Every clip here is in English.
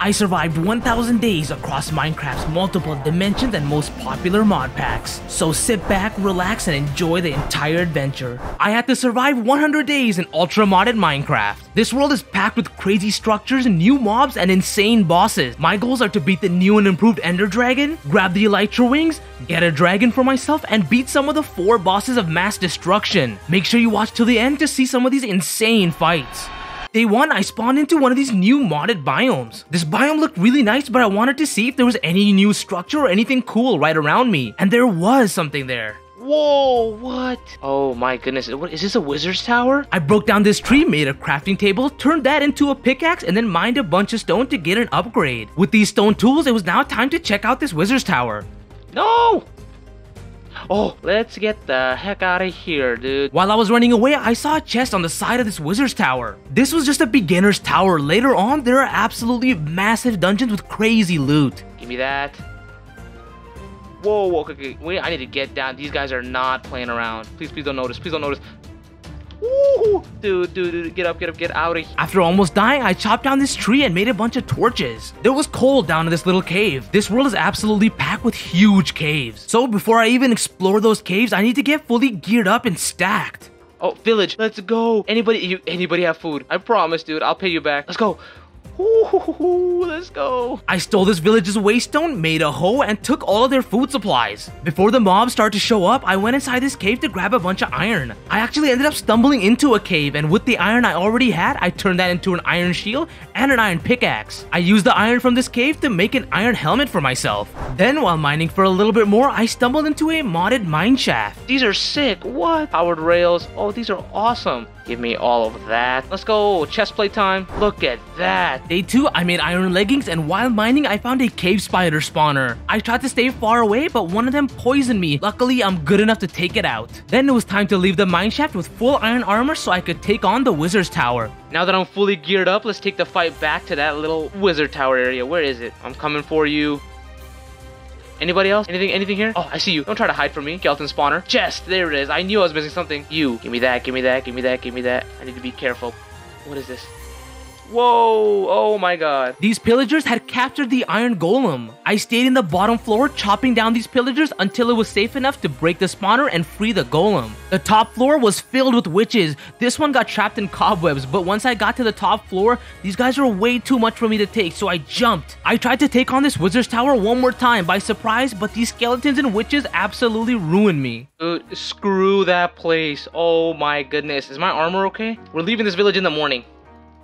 I survived 1000 days across Minecraft's multiple dimensions and most popular mod packs. So sit back, relax, and enjoy the entire adventure. I had to survive 100 days in ultra modded Minecraft. This world is packed with crazy structures, new mobs, and insane bosses. My goals are to beat the new and improved Ender Dragon, grab the Elytra Wings, get a dragon for myself, and beat some of the four bosses of mass destruction. Make sure you watch till the end to see some of these insane fights. Day 1, I spawned into one of these new modded biomes. This biome looked really nice, but I wanted to see if there was any new structure or anything cool right around me. And there was something there. Whoa, what? Oh my goodness, what is this a wizard's tower? I broke down this tree, made a crafting table, turned that into a pickaxe, and then mined a bunch of stone to get an upgrade. With these stone tools, it was now time to check out this wizard's tower. No! Oh, let's get the heck out of here, dude. While I was running away, I saw a chest on the side of this wizard's tower. This was just a beginner's tower. Later on, there are absolutely massive dungeons with crazy loot. Give me that. Whoa, whoa, okay, okay. Wait, I need to get down. These guys are not playing around. Please, please don't notice. Please don't notice. Ooh, dude, dude, dude, get up, get up, get out of here. After almost dying, I chopped down this tree and made a bunch of torches. There was coal down in this little cave. This world is absolutely packed with huge caves. So before I even explore those caves, I need to get fully geared up and stacked. Oh, village, let's go. Anybody, you, anybody have food? I promise, dude. I'll pay you back. Let's go. Ooh, let's go. I stole this village's waystone, made a hoe, and took all of their food supplies. Before the mobs start to show up, I went inside this cave to grab a bunch of iron. I actually ended up stumbling into a cave, and with the iron I already had, I turned that into an iron shield and an iron pickaxe. I used the iron from this cave to make an iron helmet for myself. Then, while mining for a little bit more, I stumbled into a modded mine shaft. These are sick. What? Powered rails. Oh, these are awesome. Give me all of that. Let's go. Chestplate time. Look at that. Day 2, I made iron leggings, and while mining, I found a cave spider spawner. I tried to stay far away, but one of them poisoned me. Luckily, I'm good enough to take it out. Then it was time to leave the mineshaft with full iron armor so I could take on the wizard's tower. Now that I'm fully geared up, let's take the fight back to that little wizard tower area. Where is it? I'm coming for you. Anybody else? Anything anything here? Oh, I see you. Don't try to hide from me. Skeleton spawner. Chest. There it is. I knew I was missing something. You. Give me that. Give me that. Give me that. Give me that. I need to be careful. What is this? Whoa! Oh my god. These pillagers had captured the iron golem. I stayed in the bottom floor chopping down these pillagers until it was safe enough to break the spawner and free the golem. The top floor was filled with witches. This one got trapped in cobwebs, but once I got to the top floor, these guys were way too much for me to take, so I jumped. I tried to take on this wizard's tower one more time by surprise, but these skeletons and witches absolutely ruined me. Dude, screw that place. Oh my goodness. Is my armor okay? We're leaving this village in the morning.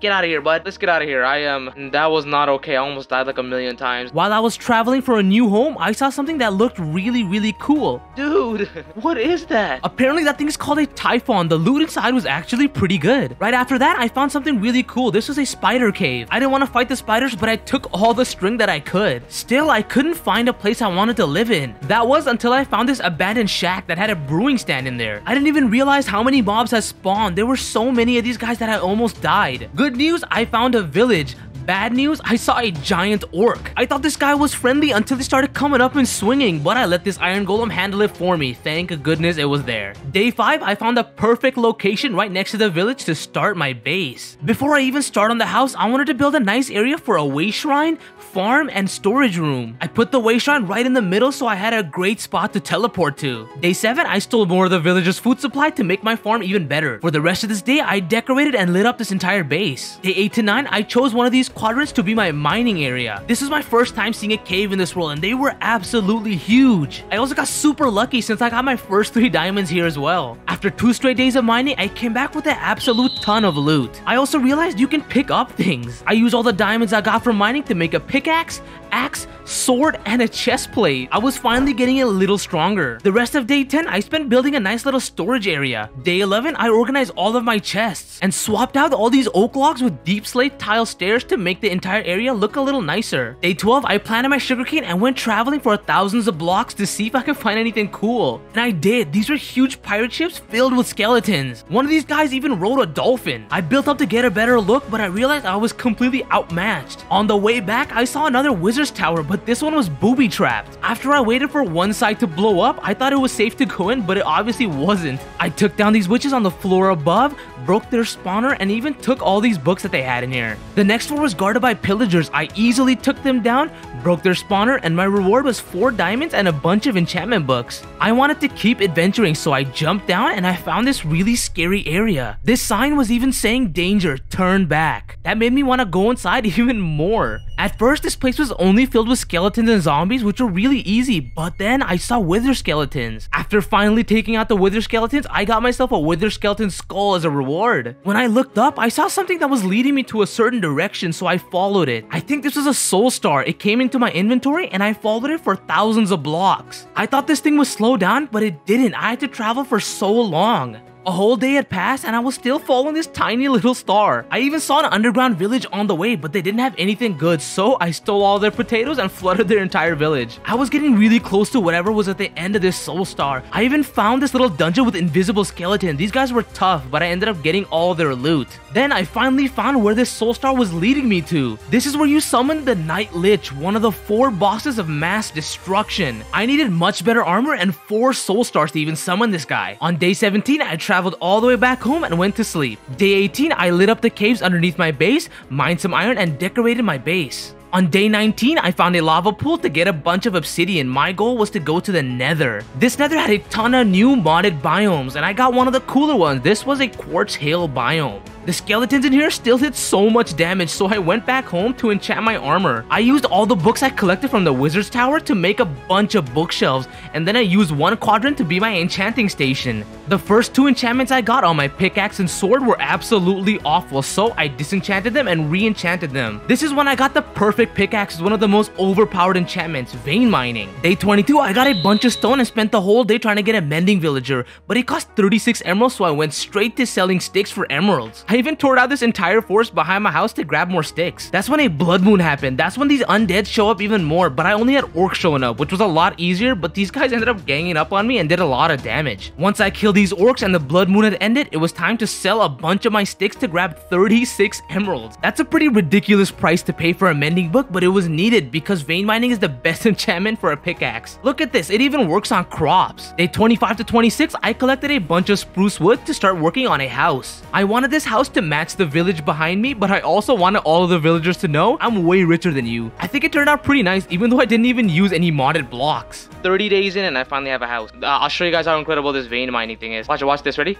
Get out of here, bud. Let's get out of here. I am. Um, that was not okay. I almost died like a million times. While I was traveling for a new home, I saw something that looked really, really cool. Dude, what is that? Apparently, that thing is called a Typhon. The loot inside was actually pretty good. Right after that, I found something really cool. This was a spider cave. I didn't want to fight the spiders, but I took all the string that I could. Still, I couldn't find a place I wanted to live in. That was until I found this abandoned shack that had a brewing stand in there. I didn't even realize how many mobs had spawned. There were so many of these guys that I almost died. Good Good news, I found a village. Bad news, I saw a giant orc. I thought this guy was friendly until he started coming up and swinging, but I let this iron golem handle it for me. Thank goodness it was there. Day 5, I found a perfect location right next to the village to start my base. Before I even start on the house, I wanted to build a nice area for a way shrine, farm, and storage room. I put the shrine right in the middle so I had a great spot to teleport to. Day 7, I stole more of the villager's food supply to make my farm even better. For the rest of this day, I decorated and lit up this entire base. Day 8 to 9, I chose one of these quadrants to be my mining area. This is my first time seeing a cave in this world and they were absolutely huge. I also got super lucky since I got my first three diamonds here as well. After two straight days of mining, I came back with an absolute ton of loot. I also realized you can pick up things. I used all the diamonds I got from mining to make a pick pickaxe, axe, sword, and a chest plate. I was finally getting a little stronger. The rest of day 10, I spent building a nice little storage area. Day 11, I organized all of my chests and swapped out all these oak logs with deep slate tile stairs to make the entire area look a little nicer. Day 12, I planted my sugarcane and went traveling for thousands of blocks to see if I could find anything cool. And I did. These were huge pirate ships filled with skeletons. One of these guys even rode a dolphin. I built up to get a better look, but I realized I was completely outmatched. On the way back, I saw another wizard's tower, but this one was booby trapped. After I waited for one side to blow up, I thought it was safe to go in, but it obviously wasn't. I took down these witches on the floor above, broke their spawner, and even took all these books that they had in here. The next floor was guarded by pillagers. I easily took them down, broke their spawner, and my reward was 4 diamonds and a bunch of enchantment books. I wanted to keep adventuring, so I jumped down and I found this really scary area. This sign was even saying danger, turn back. That made me want to go inside even more. At first, this place was only filled with skeletons and zombies, which were really easy, but then I saw wither skeletons. After finally taking out the wither skeletons, I got myself a wither skeleton skull as a reward. When I looked up, I saw something that was leading me to a certain direction, so I followed it. I think this was a soul star. It came into my inventory and I followed it for thousands of blocks. I thought this thing would slow down, but it didn't. I had to travel for so long. A whole day had passed and I was still following this tiny little star. I even saw an underground village on the way, but they didn't have anything good, so I stole all their potatoes and flooded their entire village. I was getting really close to whatever was at the end of this soul star. I even found this little dungeon with invisible skeleton. These guys were tough, but I ended up getting all their loot. Then I finally found where this soul star was leading me to. This is where you summon the Night Lich, one of the four bosses of mass destruction. I needed much better armor and four soul stars to even summon this guy. On day 17, I tried traveled all the way back home and went to sleep. Day 18, I lit up the caves underneath my base, mined some iron, and decorated my base. On day 19, I found a lava pool to get a bunch of obsidian. My goal was to go to the nether. This nether had a ton of new modded biomes, and I got one of the cooler ones. This was a quartz hill biome. The skeletons in here still did so much damage, so I went back home to enchant my armor. I used all the books I collected from the wizard's tower to make a bunch of bookshelves, and then I used one quadrant to be my enchanting station. The first two enchantments I got on my pickaxe and sword were absolutely awful, so I disenchanted them and re-enchanted them. This is when I got the perfect pickaxe, one of the most overpowered enchantments, vein mining. Day 22, I got a bunch of stone and spent the whole day trying to get a mending villager, but it cost 36 emeralds, so I went straight to selling sticks for emeralds. Even tore out this entire forest behind my house to grab more sticks. That's when a blood moon happened. That's when these undead show up even more, but I only had orcs showing up, which was a lot easier, but these guys ended up ganging up on me and did a lot of damage. Once I killed these orcs and the blood moon had ended, it was time to sell a bunch of my sticks to grab 36 emeralds. That's a pretty ridiculous price to pay for a mending book, but it was needed because vein mining is the best enchantment for a pickaxe. Look at this, it even works on crops. Day 25 to 26, I collected a bunch of spruce wood to start working on a house. I wanted this house to match the village behind me, but I also wanted all of the villagers to know I'm way richer than you. I think it turned out pretty nice, even though I didn't even use any modded blocks. 30 days in and I finally have a house. Uh, I'll show you guys how incredible this vein mining thing is. Watch watch this, ready?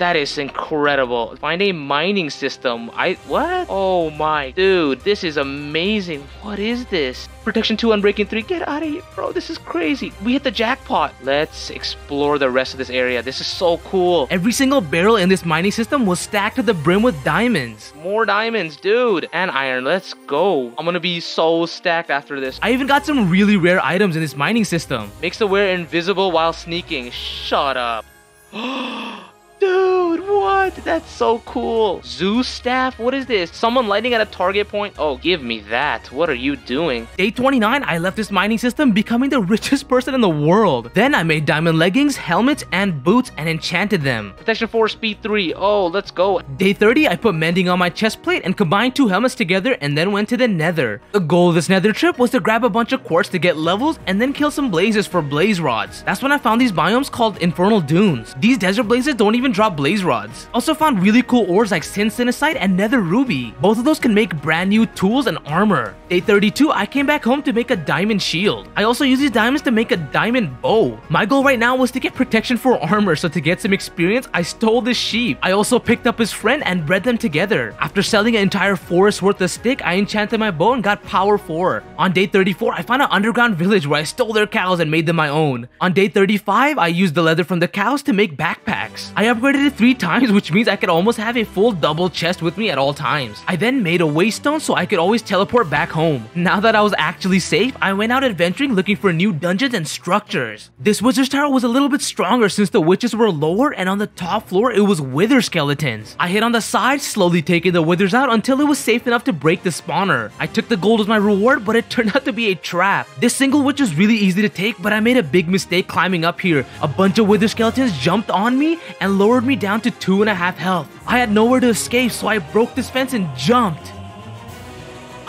That is incredible. Find a mining system. I, what? Oh my, dude, this is amazing. What is this? Protection 2, Unbreaking 3, get out of here, bro. This is crazy. We hit the jackpot. Let's explore the rest of this area. This is so cool. Every single barrel in this mining system was stacked to the brim with diamonds. More diamonds, dude. And iron. Let's go. I'm gonna be so stacked after this. I even got some really rare items in this mining system. Makes the wearer invisible while sneaking. Shut up. Dude, what? That's so cool. Zoo staff? What is this? Someone lighting at a target point? Oh, give me that. What are you doing? Day 29, I left this mining system becoming the richest person in the world. Then I made diamond leggings, helmets, and boots and enchanted them. Protection 4, speed 3. Oh, let's go. Day 30, I put mending on my chest plate and combined two helmets together and then went to the nether. The goal of this nether trip was to grab a bunch of quartz to get levels and then kill some blazes for blaze rods. That's when I found these biomes called infernal dunes. These desert blazes don't even drop blaze rods. Also found really cool ores like cincinnasite and nether ruby. Both of those can make brand new tools and armor. Day 32, I came back home to make a diamond shield. I also used these diamonds to make a diamond bow. My goal right now was to get protection for armor, so to get some experience, I stole this sheep. I also picked up his friend and bred them together. After selling an entire forest worth of stick, I enchanted my bow and got power 4. On day 34, I found an underground village where I stole their cows and made them my own. On day 35, I used the leather from the cows to make backpacks. I upgraded it three times, which means I could almost have a full double chest with me at all times. I then made a waystone so I could always teleport back home. Now that I was actually safe, I went out adventuring looking for new dungeons and structures. This wizard's tower was a little bit stronger since the witches were lower and on the top floor it was wither skeletons. I hid on the side, slowly taking the withers out until it was safe enough to break the spawner. I took the gold as my reward, but it turned out to be a trap. This single witch was really easy to take, but I made a big mistake climbing up here. A bunch of wither skeletons jumped on me and lowered me down to two and a half health. I had nowhere to escape, so I broke this fence and jumped.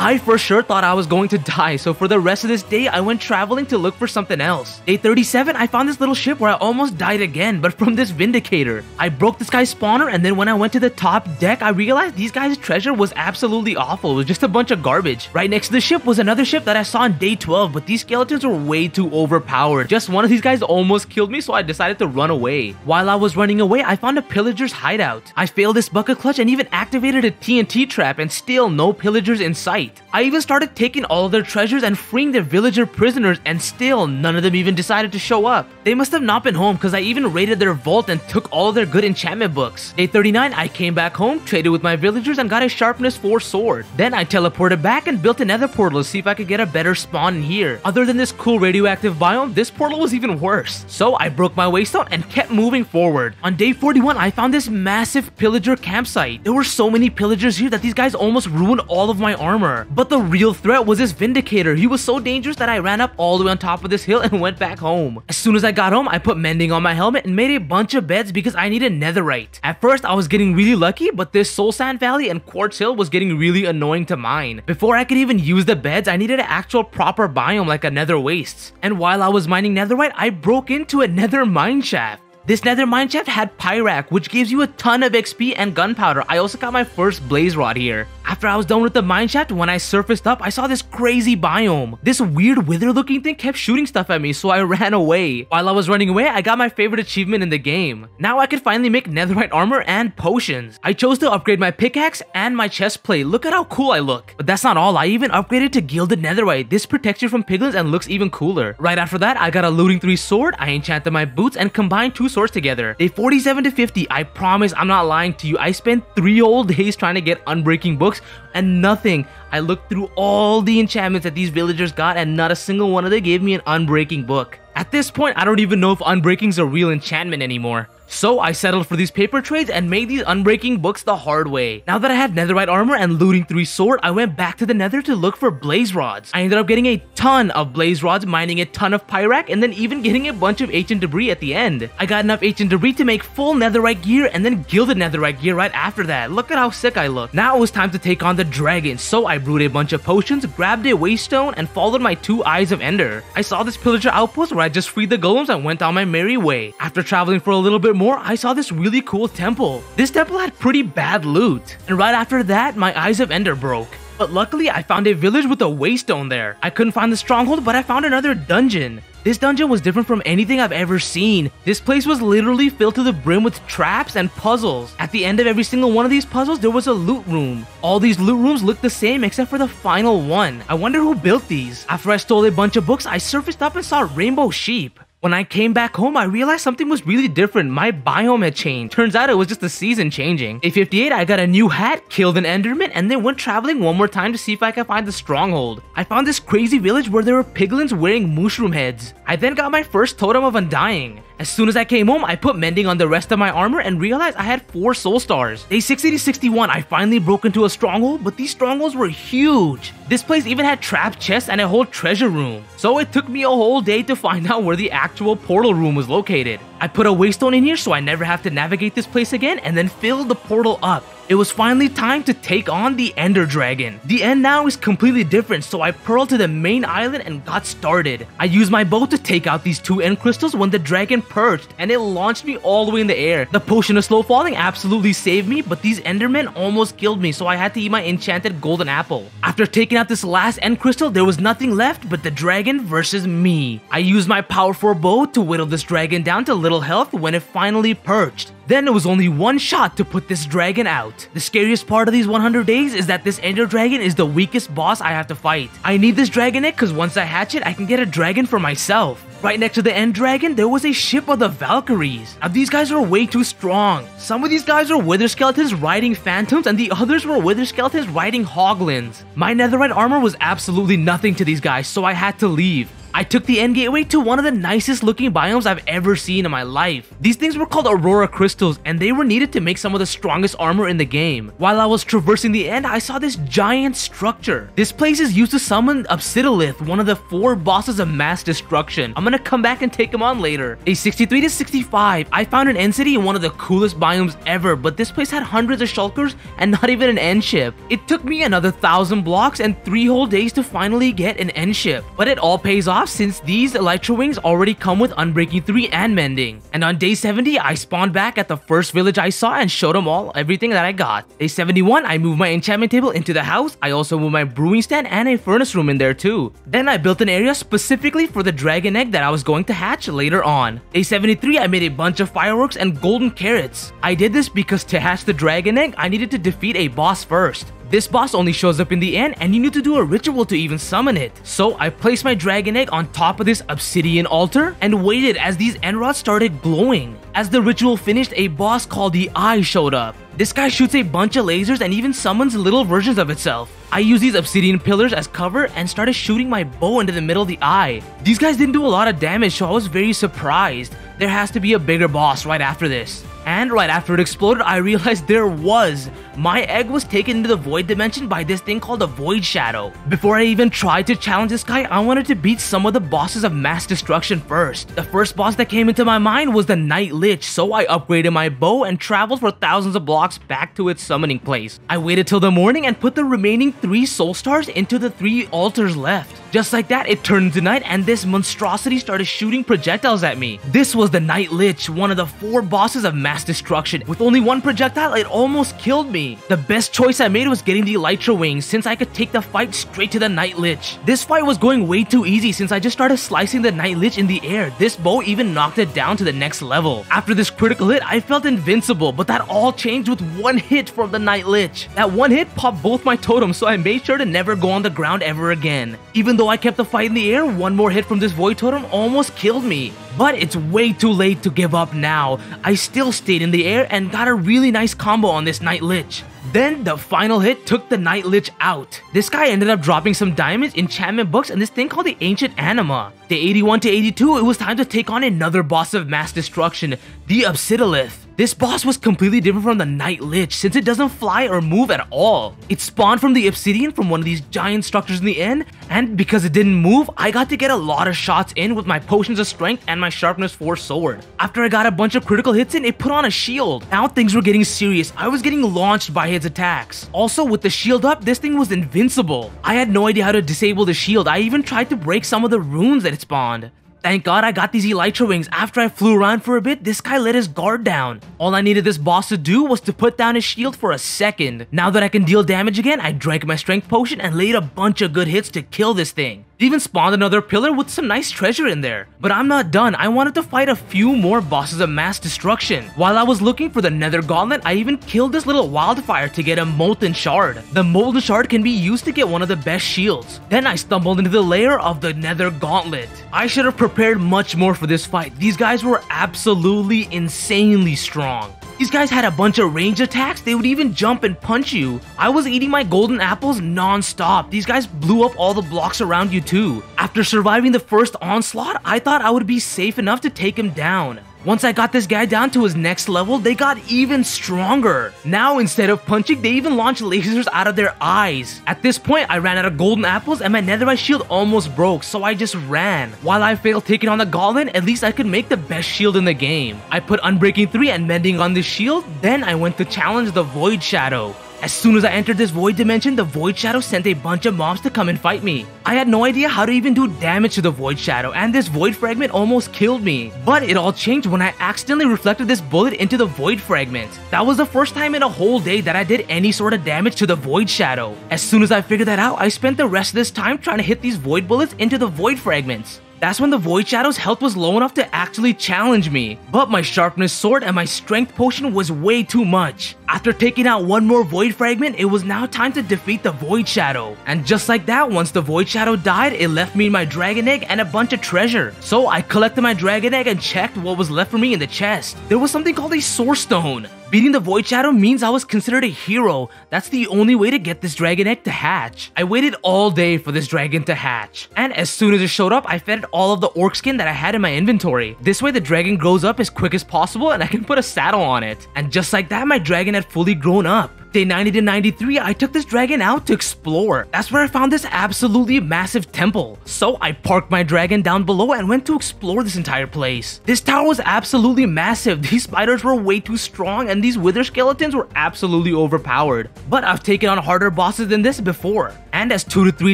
I for sure thought I was going to die, so for the rest of this day, I went traveling to look for something else. Day 37, I found this little ship where I almost died again, but from this Vindicator. I broke this guy's spawner, and then when I went to the top deck, I realized these guys' treasure was absolutely awful. It was just a bunch of garbage. Right next to the ship was another ship that I saw on day 12, but these skeletons were way too overpowered. Just one of these guys almost killed me, so I decided to run away. While I was running away, I found a pillager's hideout. I failed this bucket clutch and even activated a TNT trap, and still no pillagers in sight. I even started taking all of their treasures and freeing their villager prisoners, and still none of them even decided to show up. They must have not been home because I even raided their vault and took all of their good enchantment books. Day 39, I came back home, traded with my villagers, and got a sharpness 4 sword. Then I teleported back and built another portal to see if I could get a better spawn in here. Other than this cool radioactive biome, this portal was even worse. So I broke my waystone and kept moving forward. On day 41, I found this massive pillager campsite. There were so many pillagers here that these guys almost ruined all of my armor. But the real threat was this Vindicator. He was so dangerous that I ran up all the way on top of this hill and went back home. As soon as I got home, I put mending on my helmet and made a bunch of beds because I needed netherite. At first, I was getting really lucky, but this Soul Sand Valley and Quartz Hill was getting really annoying to mine. Before I could even use the beds, I needed an actual proper biome like a nether wastes. And while I was mining netherite, I broke into a nether mine shaft. This nether mine shaft had Pyrac, which gives you a ton of XP and gunpowder. I also got my first blaze rod here. After I was done with the mine shaft, when I surfaced up, I saw this crazy biome. This weird wither looking thing kept shooting stuff at me, so I ran away. While I was running away, I got my favorite achievement in the game. Now I could finally make netherite armor and potions. I chose to upgrade my pickaxe and my chest plate. Look at how cool I look. But that's not all, I even upgraded to gilded netherite. This protects you from piglins and looks even cooler. Right after that, I got a looting 3 sword, I enchanted my boots, and combined two swords together. Day 47 to 50, I promise I'm not lying to you. I spent three whole days trying to get unbreaking books and nothing. I looked through all the enchantments that these villagers got and not a single one of them gave me an unbreaking book. At this point, I don't even know if unbreaking's a real enchantment anymore. So I settled for these paper trades and made these unbreaking books the hard way. Now that I had netherite armor and looting 3 sword, I went back to the nether to look for blaze rods. I ended up getting a ton of blaze rods, mining a ton of pyrac, and then even getting a bunch of ancient debris at the end. I got enough ancient debris to make full netherite gear and then gilded netherite gear right after that. Look at how sick I look. Now it was time to take on the dragon, so I brewed a bunch of potions, grabbed a waystone, and followed my two eyes of ender. I saw this pillager outpost where I just freed the golems and went on my merry way. After traveling for a little bit more, I saw this really cool temple. This temple had pretty bad loot. And right after that, my eyes of ender broke. But luckily, I found a village with a waystone there. I couldn't find the stronghold, but I found another dungeon. This dungeon was different from anything I've ever seen. This place was literally filled to the brim with traps and puzzles. At the end of every single one of these puzzles, there was a loot room. All these loot rooms looked the same except for the final one. I wonder who built these. After I stole a bunch of books, I surfaced up and saw rainbow sheep. When I came back home, I realized something was really different. My biome had changed. Turns out it was just the season changing. Day 58, I got a new hat, killed an enderman, and then went traveling one more time to see if I could find the stronghold. I found this crazy village where there were piglins wearing mushroom heads. I then got my first totem of undying. As soon as I came home, I put mending on the rest of my armor and realized I had 4 soul stars. Day 60 to 61, I finally broke into a stronghold, but these strongholds were huge. This place even had trap chests and a whole treasure room. So it took me a whole day to find out where the actual portal room was located. I put a waystone in here so I never have to navigate this place again and then filled the portal up. It was finally time to take on the Ender Dragon. The end now is completely different, so I pearled to the main island and got started. I used my bow to take out these two end crystals when the dragon perched, and it launched me all the way in the air. The potion of slow falling absolutely saved me, but these endermen almost killed me, so I had to eat my enchanted golden apple. After taking out this last end crystal, there was nothing left but the dragon versus me. I used my power 4 bow to whittle this dragon down to little health when it finally perched. Then it was only one shot to put this dragon out. The scariest part of these 100 days is that this Ender Dragon is the weakest boss I have to fight. I need this dragon egg because once I hatch it, I can get a dragon for myself. Right next to the End Dragon, there was a ship of the Valkyries. Now these guys are way too strong. Some of these guys were Wither Skeletons riding Phantoms and the others were Wither Skeletons riding Hoglins. My netherite armor was absolutely nothing to these guys, so I had to leave. I took the end gateway to one of the nicest looking biomes I've ever seen in my life. These things were called Aurora Crystals and they were needed to make some of the strongest armor in the game. While I was traversing the end, I saw this giant structure. This place is used to summon Obsidiolith, one of the four bosses of mass destruction. I'm gonna come back and take him on later. A 63 to 65, I found an end city in one of the coolest biomes ever, but this place had hundreds of shulkers and not even an end ship. It took me another thousand blocks and three whole days to finally get an end ship. But it all pays off since these Elytra Wings already come with Unbreaking 3 and Mending. And on day 70, I spawned back at the first village I saw and showed them all everything that I got. Day 71, I moved my enchantment table into the house. I also moved my brewing stand and a furnace room in there too. Then I built an area specifically for the dragon egg that I was going to hatch later on. Day 73, I made a bunch of fireworks and golden carrots. I did this because to hatch the dragon egg, I needed to defeat a boss first. This boss only shows up in the end and you need to do a ritual to even summon it. So I placed my dragon egg on top of this obsidian altar and waited as these end rods started glowing. As the ritual finished, a boss called the Eye showed up. This guy shoots a bunch of lasers and even summons little versions of itself. I used these obsidian pillars as cover and started shooting my bow into the middle of the eye. These guys didn't do a lot of damage so I was very surprised. There has to be a bigger boss right after this. And right after it exploded, I realized there was. My egg was taken into the void dimension by this thing called a void shadow. Before I even tried to challenge this guy, I wanted to beat some of the bosses of mass destruction first. The first boss that came into my mind was the Night Lich, so I upgraded my bow and traveled for thousands of blocks back to its summoning place. I waited till the morning and put the remaining three soul stars into the three altars left. Just like that, it turned to night and this monstrosity started shooting projectiles at me. This was the Night Lich, one of the four bosses of mass destruction. With only one projectile, it almost killed me. The best choice I made was getting the Elytra Wings since I could take the fight straight to the Night Lich. This fight was going way too easy since I just started slicing the Night Lich in the air. This bow even knocked it down to the next level. After this critical hit, I felt invincible, but that all changed with one hit from the Night Lich. That one hit popped both my totems, so I made sure to never go on the ground ever again. Even though I kept the fight in the air, one more hit from this Void Totem almost killed me. But it's way too late to give up now. I still stayed in the air and got a really nice combo on this Night Lich. Then the final hit took the Night Lich out. This guy ended up dropping some diamonds, enchantment books, and this thing called the Ancient Anima. Day 81 to 82, it was time to take on another boss of mass destruction, the Obsidiolith. This boss was completely different from the Night Lich since it doesn't fly or move at all. It spawned from the obsidian from one of these giant structures in the end, and because it didn't move, I got to get a lot of shots in with my potions of strength and my sharpness 4 sword. After I got a bunch of critical hits in, it put on a shield. Now things were getting serious. I was getting launched by its attacks. Also, with the shield up, this thing was invincible. I had no idea how to disable the shield. I even tried to break some of the runes that it spawned. Thank god I got these Elytra wings. After I flew around for a bit, this guy let his guard down. All I needed this boss to do was to put down his shield for a second. Now that I can deal damage again, I drank my strength potion and laid a bunch of good hits to kill this thing. It even spawned another pillar with some nice treasure in there. But I'm not done, I wanted to fight a few more bosses of mass destruction. While I was looking for the nether gauntlet, I even killed this little wildfire to get a molten shard. The molten shard can be used to get one of the best shields. Then I stumbled into the lair of the nether gauntlet. I should have prepared much more for this fight. These guys were absolutely insanely strong. These guys had a bunch of range attacks, they would even jump and punch you. I was eating my golden apples non-stop. These guys blew up all the blocks around you too. After surviving the first onslaught, I thought I would be safe enough to take him down. Once I got this guy down to his next level, they got even stronger. Now, instead of punching, they even launched lasers out of their eyes. At this point, I ran out of golden apples and my netherite shield almost broke, so I just ran. While I failed taking on the Goblin, at least I could make the best shield in the game. I put Unbreaking 3 and Mending on the shield, then I went to challenge the Void Shadow. As soon as I entered this void dimension, the void shadow sent a bunch of mobs to come and fight me. I had no idea how to even do damage to the void shadow and this void fragment almost killed me. But it all changed when I accidentally reflected this bullet into the void fragment. That was the first time in a whole day that I did any sort of damage to the void shadow. As soon as I figured that out, I spent the rest of this time trying to hit these void bullets into the void fragments. That's when the Void Shadow's health was low enough to actually challenge me. But my Sharpness Sword and my Strength Potion was way too much. After taking out one more Void Fragment, it was now time to defeat the Void Shadow. And just like that, once the Void Shadow died, it left me my Dragon Egg and a bunch of treasure. So I collected my Dragon Egg and checked what was left for me in the chest. There was something called a Source Stone. Beating the Void Shadow means I was considered a hero. That's the only way to get this dragon egg to hatch. I waited all day for this dragon to hatch. And as soon as it showed up, I fed it all of the orc skin that I had in my inventory. This way the dragon grows up as quick as possible and I can put a saddle on it. And just like that, my dragon had fully grown up. Day 90 to 93, I took this dragon out to explore. That's where I found this absolutely massive temple. So I parked my dragon down below and went to explore this entire place. This tower was absolutely massive. These spiders were way too strong and these wither skeletons were absolutely overpowered. But I've taken on harder bosses than this before. And as two to three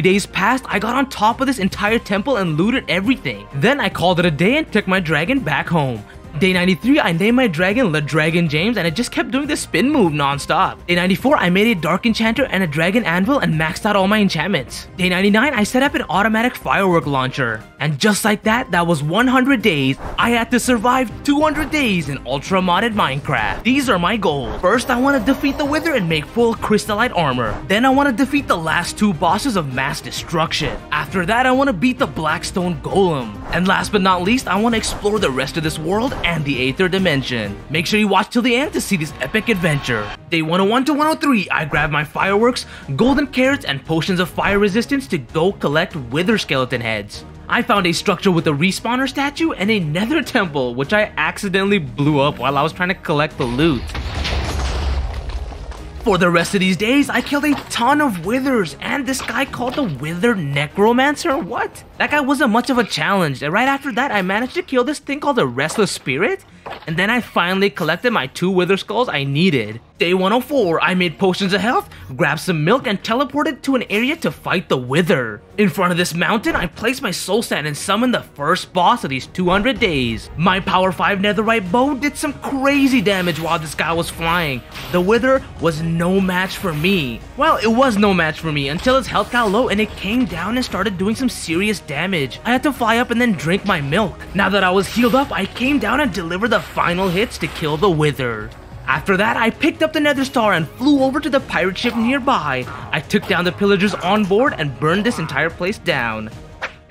days passed, I got on top of this entire temple and looted everything. Then I called it a day and took my dragon back home. Day 93, I named my dragon Le Dragon James and it just kept doing the spin move non-stop. Day 94, I made a Dark Enchanter and a Dragon Anvil and maxed out all my enchantments. Day 99, I set up an automatic firework launcher. And just like that, that was 100 days. I had to survive 200 days in ultra modded Minecraft. These are my goals. First, I want to defeat the Wither and make full crystallite armor. Then I want to defeat the last two bosses of mass destruction. After that, I want to beat the Blackstone Golem. And last but not least, I want to explore the rest of this world and the Aether Dimension. Make sure you watch till the end to see this epic adventure. Day 101 to 103, I grabbed my fireworks, golden carrots, and potions of fire resistance to go collect Wither Skeleton heads. I found a structure with a respawner statue and a nether temple, which I accidentally blew up while I was trying to collect the loot. For the rest of these days, I killed a ton of withers and this guy called the Wither Necromancer. What? That guy wasn't much of a challenge. And right after that, I managed to kill this thing called the Restless Spirit. And then I finally collected my two Wither Skulls I needed. Day 104, I made potions of health, grabbed some milk, and teleported to an area to fight the Wither. In front of this mountain, I placed my soul sand and summoned the first boss of these 200 days. My power 5 netherite bow did some crazy damage while this guy was flying. The Wither was no match for me. Well, it was no match for me until its health got low and it came down and started doing some serious damage. I had to fly up and then drink my milk. Now that I was healed up, I came down and delivered the final hits to kill the Wither. After that, I picked up the Nether Star and flew over to the pirate ship nearby. I took down the pillagers on board and burned this entire place down.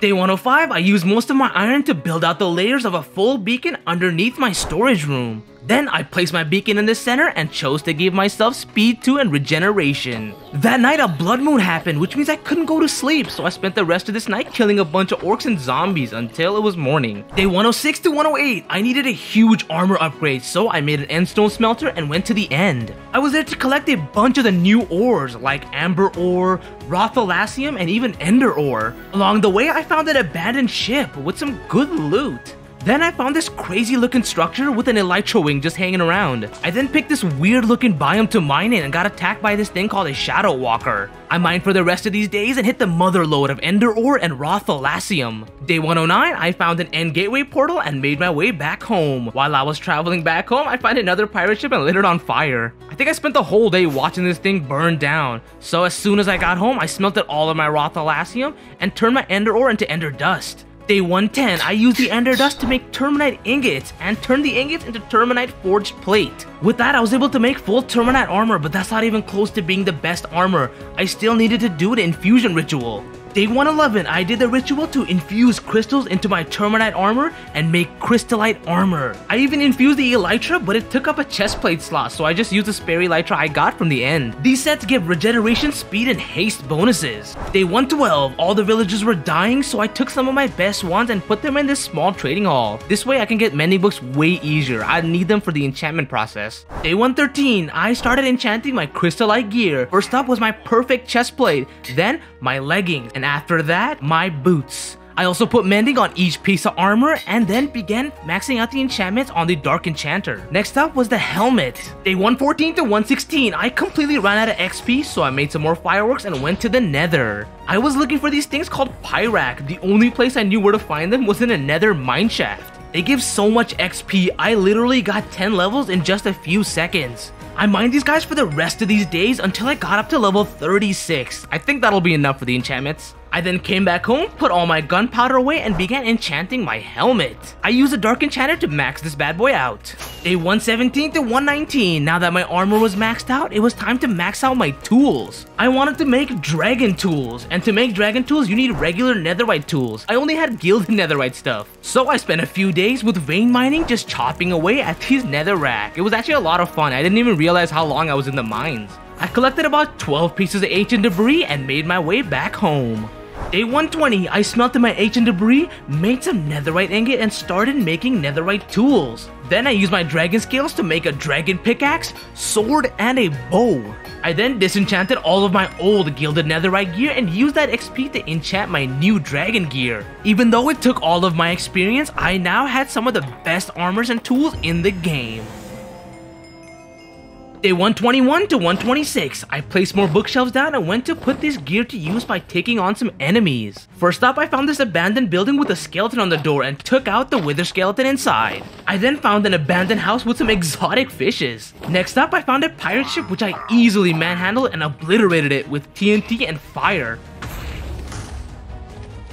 Day 105, I used most of my iron to build out the layers of a full beacon underneath my storage room. Then I placed my beacon in the center and chose to give myself speed 2 and regeneration. That night a blood moon happened which means I couldn't go to sleep so I spent the rest of this night killing a bunch of orcs and zombies until it was morning. Day 106 to 108 I needed a huge armor upgrade so I made an endstone smelter and went to the end. I was there to collect a bunch of the new ores like amber ore, raw thallasium and even ender ore. Along the way I found an abandoned ship with some good loot. Then I found this crazy looking structure with an elytra wing just hanging around. I then picked this weird looking biome to mine in and got attacked by this thing called a Shadow Walker. I mined for the rest of these days and hit the mother lode of Ender Ore and Raw Thallasium. Day 109, I found an end gateway portal and made my way back home. While I was traveling back home, I found another pirate ship and lit it on fire. I think I spent the whole day watching this thing burn down. So as soon as I got home, I smelted all of my Raw Thallasium and turned my Ender Ore into Ender Dust. Day 110, I used the Ender Dust to make Terminite ingots and turn the ingots into Terminite forged plate. With that, I was able to make full Terminite armor, but that's not even close to being the best armor. I still needed to do the infusion ritual. Day 111, I did the ritual to infuse crystals into my Terminite armor and make crystallite armor. I even infused the Elytra, but it took up a chestplate slot, so I just used the spare Elytra I got from the end. These sets give regeneration, speed, and haste bonuses. Day 112, all the villagers were dying, so I took some of my best ones and put them in this small trading hall. This way I can get mending books way easier. I need them for the enchantment process. Day 113, I started enchanting my crystallite gear. First up was my perfect chestplate, then my leggings, and after that, my boots. I also put mending on each piece of armor and then began maxing out the enchantments on the Dark Enchanter. Next up was the helmet. Day 114 to 116, I completely ran out of XP so I made some more fireworks and went to the nether. I was looking for these things called Pyrac. The only place I knew where to find them was in a nether mineshaft. They give so much XP, I literally got 10 levels in just a few seconds. I mined these guys for the rest of these days until I got up to level 36. I think that'll be enough for the enchantments. I then came back home, put all my gunpowder away, and began enchanting my helmet. I used a dark enchanter to max this bad boy out. A 117 to 119, now that my armor was maxed out, it was time to max out my tools. I wanted to make dragon tools, and to make dragon tools, you need regular netherite tools. I only had gilded netherite stuff. So I spent a few days with vein mining just chopping away at these netherrack. It was actually a lot of fun, I didn't even realize how long I was in the mines. I collected about 12 pieces of ancient debris and made my way back home. Day 120, I smelted my ancient debris, made some netherite ingot, and started making netherite tools. Then I used my dragon scales to make a dragon pickaxe, sword, and a bow. I then disenchanted all of my old gilded netherite gear and used that XP to enchant my new dragon gear. Even though it took all of my experience, I now had some of the best armors and tools in the game. Day 121 to 126, I placed more bookshelves down and went to put this gear to use by taking on some enemies. First up, I found this abandoned building with a skeleton on the door and took out the wither skeleton inside. I then found an abandoned house with some exotic fishes. Next up, I found a pirate ship which I easily manhandled and obliterated it with TNT and fire.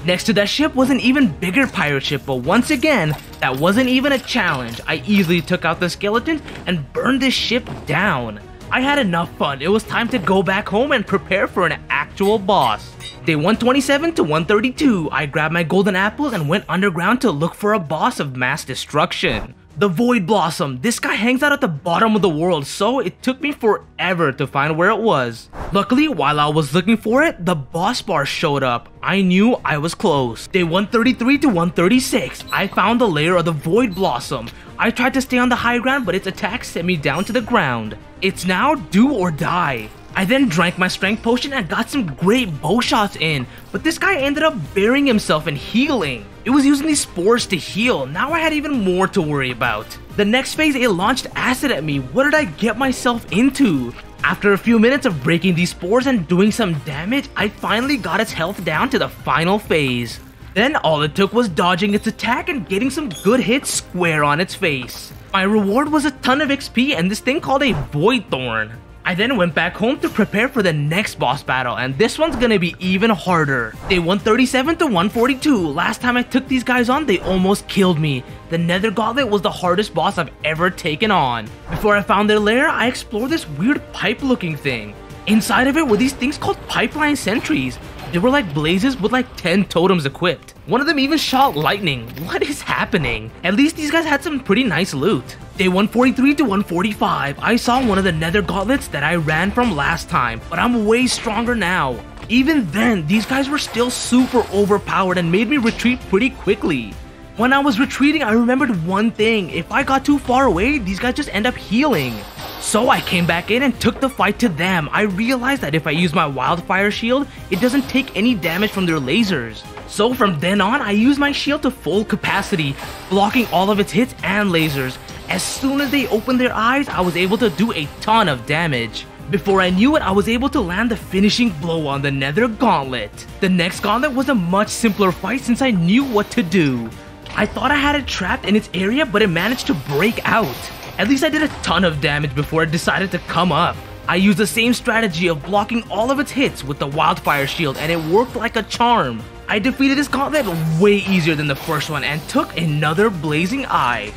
Next to that ship was an even bigger pirate ship, but once again, that wasn't even a challenge. I easily took out the skeleton and burned this ship down. I had enough fun, it was time to go back home and prepare for an actual boss. Day 127 to 132, I grabbed my golden apples and went underground to look for a boss of mass destruction. The Void Blossom. This guy hangs out at the bottom of the world, so it took me forever to find where it was. Luckily, while I was looking for it, the boss bar showed up. I knew I was close. Day 133 to 136, I found the lair of the Void Blossom. I tried to stay on the high ground, but its attack sent me down to the ground. It's now do or die. I then drank my strength potion and got some great bow shots in, but this guy ended up burying himself and healing. It was using these spores to heal, now I had even more to worry about. The next phase, it launched acid at me, what did I get myself into? After a few minutes of breaking these spores and doing some damage, I finally got its health down to the final phase. Then all it took was dodging its attack and getting some good hits square on its face. My reward was a ton of XP and this thing called a Void Thorn. I then went back home to prepare for the next boss battle, and this one's gonna be even harder. Day 137 to 142, last time I took these guys on, they almost killed me. The Nether Gauntlet was the hardest boss I've ever taken on. Before I found their lair, I explored this weird pipe looking thing. Inside of it were these things called pipeline sentries. They were like blazes with like 10 totems equipped. One of them even shot lightning. What is happening? At least these guys had some pretty nice loot. Day 143 to 145, I saw one of the nether gauntlets that I ran from last time, but I'm way stronger now. Even then, these guys were still super overpowered and made me retreat pretty quickly. When I was retreating, I remembered one thing. If I got too far away, these guys just end up healing. So I came back in and took the fight to them. I realized that if I use my wildfire shield, it doesn't take any damage from their lasers. So from then on, I used my shield to full capacity, blocking all of its hits and lasers. As soon as they opened their eyes, I was able to do a ton of damage. Before I knew it, I was able to land the finishing blow on the nether gauntlet. The next gauntlet was a much simpler fight since I knew what to do. I thought I had it trapped in its area, but it managed to break out. At least I did a ton of damage before it decided to come up. I used the same strategy of blocking all of its hits with the wildfire shield and it worked like a charm. I defeated this gauntlet way easier than the first one and took another blazing eye.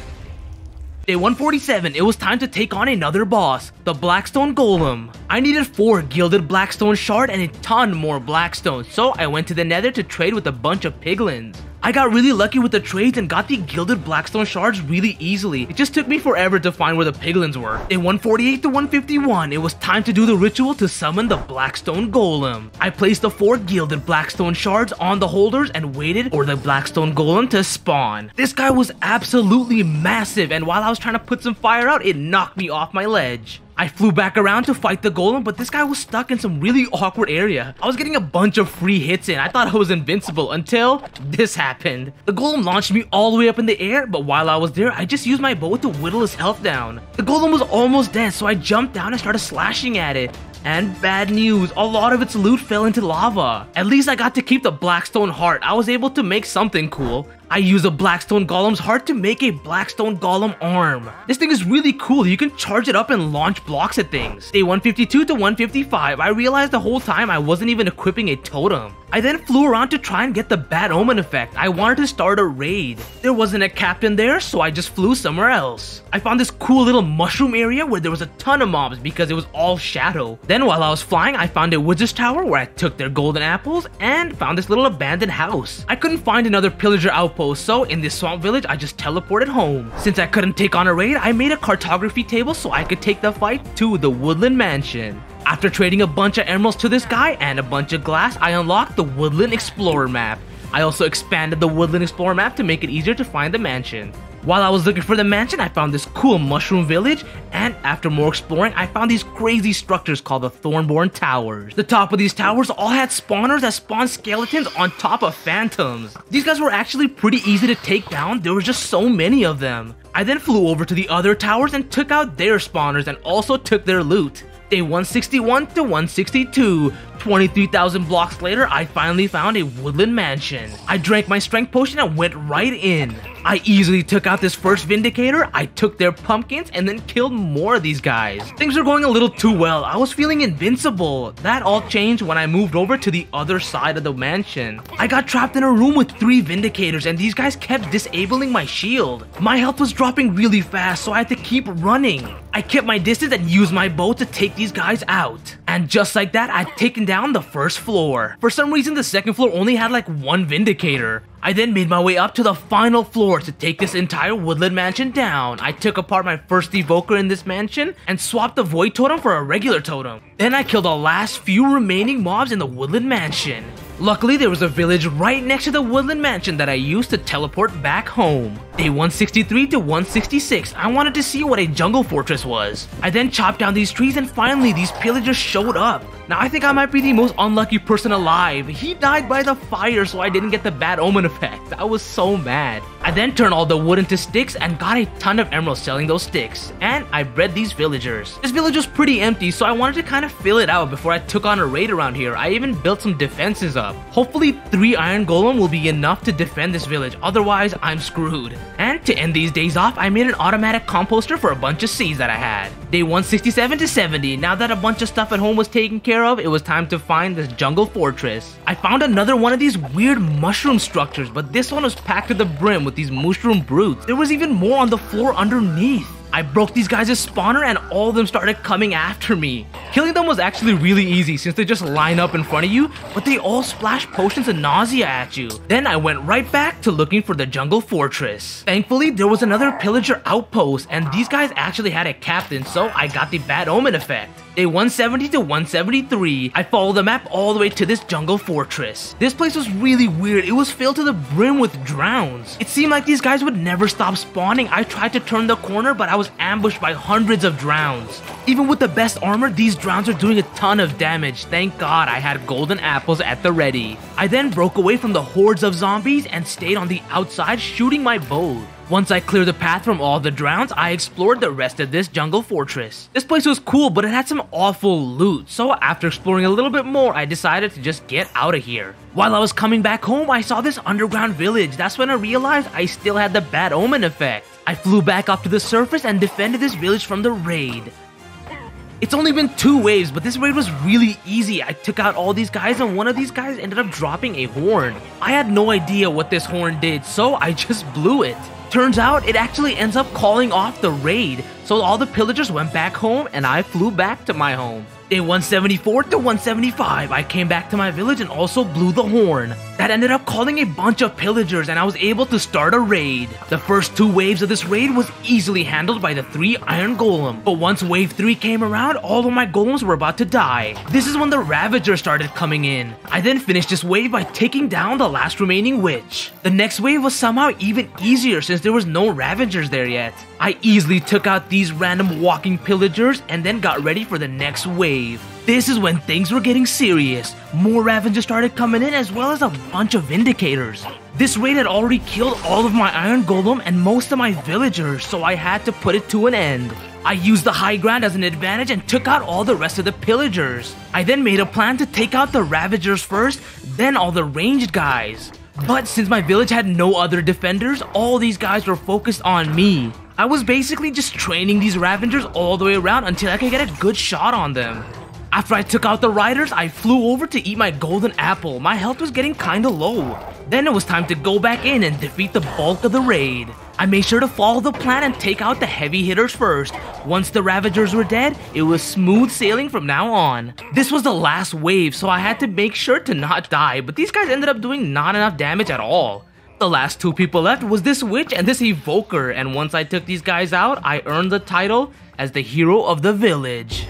Day 147, it was time to take on another boss, the Blackstone Golem. I needed 4 gilded Blackstone shard and a ton more Blackstone, so I went to the nether to trade with a bunch of piglins. I got really lucky with the trades and got the gilded blackstone shards really easily. It just took me forever to find where the piglins were. In 148 to 151, it was time to do the ritual to summon the blackstone golem. I placed the four gilded blackstone shards on the holders and waited for the blackstone golem to spawn. This guy was absolutely massive and while I was trying to put some fire out, it knocked me off my ledge. I flew back around to fight the golem, but this guy was stuck in some really awkward area. I was getting a bunch of free hits in. I thought I was invincible until this happened. The golem launched me all the way up in the air, but while I was there, I just used my bow to whittle his health down. The golem was almost dead, so I jumped down and started slashing at it. And bad news, a lot of its loot fell into lava. At least I got to keep the Blackstone Heart. I was able to make something cool. I use a Blackstone Golem's heart to make a Blackstone Golem arm. This thing is really cool, you can charge it up and launch blocks at things. Day 152 to 155, I realized the whole time I wasn't even equipping a totem. I then flew around to try and get the bad omen effect. I wanted to start a raid. There wasn't a captain there, so I just flew somewhere else. I found this cool little mushroom area where there was a ton of mobs because it was all shadow. Then while I was flying, I found a wizard's tower where I took their golden apples and found this little abandoned house. I couldn't find another pillager outpost, so in this swamp village, I just teleported home. Since I couldn't take on a raid, I made a cartography table so I could take the fight to the Woodland Mansion. After trading a bunch of emeralds to this guy and a bunch of glass, I unlocked the Woodland Explorer map. I also expanded the Woodland Explorer map to make it easier to find the mansion. While I was looking for the mansion, I found this cool mushroom village, and after more exploring, I found these crazy structures called the Thornborn Towers. The top of these towers all had spawners that spawned skeletons on top of phantoms. These guys were actually pretty easy to take down, there were just so many of them. I then flew over to the other towers and took out their spawners and also took their loot. Day 161 to 162. 23,000 blocks later, I finally found a woodland mansion. I drank my strength potion and went right in. I easily took out this first Vindicator, I took their pumpkins, and then killed more of these guys. Things were going a little too well, I was feeling invincible. That all changed when I moved over to the other side of the mansion. I got trapped in a room with three Vindicators and these guys kept disabling my shield. My health was dropping really fast, so I had to keep running. I kept my distance and used my bow to take these guys out. And just like that, I'd taken down the first floor. For some reason, the second floor only had like one Vindicator. I then made my way up to the final floor to take this entire woodland mansion down. I took apart my first evoker in this mansion and swapped the void totem for a regular totem. Then I killed the last few remaining mobs in the woodland mansion. Luckily, there was a village right next to the woodland mansion that I used to teleport back home. Day 163 to 166, I wanted to see what a jungle fortress was. I then chopped down these trees and finally these pillagers showed up. Now I think I might be the most unlucky person alive. He died by the fire so I didn't get the bad omen effect. I was so mad. I then turned all the wood into sticks and got a ton of emeralds selling those sticks. And I bred these villagers. This village was pretty empty so I wanted to kind of fill it out before I took on a raid around here. I even built some defenses up. Hopefully 3 iron golem will be enough to defend this village, otherwise I'm screwed. And to end these days off, I made an automatic composter for a bunch of seeds that I had. Day 167 to 70, now that a bunch of stuff at home was taken care of, it was time to find this jungle fortress. I found another one of these weird mushroom structures, but this one was packed to the brim with these mushroom brutes. There was even more on the floor underneath. I broke these guys' spawner and all of them started coming after me. Killing them was actually really easy since they just line up in front of you, but they all splash potions of nausea at you. Then I went right back to looking for the jungle fortress. Thankfully, there was another pillager outpost and these guys actually had a captain, so I got the bad omen effect. Day 170 to 173, I followed the map all the way to this jungle fortress. This place was really weird, it was filled to the brim with drowns. It seemed like these guys would never stop spawning. I tried to turn the corner, but I was ambushed by hundreds of drowns. Even with the best armor, these drowns are doing a ton of damage. Thank god I had golden apples at the ready. I then broke away from the hordes of zombies and stayed on the outside shooting my bow. Once I cleared the path from all the drowns, I explored the rest of this jungle fortress. This place was cool, but it had some awful loot, so after exploring a little bit more, I decided to just get out of here. While I was coming back home, I saw this underground village. That's when I realized I still had the bad omen effect. I flew back up to the surface and defended this village from the raid. It's only been two waves, but this raid was really easy. I took out all these guys and one of these guys ended up dropping a horn. I had no idea what this horn did, so I just blew it. Turns out it actually ends up calling off the raid, so all the pillagers went back home and I flew back to my home. Day 174 to 175, I came back to my village and also blew the horn. That ended up calling a bunch of pillagers and I was able to start a raid. The first two waves of this raid was easily handled by the three iron golem, but once wave 3 came around, all of my golems were about to die. This is when the ravagers started coming in. I then finished this wave by taking down the last remaining witch. The next wave was somehow even easier since there was no ravagers there yet. I easily took out these random walking pillagers and then got ready for the next wave. This is when things were getting serious. More Ravengers started coming in as well as a bunch of Vindicators. This raid had already killed all of my Iron Golem and most of my villagers, so I had to put it to an end. I used the high ground as an advantage and took out all the rest of the pillagers. I then made a plan to take out the Ravagers first, then all the ranged guys. But since my village had no other defenders, all these guys were focused on me. I was basically just training these Ravengers all the way around until I could get a good shot on them. After I took out the riders, I flew over to eat my golden apple. My health was getting kinda low. Then it was time to go back in and defeat the bulk of the raid. I made sure to follow the plan and take out the heavy hitters first. Once the Ravagers were dead, it was smooth sailing from now on. This was the last wave, so I had to make sure to not die, but these guys ended up doing not enough damage at all. The last two people left was this witch and this evoker, and once I took these guys out, I earned the title as the hero of the village.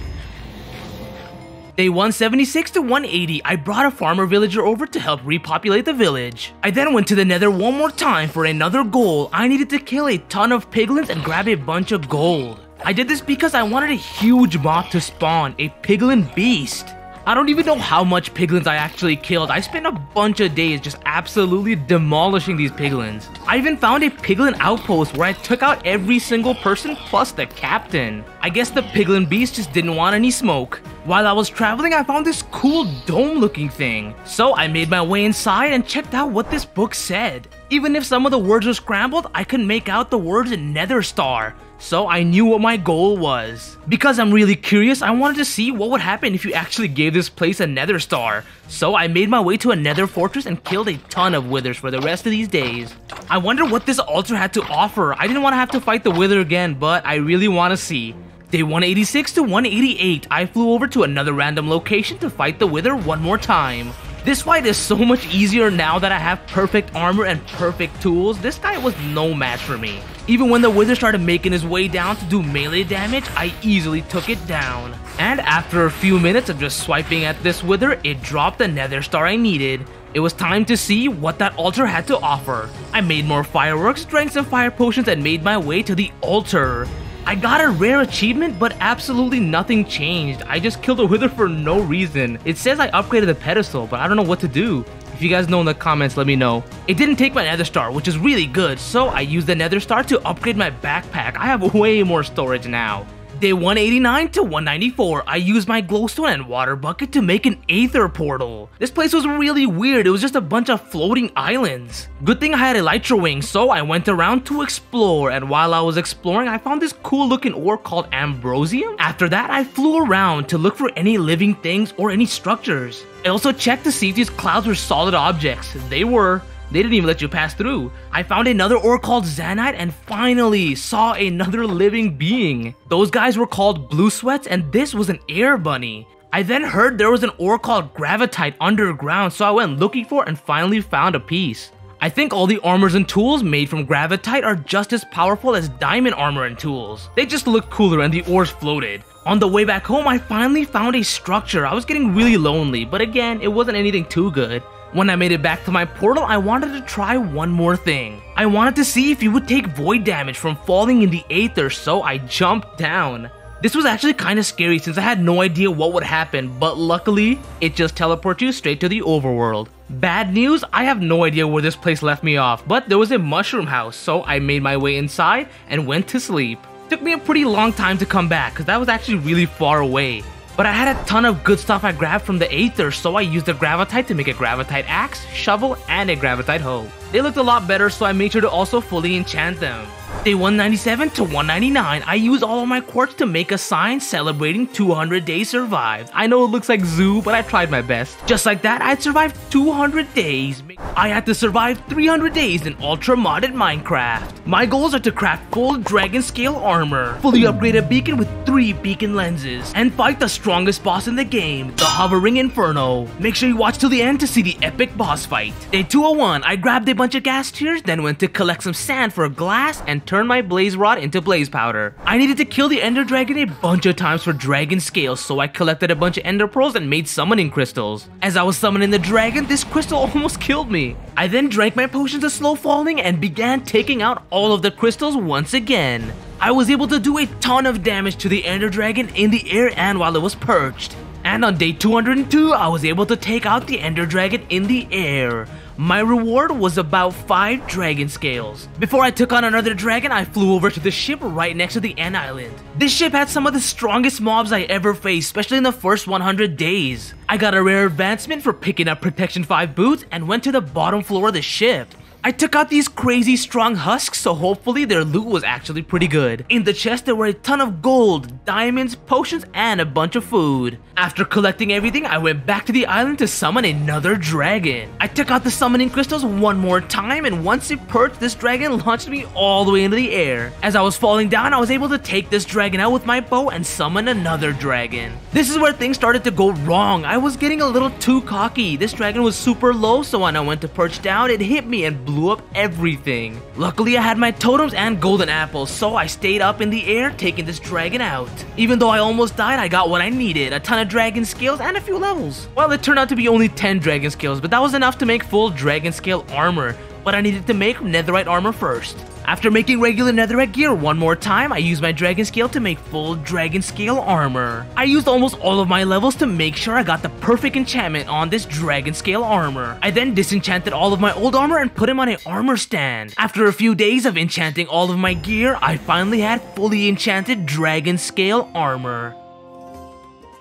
Day 176 to 180, I brought a farmer villager over to help repopulate the village. I then went to the nether one more time for another goal. I needed to kill a ton of piglins and grab a bunch of gold. I did this because I wanted a huge moth to spawn, a piglin beast. I don't even know how much piglins I actually killed. I spent a bunch of days just absolutely demolishing these piglins. I even found a piglin outpost where I took out every single person plus the captain. I guess the piglin beast just didn't want any smoke. While I was traveling, I found this cool dome looking thing. So I made my way inside and checked out what this book said. Even if some of the words were scrambled, I could make out the words Nether Star so I knew what my goal was. Because I'm really curious, I wanted to see what would happen if you actually gave this place a nether star. So I made my way to a nether fortress and killed a ton of withers for the rest of these days. I wonder what this altar had to offer. I didn't want to have to fight the wither again, but I really want to see. Day 186 to 188, I flew over to another random location to fight the wither one more time. This fight is so much easier now that I have perfect armor and perfect tools. This guy was no match for me. Even when the Wither started making his way down to do melee damage, I easily took it down. And after a few minutes of just swiping at this wither, it dropped the nether star I needed. It was time to see what that altar had to offer. I made more fireworks, drank some fire potions, and made my way to the altar. I got a rare achievement, but absolutely nothing changed. I just killed a wither for no reason. It says I upgraded the pedestal, but I don't know what to do. If you guys know in the comments, let me know. It didn't take my nether star, which is really good, so I used the nether star to upgrade my backpack. I have way more storage now. Day 189 to 194, I used my glowstone and water bucket to make an aether portal. This place was really weird, it was just a bunch of floating islands. Good thing I had elytra wing, so I went around to explore, and while I was exploring, I found this cool looking ore called ambrosium. After that, I flew around to look for any living things or any structures. I also checked to see if these clouds were solid objects. They were. They didn't even let you pass through. I found another ore called Zanite and finally saw another living being. Those guys were called Blue Swets and this was an Aerbunny. I then heard there was an ore called Gravitite underground so I went looking for it and finally found a piece. I think all the armors and tools made from Gravitite are just as powerful as diamond armor and tools. They just look cooler and the ores floated. On the way back home, I finally found a structure. I was getting really lonely, but again, it wasn't anything too good. When I made it back to my portal, I wanted to try one more thing. I wanted to see if you would take void damage from falling in the aether, so I jumped down. This was actually kinda scary since I had no idea what would happen, but luckily, it just teleports you straight to the overworld. Bad news, I have no idea where this place left me off, but there was a mushroom house, so I made my way inside and went to sleep. Took me a pretty long time to come back, cause that was actually really far away. But I had a ton of good stuff I grabbed from the Aether, so I used the Gravitite to make a Gravitite axe, shovel, and a Gravitite hoe. They looked a lot better, so I made sure to also fully enchant them. Day 197 to 199, I used all of my quartz to make a sign celebrating 200 days survived. I know it looks like zoo, but I tried my best. Just like that, I'd survived 200 days. I had to survive 300 days in ultra modded Minecraft. My goals are to craft full dragon scale armor, fully upgrade a beacon with 3 beacon lenses, and fight the strongest boss in the game, the Hovering Inferno. Make sure you watch till the end to see the epic boss fight. Day 201, I grabbed a bunch of ghast tears, then went to collect some sand for a glass and turn my blaze rod into blaze powder. I needed to kill the ender dragon a bunch of times for dragon scales, so I collected a bunch of ender pearls and made summoning crystals. As I was summoning the dragon, this crystal almost killed me. I then drank my potions of slow falling and began taking out all of the crystals once again. I was able to do a ton of damage to the ender dragon in the air and while it was perched. And on day 202, I was able to take out the ender dragon in the air. My reward was about 5 dragon scales. Before I took on another dragon, I flew over to the ship right next to the End Island. This ship had some of the strongest mobs I ever faced, especially in the first 100 days. I got a rare advancement for picking up Protection 5 boots and went to the bottom floor of the ship. I took out these crazy strong husks, so hopefully their loot was actually pretty good. In the chest there were a ton of gold, diamonds, potions, and a bunch of food. After collecting everything, I went back to the island to summon another dragon. I took out the summoning crystals one more time, and once it perched, this dragon launched me all the way into the air. As I was falling down, I was able to take this dragon out with my bow and summon another dragon. This is where things started to go wrong. I was getting a little too cocky. This dragon was super low, so when I went to perch down, it hit me and blew up everything. Luckily, I had my totems and golden apples, so I stayed up in the air taking this dragon out. Even though I almost died, I got what I needed, a ton of dragon scales and a few levels. Well, it turned out to be only 10 dragon scales, but that was enough to make full dragon scale armor, but I needed to make netherite armor first. After making regular netherite gear one more time, I used my dragon scale to make full dragon scale armor. I used almost all of my levels to make sure I got the perfect enchantment on this dragon scale armor. I then disenchanted all of my old armor and put him on an armor stand. After a few days of enchanting all of my gear, I finally had fully enchanted dragon scale armor.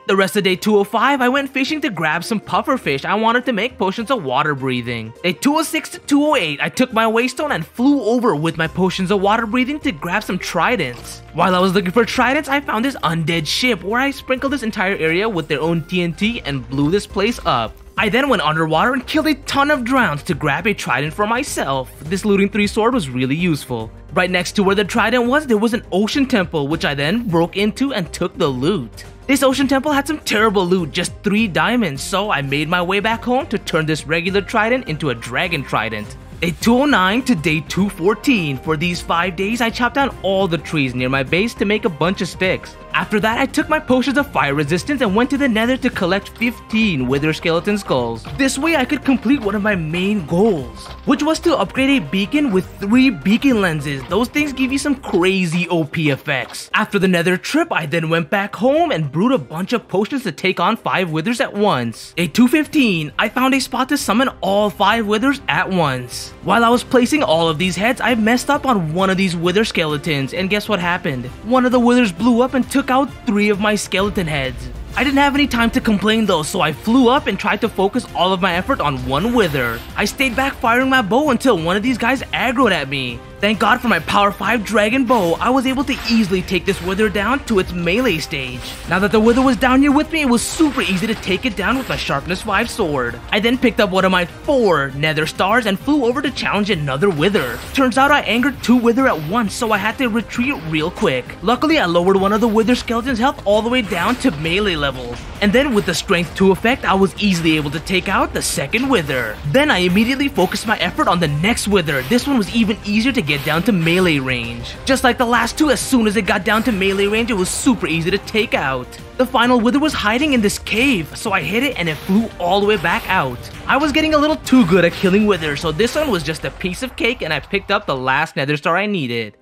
The rest of day 205, I went fishing to grab some puffer fish I wanted to make potions of water breathing. Day 206 to 208, I took my waystone and flew over with my potions of water breathing to grab some tridents. While I was looking for tridents, I found this undead ship where I sprinkled this entire area with their own TNT and blew this place up. I then went underwater and killed a ton of drowns to grab a trident for myself. This looting 3 sword was really useful. Right next to where the trident was, there was an ocean temple, which I then broke into and took the loot. This ocean temple had some terrible loot, just 3 diamonds, so I made my way back home to turn this regular trident into a dragon trident. Day 209 to day 214. For these 5 days, I chopped down all the trees near my base to make a bunch of sticks. After that, I took my potions of fire resistance and went to the nether to collect 15 wither skeleton skulls. This way, I could complete one of my main goals, which was to upgrade a beacon with 3 beacon lenses. Those things give you some crazy OP effects. After the nether trip, I then went back home and brewed a bunch of potions to take on 5 withers at once. Day 215, I found a spot to summon all 5 withers at once. While I was placing all of these heads, I messed up on one of these wither skeletons, and guess what happened? One of the withers blew up and took out three of my skeleton heads. I didn't have any time to complain though, so I flew up and tried to focus all of my effort on one wither. I stayed back firing my bow until one of these guys aggroed at me. Thank god for my power 5 dragon bow, I was able to easily take this wither down to its melee stage. Now that the wither was down here with me, it was super easy to take it down with my sharpness 5 sword. I then picked up one of my 4 nether stars and flew over to challenge another wither. Turns out I angered 2 wither at once, so I had to retreat real quick. Luckily, I lowered one of the wither skeleton's health all the way down to melee level. And then with the strength 2 effect, I was easily able to take out the second wither. Then I immediately focused my effort on the next wither. This one was even easier to get down to melee range. Just like the last two, as soon as it got down to melee range, it was super easy to take out. The final wither was hiding in this cave, so I hit it and it flew all the way back out. I was getting a little too good at killing withers, so this one was just a piece of cake and I picked up the last nether star I needed.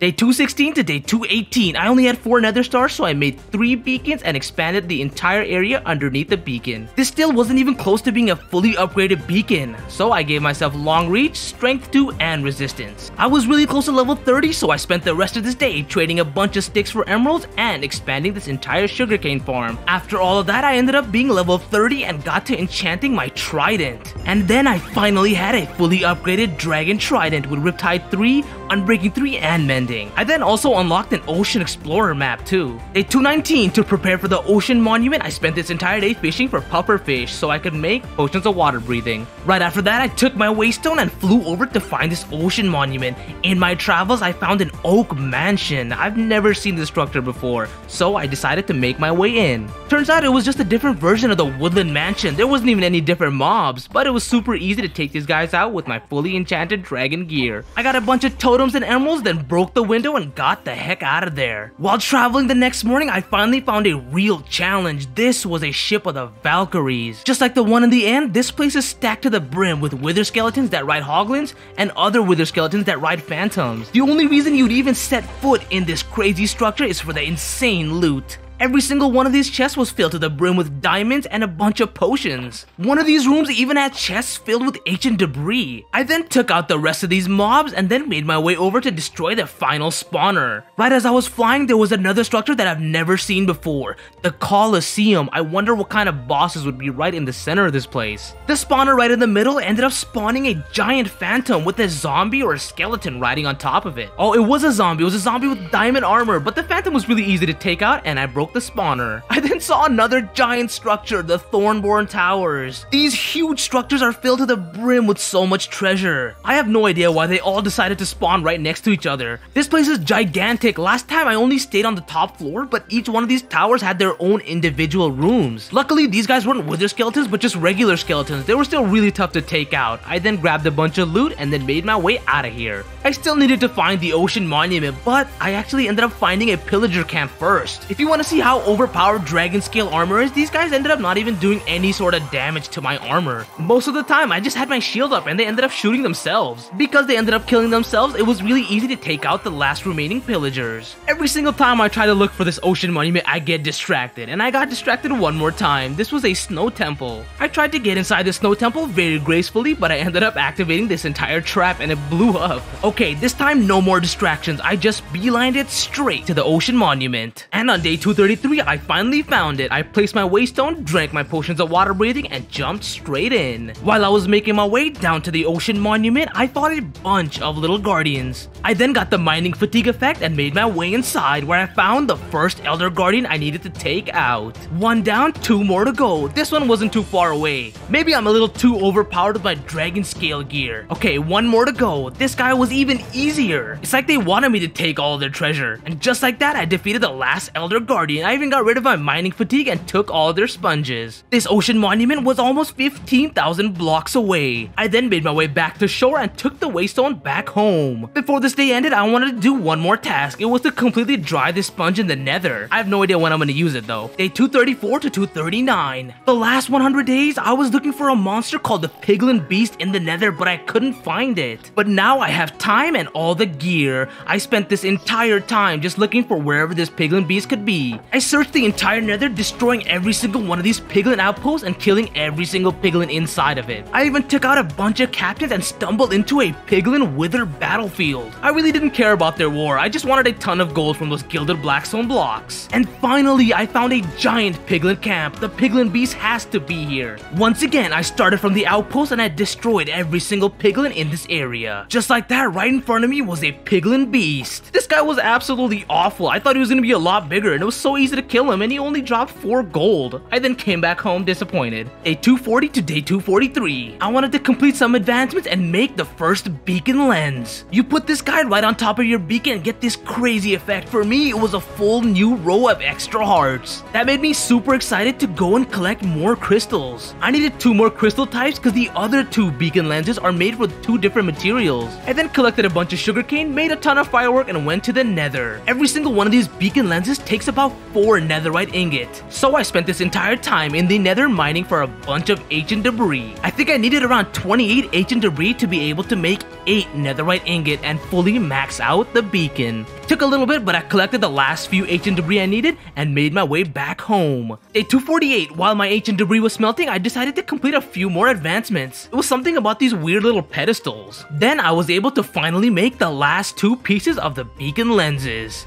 Day 216 to day 218, I only had 4 nether stars so I made 3 beacons and expanded the entire area underneath the beacon. This still wasn't even close to being a fully upgraded beacon, so I gave myself long reach, strength 2, and resistance. I was really close to level 30 so I spent the rest of this day trading a bunch of sticks for emeralds and expanding this entire sugarcane farm. After all of that I ended up being level 30 and got to enchanting my trident. And then I finally had a fully upgraded dragon trident with Riptide 3, Unbreaking 3, and Mend I then also unlocked an Ocean Explorer map too. Day 219, to prepare for the Ocean Monument, I spent this entire day fishing for puffer fish so I could make potions of water breathing. Right after that, I took my waystone and flew over to find this Ocean Monument. In my travels, I found an oak mansion. I've never seen this structure before, so I decided to make my way in. Turns out it was just a different version of the Woodland Mansion. There wasn't even any different mobs, but it was super easy to take these guys out with my fully enchanted dragon gear. I got a bunch of totems and emeralds, then broke the window and got the heck out of there. While traveling the next morning, I finally found a real challenge. This was a ship of the Valkyries. Just like the one in the end, this place is stacked to the brim with wither skeletons that ride hoglins and other wither skeletons that ride phantoms. The only reason you'd even set foot in this crazy structure is for the insane loot. Every single one of these chests was filled to the brim with diamonds and a bunch of potions. One of these rooms even had chests filled with ancient debris. I then took out the rest of these mobs and then made my way over to destroy the final spawner. Right as I was flying, there was another structure that I've never seen before, the Colosseum. I wonder what kind of bosses would be right in the center of this place. The spawner right in the middle ended up spawning a giant phantom with a zombie or a skeleton riding on top of it. Oh, it was a zombie. It was a zombie with diamond armor, but the phantom was really easy to take out and I broke the spawner. I then saw another giant structure, the Thornborn Towers. These huge structures are filled to the brim with so much treasure. I have no idea why they all decided to spawn right next to each other. This place is gigantic. Last time I only stayed on the top floor, but each one of these towers had their own individual rooms. Luckily, these guys weren't wither skeletons, but just regular skeletons. They were still really tough to take out. I then grabbed a bunch of loot and then made my way out of here. I still needed to find the ocean monument, but I actually ended up finding a pillager camp first. If you want to see how overpowered dragon scale armor is, these guys ended up not even doing any sort of damage to my armor. Most of the time, I just had my shield up and they ended up shooting themselves. Because they ended up killing themselves, it was really easy to take out the last remaining pillagers. Every single time I try to look for this ocean monument, I get distracted, and I got distracted one more time. This was a snow temple. I tried to get inside the snow temple very gracefully, but I ended up activating this entire trap and it blew up. Okay, this time no more distractions, I just beelined it straight to the ocean monument. And on day 233, I finally found it. I placed my waystone, drank my potions of water breathing, and jumped straight in. While I was making my way down to the ocean monument, I fought a bunch of little guardians. I then got the mining fatigue effect and made my way inside where I found the first elder guardian I needed to take out. One down, two more to go. This one wasn't too far away. Maybe I'm a little too overpowered with my dragon scale gear. Okay, one more to go. This guy was even easier. It's like they wanted me to take all their treasure. And just like that, I defeated the last elder guardian. I even got rid of my mining fatigue and took all their sponges. This ocean monument was almost 15,000 blocks away. I then made my way back to shore and took the waystone back home. Before this day ended, I wanted to do one more task. It was to completely dry this sponge in the nether. I have no idea when I'm gonna use it though. Day 234 to 239. The last 100 days, I was looking for a monster called the Piglin Beast in the nether, but I couldn't find it. But now I have time and all the gear. I spent this entire time just looking for wherever this Piglin Beast could be. I searched the entire nether, destroying every single one of these Piglin outposts and killing every single Piglin inside of it. I even took out a bunch of captains and stumbled into a Piglin Wither battlefield. I really didn't care about their war, I just wanted a ton of gold from those gilded blackstone blocks. And finally, I found a giant Piglin camp. The Piglin Beast has to be here. Once again, I started from the outpost and I destroyed every single Piglin in this area. Just like that, right in front of me was a Piglin Beast. This guy was absolutely awful. I thought he was gonna be a lot bigger and it was so easy to kill him and he only dropped 4 gold. I then came back home disappointed. Day 240 to day 243. I wanted to complete some advancements and make the first beacon lens. You put this guy right on top of your beacon and get this crazy effect. For me, it was a full new row of extra hearts. That made me super excited to go and collect more crystals. I needed two more crystal types because the other two beacon lenses are made with two different materials. I then collected a bunch of sugarcane, made a ton of firework, and went to the nether. Every single one of these beacon lenses takes about 4 netherite ingot. So I spent this entire time in the nether mining for a bunch of ancient debris. I think I needed around 28 ancient debris to be able to make 8 netherite ingot and fully max out the beacon. Took a little bit, but I collected the last few ancient debris I needed and made my way back home. Day 248, while my ancient debris was smelting, I decided to complete a few more advancements. It was something about these weird little pedestals. Then I was able to finally make the last two pieces of the beacon lenses.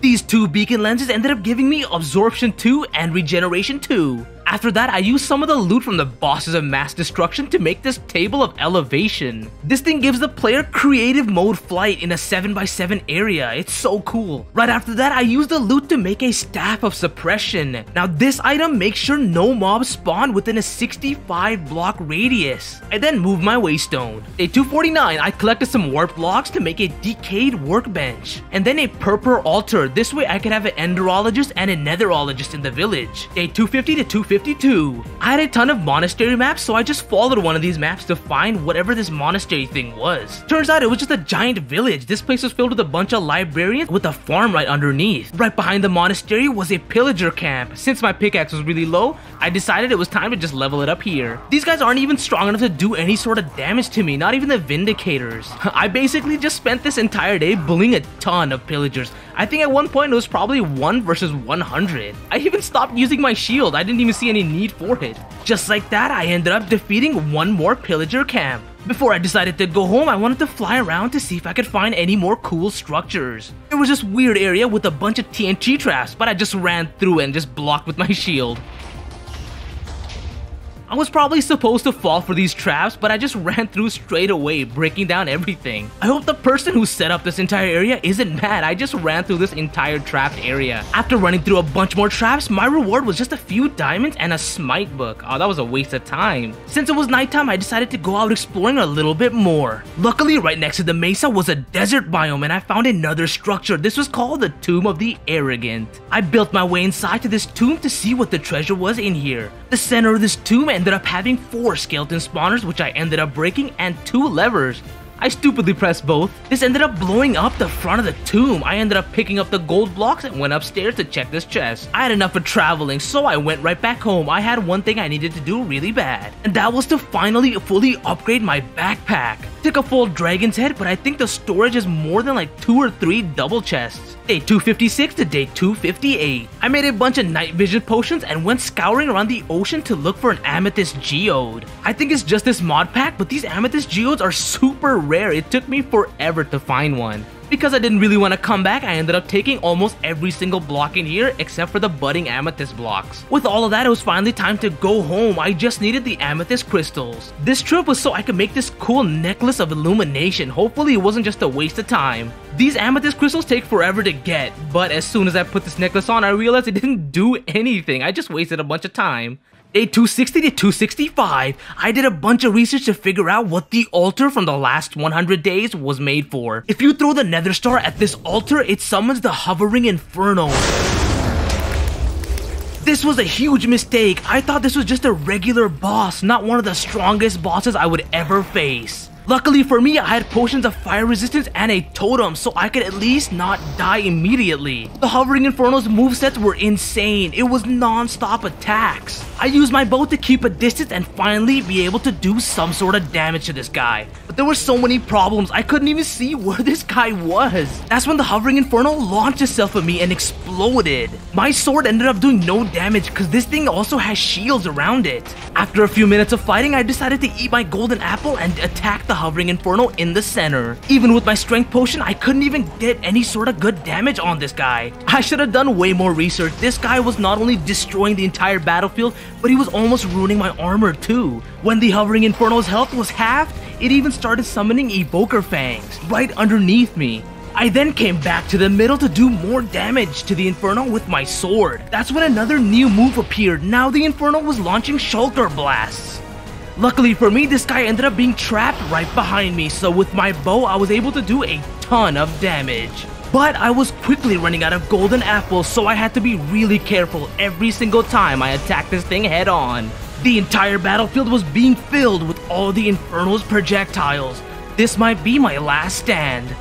These two beacon lenses ended up giving me Absorption 2 and Regeneration 2. After that, I used some of the loot from the bosses of mass destruction to make this table of elevation. This thing gives the player creative mode flight in a 7x7 area, it's so cool. Right after that, I used the loot to make a staff of suppression. Now this item makes sure no mobs spawn within a 65 block radius. I then moved my waystone. Day 249, I collected some warp blocks to make a decayed workbench. And then a purple altar, this way I could have an enderologist and a netherologist in the village. Day 250 to 250 52. I had a ton of monastery maps, so I just followed one of these maps to find whatever this monastery thing was. Turns out it was just a giant village. This place was filled with a bunch of librarians with a farm right underneath. Right behind the monastery was a pillager camp. Since my pickaxe was really low, I decided it was time to just level it up here. These guys aren't even strong enough to do any sort of damage to me, not even the Vindicators. I basically just spent this entire day bullying a ton of pillagers. I think at one point it was probably 1 versus 100. I even stopped using my shield, I didn't even see any need for it. Just like that, I ended up defeating one more pillager camp. Before I decided to go home, I wanted to fly around to see if I could find any more cool structures. There was this weird area with a bunch of TNT traps, but I just ran through and just blocked with my shield. I was probably supposed to fall for these traps, but I just ran through straight away, breaking down everything. I hope the person who set up this entire area isn't mad, I just ran through this entire trapped area. After running through a bunch more traps, my reward was just a few diamonds and a smite book. Oh, that was a waste of time. Since it was nighttime, I decided to go out exploring a little bit more. Luckily, right next to the mesa was a desert biome and I found another structure. This was called the Tomb of the Arrogant. I built my way inside to this tomb to see what the treasure was in here. The center of this tomb ended up having 4 skeleton spawners which I ended up breaking and 2 levers. I stupidly pressed both. This ended up blowing up the front of the tomb. I ended up picking up the gold blocks and went upstairs to check this chest. I had enough of traveling, so I went right back home. I had one thing I needed to do really bad, and that was to finally fully upgrade my backpack. Took a full dragon's head, but I think the storage is more than like 2 or 3 double chests. Day 256 to day 258. I made a bunch of night vision potions and went scouring around the ocean to look for an amethyst geode. I think it's just this mod pack, but these amethyst geodes are super rare. It took me forever to find one. Because I didn't really want to come back, I ended up taking almost every single block in here except for the budding amethyst blocks. With all of that, it was finally time to go home. I just needed the amethyst crystals. This trip was so I could make this cool necklace of illumination. Hopefully it wasn't just a waste of time. These amethyst crystals take forever to get, but as soon as I put this necklace on, I realized it didn't do anything. I just wasted a bunch of time. Day 260 to 265, I did a bunch of research to figure out what the altar from the last 100 days was made for. If you throw the nether star at this altar, it summons the hovering inferno. This was a huge mistake. I thought this was just a regular boss, not one of the strongest bosses I would ever face. Luckily for me, I had potions of fire resistance and a totem, so I could at least not die immediately. The Hovering Inferno's movesets were insane. It was non-stop attacks. I used my bow to keep a distance and finally be able to do some sort of damage to this guy. But there were so many problems, I couldn't even see where this guy was. That's when the Hovering Inferno launched itself at me and exploded. My sword ended up doing no damage because this thing also has shields around it. After a few minutes of fighting, I decided to eat my golden apple and attack the Hovering Inferno in the center. Even with my strength potion, I couldn't even get any sort of good damage on this guy. I should have done way more research. This guy was not only destroying the entire battlefield, but he was almost ruining my armor too. When the Hovering Inferno's health was halved, it even started summoning Evoker Fangs right underneath me. I then came back to the middle to do more damage to the Inferno with my sword. That's when another new move appeared. Now the Inferno was launching Shulker Blasts. Luckily for me, this guy ended up being trapped right behind me, so with my bow, I was able to do a ton of damage. But I was quickly running out of golden apples, so I had to be really careful every single time I attacked this thing head on. The entire battlefield was being filled with all the Inferno's projectiles. This might be my last stand.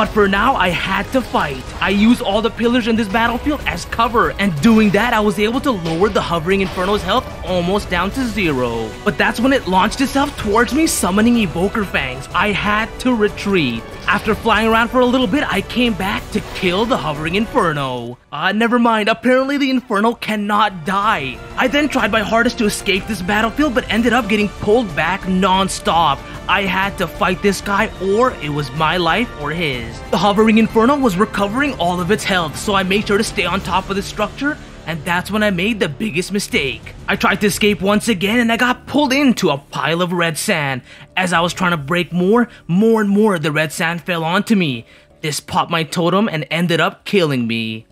But for now, I had to fight. I used all the pillars in this battlefield as cover, and doing that, I was able to lower the hovering Inferno's health almost down to zero. But that's when it launched itself towards me, summoning Evoker Fangs. I had to retreat. After flying around for a little bit, I came back to kill the hovering Inferno. Uh, never mind, apparently the Inferno cannot die. I then tried my hardest to escape this battlefield, but ended up getting pulled back non-stop. I had to fight this guy, or it was my life or his. The hovering Inferno was recovering all of its health, so I made sure to stay on top of the structure and that's when I made the biggest mistake. I tried to escape once again and I got pulled into a pile of red sand. As I was trying to break more, more and more of the red sand fell onto me. This popped my totem and ended up killing me.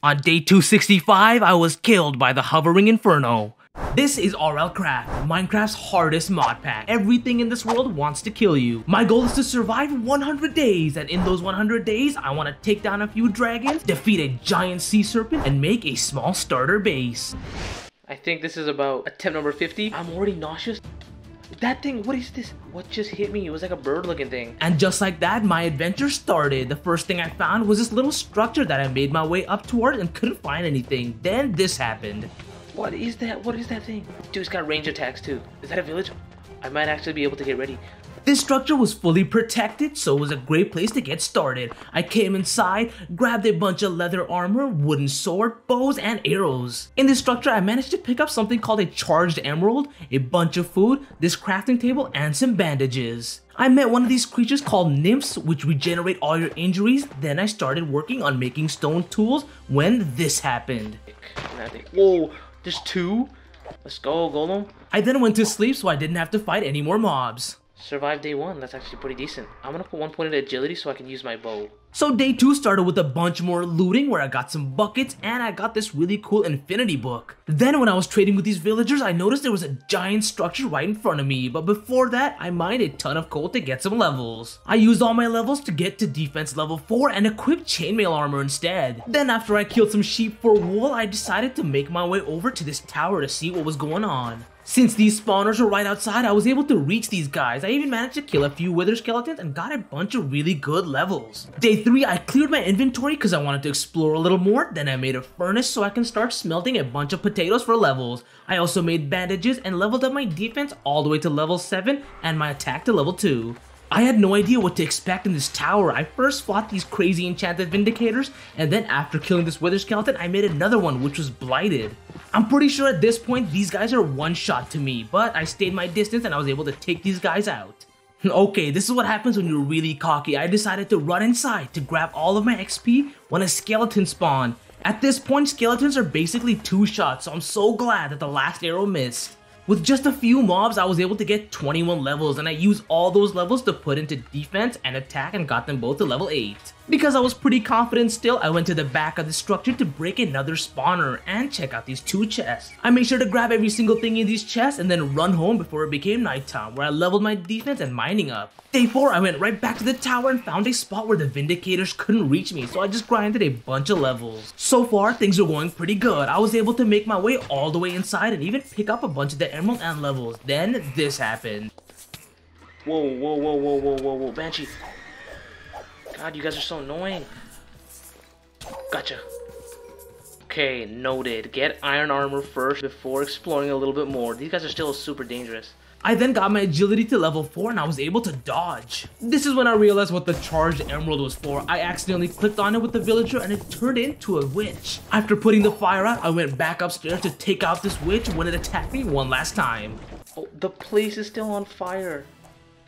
On day 265, I was killed by the hovering inferno. This is RLCraft, Minecraft's hardest mod pack. Everything in this world wants to kill you. My goal is to survive 100 days, and in those 100 days, I want to take down a few dragons, defeat a giant sea serpent, and make a small starter base. I think this is about attempt number 50. I'm already nauseous. That thing, what is this? What just hit me? It was like a bird looking thing. And just like that, my adventure started. The first thing I found was this little structure that I made my way up toward and couldn't find anything. Then this happened. What is that? What is that thing? Dude, it's got range attacks too. Is that a village? I might actually be able to get ready. This structure was fully protected, so it was a great place to get started. I came inside, grabbed a bunch of leather armor, wooden sword, bows, and arrows. In this structure, I managed to pick up something called a charged emerald, a bunch of food, this crafting table, and some bandages. I met one of these creatures called nymphs, which regenerate all your injuries. Then I started working on making stone tools when this happened. Whoa, there's two? Let's go, Golem. I then went to sleep so I didn't have to fight any more mobs. Survived day one. That's actually pretty decent. I'm gonna put one point in agility so I can use my bow. So day 2 started with a bunch more looting where I got some buckets and I got this really cool infinity book. Then when I was trading with these villagers, I noticed there was a giant structure right in front of me, but before that, I mined a ton of coal to get some levels. I used all my levels to get to defense level 4 and equipped chainmail armor instead. Then after I killed some sheep for wool, I decided to make my way over to this tower to see what was going on. Since these spawners were right outside, I was able to reach these guys. I even managed to kill a few wither skeletons and got a bunch of really good levels. Day 3, I cleared my inventory because I wanted to explore a little more. Then I made a furnace so I can start smelting a bunch of potatoes for levels. I also made bandages and leveled up my defense all the way to level 7 and my attack to level 2. I had no idea what to expect in this tower. I first fought these crazy enchanted vindicators, and then after killing this wither skeleton, I made another one which was blighted. I'm pretty sure at this point these guys are one shot to me, but I stayed my distance and I was able to take these guys out. Okay, this is what happens when you're really cocky. I decided to run inside to grab all of my XP when a skeleton spawned. At this point, skeletons are basically two shots, so I'm so glad that the last arrow missed. With just a few mobs, I was able to get 21 levels and I used all those levels to put into defense and attack and got them both to level 8. Because I was pretty confident still, I went to the back of the structure to break another spawner and check out these two chests. I made sure to grab every single thing in these chests and then run home before it became nighttime where I leveled my defense and mining up. Day 4, I went right back to the tower and found a spot where the Vindicators couldn't reach me, so I just grinded a bunch of levels. So far, things are going pretty good. I was able to make my way all the way inside and even pick up a bunch of the Emerald Ant levels. Then, this happened. Whoa, whoa, whoa, whoa, whoa, whoa, whoa, Banshee. God, you guys are so annoying. Gotcha. Okay, noted. Get iron armor first before exploring a little bit more. These guys are still super dangerous. I then got my agility to level 4 and I was able to dodge. This is when I realized what the charged emerald was for. I accidentally clicked on it with the villager and it turned into a witch. After putting the fire out, I went back upstairs to take out this witch when it attacked me one last time. Oh, the place is still on fire.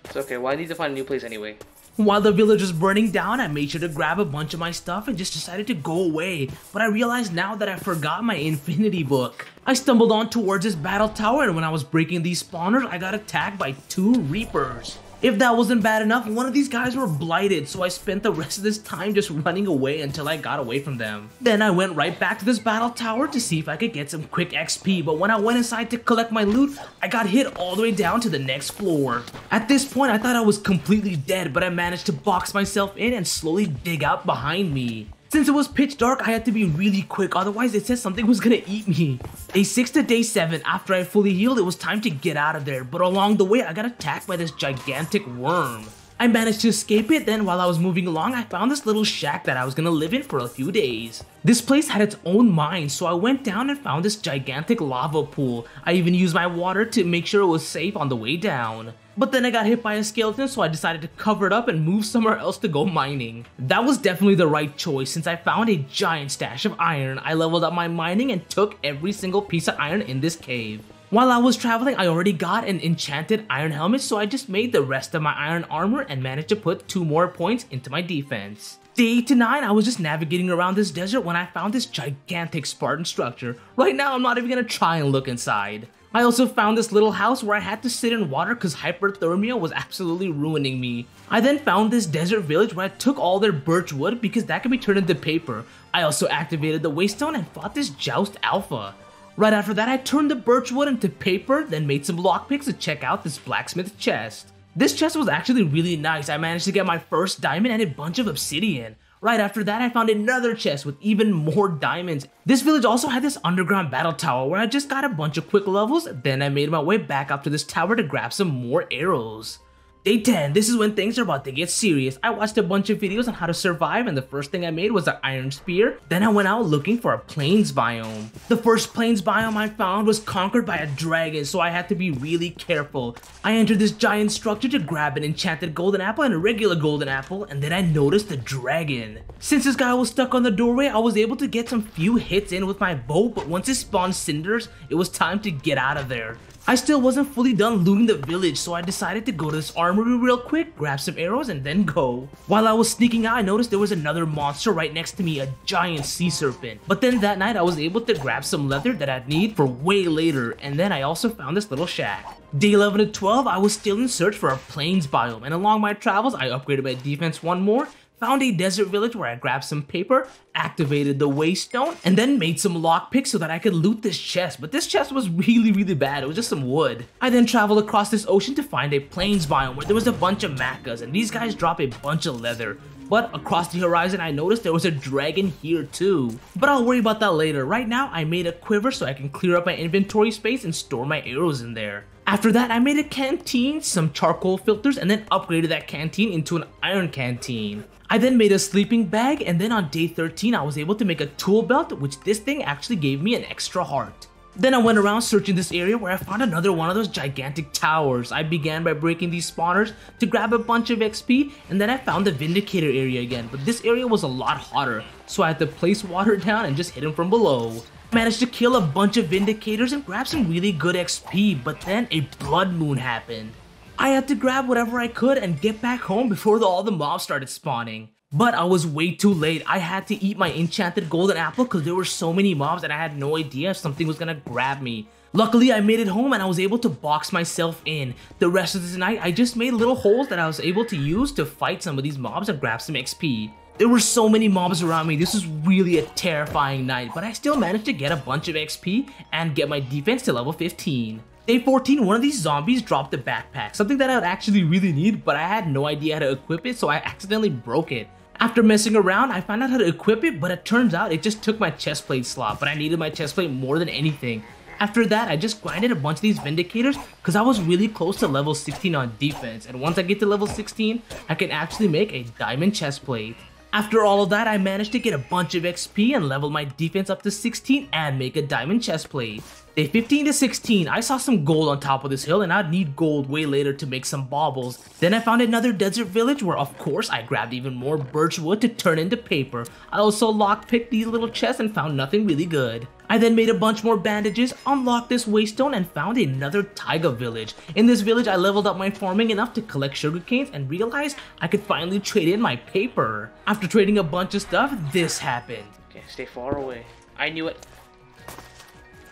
It's okay, well I need to find a new place anyway. While the village was burning down, I made sure to grab a bunch of my stuff and just decided to go away. But I realized now that I forgot my infinity book. I stumbled on towards this battle tower and when I was breaking these spawners, I got attacked by two reapers. If that wasn't bad enough, one of these guys were blighted, so I spent the rest of this time just running away until I got away from them. Then I went right back to this battle tower to see if I could get some quick XP, but when I went inside to collect my loot, I got hit all the way down to the next floor. At this point, I thought I was completely dead, but I managed to box myself in and slowly dig out behind me. Since it was pitch dark, I had to be really quick, otherwise it said something was gonna eat me. Day 6 to day 7, after I fully healed, it was time to get out of there, but along the way I got attacked by this gigantic worm. I managed to escape it, then while I was moving along, I found this little shack that I was gonna live in for a few days. This place had its own mine, so I went down and found this gigantic lava pool. I even used my water to make sure it was safe on the way down. But then I got hit by a skeleton, so I decided to cover it up and move somewhere else to go mining. That was definitely the right choice since I found a giant stash of iron. I leveled up my mining and took every single piece of iron in this cave. While I was traveling, I already got an enchanted iron helmet, so I just made the rest of my iron armor and managed to put two more points into my defense. Day 8 to 9, I was just navigating around this desert when I found this gigantic Spartan structure. Right now, I'm not even gonna try and look inside. I also found this little house where I had to sit in water because hyperthermia was absolutely ruining me. I then found this desert village where I took all their birch wood because that could be turned into paper. I also activated the waystone and fought this Joust Alpha. Right after that, I turned the birch wood into paper, then made some lockpicks to check out this blacksmith chest. This chest was actually really nice. I managed to get my first diamond and a bunch of obsidian. Right after that, I found another chest with even more diamonds. This village also had this underground battle tower where I just got a bunch of quick levels, then I made my way back up to this tower to grab some more arrows. Day 10, this is when things are about to get serious. I watched a bunch of videos on how to survive and the first thing I made was an iron spear. Then I went out looking for a plains biome. The first plains biome I found was conquered by a dragon, so I had to be really careful. I entered this giant structure to grab an enchanted golden apple and a regular golden apple, and then I noticed the dragon. Since this guy was stuck on the doorway, I was able to get some few hits in with my bow, but once it spawned cinders, it was time to get out of there. I still wasn't fully done looting the village, so I decided to go to this armory real quick, grab some arrows, and then go. While I was sneaking out, I noticed there was another monster right next to me, a giant sea serpent. But then that night, I was able to grab some leather that I'd need for way later, and then I also found this little shack. Day 11 to 12, I was still in search for a plains biome, and along my travels, I upgraded my defense one more, found a desert village where I grabbed some paper, activated the waystone, and then made some lockpicks so that I could loot this chest. But this chest was really, really bad. It was just some wood. I then traveled across this ocean to find a plains biome where there was a bunch of makas, and these guys drop a bunch of leather. But across the horizon, I noticed there was a dragon here too. But I'll worry about that later. Right now, I made a quiver so I can clear up my inventory space and store my arrows in there. After that, I made a canteen, some charcoal filters, and then upgraded that canteen into an iron canteen. I then made a sleeping bag and then on day 13 I was able to make a tool belt which this thing actually gave me an extra heart. Then I went around searching this area where I found another one of those gigantic towers. I began by breaking these spawners to grab a bunch of XP and then I found the Vindicator area again but this area was a lot hotter so I had to place water down and just hit him from below. Managed to kill a bunch of Vindicators and grab some really good XP but then a blood moon happened. I had to grab whatever I could and get back home before the, all the mobs started spawning. But I was way too late. I had to eat my enchanted golden apple because there were so many mobs and I had no idea if something was gonna grab me. Luckily, I made it home and I was able to box myself in. The rest of the night, I just made little holes that I was able to use to fight some of these mobs and grab some XP. There were so many mobs around me, this was really a terrifying night, but I still managed to get a bunch of XP and get my defense to level 15. Day 14, one of these zombies dropped a backpack, something that I would actually really need, but I had no idea how to equip it, so I accidentally broke it. After messing around, I found out how to equip it, but it turns out it just took my chestplate slot, but I needed my chestplate more than anything. After that, I just grinded a bunch of these Vindicators because I was really close to level 16 on defense, and once I get to level 16, I can actually make a diamond chestplate. After all of that, I managed to get a bunch of XP and level my defense up to 16 and make a diamond chestplate. Day 15 to 16, I saw some gold on top of this hill and I'd need gold way later to make some baubles. Then I found another desert village where of course I grabbed even more birch wood to turn into paper. I also lockpicked these little chests and found nothing really good. I then made a bunch more bandages, unlocked this waystone, and found another taiga village. In this village, I leveled up my farming enough to collect sugar canes and realized I could finally trade in my paper. After trading a bunch of stuff, this happened. Okay, stay far away. I knew it.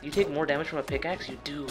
You take more damage from a pickaxe? You do.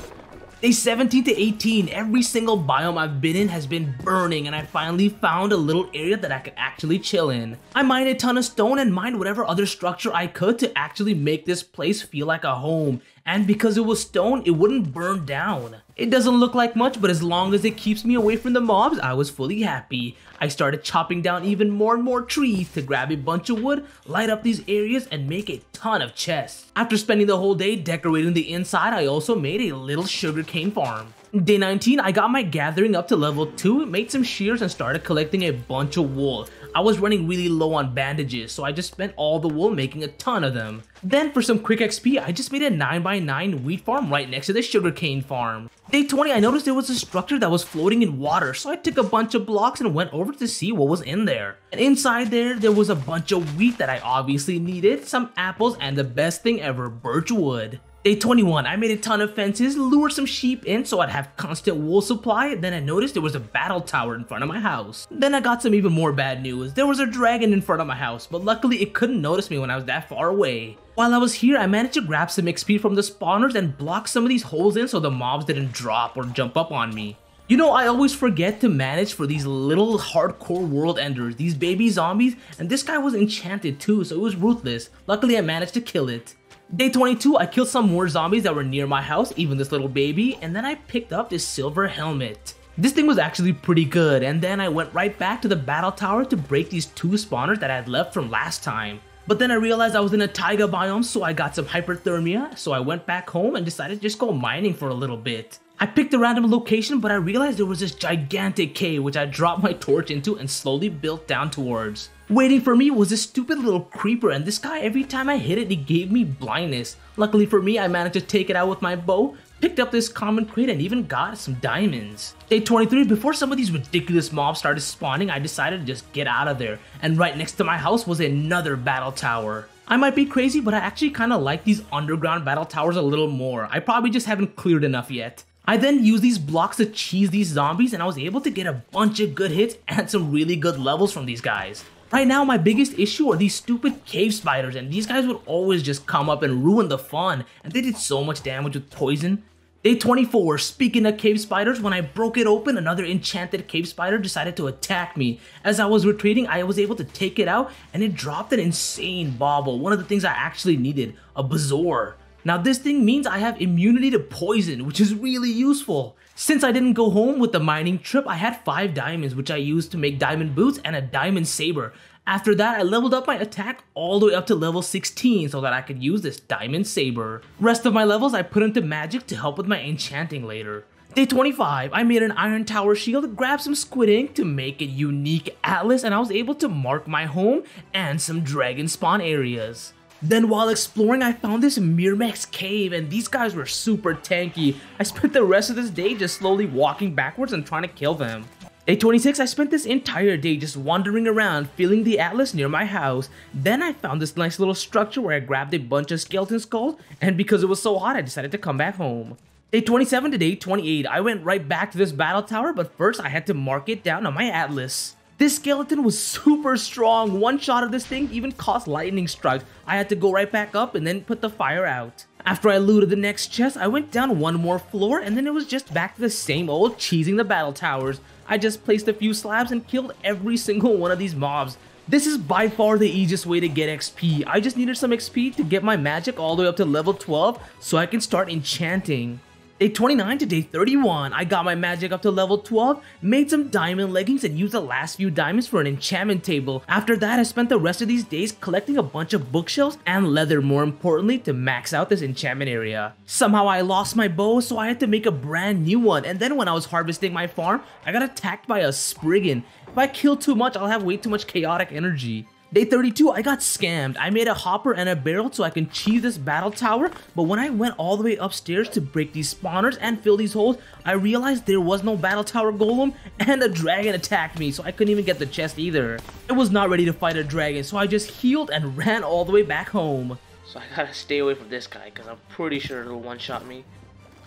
Day 17 to 18, every single biome I've been in has been burning and I finally found a little area that I could actually chill in. I mined a ton of stone and mined whatever other structure I could to actually make this place feel like a home. And because it was stone, it wouldn't burn down. It doesn't look like much, but as long as it keeps me away from the mobs, I was fully happy. I started chopping down even more and more trees to grab a bunch of wood, light up these areas, and make a ton of chests. After spending the whole day decorating the inside, I also made a little sugarcane farm. Day 19, I got my gathering up to level 2, made some shears and started collecting a bunch of wool. I was running really low on bandages, so I just spent all the wool making a ton of them. Then for some quick XP, I just made a 9x9 wheat farm right next to the sugarcane farm. Day 20, I noticed there was a structure that was floating in water, so I took a bunch of blocks and went over to see what was in there. And inside there, there was a bunch of wheat that I obviously needed, some apples, and the best thing ever, birch wood. Day 21, I made a ton of fences, lured some sheep in so I'd have constant wool supply, then I noticed there was a battle tower in front of my house. Then I got some even more bad news. There was a dragon in front of my house, but luckily it couldn't notice me when I was that far away. While I was here, I managed to grab some XP from the spawners and block some of these holes in so the mobs didn't drop or jump up on me. You know, I always forget to manage for these little hardcore world enders, these baby zombies, and this guy was enchanted too, so it was ruthless. Luckily, I managed to kill it. Day 22, I killed some more zombies that were near my house, even this little baby, and then I picked up this silver helmet. This thing was actually pretty good, and then I went right back to the battle tower to break these two spawners that I had left from last time. But then I realized I was in a taiga biome, so I got some hyperthermia, so I went back home and decided to just go mining for a little bit. I picked a random location, but I realized there was this gigantic cave which I dropped my torch into and slowly built down towards. Waiting for me was this stupid little creeper and this guy every time I hit it, he gave me blindness. Luckily for me, I managed to take it out with my bow, picked up this common crate and even got some diamonds. Day 23, before some of these ridiculous mobs started spawning, I decided to just get out of there. And right next to my house was another battle tower. I might be crazy, but I actually kinda like these underground battle towers a little more. I probably just haven't cleared enough yet. I then used these blocks to cheese these zombies and I was able to get a bunch of good hits and some really good levels from these guys. Right now, my biggest issue are these stupid cave spiders, and these guys would always just come up and ruin the fun, and they did so much damage with poison. Day 24, speaking of cave spiders, when I broke it open, another enchanted cave spider decided to attack me. As I was retreating, I was able to take it out, and it dropped an insane bauble, one of the things I actually needed, a Bezoar. Now this thing means I have immunity to poison, which is really useful. Since I didn't go home with the mining trip, I had 5 diamonds which I used to make diamond boots and a diamond saber. After that, I leveled up my attack all the way up to level 16 so that I could use this diamond saber. Rest of my levels I put into magic to help with my enchanting later. Day 25, I made an iron tower shield, grabbed some squid ink to make a unique atlas, and I was able to mark my home and some dragon spawn areas. Then while exploring, I found this Myrmex cave and these guys were super tanky. I spent the rest of this day just slowly walking backwards and trying to kill them. Day 26, I spent this entire day just wandering around, filling the atlas near my house. Then I found this nice little structure where I grabbed a bunch of skeleton skulls, and because it was so hot, I decided to come back home. Day 27 to day 28, I went right back to this battle tower, but first I had to mark it down on my atlas. This skeleton was super strong. One shot of this thing even caused lightning strikes. I had to go right back up and then put the fire out. After I looted the next chest, I went down one more floor and then it was just back to the same old cheesing the battle towers. I just placed a few slabs and killed every single one of these mobs. This is by far the easiest way to get XP. I just needed some XP to get my magic all the way up to level 12 so I can start enchanting. Day 29 to day 31, I got my magic up to level 12, made some diamond leggings and used the last few diamonds for an enchantment table. After that, I spent the rest of these days collecting a bunch of bookshelves and leather more importantly to max out this enchantment area. Somehow I lost my bow so I had to make a brand new one and then when I was harvesting my farm, I got attacked by a Spriggan. If I kill too much, I'll have way too much chaotic energy. Day 32, I got scammed. I made a hopper and a barrel so I can cheese this battle tower, but when I went all the way upstairs to break these spawners and fill these holes, I realized there was no battle tower golem and a dragon attacked me, so I couldn't even get the chest either. I was not ready to fight a dragon, so I just healed and ran all the way back home. So I gotta stay away from this guy, because I'm pretty sure it'll one-shot me.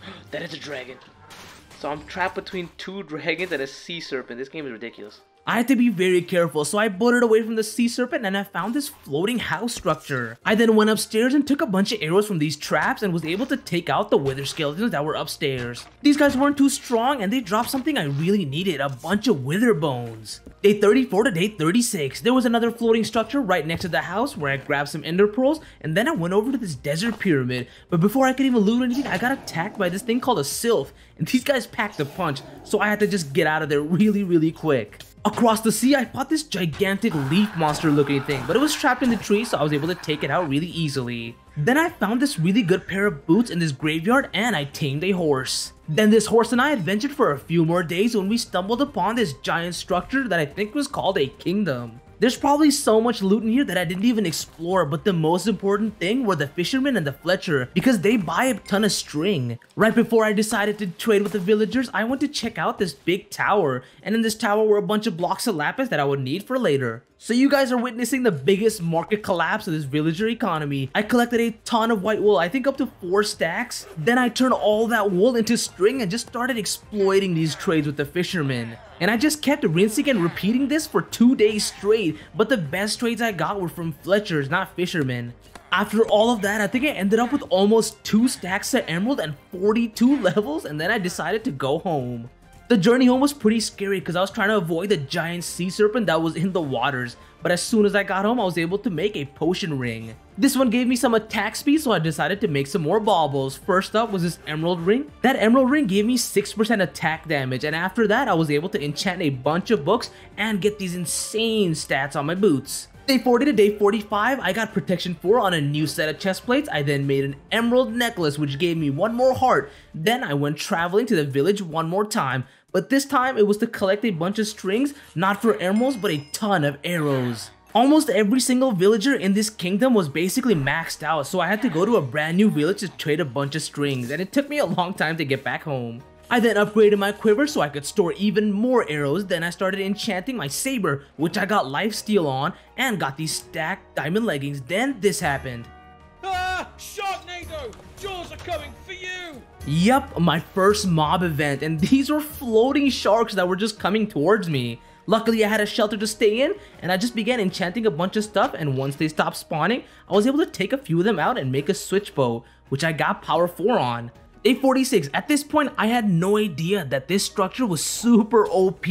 that is a dragon. So I'm trapped between two dragons and a sea serpent. This game is ridiculous. I had to be very careful, so I bolted away from the sea serpent and I found this floating house structure. I then went upstairs and took a bunch of arrows from these traps and was able to take out the wither skeletons that were upstairs. These guys weren't too strong and they dropped something I really needed, a bunch of wither bones. Day 34 to day 36, there was another floating structure right next to the house where I grabbed some ender pearls and then I went over to this desert pyramid. But before I could even loot anything, I got attacked by this thing called a sylph and these guys packed a punch, so I had to just get out of there really, really quick. Across the sea, I fought this gigantic leaf monster looking thing, but it was trapped in the tree so I was able to take it out really easily. Then I found this really good pair of boots in this graveyard and I tamed a horse. Then this horse and I adventured for a few more days when we stumbled upon this giant structure that I think was called a kingdom. There's probably so much loot in here that I didn't even explore, but the most important thing were the fishermen and the Fletcher, because they buy a ton of string. Right before I decided to trade with the villagers, I went to check out this big tower, and in this tower were a bunch of blocks of lapis that I would need for later. So you guys are witnessing the biggest market collapse of this villager economy. I collected a ton of white wool, I think up to 4 stacks. Then I turned all that wool into string and just started exploiting these trades with the fishermen. And I just kept rinsing and repeating this for 2 days straight, but the best trades I got were from Fletchers, not fishermen. After all of that, I think I ended up with almost 2 stacks of emerald and 42 levels, and then I decided to go home. The journey home was pretty scary because I was trying to avoid the giant sea serpent that was in the waters, but as soon as I got home, I was able to make a potion ring. This one gave me some attack speed, so I decided to make some more baubles. First up was this emerald ring. That emerald ring gave me 6% attack damage, and after that, I was able to enchant a bunch of books and get these insane stats on my boots. Day 40 to day 45, I got protection 4 on a new set of chest plates. I then made an emerald necklace which gave me one more heart. Then I went traveling to the village one more time. But this time it was to collect a bunch of strings, not for emeralds, but a ton of arrows. Almost every single villager in this kingdom was basically maxed out, so I had to go to a brand new village to trade a bunch of strings, and it took me a long time to get back home. I then upgraded my quiver so I could store even more arrows, then I started enchanting my saber, which I got lifesteal on, and got these stacked diamond leggings, then this happened. Ah! Sharknado! Jaws are coming for you! Yup, my first mob event, and these were floating sharks that were just coming towards me. Luckily, I had a shelter to stay in, and I just began enchanting a bunch of stuff, and once they stopped spawning, I was able to take a few of them out and make a switch bow, which I got power 4 on. Day 46, at this point I had no idea that this structure was super OP.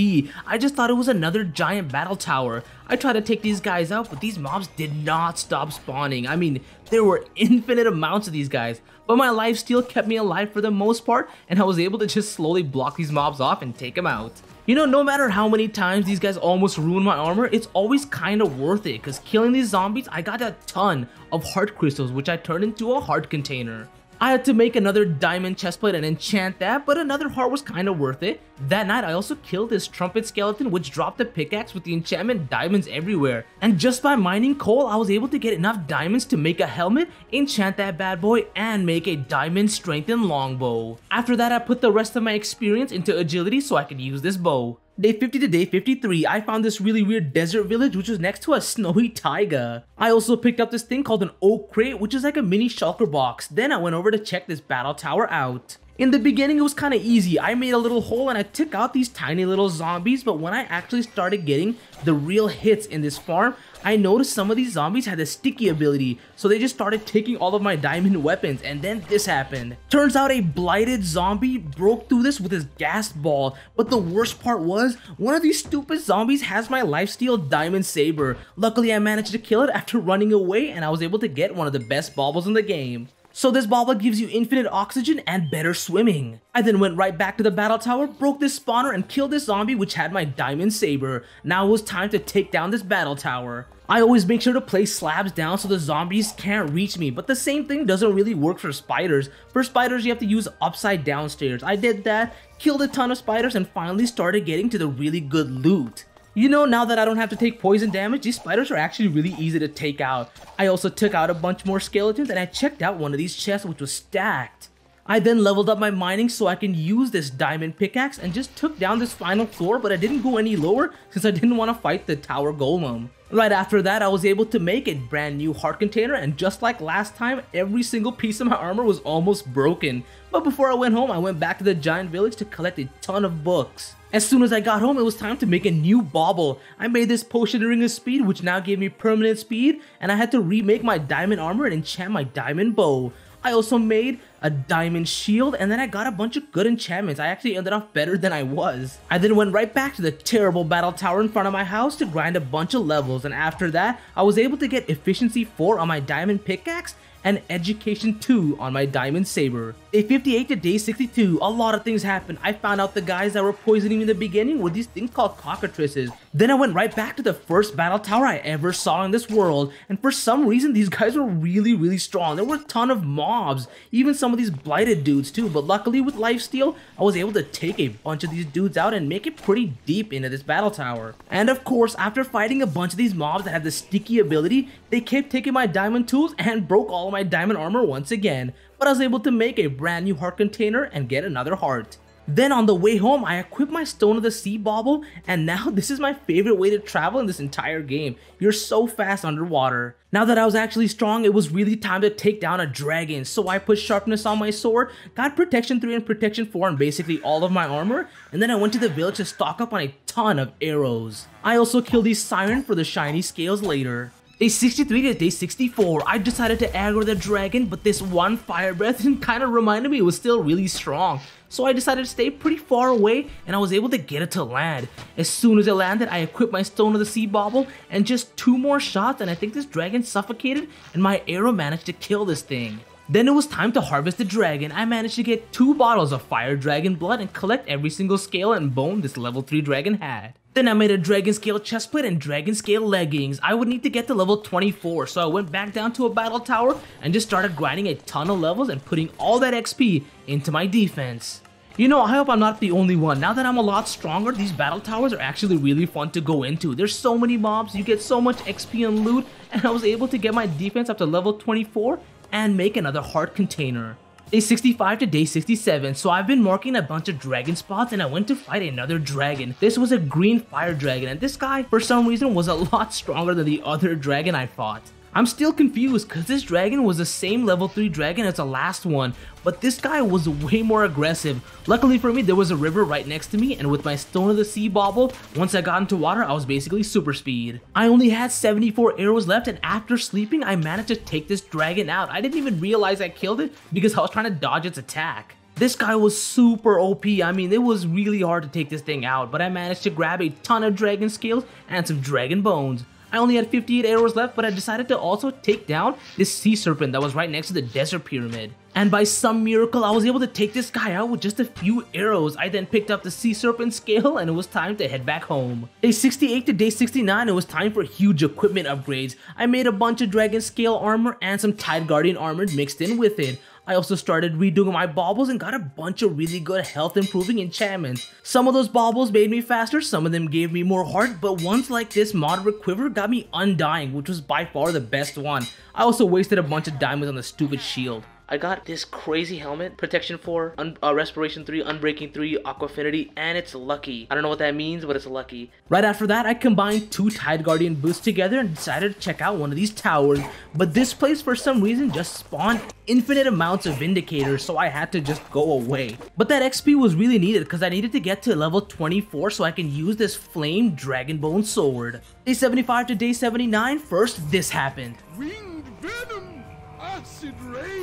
I just thought it was another giant battle tower. I tried to take these guys out, but these mobs did not stop spawning. I mean, there were infinite amounts of these guys, but my life lifesteal kept me alive for the most part, and I was able to just slowly block these mobs off and take them out. You know, no matter how many times these guys almost ruin my armor, it's always kind of worth it, because killing these zombies, I got a ton of heart crystals, which I turned into a heart container. I had to make another diamond chestplate and enchant that, but another heart was kinda worth it. That night, I also killed this trumpet skeleton which dropped a pickaxe with the enchantment diamonds everywhere. And just by mining coal, I was able to get enough diamonds to make a helmet, enchant that bad boy, and make a diamond strengthened longbow. After that, I put the rest of my experience into agility so I could use this bow. Day 50 to day 53, I found this really weird desert village which was next to a snowy taiga. I also picked up this thing called an oak crate which is like a mini shulker box. Then I went over to check this battle tower out. In the beginning, it was kind of easy. I made a little hole and I took out these tiny little zombies, but when I actually started getting the real hits in this farm, I noticed some of these zombies had a sticky ability, so they just started taking all of my diamond weapons, and then this happened. Turns out a blighted zombie broke through this with his gas ball, but the worst part was, one of these stupid zombies has my lifesteal diamond saber. Luckily, I managed to kill it after running away, and I was able to get one of the best baubles in the game. So this bauble gives you infinite oxygen and better swimming. I then went right back to the battle tower, broke this spawner, and killed this zombie which had my diamond saber. Now it was time to take down this battle tower. I always make sure to place slabs down so the zombies can't reach me, but the same thing doesn't really work for spiders. For spiders, you have to use upside down stairs. I did that, killed a ton of spiders, and finally started getting to the really good loot. You know, now that I don't have to take poison damage, these spiders are actually really easy to take out. I also took out a bunch more skeletons and I checked out one of these chests which was stacked. I then leveled up my mining so I can use this diamond pickaxe and just took down this final floor but I didn't go any lower since I didn't want to fight the tower golem. Right after that, I was able to make a brand new heart container and just like last time, every single piece of my armor was almost broken. But before I went home, I went back to the giant village to collect a ton of books. As soon as I got home, it was time to make a new bauble. I made this potion ring of speed, which now gave me permanent speed, and I had to remake my diamond armor and enchant my diamond bow. I also made a diamond shield, and then I got a bunch of good enchantments. I actually ended up better than I was. I then went right back to the terrible battle tower in front of my house to grind a bunch of levels, and after that, I was able to get efficiency 4 on my diamond pickaxe and Education 2 on my Diamond Saber. Day 58 to day 62, a lot of things happened. I found out the guys that were poisoning me in the beginning were these things called cockatrices. Then I went right back to the first battle tower I ever saw in this world, and for some reason these guys were really really strong. There were a ton of mobs, even some of these blighted dudes too, but luckily with lifesteal, I was able to take a bunch of these dudes out and make it pretty deep into this battle tower. And of course, after fighting a bunch of these mobs that had the sticky ability, they kept taking my diamond tools and broke all of my diamond armor once again, but I was able to make a brand new heart container and get another heart. Then on the way home, I equipped my Stone of the Sea bauble, and now this is my favorite way to travel in this entire game. You're so fast underwater. Now that I was actually strong, it was really time to take down a dragon, so I put sharpness on my sword, got protection 3 and protection 4 on basically all of my armor, and then I went to the village to stock up on a ton of arrows. I also killed these siren for the shiny scales later. Day 63 to day 64, I decided to aggro the dragon, but this one fire breath kind of reminded me it was still really strong. So I decided to stay pretty far away and I was able to get it to land. As soon as it landed, I equipped my Stone of the Sea bauble and just two more shots and I think this dragon suffocated and my arrow managed to kill this thing. Then it was time to harvest the dragon. I managed to get two bottles of fire dragon blood and collect every single scale and bone this level 3 dragon had. Then I made a dragon scale chestplate and dragon scale leggings. I would need to get to level 24, so I went back down to a battle tower and just started grinding a ton of levels and putting all that XP into my defense. You know, I hope I'm not the only one. Now that I'm a lot stronger, these battle towers are actually really fun to go into. There's so many mobs, you get so much XP and loot, and I was able to get my defense up to level 24 and make another heart container. Day 65 to day 67, so I've been marking a bunch of dragon spots and I went to fight another dragon. This was a green fire dragon and this guy, for some reason, was a lot stronger than the other dragon I fought. I'm still confused because this dragon was the same level 3 dragon as the last one, but this guy was way more aggressive. Luckily for me, there was a river right next to me, and with my Stone of the Sea bauble, once I got into water, I was basically super speed. I only had 74 arrows left, and after sleeping, I managed to take this dragon out. I didn't even realize I killed it because I was trying to dodge its attack. This guy was super OP, I mean it was really hard to take this thing out, but I managed to grab a ton of dragon scales and some dragon bones. I only had 58 arrows left, but I decided to also take down this sea serpent that was right next to the desert pyramid. And by some miracle, I was able to take this guy out with just a few arrows. I then picked up the sea serpent scale and it was time to head back home. Day 68 to day 69, it was time for huge equipment upgrades. I made a bunch of dragon scale armor and some tide guardian armor mixed in with it. I also started redoing my baubles and got a bunch of really good health improving enchantments. Some of those baubles made me faster, some of them gave me more heart, but ones like this Moderate Quiver got me Undying, which was by far the best one. I also wasted a bunch of diamonds on the stupid shield. I got this crazy helmet, Protection 4, un uh, Respiration 3, Unbreaking 3, Aquafinity, and it's lucky. I don't know what that means, but it's lucky. Right after that, I combined two Tide Guardian boots together and decided to check out one of these towers. But this place, for some reason, just spawned infinite amounts of Vindicators, so I had to just go away. But that XP was really needed because I needed to get to level 24 so I can use this Flame Dragonbone Sword. Day 75 to day 79, first this happened. Winged venom! Acid rain!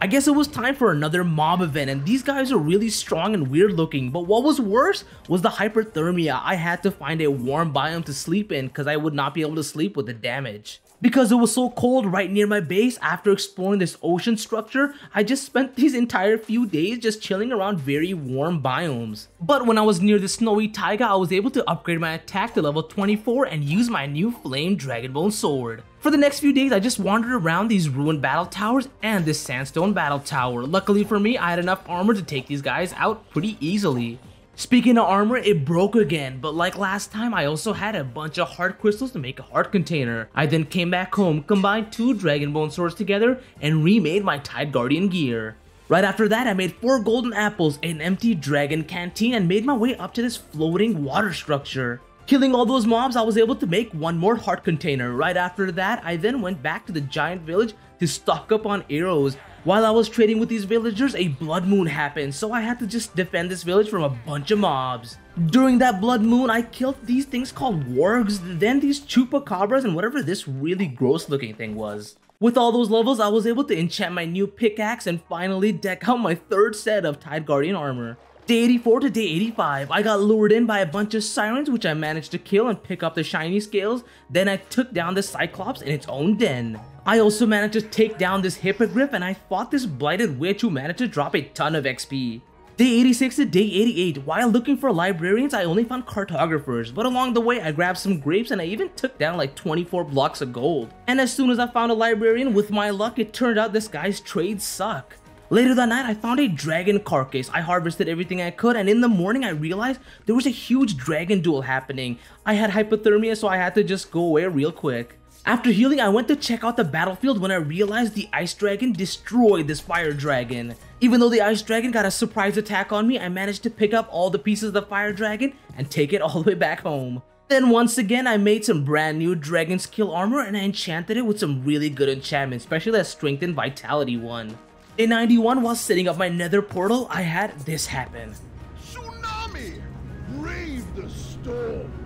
I guess it was time for another mob event and these guys are really strong and weird looking but what was worse was the hyperthermia. I had to find a warm biome to sleep in because I would not be able to sleep with the damage. Because it was so cold right near my base after exploring this ocean structure, I just spent these entire few days just chilling around very warm biomes. But when I was near the snowy taiga, I was able to upgrade my attack to level 24 and use my new flame dragonbone sword. For the next few days, I just wandered around these ruined battle towers and this sandstone battle tower. Luckily for me, I had enough armor to take these guys out pretty easily. Speaking of armor, it broke again, but like last time, I also had a bunch of heart crystals to make a heart container. I then came back home, combined two dragon bone swords together, and remade my Tide Guardian gear. Right after that, I made 4 golden apples, an empty dragon canteen, and made my way up to this floating water structure. Killing all those mobs, I was able to make one more heart container. Right after that, I then went back to the giant village to stock up on arrows. While I was trading with these villagers, a blood moon happened, so I had to just defend this village from a bunch of mobs. During that blood moon, I killed these things called wargs, then these chupacabras, and whatever this really gross looking thing was. With all those levels, I was able to enchant my new pickaxe and finally deck out my third set of Tide Guardian armor. Day 84 to day 85, I got lured in by a bunch of sirens which I managed to kill and pick up the shiny scales, then I took down the Cyclops in its own den. I also managed to take down this Hippogriff and I fought this Blighted Witch who managed to drop a ton of XP. Day 86 to day 88, while looking for librarians, I only found cartographers, but along the way I grabbed some grapes and I even took down like 24 blocks of gold. And as soon as I found a librarian, with my luck, it turned out this guy's trades suck. Later that night, I found a dragon carcass. I harvested everything I could, and in the morning, I realized there was a huge dragon duel happening. I had hypothermia, so I had to just go away real quick. After healing, I went to check out the battlefield when I realized the ice dragon destroyed this fire dragon. Even though the ice dragon got a surprise attack on me, I managed to pick up all the pieces of the fire dragon and take it all the way back home. Then once again, I made some brand new dragon scale armor and I enchanted it with some really good enchantments, especially that strength and vitality one. In 91, while setting up my nether portal, I had this happen. Tsunami! Brave the storm!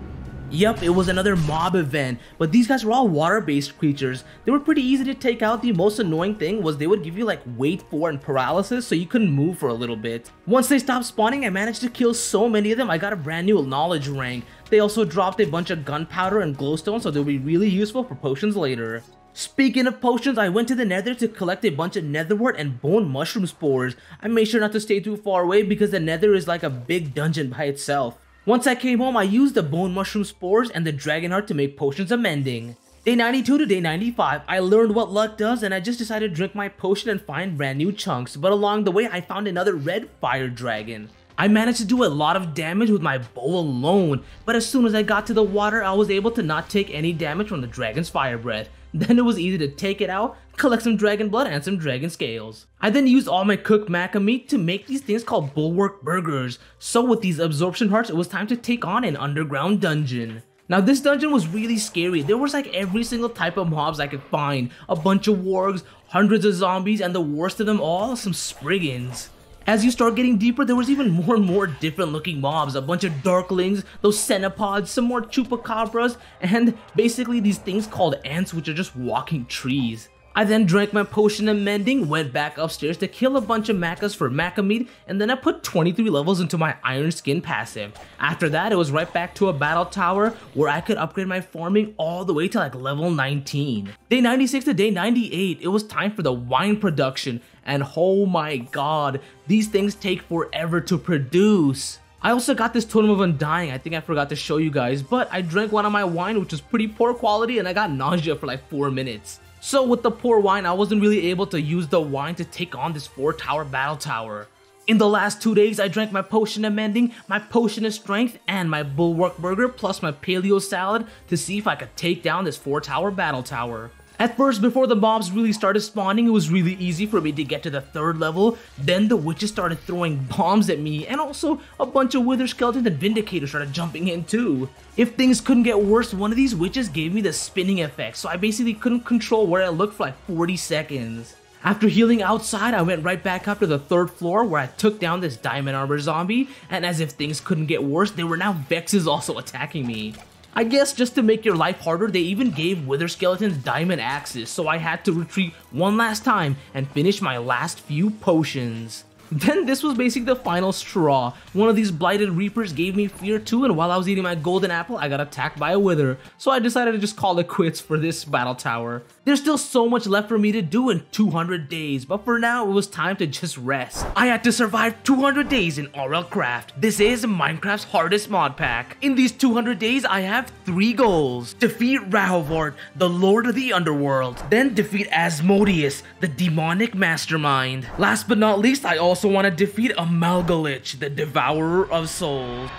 Yep, it was another mob event, but these guys were all water-based creatures. They were pretty easy to take out. The most annoying thing was they would give you like wait for and paralysis so you couldn't move for a little bit. Once they stopped spawning, I managed to kill so many of them, I got a brand new knowledge rank. They also dropped a bunch of gunpowder and glowstone so they'll be really useful for potions later. Speaking of potions, I went to the nether to collect a bunch of netherwort and bone mushroom spores. I made sure not to stay too far away because the nether is like a big dungeon by itself. Once I came home, I used the bone mushroom spores and the dragon heart to make potions of mending. Day 92 to day 95, I learned what luck does and I just decided to drink my potion and find brand new chunks, but along the way I found another red fire dragon. I managed to do a lot of damage with my bow alone, but as soon as I got to the water, I was able to not take any damage from the dragon's fire breath. Then it was easy to take it out, collect some dragon blood and some dragon scales. I then used all my cooked maka meat to make these things called bulwark burgers. So with these absorption hearts, it was time to take on an underground dungeon. Now this dungeon was really scary. There was like every single type of mobs I could find. A bunch of wargs, hundreds of zombies, and the worst of them all, some spriggans. As you start getting deeper, there was even more and more different looking mobs. A bunch of darklings, those centipods, some more chupacabras, and basically these things called ents which are just walking trees. I then drank my potion of mending, went back upstairs to kill a bunch of makas for maka meat, and then I put 23 levels into my iron skin passive. After that, it was right back to a battle tower where I could upgrade my farming all the way to like level 19. Day 96 to day 98, it was time for the wine production, and oh my god, these things take forever to produce. I also got this Totem of Undying, I think I forgot to show you guys, but I drank one of my wine which was pretty poor quality and I got nausea for like 4 minutes. So with the poor wine, I wasn't really able to use the wine to take on this 4 tower battle tower. In the last two days, I drank my potion of mending, my potion of strength, and my bulwark burger plus my paleo salad to see if I could take down this 4 tower battle tower. At first, before the mobs really started spawning, it was really easy for me to get to the third level. Then the witches started throwing bombs at me, and also a bunch of wither skeletons and vindicators started jumping in too. If things couldn't get worse, one of these witches gave me the spinning effect, so I basically couldn't control where I looked for like 40 seconds. After healing outside, I went right back up to the third floor where I took down this diamond armor zombie, and as if things couldn't get worse, there were now Vexes also attacking me. I guess just to make your life harder, they even gave Wither Skeletons diamond axes, so I had to retreat one last time and finish my last few potions. Then this was basically the final straw. One of these blighted reapers gave me fear too and while I was eating my golden apple I got attacked by a wither. So I decided to just call it quits for this battle tower. There's still so much left for me to do in 200 days, but for now it was time to just rest. I had to survive 200 days in RLCraft. This is Minecraft's hardest mod pack. In these 200 days I have three goals. Defeat Rahovort, the Lord of the Underworld. Then defeat Asmodeus, the demonic mastermind. Last but not least I also want to defeat Amalgalich, the devourer of souls.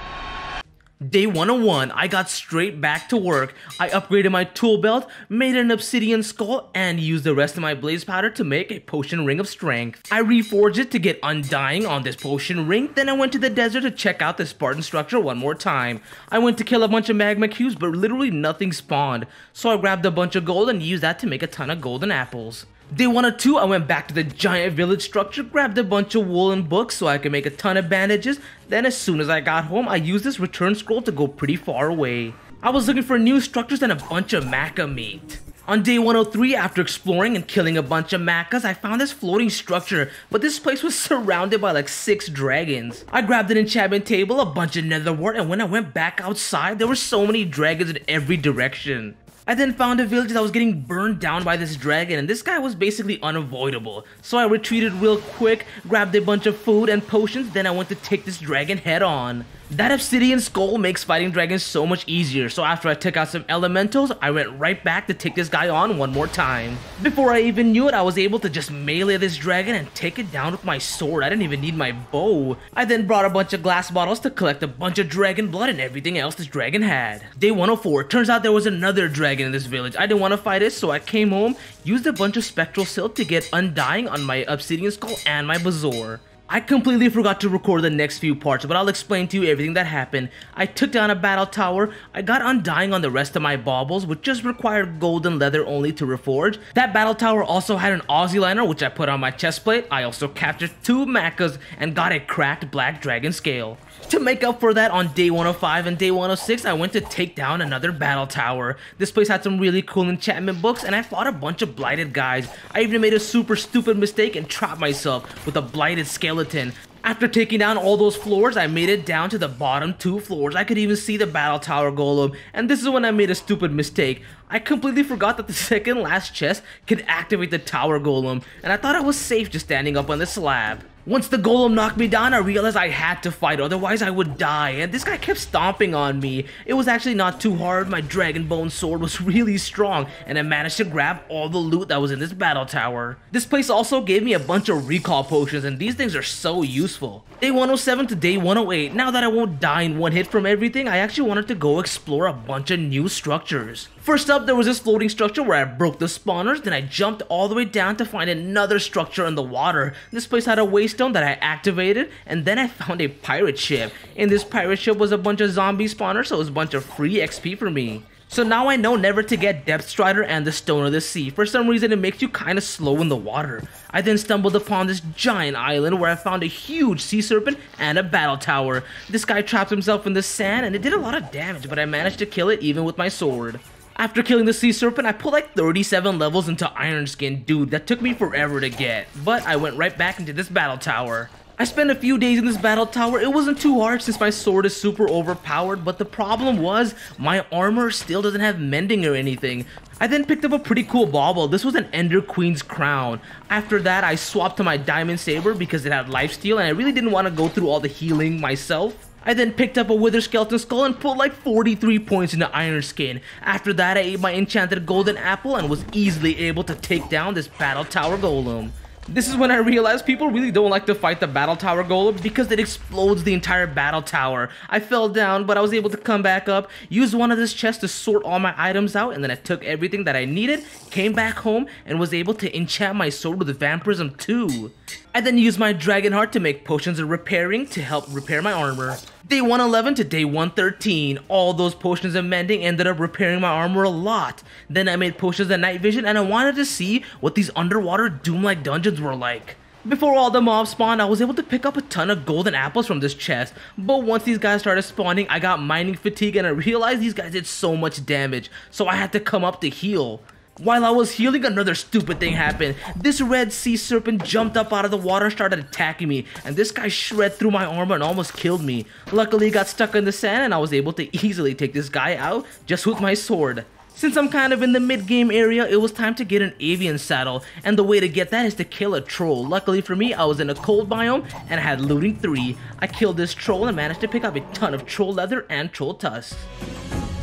Day 101, I got straight back to work. I upgraded my tool belt, made an obsidian skull, and used the rest of my blaze powder to make a potion ring of strength. I reforged it to get undying on this potion ring, then I went to the desert to check out the Spartan structure one more time. I went to kill a bunch of magma cubes, but literally nothing spawned, so I grabbed a bunch of gold and used that to make a ton of golden apples. Day 102, I went back to the giant village structure, grabbed a bunch of woolen books so I could make a ton of bandages. Then as soon as I got home, I used this return scroll to go pretty far away. I was looking for new structures and a bunch of maka meat. On day 103, after exploring and killing a bunch of makas, I found this floating structure, but this place was surrounded by like 6 dragons. I grabbed an enchantment table, a bunch of nether wart, and when I went back outside, there were so many dragons in every direction. I then found a village that was getting burned down by this dragon and this guy was basically unavoidable. So I retreated real quick, grabbed a bunch of food and potions, then I went to take this dragon head on. That obsidian skull makes fighting dragons so much easier, so after I took out some elementals, I went right back to take this guy on one more time. Before I even knew it, I was able to just melee this dragon and take it down with my sword. I didn't even need my bow. I then brought a bunch of glass bottles to collect a bunch of dragon blood and everything else this dragon had. Day 104, turns out there was another dragon in this village. I didn't want to fight it, so I came home, used a bunch of spectral silk to get undying on my obsidian skull and my bezoar. I completely forgot to record the next few parts, but I'll explain to you everything that happened. I took down a battle tower, I got undying on the rest of my baubles, which just required golden leather only to reforge. That battle tower also had an Aussie liner, which I put on my chest plate. I also captured two makas and got a cracked black dragon scale. To make up for that, on day 105 and day 106, I went to take down another battle tower. This place had some really cool enchantment books, and I fought a bunch of blighted guys. I even made a super stupid mistake and trapped myself with a blighted skeleton. After taking down all those floors, I made it down to the bottom two floors. I could even see the battle tower golem, and this is when I made a stupid mistake. I completely forgot that the second last chest could activate the tower golem, and I thought I was safe just standing up on the slab. Once the golem knocked me down, I realized I had to fight, otherwise I would die, and this guy kept stomping on me. It was actually not too hard, my dragon bone sword was really strong, and I managed to grab all the loot that was in this battle tower. This place also gave me a bunch of recall potions, and these things are so useful. Day 107 to day 108, now that I won't die in one hit from everything, I actually wanted to go explore a bunch of new structures. First up, there was this floating structure where I broke the spawners, then I jumped all the way down to find another structure in the water. This place had a waystone that I activated, and then I found a pirate ship. And this pirate ship was a bunch of zombie spawners, so it was a bunch of free XP for me. So now I know never to get Depth Strider and the Stone of the Sea. For some reason it makes you kinda slow in the water. I then stumbled upon this giant island where I found a huge sea serpent and a battle tower. This guy trapped himself in the sand and it did a lot of damage, but I managed to kill it even with my sword. After killing the sea serpent, I put like 37 levels into Iron Skin. Dude, that took me forever to get. But I went right back into this battle tower. I spent a few days in this battle tower. It wasn't too hard since my sword is super overpowered, but the problem was my armor still doesn't have mending or anything. I then picked up a pretty cool bauble. This was an Ender Queen's crown. After that, I swapped to my Diamond Saber because it had lifesteal and I really didn't want to go through all the healing myself. I then picked up a Wither Skeleton Skull and put like 43 points into Iron Skin. After that, I ate my enchanted Golden Apple and was easily able to take down this Battle Tower Golem. This is when I realized people really don't like to fight the battle tower golem because it explodes the entire battle tower. I fell down, but I was able to come back up, use one of this chests to sort all my items out, and then I took everything that I needed, came back home, and was able to enchant my sword with Vampirism too. I then used my Dragon Heart to make potions of repairing to help repair my armor. Day 111 to day 113, all those potions of mending ended up repairing my armor a lot. Then I made potions of night vision and I wanted to see what these underwater doom-like dungeons were like. Before all the mobs spawned, I was able to pick up a ton of golden apples from this chest, but once these guys started spawning, I got mining fatigue and I realized these guys did so much damage, so I had to come up to heal. While I was healing, another stupid thing happened. This red sea serpent jumped up out of the water started attacking me, and this guy shred through my armor and almost killed me. Luckily, got stuck in the sand and I was able to easily take this guy out just with my sword. Since I'm kind of in the mid-game area, it was time to get an avian saddle, and the way to get that is to kill a troll. Luckily for me, I was in a cold biome, and had looting 3. I killed this troll and managed to pick up a ton of troll leather and troll tusks.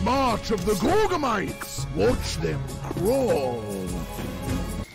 March of the Gorgomites! Watch them crawl!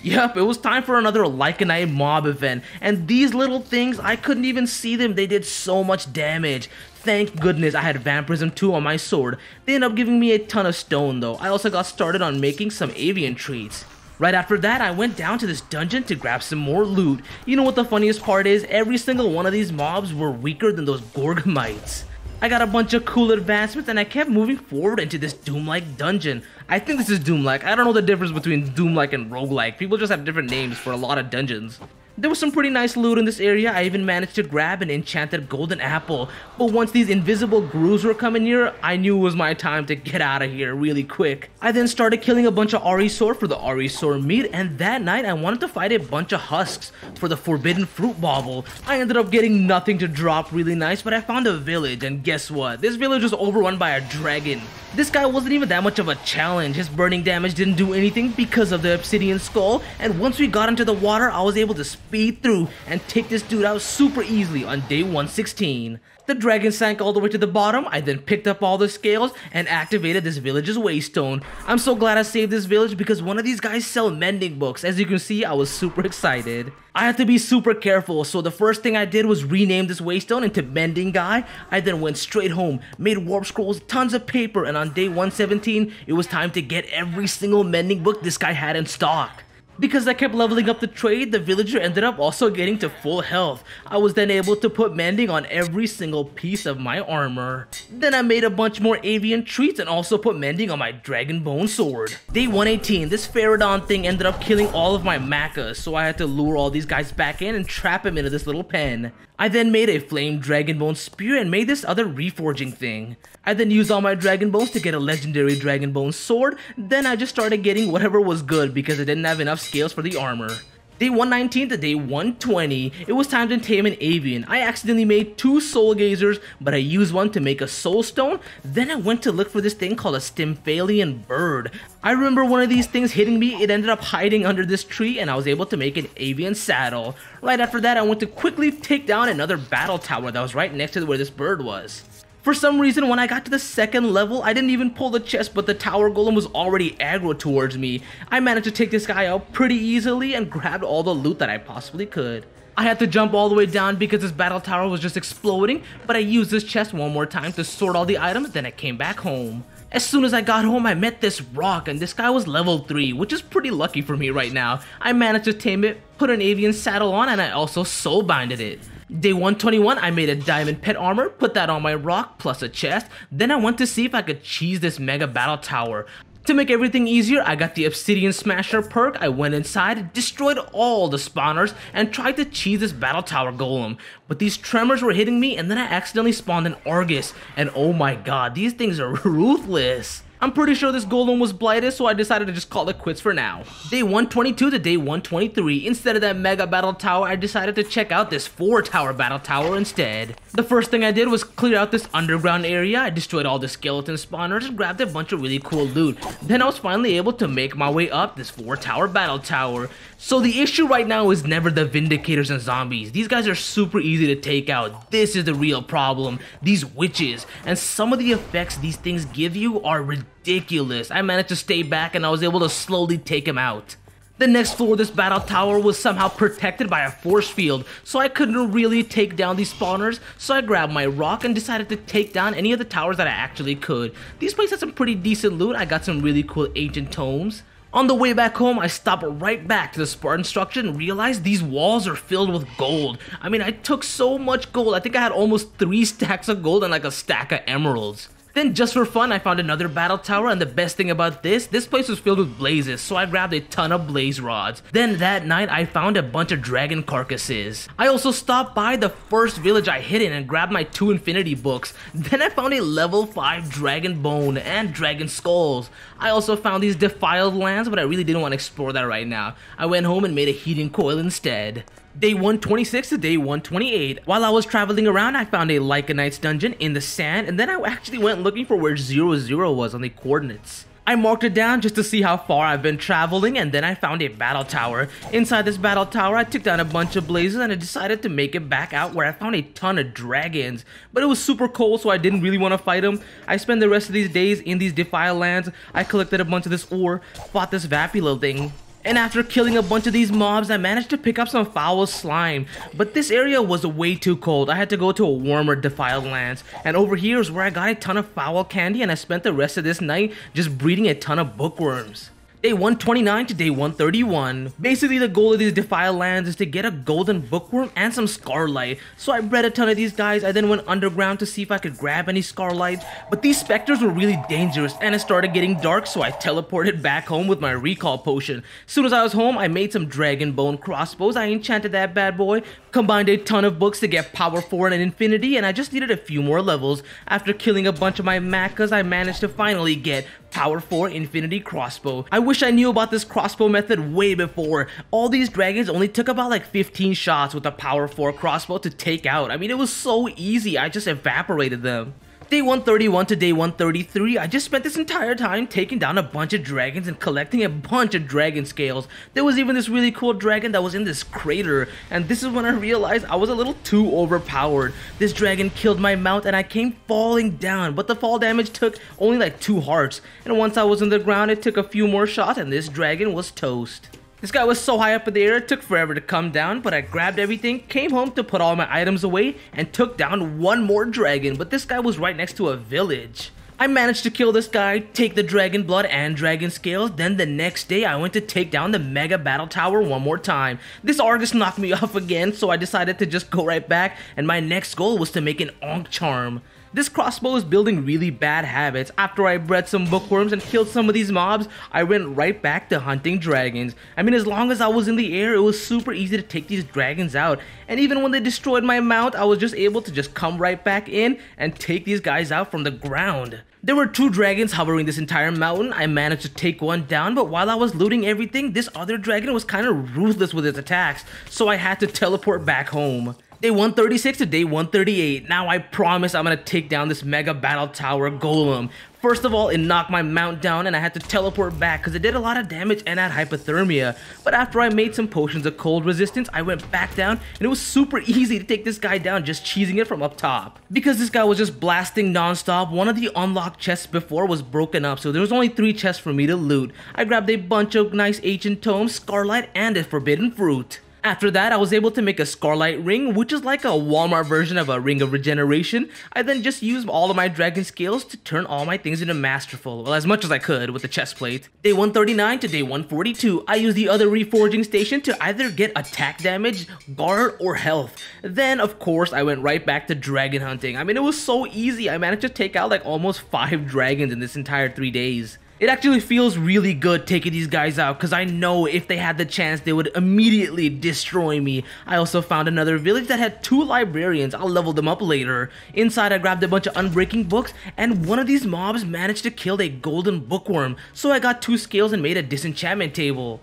Yep, it was time for another Lycanite mob event, and these little things, I couldn't even see them, they did so much damage. Thank goodness I had Vampirism 2 on my sword. They ended up giving me a ton of stone though. I also got started on making some avian treats. Right after that, I went down to this dungeon to grab some more loot. You know what the funniest part is? Every single one of these mobs were weaker than those Gorgomites. I got a bunch of cool advancements and I kept moving forward into this Doom-like dungeon. I think this is Doom-like. I don't know the difference between Doom-like and Roguelike. People just have different names for a lot of dungeons. There was some pretty nice loot in this area. I even managed to grab an enchanted golden apple. But once these invisible grooves were coming near, I knew it was my time to get out of here really quick. I then started killing a bunch of Arisaur for the Arisaur meat, and that night I wanted to fight a bunch of husks for the forbidden fruit bauble. I ended up getting nothing to drop really nice, but I found a village, and guess what? This village was overrun by a dragon. This guy wasn't even that much of a challenge. His burning damage didn't do anything because of the obsidian skull, and once we got into the water, I was able to speed through and take this dude out super easily on day 116. The dragon sank all the way to the bottom, I then picked up all the scales and activated this village's waystone. I'm so glad I saved this village because one of these guys sell mending books. As you can see, I was super excited. I had to be super careful, so the first thing I did was rename this waystone into Mending Guy. I then went straight home, made warp scrolls, tons of paper, and on day 117, it was time to get every single mending book this guy had in stock. Because I kept leveling up the trade, the villager ended up also getting to full health. I was then able to put mending on every single piece of my armor. Then I made a bunch more avian treats and also put mending on my dragon bone sword. Day 118, this Pterodon thing ended up killing all of my makas, so I had to lure all these guys back in and trap him into this little pen. I then made a flame dragon bone spear and made this other reforging thing. I then used all my dragon bones to get a legendary dragon bone sword, then I just started getting whatever was good because I didn't have enough scales for the armor. Day 119 to day 120, it was time to tame an avian. I accidentally made two soul gazers, but I used one to make a soul stone. Then I went to look for this thing called a stymphalian bird. I remember one of these things hitting me, it ended up hiding under this tree, and I was able to make an avian saddle. Right after that, I went to quickly take down another battle tower that was right next to where this bird was. For some reason, when I got to the second level, I didn't even pull the chest, but the tower golem was already aggro towards me. I managed to take this guy out pretty easily and grabbed all the loot that I possibly could. I had to jump all the way down because this battle tower was just exploding, but I used this chest one more time to sort all the items, then I came back home. As soon as I got home, I met this roc, and this guy was level 3, which is pretty lucky for me right now. I managed to tame it, put an avian saddle on, and I also soulbinded it. Day 121, I made a diamond pet armor, put that on my roc plus a chest. Then I went to see if I could cheese this mega battle tower. To make everything easier, I got the Obsidian Smasher perk, I went inside, destroyed all the spawners, and tried to cheese this battle tower golem. But these tremors were hitting me, and then I accidentally spawned an Argus, and oh my god, these things are ruthless. I'm pretty sure this golem was blighted, so I decided to just call it quits for now. Day 122 to day 123, instead of that mega battle tower, I decided to check out this 4 tower battle tower instead. The first thing I did was clear out this underground area, I destroyed all the skeleton spawners and grabbed a bunch of really cool loot. Then I was finally able to make my way up this 4 tower battle tower. So the issue right now is never the Vindicators and zombies. These guys are super easy to take out. This is the real problem. These witches. And some of the effects these things give you are ridiculous. I managed to stay back and I was able to slowly take him out. The next floor of this battle tower was somehow protected by a force field, so I couldn't really take down these spawners, so I grabbed my roc and decided to take down any of the towers that I actually could. These places had some pretty decent loot, I got some really cool ancient tomes. On the way back home, I stopped right back to the Spartan structure and realized these walls are filled with gold. I mean, I took so much gold, I think I had almost three stacks of gold and like a stack of emeralds. Then just for fun, I found another battle tower and the best thing about this, this place was filled with blazes, so I grabbed a ton of blaze rods. Then that night, I found a bunch of dragon carcasses. I also stopped by the first village I hid in and grabbed my two infinity books. Then I found a level 5 dragon bone and dragon skulls. I also found these defiled lands, but I really didn't want to explore that right now. I went home and made a heating coil instead. Day 126 to day 128. While I was traveling around, I found a Lycanites dungeon in the sand, and then I actually went looking for where 00 was on the coordinates. I marked it down just to see how far I've been traveling, and then I found a battle tower. Inside this battle tower, I took down a bunch of blazes, and I decided to make it back out where I found a ton of dragons. But it was super cold, so I didn't really want to fight them. I spent the rest of these days in these defile lands. I collected a bunch of this ore, fought this Vapula thing, and after killing a bunch of these mobs, I managed to pick up some foul slime. But this area was way too cold. I had to go to a warmer defiled lands. And over here is where I got a ton of foul candy and I spent the rest of this night just breeding a ton of bookworms. Day 129 to day 131. Basically, the goal of these defiled lands is to get a golden bookworm and some scarlite. So I bred a ton of these guys. I then went underground to see if I could grab any scarlite. But these specters were really dangerous and it started getting dark, so I teleported back home with my recall potion. Soon as I was home, I made some dragon bone crossbows. I enchanted that bad boy, combined a ton of books to get power 4 and infinity, and I just needed a few more levels. After killing a bunch of my makas, I managed to finally get Power 4 Infinity Crossbow. I wish I knew about this crossbow method way before. All these dragons only took about like 15 shots with a Power 4 crossbow to take out. I mean, it was so easy, I just evaporated them. Day 131 to day 133, I just spent this entire time taking down a bunch of dragons and collecting a bunch of dragon scales. There was even this really cool dragon that was in this crater, and this is when I realized I was a little too overpowered. This dragon killed my mount and I came falling down, but the fall damage took only like 2 hearts, and once I was in the ground it took a few more shots and this dragon was toast. This guy was so high up in the air, it took forever to come down, but I grabbed everything, came home to put all my items away, and took down one more dragon, but this guy was right next to a village. I managed to kill this guy, take the dragon blood and dragon scales, then the next day I went to take down the mega battle tower one more time. This Argus knocked me off again, so I decided to just go right back, and my next goal was to make an Ankh charm. This crossbow is building really bad habits. After I bred some bookworms and killed some of these mobs, I went right back to hunting dragons. I mean, as long as I was in the air, it was super easy to take these dragons out. And even when they destroyed my mount, I was just able to just come right back in and take these guys out from the ground. There were two dragons hovering this entire mountain. I managed to take one down, but while I was looting everything, this other dragon was kind of ruthless with its attacks, so I had to teleport back home. Day 136 to day 138. Now I promise I'm gonna take down this mega battle tower golem. First of all, it knocked my mount down and I had to teleport back because it did a lot of damage and had hypothermia. But after I made some potions of cold resistance, I went back down and it was super easy to take this guy down just cheesing it from up top. Because this guy was just blasting non-stop, one of the unlocked chests before was broken up so there was only three chests for me to loot. I grabbed a bunch of nice ancient tomes, scarlet, and a forbidden fruit. After that, I was able to make a Scarlite Ring, which is like a Walmart version of a Ring of Regeneration. I then just used all of my Dragon Scales to turn all my things into Masterful, well as much as I could with the chest plate. Day 139 to day 142, I used the other Reforging Station to either get attack damage, guard, or health. Then, of course, I went right back to dragon hunting. I mean, it was so easy. I managed to take out like almost 5 dragons in this entire 3 days. It actually feels really good taking these guys out because I know if they had the chance they would immediately destroy me. I also found another village that had two librarians, I'll level them up later. Inside I grabbed a bunch of unbreaking books and one of these mobs managed to kill a golden bookworm, so I got two scales and made a disenchantment table.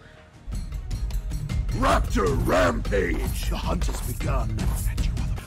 Raptor Rampage! The hunt has begun.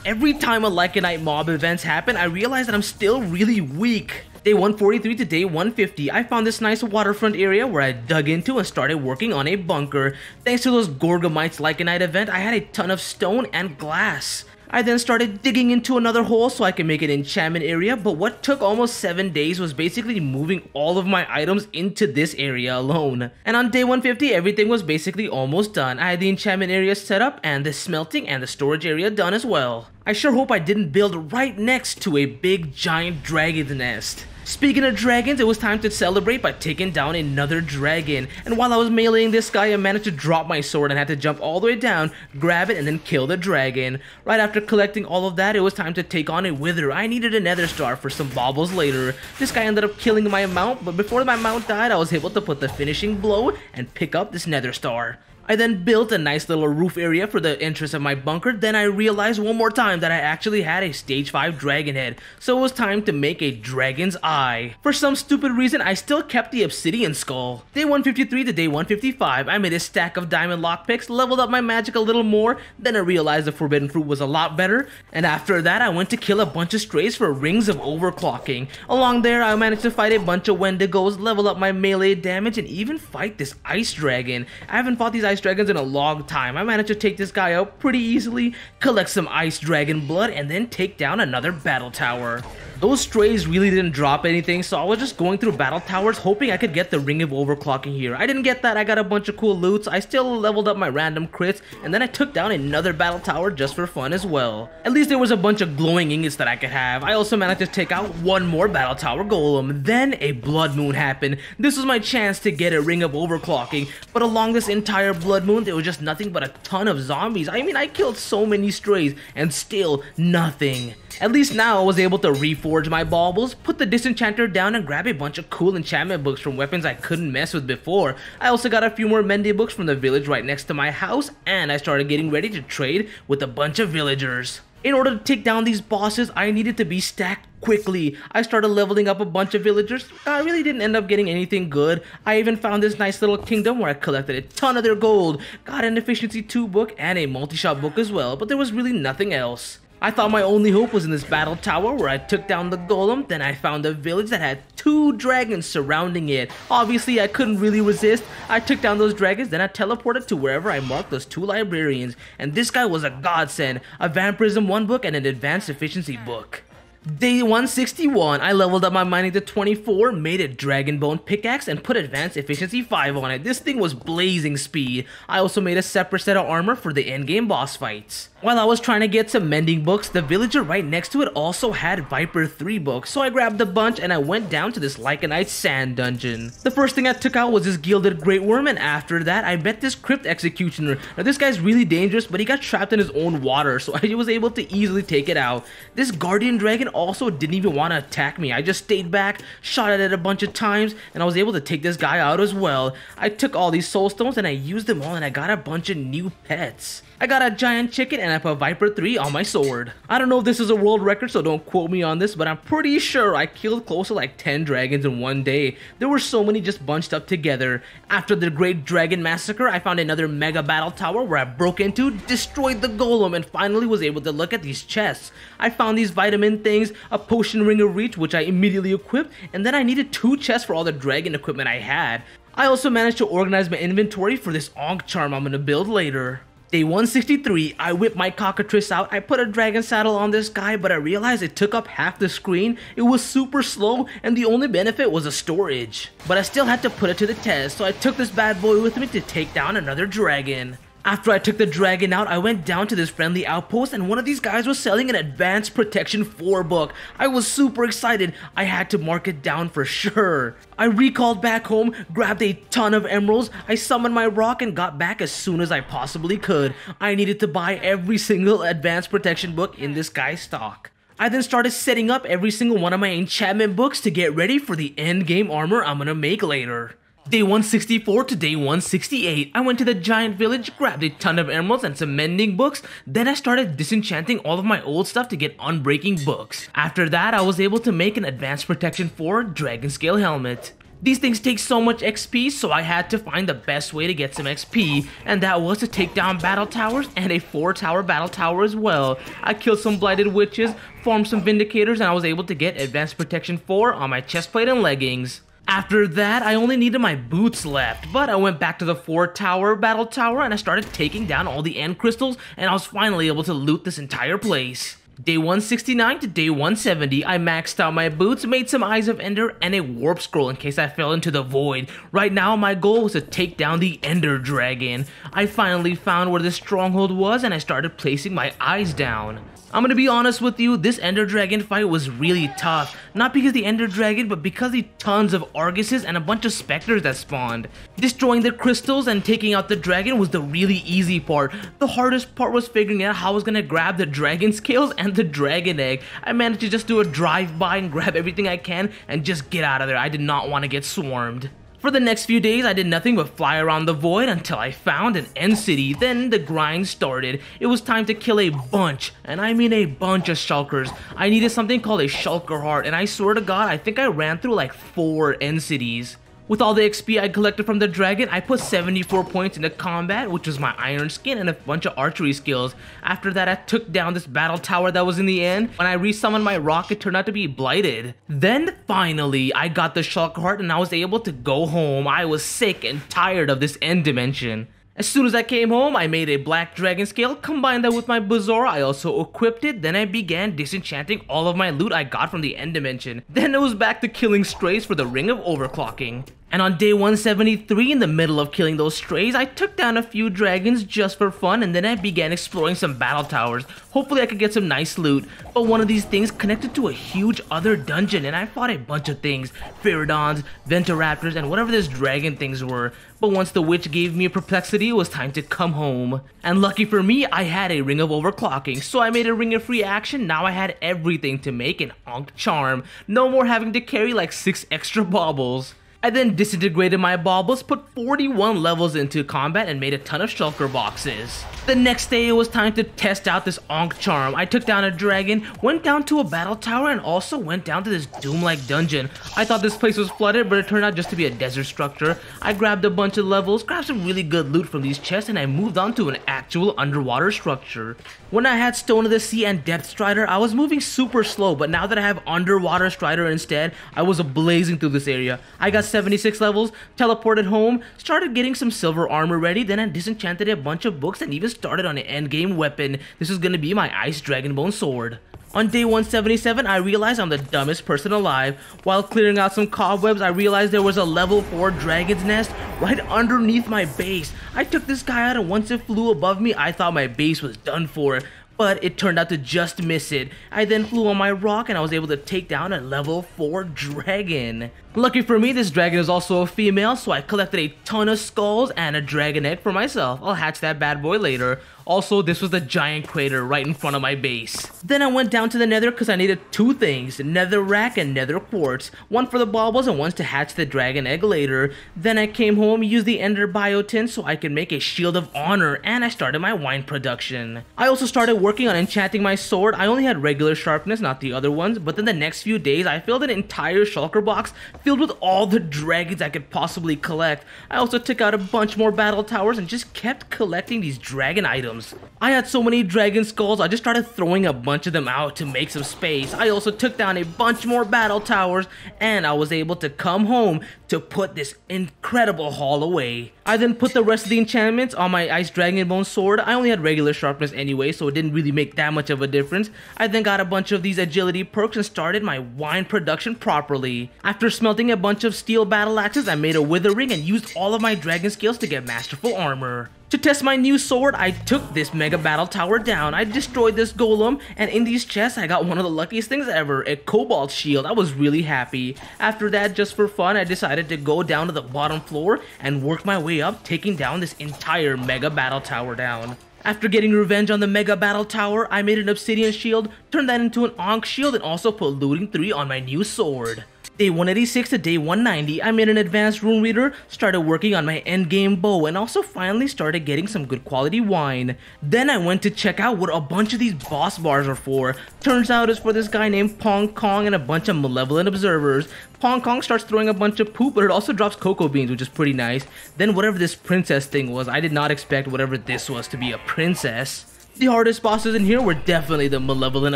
Every time a Lycanite mob events happen, I realize that I'm still really weak. Day 143 to day 150, I found this nice waterfront area where I dug into and started working on a bunker. Thanks to those Gorgomites Lycanite event, I had a ton of stone and glass. I then started digging into another hole so I could make an enchantment area, but what took almost 7 days was basically moving all of my items into this area alone. And on day 150, everything was basically almost done. I had the enchantment area set up and the smelting and the storage area done as well. I sure hope I didn't build right next to a big giant dragon's nest. Speaking of dragons, it was time to celebrate by taking down another dragon. And while I was meleeing this guy, I managed to drop my sword and had to jump all the way down, grab it, and then kill the dragon. Right after collecting all of that, it was time to take on a wither. I needed a nether star for some baubles later. This guy ended up killing my mount, but before my mount died, I was able to put the finishing blow and pick up this nether star. I then built a nice little roof area for the entrance of my bunker, then I realized one more time that I actually had a stage 5 dragon head, so it was time to make a dragon's eye. For some stupid reason, I still kept the obsidian skull. Day 153 to day 155, I made a stack of diamond lockpicks, leveled up my magic a little more, then I realized the forbidden fruit was a lot better, and after that I went to kill a bunch of strays for rings of overclocking. Along there, I managed to fight a bunch of wendigos, level up my melee damage, and even fight this ice dragon. I haven't fought these ice ice dragons in a long time. I managed to take this guy out pretty easily, collect some ice dragon blood, and then take down another battle tower. Those strays really didn't drop anything, so I was just going through battle towers hoping I could get the ring of overclocking here. I didn't get that, I got a bunch of cool loots, I still leveled up my random crits, and then I took down another battle tower just for fun as well. At least there was a bunch of glowing ingots that I could have. I also managed to take out one more battle tower golem. Then a blood moon happened. This was my chance to get a ring of overclocking, but along this entire blood moon there was just nothing but a ton of zombies. I mean I killed so many strays and still nothing. At least now I was able to reforge my baubles, put the disenchanter down and grab a bunch of cool enchantment books from weapons I couldn't mess with before. I also got a few more Mende books from the village right next to my house and I started getting ready to trade with a bunch of villagers. In order to take down these bosses, I needed to be stacked quickly. I started leveling up a bunch of villagers. I really didn't end up getting anything good. I even found this nice little kingdom where I collected a ton of their gold, got an efficiency 2 book and a multi-shot book as well, but there was really nothing else. I thought my only hope was in this battle tower where I took down the golem, then I found a village that had two dragons surrounding it. Obviously, I couldn't really resist. I took down those dragons, then I teleported to wherever I marked those two librarians, and this guy was a godsend, a Vampirism 1 book and an Advanced Efficiency book. Day 161, I leveled up my mining to 24, made a dragon bone pickaxe, and put advanced efficiency 5 on it. This thing was blazing speed. I also made a separate set of armor for the endgame boss fights. While I was trying to get some mending books, the villager right next to it also had Viper 3 books, so I grabbed a bunch and I went down to this Lycanite sand dungeon. The first thing I took out was this gilded great worm and after that I met this crypt executioner. Now this guy's really dangerous but he got trapped in his own water so I was able to easily take it out. This guardian dragon also didn't even want to attack me. I just stayed back, shot at it a bunch of times and I was able to take this guy out as well. I took all these soul stones and I used them all and I got a bunch of new pets. I got a giant chicken and I put Viper 3 on my sword. I don't know if this is a world record, so don't quote me on this, but I'm pretty sure I killed close to like 10 dragons in one day. There were so many just bunched up together. After the Great Dragon Massacre, I found another mega battle tower where I broke into, destroyed the golem, and finally was able to look at these chests. I found these vitamin things, a potion ring of reach, which I immediately equipped, and then I needed two chests for all the dragon equipment I had. I also managed to organize my inventory for this Ankh charm I'm gonna build later. Day 163, I whipped my cockatrice out, I put a dragon saddle on this guy, but I realized it took up half the screen, it was super slow, and the only benefit was a storage. But I still had to put it to the test, so I took this bad boy with me to take down another dragon. After I took the dragon out, I went down to this friendly outpost and one of these guys was selling an Advanced Protection 4 book. I was super excited. I had to mark it down for sure. I recalled back home, grabbed a ton of emeralds, I summoned my roc and got back as soon as I possibly could. I needed to buy every single Advanced Protection book in this guy's stock. I then started setting up every single one of my enchantment books to get ready for the end game armor I'm gonna make later. Day 164 to day 168, I went to the giant village, grabbed a ton of emeralds and some mending books, then I started disenchanting all of my old stuff to get unbreaking books. After that, I was able to make an advanced protection 4 dragon scale helmet. These things take so much XP, so I had to find the best way to get some XP, and that was to take down battle towers and a 4 tower battle tower as well. I killed some blighted witches, farmed some vindicators, and I was able to get advanced protection 4 on my chestplate and leggings. After that, I only needed my boots left, but I went back to the 4 tower battle tower and I started taking down all the end crystals and I was finally able to loot this entire place. Day 169 to day 170, I maxed out my boots, made some Eyes of Ender, and a Warp Scroll in case I fell into the void. Right now, my goal was to take down the Ender Dragon. I finally found where the stronghold was and I started placing my eyes down. I'm gonna be honest with you, this Ender Dragon fight was really tough. Not because the Ender Dragon, but because the tons of Arguses and a bunch of Spectres that spawned. Destroying the crystals and taking out the dragon was the really easy part. The hardest part was figuring out how I was gonna grab the dragon scales and the dragon egg. I managed to just do a drive-by and grab everything I can and just get out of there. I did not want to get swarmed. For the next few days, I did nothing but fly around the void until I found an end city. Then the grind started. It was time to kill a bunch, and I mean a bunch of shulkers. I needed something called a shulker heart, and I swear to god, I think I ran through like four end cities. With all the XP I collected from the dragon, I put 74 points into combat, which was my iron skin and a bunch of archery skills. After that, I took down this battle tower that was in the end. When I resummoned my roc, it turned out to be blighted. Then, finally, I got the Shulk Heart and I was able to go home. I was sick and tired of this end dimension. As soon as I came home, I made a black dragon scale, combined that with my Bezoar, I also equipped it, then I began disenchanting all of my loot I got from the end dimension. Then it was back to killing strays for the ring of overclocking. And on day 173, in the middle of killing those strays, I took down a few dragons just for fun and then I began exploring some battle towers. Hopefully I could get some nice loot, but one of these things connected to a huge other dungeon and I fought a bunch of things. Pterodons, Ventoraptors, and whatever these dragon things were. But once the witch gave me a perplexity, it was time to come home. And lucky for me, I had a ring of overclocking, so I made a ring of free action, now I had everything to make an Ankh charm. No more having to carry like 6 extra baubles. I then disintegrated my baubles, put 41 levels into combat, and made a ton of shulker boxes. The next day, it was time to test out this Ankh charm. I took down a dragon, went down to a battle tower, and also went down to this Doom-like dungeon. I thought this place was flooded, but it turned out just to be a desert structure. I grabbed a bunch of levels, grabbed some really good loot from these chests, and I moved on to an actual underwater structure. When I had Stone of the Sea and Depth Strider, I was moving super slow, but now that I have Underwater Strider instead, I was blazing through this area. I got 76 levels, teleported home, started getting some silver armor ready, then I disenchanted a bunch of books and even started on an endgame weapon. This is gonna be my Ice Dragonbone sword. On day 177, I realized I'm the dumbest person alive. While clearing out some cobwebs, I realized there was a level 4 dragon's nest right underneath my base. I took this guy out and once it flew above me, I thought my base was done for but it turned out to just miss it. I then flew on my roc and I was able to take down a level 4 dragon. Lucky for me, this dragon is also a female, so I collected a ton of skulls and a dragon egg for myself. I'll hatch that bad boy later. Also, this was the giant crater right in front of my base. Then I went down to the nether because I needed two things, nether rack and nether quartz. One for the baubles and one to hatch the dragon egg later. Then I came home, used the ender biotite so I could make a shield of honor, and I started my wine production. I also started working on enchanting my sword. I only had regular sharpness, not the other ones, but then the next few days I filled an entire shulker box filled with all the dragons I could possibly collect. I also took out a bunch more battle towers and just kept collecting these dragon items. I had so many dragon skulls, I just started throwing a bunch of them out to make some space. I also took down a bunch more battle towers, and I was able to come home to put this incredible haul away. I then put the rest of the enchantments on my Ice Dragon Bone sword. I only had regular sharpness anyway, so it didn't really make that much of a difference. I then got a bunch of these agility perks and started my wine production properly. After smelting a bunch of steel battle axes, I made a withering and used all of my dragon skills to get masterful armor. To test my new sword, I took this Mega Battle Tower down. I destroyed this golem, and in these chests, I got one of the luckiest things ever, a Cobalt Shield. I was really happy. After that, just for fun, I decided to go down to the bottom floor and work my way up, taking down this entire Mega Battle Tower down. After getting revenge on the Mega Battle Tower, I made an Obsidian Shield, turned that into an Ankh Shield, and also put Looting 3 on my new sword. Day 186 to day 190, I made an advanced rune reader, started working on my endgame bow, and also finally started getting some good quality wine. Then I went to check out what a bunch of these boss bars are for. Turns out it's for this guy named Pong Kong and a bunch of malevolent observers. Pong Kong starts throwing a bunch of poop, but it also drops cocoa beans, which is pretty nice. Then whatever this princess thing was, I did not expect whatever this was to be a princess. The hardest bosses in here were definitely the malevolent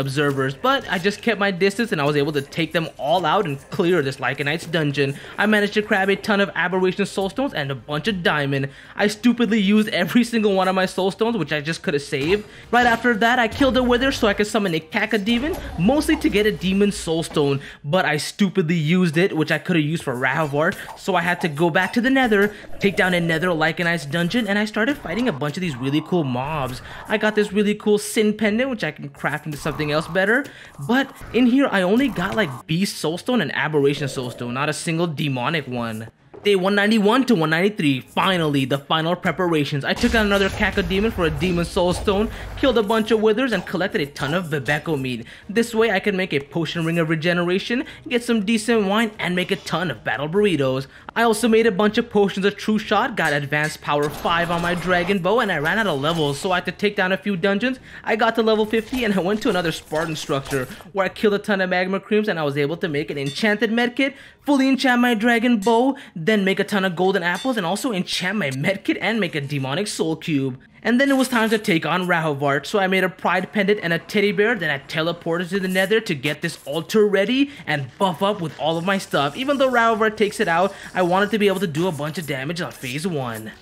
observers, but I just kept my distance and I was able to take them all out and clear this Lycanite's dungeon. I managed to grab a ton of aberration soulstones and a bunch of diamond. I stupidly used every single one of my soulstones, which I just could have saved. Right after that, I killed a wither so I could summon a cacodemon, mostly to get a demon soulstone, but I stupidly used it, which I could have used for Rahovart, so I had to go back to the nether, take down a nether Lycanite's dungeon, and I started fighting a bunch of these really cool mobs. I got this really cool Sin Pendant, which I can craft into something else better. But in here, I only got like Beast Soulstone and Aberration Soulstone, not a single demonic one. Day 191 to 193, finally, the final preparations. I took out another Cacodemon for a Demon Soul Stone, killed a bunch of Withers, and collected a ton of Bebeko meat. This way I could make a Potion Ring of Regeneration, get some decent wine, and make a ton of Battle Burritos. I also made a bunch of Potions of True Shot, got Advanced Power 5 on my Dragon Bow, and I ran out of levels, so I had to take down a few dungeons. I got to level 50, and I went to another Spartan structure, where I killed a ton of Magma Creams, and I was able to make an Enchanted Medkit, fully enchant my Dragon Bow, then make a ton of golden apples and also enchant my medkit and make a demonic soul cube. And then it was time to take on Rahovart, so I made a pride pendant and a teddy bear, then I teleported to the nether to get this altar ready and buff up with all of my stuff. Even though Rahovart takes it out, I wanted to be able to do a bunch of damage on phase 1.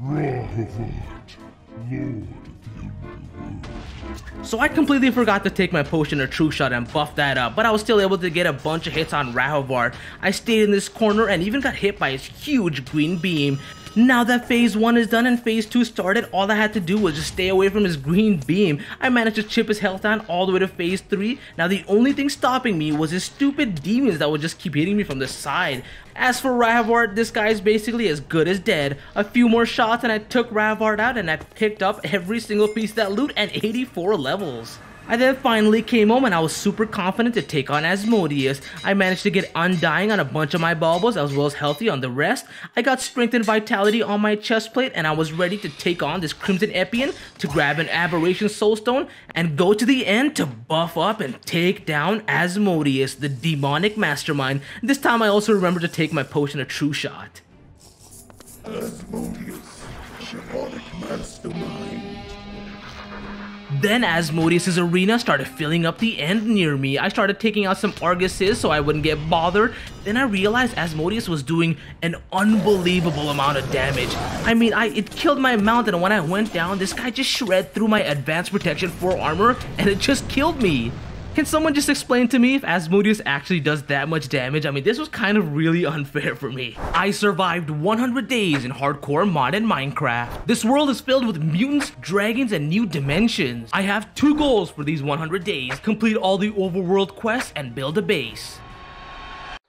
Rahovart, Lord so I completely forgot to take my potion of True Shot and buff that up, but I was still able to get a bunch of hits on Rahovart. I stayed in this corner and even got hit by his huge green beam. Now that phase 1 is done and phase 2 started, all I had to do was just stay away from his green beam. I managed to chip his health down all the way to phase 3. Now the only thing stopping me was his stupid demons that would just keep hitting me from the side. As for Rahovart, this guy is basically as good as dead. A few more shots and I took Rahovart out and I picked up every single piece of that loot and 84 levels. I then finally came home and I was super confident to take on Asmodeus. I managed to get Undying on a bunch of my baubles as well as Healthy on the rest. I got Strength and Vitality on my chest plate and I was ready to take on this Crimson Epion to grab an Aberration Soulstone and go to the end to buff up and take down Asmodeus, the demonic mastermind. This time I also remembered to take my potion of True Shot. Asmodeus, Then Asmodeus' arena started filling up the end near me. I started taking out some Arguses so I wouldn't get bothered. Then I realized Asmodeus was doing an unbelievable amount of damage. I mean, I it killed my mount and when I went down, this guy just shred through my advanced protection 4 armor and it just killed me. Can someone just explain to me if Asmodeus actually does that much damage? I mean, this was kind of really unfair for me. I survived 100 days in hardcore modded Minecraft. This world is filled with mutants, dragons, and new dimensions. I have two goals for these 100 days. Complete all the overworld quests and build a base.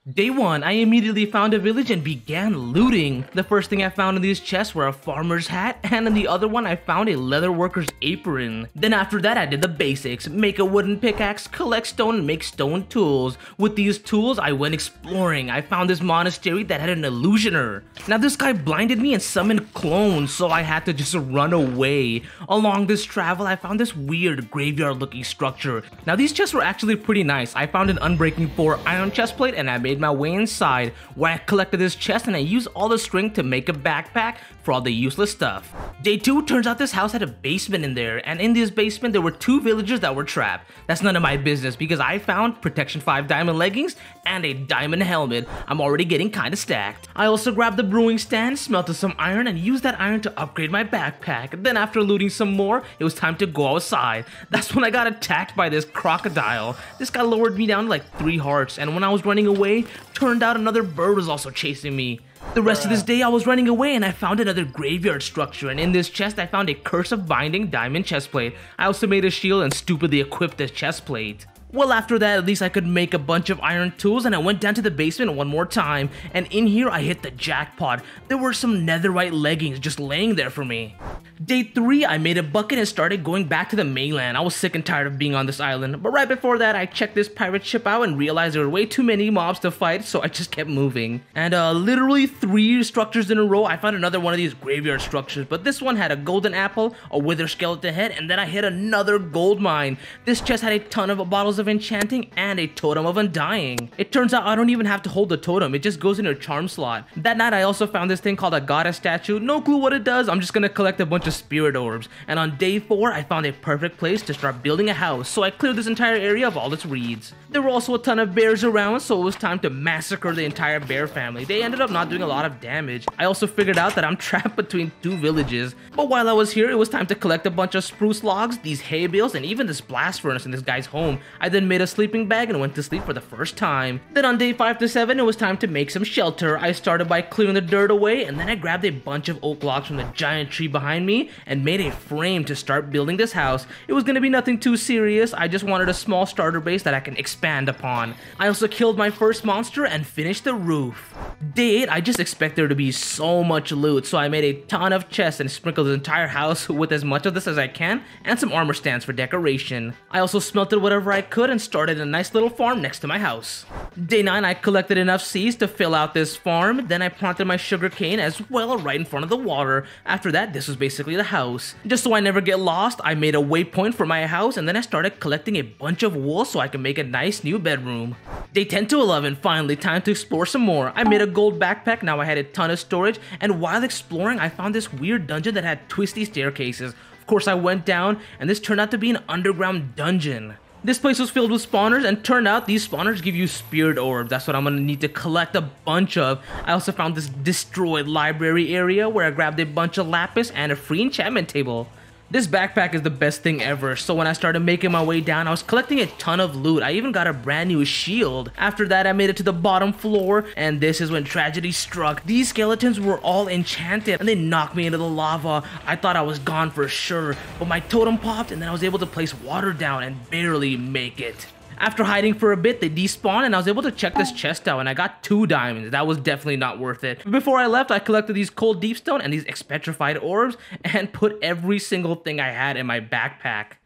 Day 1, I immediately found a village and began looting. The first thing I found in these chests were a farmer's hat, and in the other one I found a leather worker's apron. Then after that I did the basics, make a wooden pickaxe, collect stone, and make stone tools. With these tools I went exploring. I found this monastery that had an illusioner. Now this guy blinded me and summoned clones, so I had to just run away. Along this travel I found this weird graveyard looking structure. Now these chests were actually pretty nice. I found an unbreaking 4 iron chestplate and I made made my way inside, where I collected this chest and I used all the string to make a backpack for all the useless stuff. Day 2 turns out this house had a basement in there, and in this basement there were two villagers that were trapped. That's none of my business because I found Protection 5 diamond leggings and a diamond helmet. I'm already getting kinda stacked. I also grabbed the brewing stand, smelted some iron, and used that iron to upgrade my backpack. Then after looting some more, it was time to go outside. That's when I got attacked by this crocodile. This guy lowered me down to like 3 hearts, and when I was running away, turned out another bird was also chasing me. The rest of this day I was running away and I found another graveyard structure and in this chest I found a Curse of Binding diamond chestplate. I also made a shield and stupidly equipped this chestplate. Well, after that, at least I could make a bunch of iron tools, and I went down to the basement one more time, and in here I hit the jackpot. There were some netherite leggings just laying there for me. Day 3, I made a bucket and started going back to the mainland. I was sick and tired of being on this island, but right before that, I checked this pirate ship out and realized there were way too many mobs to fight, so I just kept moving. And uh, literally three structures in a row, I found another one of these graveyard structures, but this one had a golden apple, a wither skeleton head, and then I hit another gold mine. This chest had a ton of bottles enchanting and a totem of undying. It turns out I don't even have to hold the totem, it just goes in a charm slot. That night I also found this thing called a goddess statue, no clue what it does, I'm just gonna collect a bunch of spirit orbs. And on day 4 I found a perfect place to start building a house, so I cleared this entire area of all its reeds. There were also a ton of bears around, so it was time to massacre the entire bear family. They ended up not doing a lot of damage. I also figured out that I'm trapped between two villages. But while I was here, it was time to collect a bunch of spruce logs, these hay bales, and even this blast furnace in this guy's home. I then made a sleeping bag and went to sleep for the first time. Then on day 5 to 7, it was time to make some shelter. I started by clearing the dirt away, and then I grabbed a bunch of oak logs from the giant tree behind me and made a frame to start building this house. It was gonna be nothing too serious, I just wanted a small starter base that I can expand upon. I also killed my first monster and finished the roof. Day 8, I just expect there to be so much loot, so I made a ton of chests and sprinkled the entire house with as much of this as I can, and some armor stands for decoration. I also smelted whatever I could and started a nice little farm next to my house. Day 9, I collected enough seeds to fill out this farm, then I planted my sugar cane as well right in front of the water. After that, this was basically the house. Just so I never get lost, I made a waypoint for my house and then I started collecting a bunch of wool so I can make a nice new bedroom. Day 10 to 11, finally time to explore some more. I made a gold backpack, now I had a ton of storage, and while exploring, I found this weird dungeon that had twisty staircases. Of course, I went down, and this turned out to be an underground dungeon. This place was filled with spawners and turned out these spawners give you spirit orbs. That's what I'm gonna need to collect a bunch of. I also found this destroyed library area where I grabbed a bunch of lapis and a free enchantment table. This backpack is the best thing ever, so when I started making my way down, I was collecting a ton of loot. I even got a brand new shield. After that, I made it to the bottom floor, and this is when tragedy struck. These skeletons were all enchanted, and they knocked me into the lava. I thought I was gone for sure, but my totem popped, and then I was able to place water down and barely make it. After hiding for a bit, they despawned and I was able to check this oh. chest out and I got two diamonds. That was definitely not worth it. Before I left, I collected these cold deepstone and these expetrified orbs and put every single thing I had in my backpack.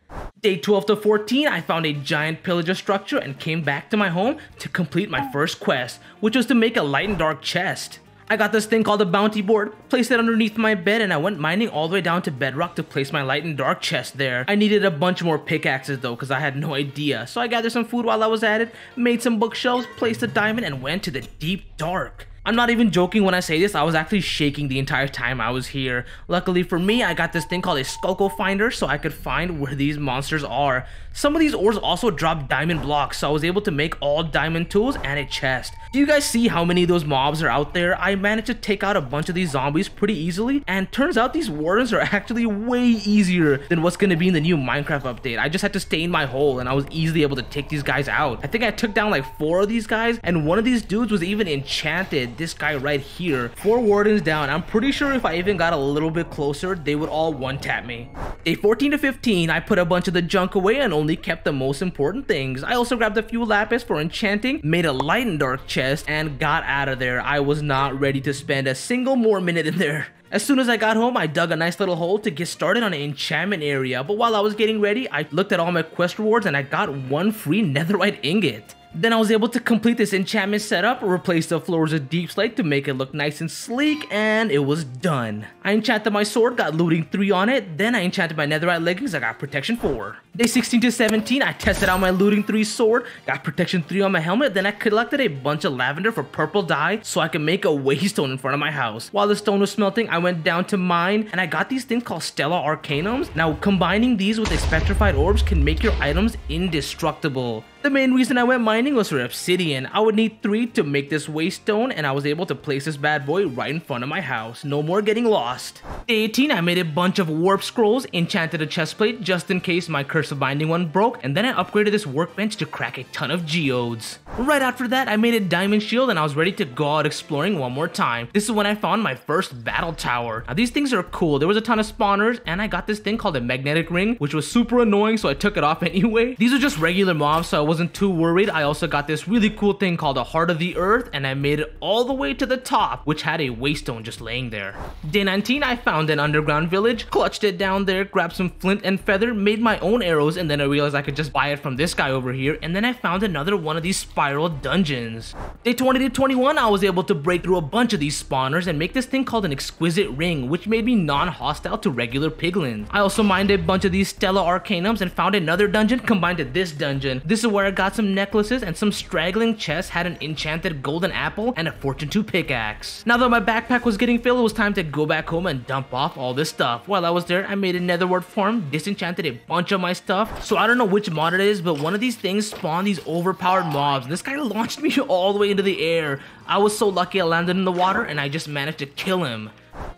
Day 12 to 14, I found a giant pillager structure and came back to my home to complete my oh. first quest, which was to make a light and dark chest. I got this thing called a bounty board, placed it underneath my bed, and I went mining all the way down to bedrock to place my light and dark chest there. I needed a bunch more pickaxes though, because I had no idea. So I gathered some food while I was at it, made some bookshelves, placed a diamond, and went to the deep dark. I'm not even joking when I say this, I was actually shaking the entire time I was here. Luckily for me, I got this thing called a Skulko Finder so I could find where these monsters are. Some of these ores also drop diamond blocks, so I was able to make all diamond tools and a chest. Do you guys see how many of those mobs are out there? I managed to take out a bunch of these zombies pretty easily, and turns out these wardens are actually way easier than what's gonna be in the new Minecraft update. I just had to stay in my hole, and I was easily able to take these guys out. I think I took down like four of these guys, and one of these dudes was even enchanted, this guy right here. Four wardens down. I'm pretty sure if I even got a little bit closer, they would all one-tap me. Day 14 to 15, I put a bunch of the junk away and only kept the most important things. I also grabbed a few lapis for enchanting, made a light and dark chest, and got out of there. I was not ready to spend a single more minute in there. As soon as I got home, I dug a nice little hole to get started on an enchantment area, but while I was getting ready, I looked at all my quest rewards and I got one free netherite ingot. Then I was able to complete this enchantment setup, replace the floors with deep slate to make it look nice and sleek, and it was done. I enchanted my sword, got looting 3 on it, then I enchanted my netherite leggings, I got protection 4. Day 16 to 17, I tested out my looting 3 sword, got protection 3 on my helmet, then I collected a bunch of lavender for purple dye so I could make a waystone in front of my house. While the stone was smelting, I went down to mine, and I got these things called Stella Arcanums. Now, combining these with spectrified orbs can make your items indestructible. The main reason I went mining was for obsidian. I would need 3 to make this waystone and I was able to place this bad boy right in front of my house. No more getting lost. Day 18, I made a bunch of warp scrolls, enchanted a chestplate just in case my curse of binding one broke, and then I upgraded this workbench to crack a ton of geodes. Right after that, I made a diamond shield and I was ready to go out exploring one more time. This is when I found my first battle tower. Now these things are cool. There was a ton of spawners and I got this thing called a magnetic ring, which was super annoying so I took it off anyway. These are just regular mobs so I wasn't too worried. I also got this really cool thing called a Heart of the Earth and I made it all the way to the top, which had a waystone just laying there. Day 19, I found an underground village, clutched it down there, grabbed some flint and feather, made my own arrows, and then I realized I could just buy it from this guy over here, and then I found another one of these spiral dungeons. Day 20 to 21, I was able to break through a bunch of these spawners and make this thing called an exquisite ring, which made me non-hostile to regular piglins. I also mined a bunch of these Stella Arcanums and found another dungeon combined to this dungeon. This is where I got some necklaces and some straggling chests had an enchanted golden apple and a fortune 2 pickaxe. Now that my backpack was getting filled, it was time to go back home and dump off all this stuff. While I was there, I made a netherwart farm, disenchanted a bunch of my stuff. So I don't know which mod it is, but one of these things spawned these overpowered mobs. This guy launched me all the way into the air. I was so lucky I landed in the water and I just managed to kill him.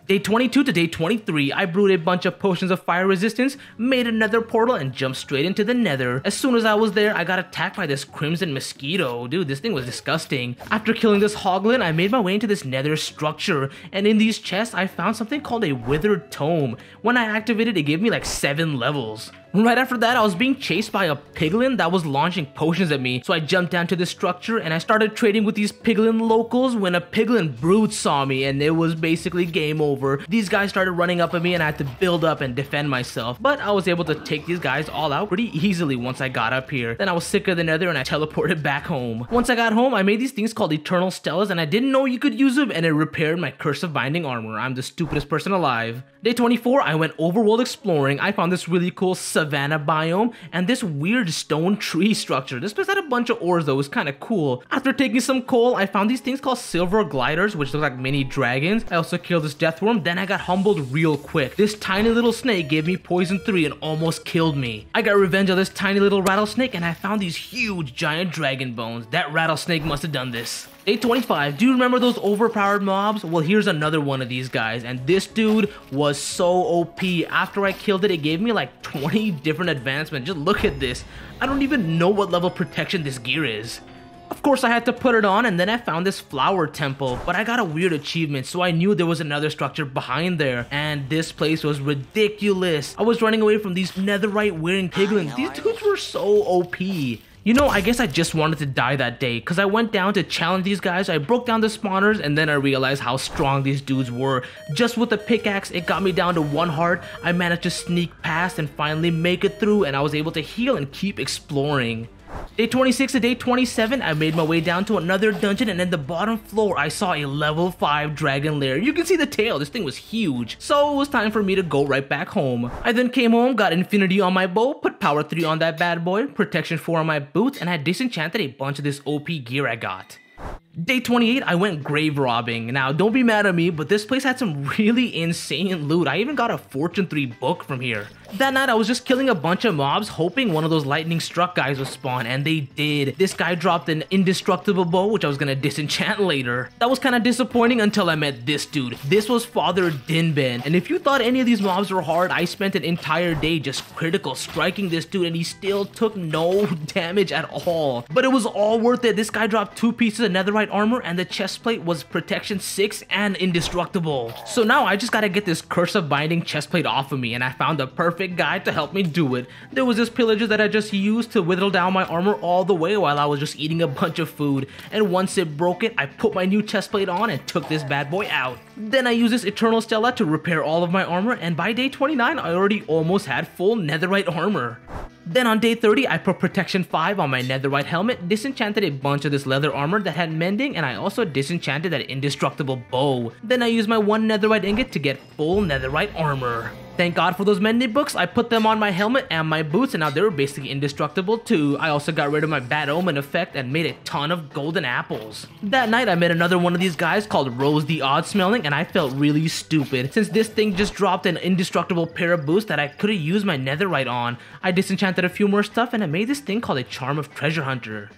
Day 22 to day 23, I brewed a bunch of potions of fire resistance, made another portal, and jumped straight into the nether. As soon as I was there, I got attacked by this crimson mosquito. Dude, this thing was disgusting. After killing this hoglin, I made my way into this nether structure, and in these chests, I found something called a withered tome. When I activated, it, it gave me like 7 levels. Right after that, I was being chased by a piglin that was launching potions at me. So I jumped down to this structure and I started trading with these piglin locals when a piglin brute saw me and it was basically game over. These guys started running up at me and I had to build up and defend myself. But I was able to take these guys all out pretty easily once I got up here. Then I was sick of the nether and I teleported back home. Once I got home, I made these things called Eternal Stellas and I didn't know you could use them and it repaired my Curse of Binding armor. I'm the stupidest person alive. Day 24, I went overworld exploring. I found this really cool savanna biome and this weird stone tree structure. This place had a bunch of ores though, it was kind of cool. After taking some coal, I found these things called silver gliders, which look like mini dragons. I also killed this death worm, then I got humbled real quick. This tiny little snake gave me poison 3 and almost killed me. I got revenge on this tiny little rattlesnake and I found these huge giant dragon bones. That rattlesnake must have done this. Day 25, do you remember those overpowered mobs? Well, here's another one of these guys, and this dude was so OP. After I killed it, it gave me like 20 different advancements. Just look at this. I don't even know what level protection this gear is. Of course, I had to put it on, and then I found this flower temple, but I got a weird achievement, so I knew there was another structure behind there, and this place was ridiculous. I was running away from these netherite wearing piglins. These dudes were so OP. You know, I guess I just wanted to die that day, because I went down to challenge these guys, I broke down the spawners, and then I realized how strong these dudes were. Just with the pickaxe, it got me down to one heart, I managed to sneak past and finally make it through, and I was able to heal and keep exploring. Day 26 to day 27, I made my way down to another dungeon and in the bottom floor, I saw a level 5 dragon lair. You can see the tail, this thing was huge. So it was time for me to go right back home. I then came home, got infinity on my bow, put power 3 on that bad boy, protection 4 on my boots, and I disenchanted a bunch of this OP gear I got. Day 28, I went grave robbing. Now, don't be mad at me, but this place had some really insane loot. I even got a Fortune 3 book from here. That night, I was just killing a bunch of mobs, hoping one of those lightning struck guys would spawn, and they did. This guy dropped an indestructible bow, which I was gonna disenchant later. That was kind of disappointing until I met this dude. This was Father Dinben, and if you thought any of these mobs were hard, I spent an entire day just critical striking this dude, and he still took no damage at all. But it was all worth it. This guy dropped two pieces of netherite armor, and the chest plate was protection 6 and indestructible. So now I just gotta get this curse of binding chest plate off of me, and I found the perfect perfect guy to help me do it. There was this pillager that I just used to whittle down my armor all the way while I was just eating a bunch of food. And once it broke it, I put my new chest plate on and took this bad boy out. Then I used this Eternal Stella to repair all of my armor and by day 29 I already almost had full netherite armor. Then on day 30, I put protection 5 on my netherite helmet, disenchanted a bunch of this leather armor that had mending, and I also disenchanted that indestructible bow. Then I used my one netherite ingot to get full netherite armor. Thank God for those mending books, I put them on my helmet and my boots and now they were basically indestructible too. I also got rid of my bad omen effect and made a ton of golden apples. That night I met another one of these guys called Rose the Odd Smelling and I felt really stupid. Since this thing just dropped an indestructible pair of boots that I could've used my netherite on, I disenchanted a few more stuff and I made this thing called a Charm of Treasure Hunter.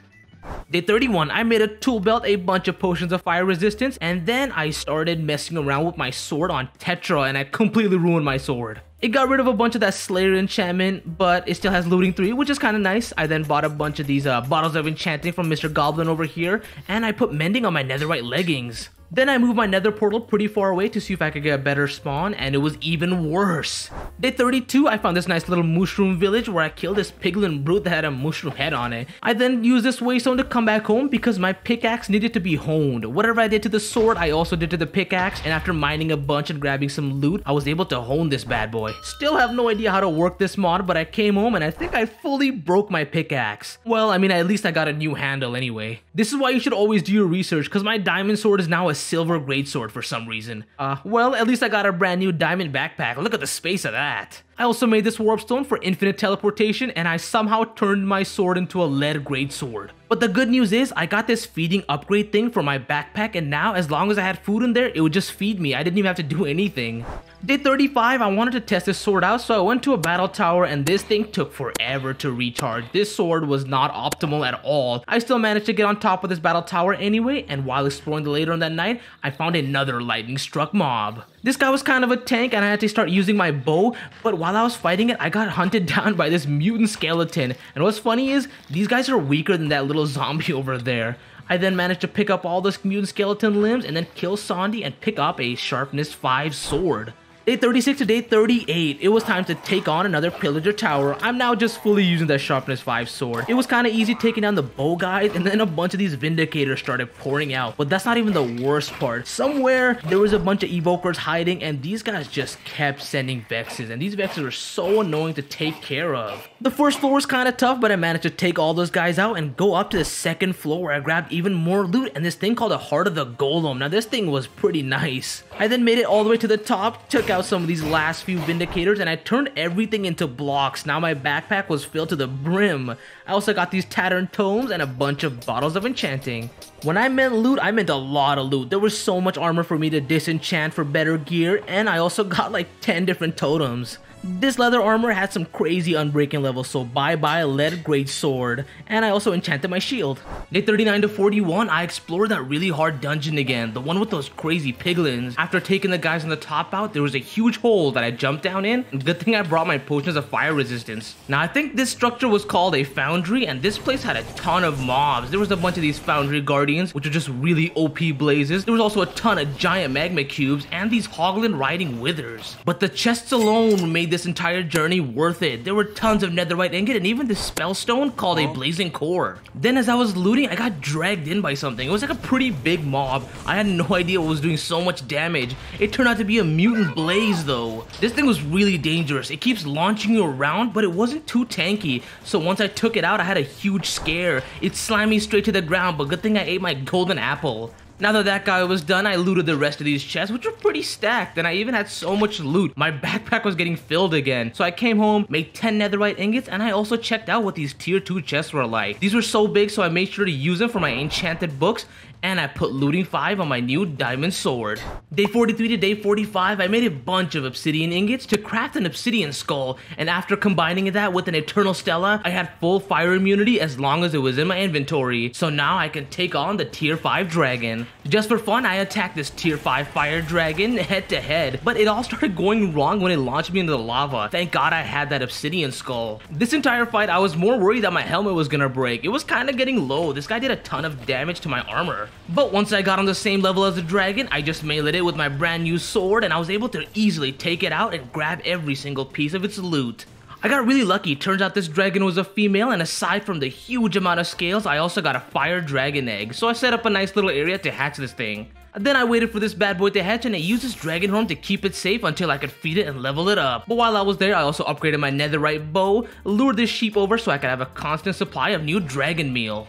Day 31, I made a tool belt, a bunch of potions of fire resistance, and then I started messing around with my sword on Tetra and I completely ruined my sword. It got rid of a bunch of that Slayer enchantment, but it still has looting 3, which is kind of nice. I then bought a bunch of these uh, bottles of enchanting from Mr. Goblin over here, and I put mending on my netherite leggings. Then I moved my nether portal pretty far away to see if I could get a better spawn, and it was even worse. Day 32, I found this nice little mushroom village where I killed this piglin brute that had a mushroom head on it. I then used this waystone to come back home because my pickaxe needed to be honed. Whatever I did to the sword, I also did to the pickaxe, and after mining a bunch and grabbing some loot, I was able to hone this bad boy. Still have no idea how to work this mod, but I came home and I think I fully broke my pickaxe. Well, I mean, at least I got a new handle anyway. This is why you should always do your research, because my diamond sword is now a silver greatsword for some reason. Uh, well, at least I got a brand new diamond backpack. Look at the space of that. I also made this warp stone for infinite teleportation and I somehow turned my sword into a lead grade sword. But the good news is I got this feeding upgrade thing for my backpack and now as long as I had food in there, it would just feed me. I didn't even have to do anything. Day 35, I wanted to test this sword out, so I went to a battle tower and this thing took forever to recharge. This sword was not optimal at all. I still managed to get on top of this battle tower anyway, and while exploring the later on that night, I found another lightning struck mob. This guy was kind of a tank and I had to start using my bow, but while I was fighting it, I got hunted down by this mutant skeleton. And what's funny is, these guys are weaker than that little zombie over there. I then managed to pick up all the mutant skeleton limbs and then kill Sandy and pick up a sharpness 5 sword. Day 36 to day 38, it was time to take on another pillager tower. I'm now just fully using that sharpness 5 sword. It was kind of easy taking down the bow guys and then a bunch of these vindicators started pouring out. But that's not even the worst part. Somewhere there was a bunch of evokers hiding and these guys just kept sending vexes and these vexes are so annoying to take care of. The first floor was kind of tough but I managed to take all those guys out and go up to the second floor where I grabbed even more loot and this thing called the Heart of the Golem. Now this thing was pretty nice. I then made it all the way to the top, took out out some of these last few Vindicators and I turned everything into blocks. Now my backpack was filled to the brim. I also got these tattered tomes and a bunch of bottles of enchanting. When I meant loot, I meant a lot of loot. There was so much armor for me to disenchant for better gear and I also got like 10 different totems. This leather armor had some crazy unbreaking levels, so bye bye lead great sword. And I also enchanted my shield. Day 39 to 41, I explored that really hard dungeon again, the one with those crazy piglins. After taking the guys on the top out, there was a huge hole that I jumped down in. Good thing I brought my potions of fire resistance. Now I think this structure was called a foundry, and this place had a ton of mobs. There was a bunch of these foundry guardians, which are just really OP blazes. There was also a ton of giant magma cubes, and these hoglin riding withers. But the chests alone made this entire journey worth it. There were tons of netherite ingot and even this spellstone called a blazing core. Then as I was looting, I got dragged in by something. It was like a pretty big mob. I had no idea what was doing so much damage. It turned out to be a mutant blaze though. This thing was really dangerous. It keeps launching you around, but it wasn't too tanky. So once I took it out, I had a huge scare. It slammed me straight to the ground, but good thing I ate my golden apple. Now that that guy was done, I looted the rest of these chests, which were pretty stacked, and I even had so much loot. My backpack was getting filled again. So I came home, made 10 netherite ingots, and I also checked out what these tier 2 chests were like. These were so big, so I made sure to use them for my enchanted books, and I put looting 5 on my new diamond sword. Day 43 to day 45, I made a bunch of obsidian ingots to craft an obsidian skull, and after combining that with an eternal stella, I had full fire immunity as long as it was in my inventory, so now I can take on the tier 5 dragon. Just for fun, I attacked this tier 5 fire dragon head to head, but it all started going wrong when it launched me into the lava. Thank god I had that obsidian skull. This entire fight, I was more worried that my helmet was gonna break. It was kinda getting low. This guy did a ton of damage to my armor. But once I got on the same level as the dragon, I just meleeed it with my brand new sword and I was able to easily take it out and grab every single piece of its loot. I got really lucky. Turns out this dragon was a female, and aside from the huge amount of scales, I also got a fire dragon egg. So I set up a nice little area to hatch this thing. Then I waited for this bad boy to hatch and I used this dragon horn to keep it safe until I could feed it and level it up. But while I was there, I also upgraded my netherite bow, lured this sheep over so I could have a constant supply of new dragon meal.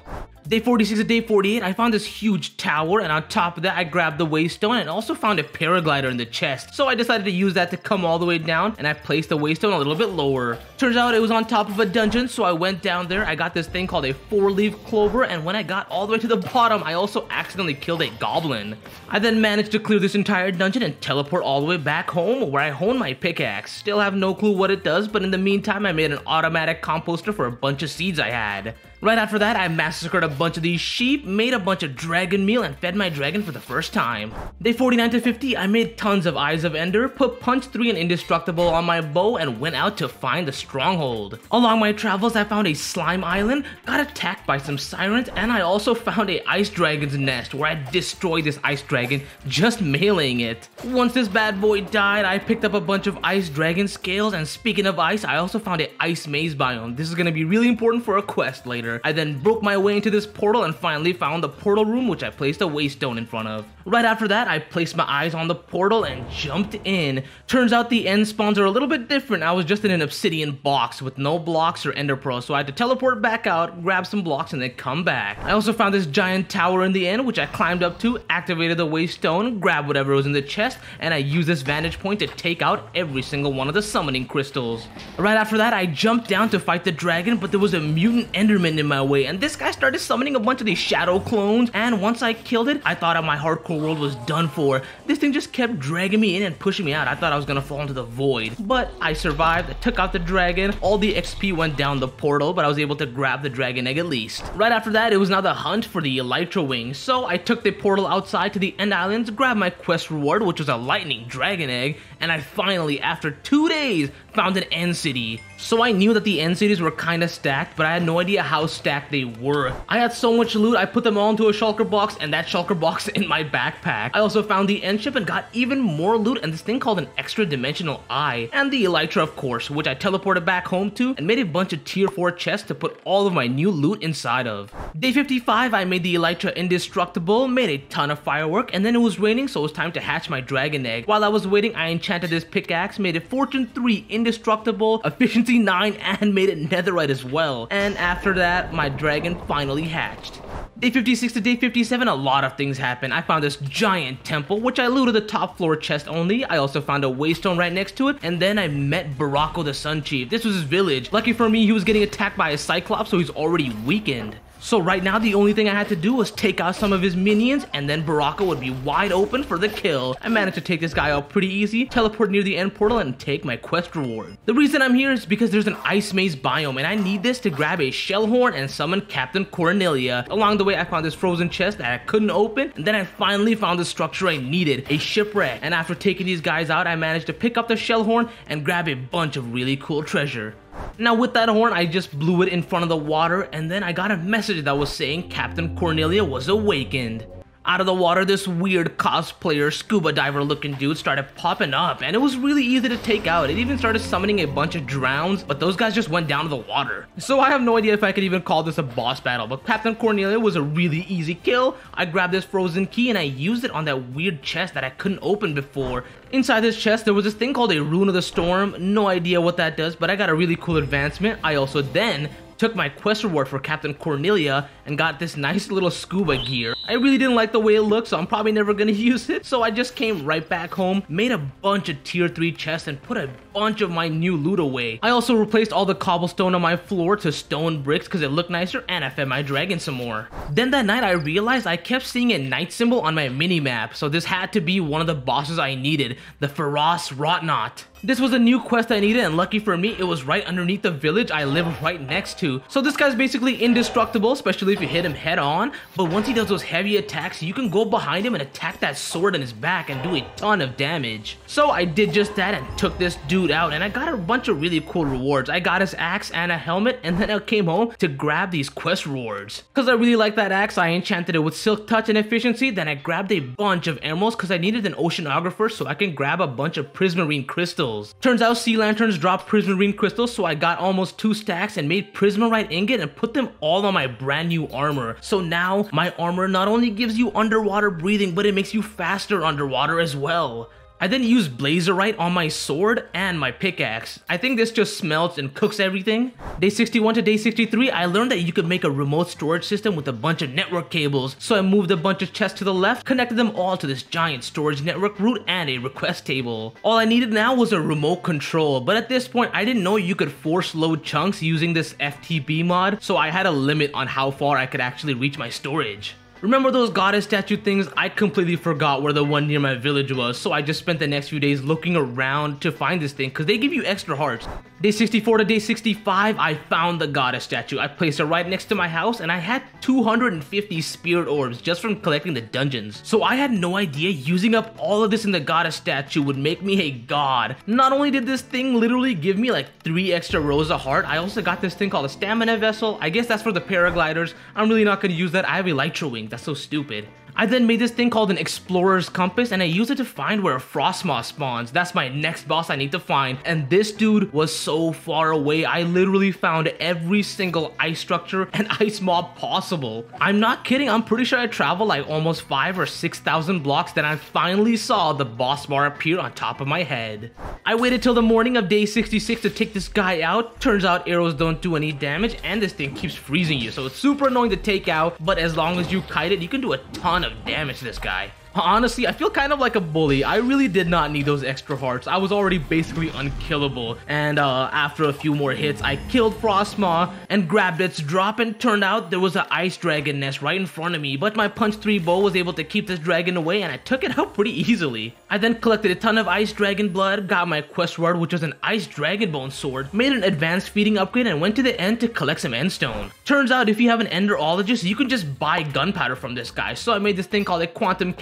Day 46 to day 48, I found this huge tower, and on top of that, I grabbed the waystone and also found a paraglider in the chest. So I decided to use that to come all the way down, and I placed the waystone a little bit lower. Turns out it was on top of a dungeon, so I went down there, I got this thing called a four-leaf clover, and when I got all the way to the bottom, I also accidentally killed a goblin. I then managed to clear this entire dungeon and teleport all the way back home, where I honed my pickaxe. Still have no clue what it does, but in the meantime, I made an automatic composter for a bunch of seeds I had. Right after that, I massacred a bunch of these sheep, made a bunch of dragon meal, and fed my dragon for the first time. Day 49 to 50, I made tons of Eyes of Ender, put Punch 3 and Indestructible on my bow, and went out to find the stronghold. Along my travels, I found a slime island, got attacked by some sirens, and I also found a ice dragon's nest where I destroyed this ice dragon just meleeing it. Once this bad boy died, I picked up a bunch of ice dragon scales, and speaking of ice, I also found a ice maze biome. This is gonna be really important for a quest later. I then broke my way into this portal and finally found the portal room which I placed a waystone in front of. Right after that, I placed my eyes on the portal and jumped in. Turns out the end spawns are a little bit different. I was just in an obsidian box with no blocks or ender pearls, so I had to teleport back out, grab some blocks, and then come back. I also found this giant tower in the end, which I climbed up to, activated the waystone, grabbed whatever was in the chest, and I used this vantage point to take out every single one of the summoning crystals. Right after that, I jumped down to fight the dragon, but there was a mutant enderman in my way, and this guy started summoning a bunch of these shadow clones, and once I killed it, I thought my hardcore world was done for. This thing just kept dragging me in and pushing me out. I thought I was gonna fall into the void, but I survived, I took out the dragon, all the XP went down the portal, but I was able to grab the dragon egg at least. Right after that, it was now the hunt for the Elytra wing, so I took the portal outside to the End Islands, grabbed my quest reward, which was a lightning dragon egg, and I finally, after two days, found an end city. So I knew that the end cities were kinda stacked, but I had no idea how stacked they were. I had so much loot, I put them all into a shulker box and that shulker box in my backpack. I also found the end ship and got even more loot and this thing called an extra dimensional eye. And the Elytra of course, which I teleported back home to and made a bunch of tier 4 chests to put all of my new loot inside of. Day 55, I made the Elytra indestructible, made a ton of firework, and then it was raining so it was time to hatch my dragon egg. While I was waiting, I enchanted this pickaxe, made it fortune 3 indestructible, efficiency 9, and made it netherite as well. And after that, my dragon finally hatched. Day 56 to day 57, a lot of things happened. I found this giant temple, which I looted the top floor chest only. I also found a waystone right next to it, and then I met Barako the Sun Chief. This was his village. Lucky for me, he was getting attacked by a Cyclops, so he's already weakened. So right now, the only thing I had to do was take out some of his minions, and then Barako would be wide open for the kill. I managed to take this guy out pretty easy, teleport near the end portal, and take my quest reward. The reason I'm here is because there's an ice maze biome, and I need this to grab a shell horn and summon Captain Cornelia. Along the way, I found this frozen chest that I couldn't open, and then I finally found the structure I needed, a shipwreck. And after taking these guys out, I managed to pick up the shell horn and grab a bunch of really cool treasure. Now with that horn, I just blew it in front of the water and then I got a message that was saying Captain Cornelia was awakened. Out of the water, this weird cosplayer, scuba diver looking dude started popping up, and it was really easy to take out. It even started summoning a bunch of drowns, but those guys just went down to the water. So I have no idea if I could even call this a boss battle, but Captain Cornelia was a really easy kill. I grabbed this frozen key and I used it on that weird chest that I couldn't open before. Inside this chest, there was this thing called a Rune of the Storm. No idea what that does, but I got a really cool advancement. I also then took my quest reward for Captain Cornelia, and got this nice little scuba gear. I really didn't like the way it looked, so I'm probably never gonna use it. So I just came right back home, made a bunch of tier 3 chests, and put a bunch of my new loot away. I also replaced all the cobblestone on my floor to stone bricks because it looked nicer, and I fed my dragon some more. Then that night I realized I kept seeing a knight symbol on my mini map, so this had to be one of the bosses I needed, the Ferrous Wroughtnaut. This was a new quest I needed and lucky for me, it was right underneath the village I live right next to. So this guy's basically indestructible, especially if you hit him head on. But once he does those heavy attacks, you can go behind him and attack that sword in his back and do a ton of damage. So I did just that and took this dude out and I got a bunch of really cool rewards. I got his axe and a helmet and then I came home to grab these quest rewards. Cause I really like that axe, I enchanted it with silk touch and efficiency. Then I grabbed a bunch of emeralds cause I needed an oceanographer so I can grab a bunch of prismarine crystals crystals. Turns out sea lanterns drop prismarine crystals, so I got almost two stacks and made prismarite ingot and put them all on my brand new armor. So now my armor not only gives you underwater breathing, but it makes you faster underwater as well. I then use Blazerite on my sword and my pickaxe. I think this just smelts and cooks everything. Day 61 to day 63, I learned that you could make a remote storage system with a bunch of network cables. So I moved a bunch of chests to the left, connected them all to this giant storage network route and a request table. All I needed now was a remote control, but at this point I didn't know you could force load chunks using this FTB mod, so I had a limit on how far I could actually reach my storage. Remember those goddess statue things? I completely forgot where the one near my village was, so I just spent the next few days looking around to find this thing, because they give you extra hearts. Day 64 to day 65, I found the goddess statue. I placed it right next to my house, and I had 250 spirit orbs just from collecting the dungeons. So I had no idea using up all of this in the goddess statue would make me a god. Not only did this thing literally give me like 3 extra rows of heart, I also got this thing called a stamina vessel. I guess that's for the paragliders. I'm really not going to use that. I have elytra wing. That's so stupid. I then made this thing called an explorer's compass and I use it to find where a frostmaw spawns. That's my next boss I need to find. And this dude was so far away. I literally found every single ice structure and ice mob possible. I'm not kidding. I'm pretty sure I traveled like almost five or 6,000 blocks. Then I finally saw the boss bar appear on top of my head. I waited till the morning of day 66 to take this guy out. Turns out arrows don't do any damage and this thing keeps freezing you. So it's super annoying to take out. But as long as you kite it, you can do a ton of damage this guy. Honestly, I feel kind of like a bully. I really did not need those extra hearts. I was already basically unkillable. And uh, after a few more hits, I killed Frostmaw and grabbed its drop and turned out there was an ice dragon nest right in front of me. But my punch 3 bow was able to keep this dragon away and I took it out pretty easily. I then collected a ton of ice dragon blood, got my quest reward which was an ice dragon bone sword, made an advanced feeding upgrade and went to the end to collect some endstone. Turns out if you have an enderologist, you can just buy gunpowder from this guy. So I made this thing called a quantum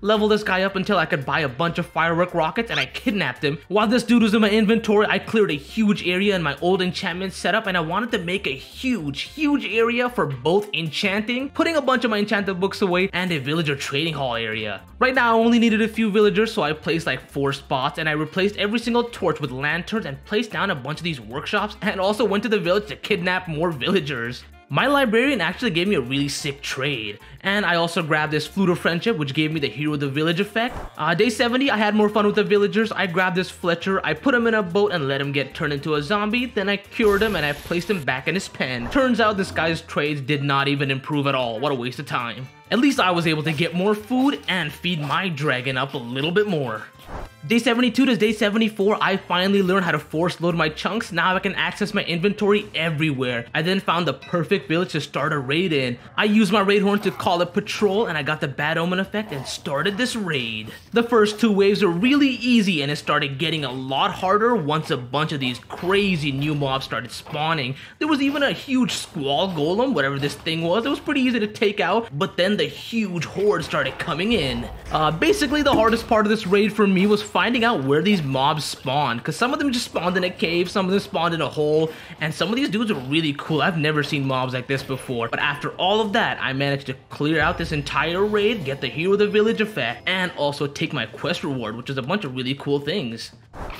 level this guy up until I could buy a bunch of firework rockets, and I kidnapped him. While this dude was in my inventory, I cleared a huge area in my old enchantment setup, and I wanted to make a huge, huge area for both enchanting, putting a bunch of my enchanted books away, and a villager trading hall area. Right now, I only needed a few villagers, so I placed like four spots, and I replaced every single torch with lanterns and placed down a bunch of these workshops, and also went to the village to kidnap more villagers. My librarian actually gave me a really sick trade, and I also grabbed this Flute of Friendship, which gave me the Hero of the Village effect. Uh, day 70, I had more fun with the villagers. I grabbed this Fletcher, I put him in a boat and let him get turned into a zombie, then I cured him and I placed him back in his pen. Turns out this guy's trades did not even improve at all. What a waste of time. At least I was able to get more food and feed my dragon up a little bit more. Day 72 to day 74, I finally learned how to force load my chunks. Now I can access my inventory everywhere. I then found the perfect village to start a raid in. I used my raid horn to call a patrol and I got the bad omen effect and started this raid. The first two waves are really easy and it started getting a lot harder once a bunch of these crazy new mobs started spawning. There was even a huge squall golem, whatever this thing was. It was pretty easy to take out, but then the huge horde started coming in. Uh, basically, the hardest part of this raid for me was finding out where these mobs spawned, because some of them just spawned in a cave, some of them spawned in a hole, and some of these dudes are really cool. I've never seen mobs like this before, but after all of that, I managed to clear out this entire raid, get the Hero of the Village effect, and also take my quest reward, which is a bunch of really cool things.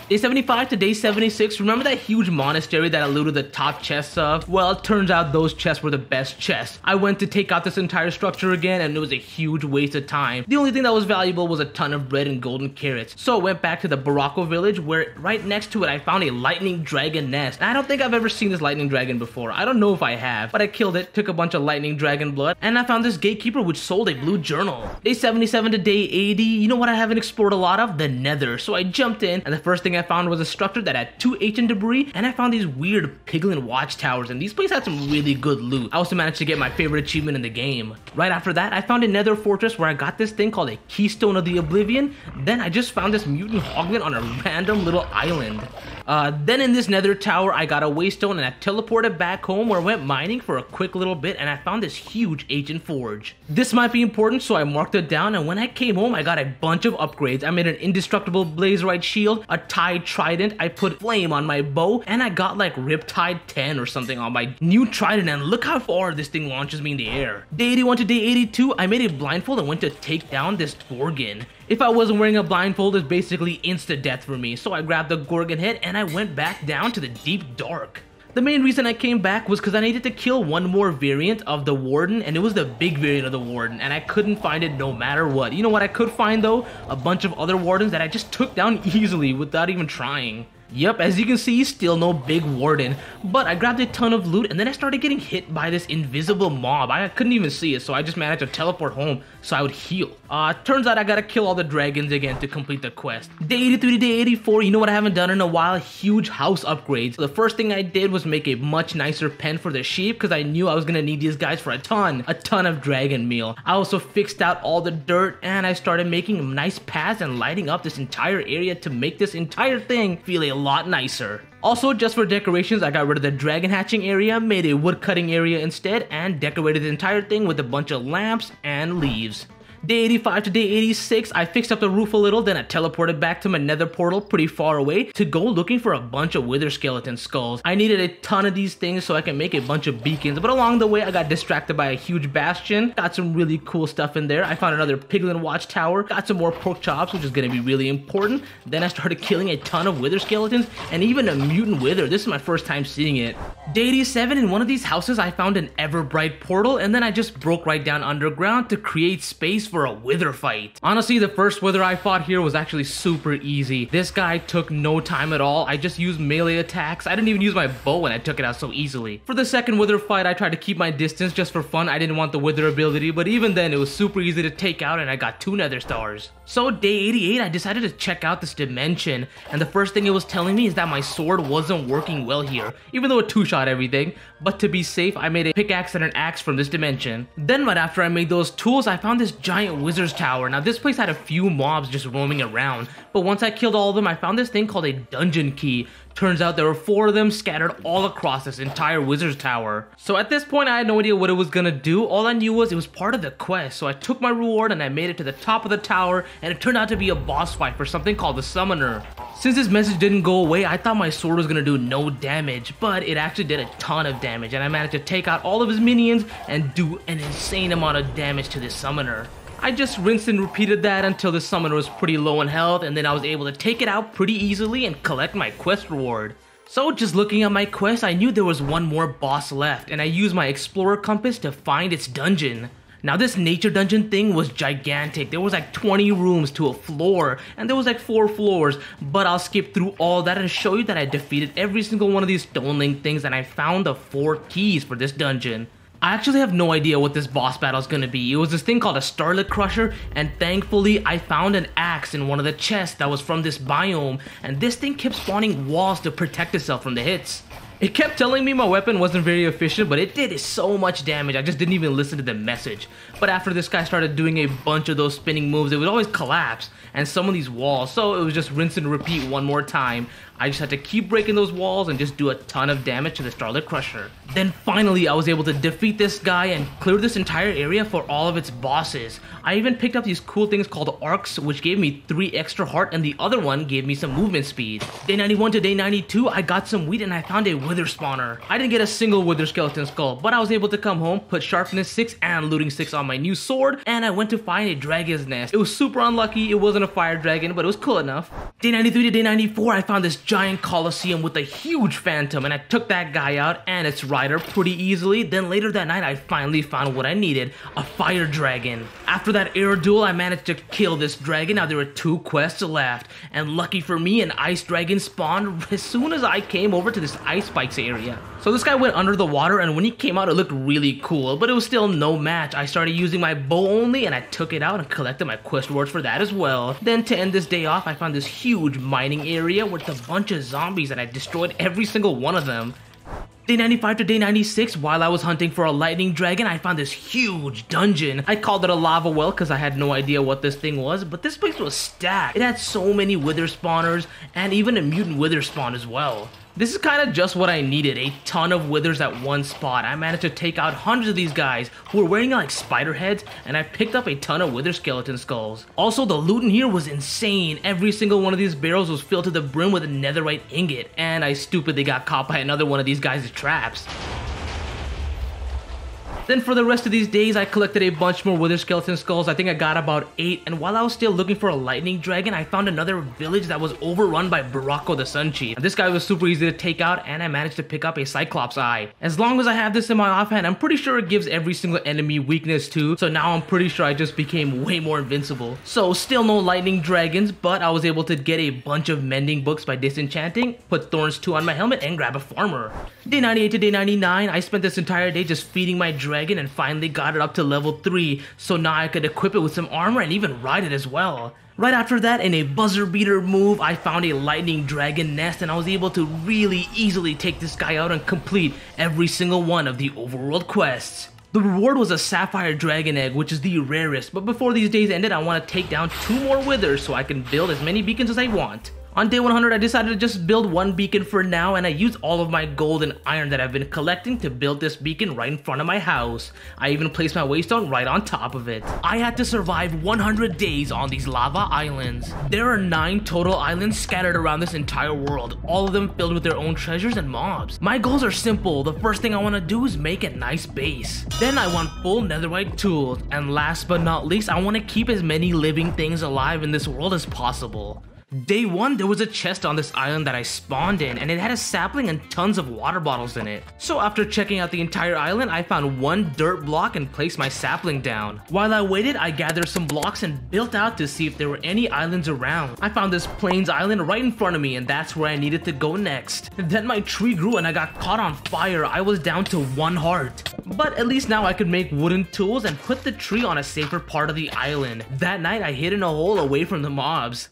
Day 75 to day 76, remember that huge monastery that I looted the top chests of? Well, it turns out those chests were the best chests. I went to take out this entire structure again and it was a huge waste of time. The only thing that was valuable was a ton of bread and golden carrots. So I went back to the Barako village where right next to it I found a lightning dragon nest. And I don't think I've ever seen this lightning dragon before. I don't know if I have, but I killed it, took a bunch of lightning dragon blood, and I found this gatekeeper which sold a blue journal. Day 77 to day 80, you know what I haven't explored a lot of? The nether. So I jumped in and the first thing I found was a structure that had two ancient debris, and I found these weird piglin watchtowers, and these places had some really good loot. I also managed to get my favorite achievement in the game. Right after that, I found a nether fortress where I got this thing called a Keystone of the Oblivion. Then I just found this mutant hoglin on a random little island. Uh, then in this nether tower, I got a waystone and I teleported back home where I went mining for a quick little bit and I found this huge ancient forge. This might be important, so I marked it down and when I came home, I got a bunch of upgrades. I made an indestructible blazerite shield, a tide trident, I put flame on my bow, and I got like Riptide 10 or something on my new trident and look how far this thing launches me in the air. Day 81 to day 82, I made a blindfold and went to take down this Gorgon. If I wasn't wearing a blindfold, it's basically insta death for me, so I grabbed the Gorgon head and I went back down to the deep dark. The main reason I came back was because I needed to kill one more variant of the Warden, and it was the big variant of the Warden, and I couldn't find it no matter what. You know what I could find though? A bunch of other Wardens that I just took down easily without even trying. Yep, as you can see, still no big warden, but I grabbed a ton of loot and then I started getting hit by this invisible mob. I couldn't even see it, so I just managed to teleport home so I would heal. Uh, turns out I gotta kill all the dragons again to complete the quest. Day 83 to day 84, you know what I haven't done in a while? Huge house upgrades. The first thing I did was make a much nicer pen for the sheep because I knew I was gonna need these guys for a ton, a ton of dragon meal. I also fixed out all the dirt and I started making nice paths and lighting up this entire area to make this entire thing feel a lot nicer. Also, just for decorations, I got rid of the dragon hatching area, made a wood cutting area instead, and decorated the entire thing with a bunch of lamps and leaves. Day 85 to day 86, I fixed up the roof a little, then I teleported back to my nether portal pretty far away to go looking for a bunch of wither skeleton skulls. I needed a ton of these things so I can make a bunch of beacons, but along the way I got distracted by a huge bastion, got some really cool stuff in there. I found another piglin watchtower, got some more pork chops, which is gonna be really important. Then I started killing a ton of wither skeletons and even a mutant wither. This is my first time seeing it. Day 87, in one of these houses, I found an Everbright portal, and then I just broke right down underground to create space for a wither fight. Honestly, the first wither I fought here was actually super easy. This guy took no time at all. I just used melee attacks. I didn't even use my bow and I took it out so easily. For the second wither fight, I tried to keep my distance just for fun. I didn't want the wither ability, but even then, it was super easy to take out and I got two nether stars. So day 88, I decided to check out this dimension, and the first thing it was telling me is that my sword wasn't working well here, even though it two-shot everything, but to be safe, I made a pickaxe and an axe from this dimension. Then right after I made those tools, I found this giant wizard's tower. Now this place had a few mobs just roaming around, but once I killed all of them, I found this thing called a dungeon key. Turns out there were four of them scattered all across this entire wizard's tower. So at this point, I had no idea what it was gonna do. All I knew was it was part of the quest. So I took my reward and I made it to the top of the tower, and it turned out to be a boss fight for something called the Summoner. Since this message didn't go away, I thought my sword was gonna do no damage, but it actually did a ton of damage, and I managed to take out all of his minions and do an insane amount of damage to this Summoner. I just rinsed and repeated that until the summoner was pretty low in health and then I was able to take it out pretty easily and collect my quest reward. So just looking at my quest, I knew there was one more boss left and I used my explorer compass to find its dungeon. Now this nature dungeon thing was gigantic. There was like 20 rooms to a floor and there was like 4 floors. But I'll skip through all that and show you that I defeated every single one of these stoneling things and I found the 4 keys for this dungeon. I actually have no idea what this boss battle is gonna be. It was this thing called a Starlit Crusher, and thankfully I found an axe in one of the chests that was from this biome, and this thing kept spawning walls to protect itself from the hits. It kept telling me my weapon wasn't very efficient, but it did so much damage, I just didn't even listen to the message. But after this guy started doing a bunch of those spinning moves, it would always collapse, and some of these walls, so it was just rinse and repeat one more time. I just had to keep breaking those walls and just do a ton of damage to the Starlit Crusher. Then finally, I was able to defeat this guy and clear this entire area for all of its bosses. I even picked up these cool things called arcs, which gave me 3 extra heart and the other one gave me some movement speed. Day 91 to day 92, I got some wheat and I found a wither spawner. I didn't get a single wither skeleton skull, but I was able to come home, put sharpness 6 and looting 6 on my new sword, and I went to find a dragon's nest. It was super unlucky, it wasn't a fire dragon, but it was cool enough. Day 93 to day 94, I found this giant coliseum with a huge phantom, and I took that guy out and its rider pretty easily. Then later that night, I finally found what I needed, a fire dragon. After that air duel, I managed to kill this dragon. Now there were two quests left, and lucky for me, an ice dragon spawned as soon as I came over to this ice spikes area. So this guy went under the water, and when he came out, it looked really cool, but it was still no match. I started using my bow only, and I took it out and collected my quest rewards for that as well. Then to end this day off, I found this huge mining area with a bunch of zombies, and I destroyed every single one of them. Day 95 to day 96, while I was hunting for a lightning dragon, I found this huge dungeon. I called it a lava well because I had no idea what this thing was, but this place was stacked. It had so many wither spawners and even a mutant wither spawn as well. This is kind of just what I needed, a ton of withers at one spot. I managed to take out hundreds of these guys who were wearing like spider heads and I picked up a ton of wither skeleton skulls. Also, the loot in here was insane. Every single one of these barrels was filled to the brim with a netherite ingot and I stupidly got caught by another one of these guys' traps. Then for the rest of these days, I collected a bunch more Wither Skeleton Skulls. I think I got about 8. And while I was still looking for a Lightning Dragon, I found another village that was overrun by Barako the Sun Chief. This guy was super easy to take out, and I managed to pick up a Cyclops Eye. As long as I have this in my offhand, I'm pretty sure it gives every single enemy weakness too. So now I'm pretty sure I just became way more invincible. So still no Lightning Dragons, but I was able to get a bunch of Mending Books by Disenchanting, put Thorns 2 on my helmet, and grab a Farmer. Day 98 to day 99, I spent this entire day just feeding my dragon dragon and finally got it up to level 3, so now I could equip it with some armor and even ride it as well. Right after that, in a buzzer beater move, I found a lightning dragon nest and I was able to really easily take this guy out and complete every single one of the overworld quests. The reward was a sapphire dragon egg, which is the rarest, but before these days ended, I want to take down two more withers so I can build as many beacons as I want. On day 100, I decided to just build one beacon for now, and I used all of my gold and iron that I've been collecting to build this beacon right in front of my house. I even placed my waystone right on top of it. I had to survive 100 days on these lava islands. There are 9 total islands scattered around this entire world, all of them filled with their own treasures and mobs. My goals are simple, the first thing I want to do is make a nice base. Then I want full netherite tools, and last but not least, I want to keep as many living things alive in this world as possible. Day 1, there was a chest on this island that I spawned in, and it had a sapling and tons of water bottles in it. So after checking out the entire island, I found one dirt block and placed my sapling down. While I waited, I gathered some blocks and built out to see if there were any islands around. I found this plains island right in front of me, and that's where I needed to go next. Then my tree grew and I got caught on fire. I was down to one heart. But at least now I could make wooden tools and put the tree on a safer part of the island. That night, I hid in a hole away from the mobs.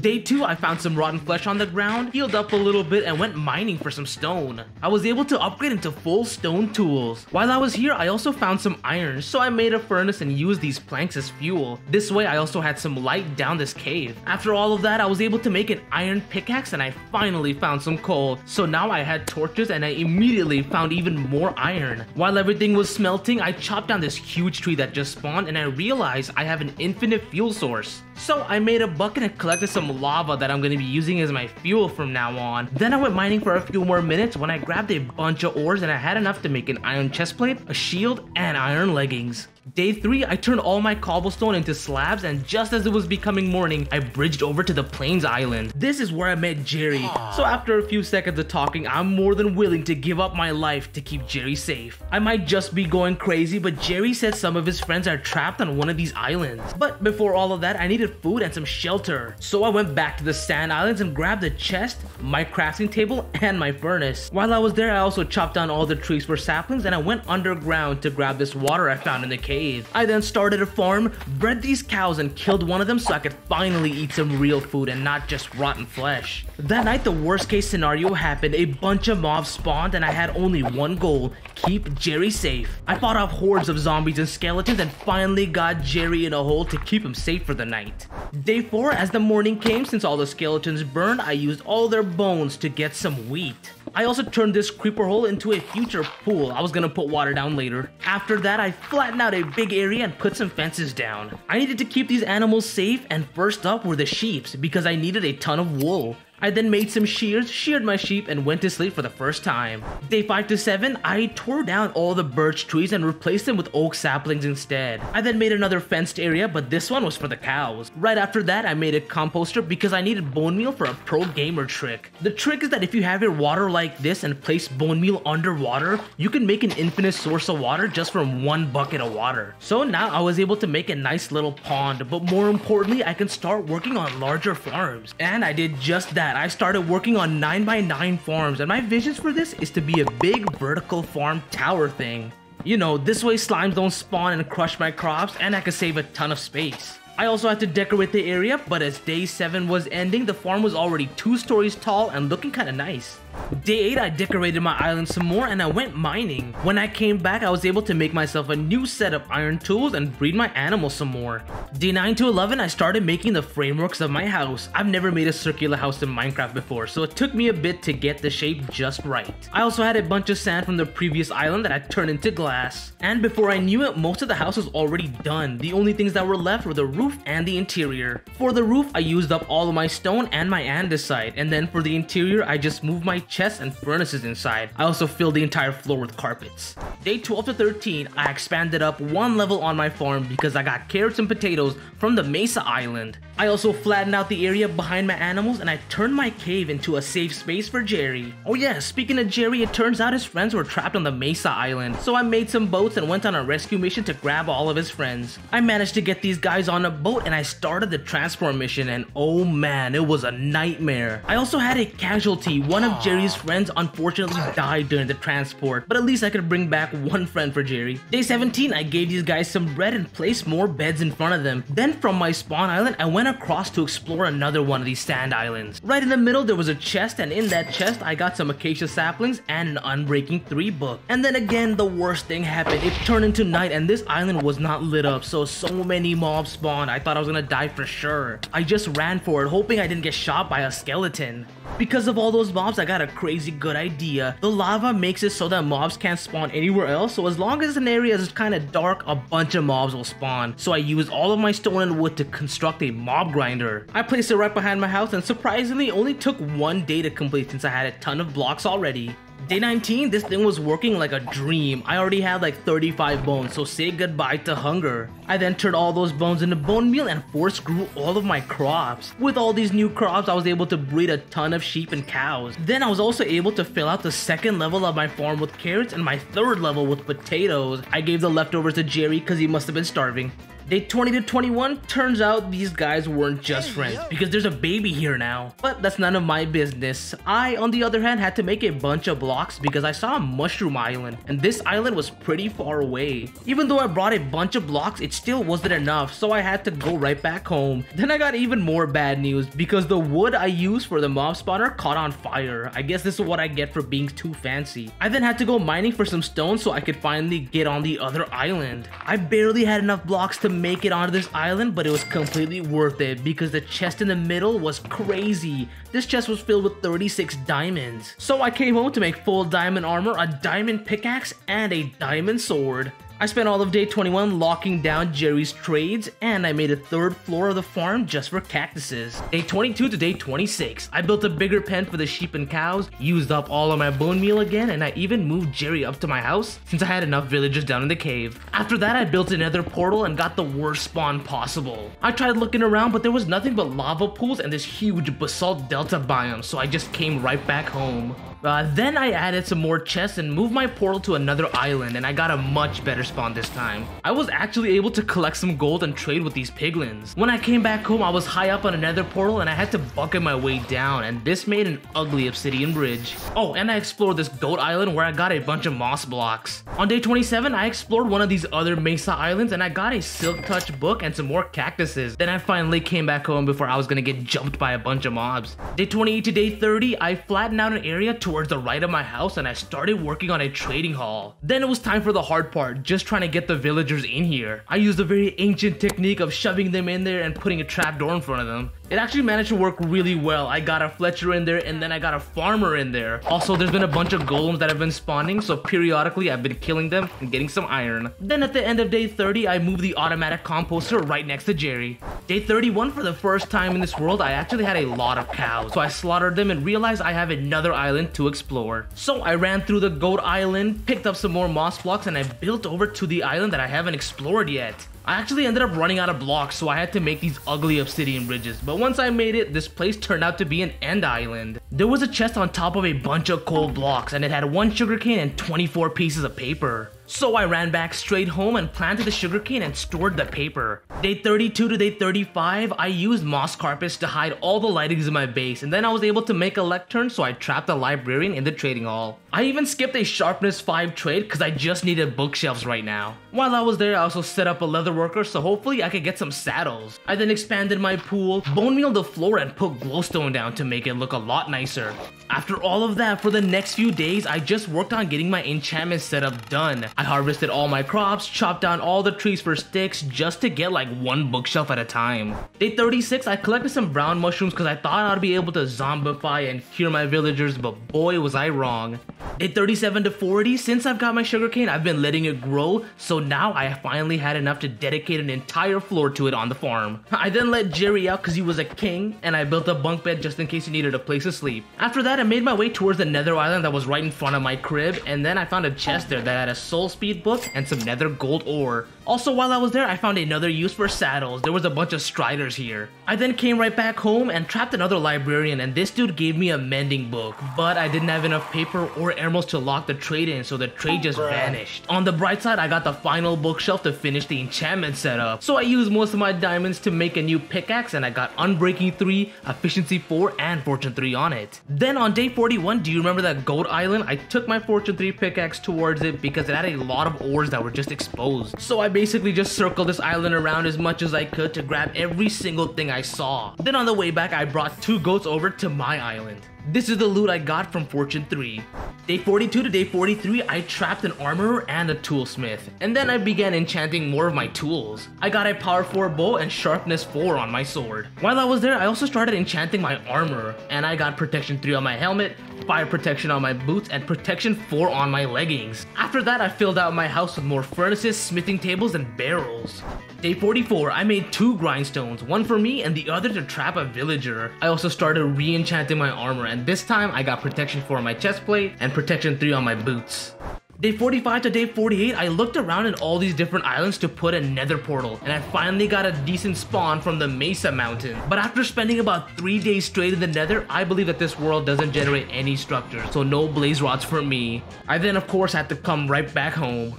Day 2, I found some rotten flesh on the ground, healed up a little bit, and went mining for some stone. I was able to upgrade into full stone tools. While I was here, I also found some iron, so I made a furnace and used these planks as fuel. This way, I also had some light down this cave. After all of that, I was able to make an iron pickaxe and I finally found some coal. So now I had torches and I immediately found even more iron. While everything was smelting, I chopped down this huge tree that just spawned and I realized I have an infinite fuel source. So I made a bucket and collected some lava that I'm to be using as my fuel from now on. Then I went mining for a few more minutes when I grabbed a bunch of ores and I had enough to make an iron chestplate, a shield, and iron leggings. Day 3, I turned all my cobblestone into slabs and just as it was becoming morning, I bridged over to the Plains Island. This is where I met Jerry. So after a few seconds of talking, I'm more than willing to give up my life to keep Jerry safe. I might just be going crazy, but Jerry said some of his friends are trapped on one of these islands. But before all of that, I needed food and some shelter. So I went back to the sand islands and grabbed a chest, my crafting table, and my furnace. While I was there, I also chopped down all the trees for saplings and I went underground to grab this water I found in the cave cave. I then started a farm, bred these cows and killed one of them so I could finally eat some real food and not just rotten flesh. That night the worst case scenario happened, a bunch of mobs spawned and I had only one goal, keep Jerry safe. I fought off hordes of zombies and skeletons and finally got Jerry in a hole to keep him safe for the night. Day 4, as the morning came, since all the skeletons burned, I used all their bones to get some wheat. I also turned this creeper hole into a future pool. I was gonna put water down later. After that, I flattened out a big area and put some fences down. I needed to keep these animals safe and first up were the sheeps because I needed a ton of wool. I then made some shears, sheared my sheep, and went to sleep for the first time. Day 5 to 7, I tore down all the birch trees and replaced them with oak saplings instead. I then made another fenced area, but this one was for the cows. Right after that, I made a composter because I needed bone meal for a pro gamer trick. The trick is that if you have your water like this and place bone meal underwater, you can make an infinite source of water just from one bucket of water. So now I was able to make a nice little pond, but more importantly, I can start working on larger farms. And I did just that that, I started working on 9x9 farms, and my visions for this is to be a big vertical farm tower thing. You know, this way slimes don't spawn and crush my crops, and I can save a ton of space. I also had to decorate the area, but as day 7 was ending, the farm was already 2 stories tall and looking kinda nice. Day 8, I decorated my island some more and I went mining. When I came back, I was able to make myself a new set of iron tools and breed my animals some more. Day 9 to 11, I started making the frameworks of my house. I've never made a circular house in Minecraft before, so it took me a bit to get the shape just right. I also had a bunch of sand from the previous island that I turned into glass. And before I knew it, most of the house was already done. The only things that were left were the roof and the interior. For the roof, I used up all of my stone and my andesite, and then for the interior, I just moved my chests and furnaces inside. I also filled the entire floor with carpets. Day 12 to 13, I expanded up one level on my farm because I got carrots and potatoes from the Mesa Island. I also flattened out the area behind my animals and I turned my cave into a safe space for Jerry. Oh yeah, speaking of Jerry, it turns out his friends were trapped on the Mesa Island. So I made some boats and went on a rescue mission to grab all of his friends. I managed to get these guys on a boat and I started the transport mission and oh man, it was a nightmare. I also had a casualty. One of Jerry's friends unfortunately died during the transport, but at least I could bring back one friend for Jerry. Day 17, I gave these guys some bread and placed more beds in front of them. Then from my spawn island, I went went across to explore another one of these sand islands. Right in the middle there was a chest and in that chest I got some acacia saplings and an Unbreaking 3 book. And then again the worst thing happened. It turned into night and this island was not lit up so so many mobs spawned. I thought I was gonna die for sure. I just ran for it hoping I didn't get shot by a skeleton. Because of all those mobs, I got a crazy good idea. The lava makes it so that mobs can't spawn anywhere else, so as long as an area is kind of dark, a bunch of mobs will spawn. So I used all of my stone and wood to construct a mob grinder. I placed it right behind my house and surprisingly only took one day to complete since I had a ton of blocks already. Day 19, this thing was working like a dream. I already had like 35 bones, so say goodbye to hunger. I then turned all those bones into bone meal and force grew all of my crops. With all these new crops, I was able to breed a ton of sheep and cows. Then I was also able to fill out the second level of my farm with carrots and my third level with potatoes. I gave the leftovers to Jerry because he must have been starving. Day 20 to 21, turns out these guys weren't just friends because there's a baby here now. But that's none of my business. I, on the other hand, had to make a bunch of blocks because I saw a mushroom island and this island was pretty far away. Even though I brought a bunch of blocks, it still wasn't enough so I had to go right back home. Then I got even more bad news because the wood I used for the mob spawner caught on fire. I guess this is what I get for being too fancy. I then had to go mining for some stone so I could finally get on the other island. I barely had enough blocks to make it onto this island, but it was completely worth it because the chest in the middle was crazy. This chest was filled with 36 diamonds. So I came home to make full diamond armor, a diamond pickaxe, and a diamond sword. I spent all of day 21 locking down Jerry's trades, and I made a third floor of the farm just for cactuses. Day 22 to day 26, I built a bigger pen for the sheep and cows, used up all of my bone meal again, and I even moved Jerry up to my house since I had enough villagers down in the cave. After that, I built another portal and got the worst spawn possible. I tried looking around, but there was nothing but lava pools and this huge basalt delta biome, so I just came right back home. Uh, then I added some more chests and moved my portal to another island and I got a much better spawn this time. I was actually able to collect some gold and trade with these piglins. When I came back home, I was high up on another portal and I had to bucket my way down and this made an ugly obsidian bridge. Oh, and I explored this goat island where I got a bunch of moss blocks. On day 27, I explored one of these other mesa islands and I got a silk touch book and some more cactuses. Then I finally came back home before I was gonna get jumped by a bunch of mobs. Day 28 to day 30, I flattened out an area towards the right of my house and I started working on a trading hall. Then it was time for the hard part, just trying to get the villagers in here. I used a very ancient technique of shoving them in there and putting a trap door in front of them. It actually managed to work really well. I got a Fletcher in there and then I got a farmer in there. Also, there's been a bunch of golems that have been spawning, so periodically I've been killing them and getting some iron. Then at the end of day 30, I moved the automatic composter right next to Jerry. Day 31, for the first time in this world, I actually had a lot of cows. So I slaughtered them and realized I have another island to explore. So I ran through the goat island, picked up some more moss blocks, and I built over to the island that I haven't explored yet. I actually ended up running out of blocks, so I had to make these ugly obsidian bridges. But once I made it, this place turned out to be an end island. There was a chest on top of a bunch of coal blocks, and it had one sugarcane and 24 pieces of paper. So I ran back straight home and planted the sugarcane and stored the paper. Day 32 to day 35, I used moss carpets to hide all the lightings in my base, and then I was able to make a lectern so I trapped a librarian in the trading hall. I even skipped a sharpness 5 trade because I just needed bookshelves right now. While I was there, I also set up a leather worker so hopefully I could get some saddles. I then expanded my pool, bone mealed the floor, and put glowstone down to make it look a lot nicer. After all of that, for the next few days, I just worked on getting my enchantment setup done. I harvested all my crops, chopped down all the trees for sticks just to get like one bookshelf at a time. Day 36, I collected some brown mushrooms because I thought I'd be able to zombify and cure my villagers, but boy was I wrong. Day 37 to 40, since I've got my sugarcane, I've been letting it grow, so now I finally had enough to dedicate an entire floor to it on the farm. I then let Jerry out because he was a king, and I built a bunk bed just in case he needed a place to sleep. After that, I made my way towards the nether island that was right in front of my crib, and then I found a chest there that had a soul speed book and some nether gold ore. Also, while I was there, I found another use for saddles. There was a bunch of striders here. I then came right back home and trapped another librarian, and this dude gave me a mending book, but I didn't have enough paper or emeralds to lock the trade in, so the trade just vanished. On the bright side, I got the final bookshelf to finish the enchantment setup. So I used most of my diamonds to make a new pickaxe, and I got Unbreaking 3, Efficiency 4, and Fortune 3 on it. Then on day 41, do you remember that gold island? I took my Fortune 3 pickaxe towards it because it had a lot of ores that were just exposed. So I basically just circled this island around as much as I could to grab every single thing I saw. Then on the way back, I brought two goats over to my island. This is the loot I got from Fortune 3. Day 42 to day 43, I trapped an armorer and a toolsmith, and then I began enchanting more of my tools. I got a power 4 bow and sharpness 4 on my sword. While I was there, I also started enchanting my armor, and I got protection 3 on my helmet, fire protection on my boots, and protection 4 on my leggings. After that, I filled out my house with more furnaces, smithing tables, and barrels. Day 44, I made two grindstones, one for me and the other to trap a villager. I also started re-enchanting my armor and this time I got protection 4 on my chest plate and protection 3 on my boots. Day 45 to day 48, I looked around in all these different islands to put a nether portal, and I finally got a decent spawn from the Mesa Mountain. But after spending about 3 days straight in the nether, I believe that this world doesn't generate any structures, so no blaze rods for me. I then of course had to come right back home.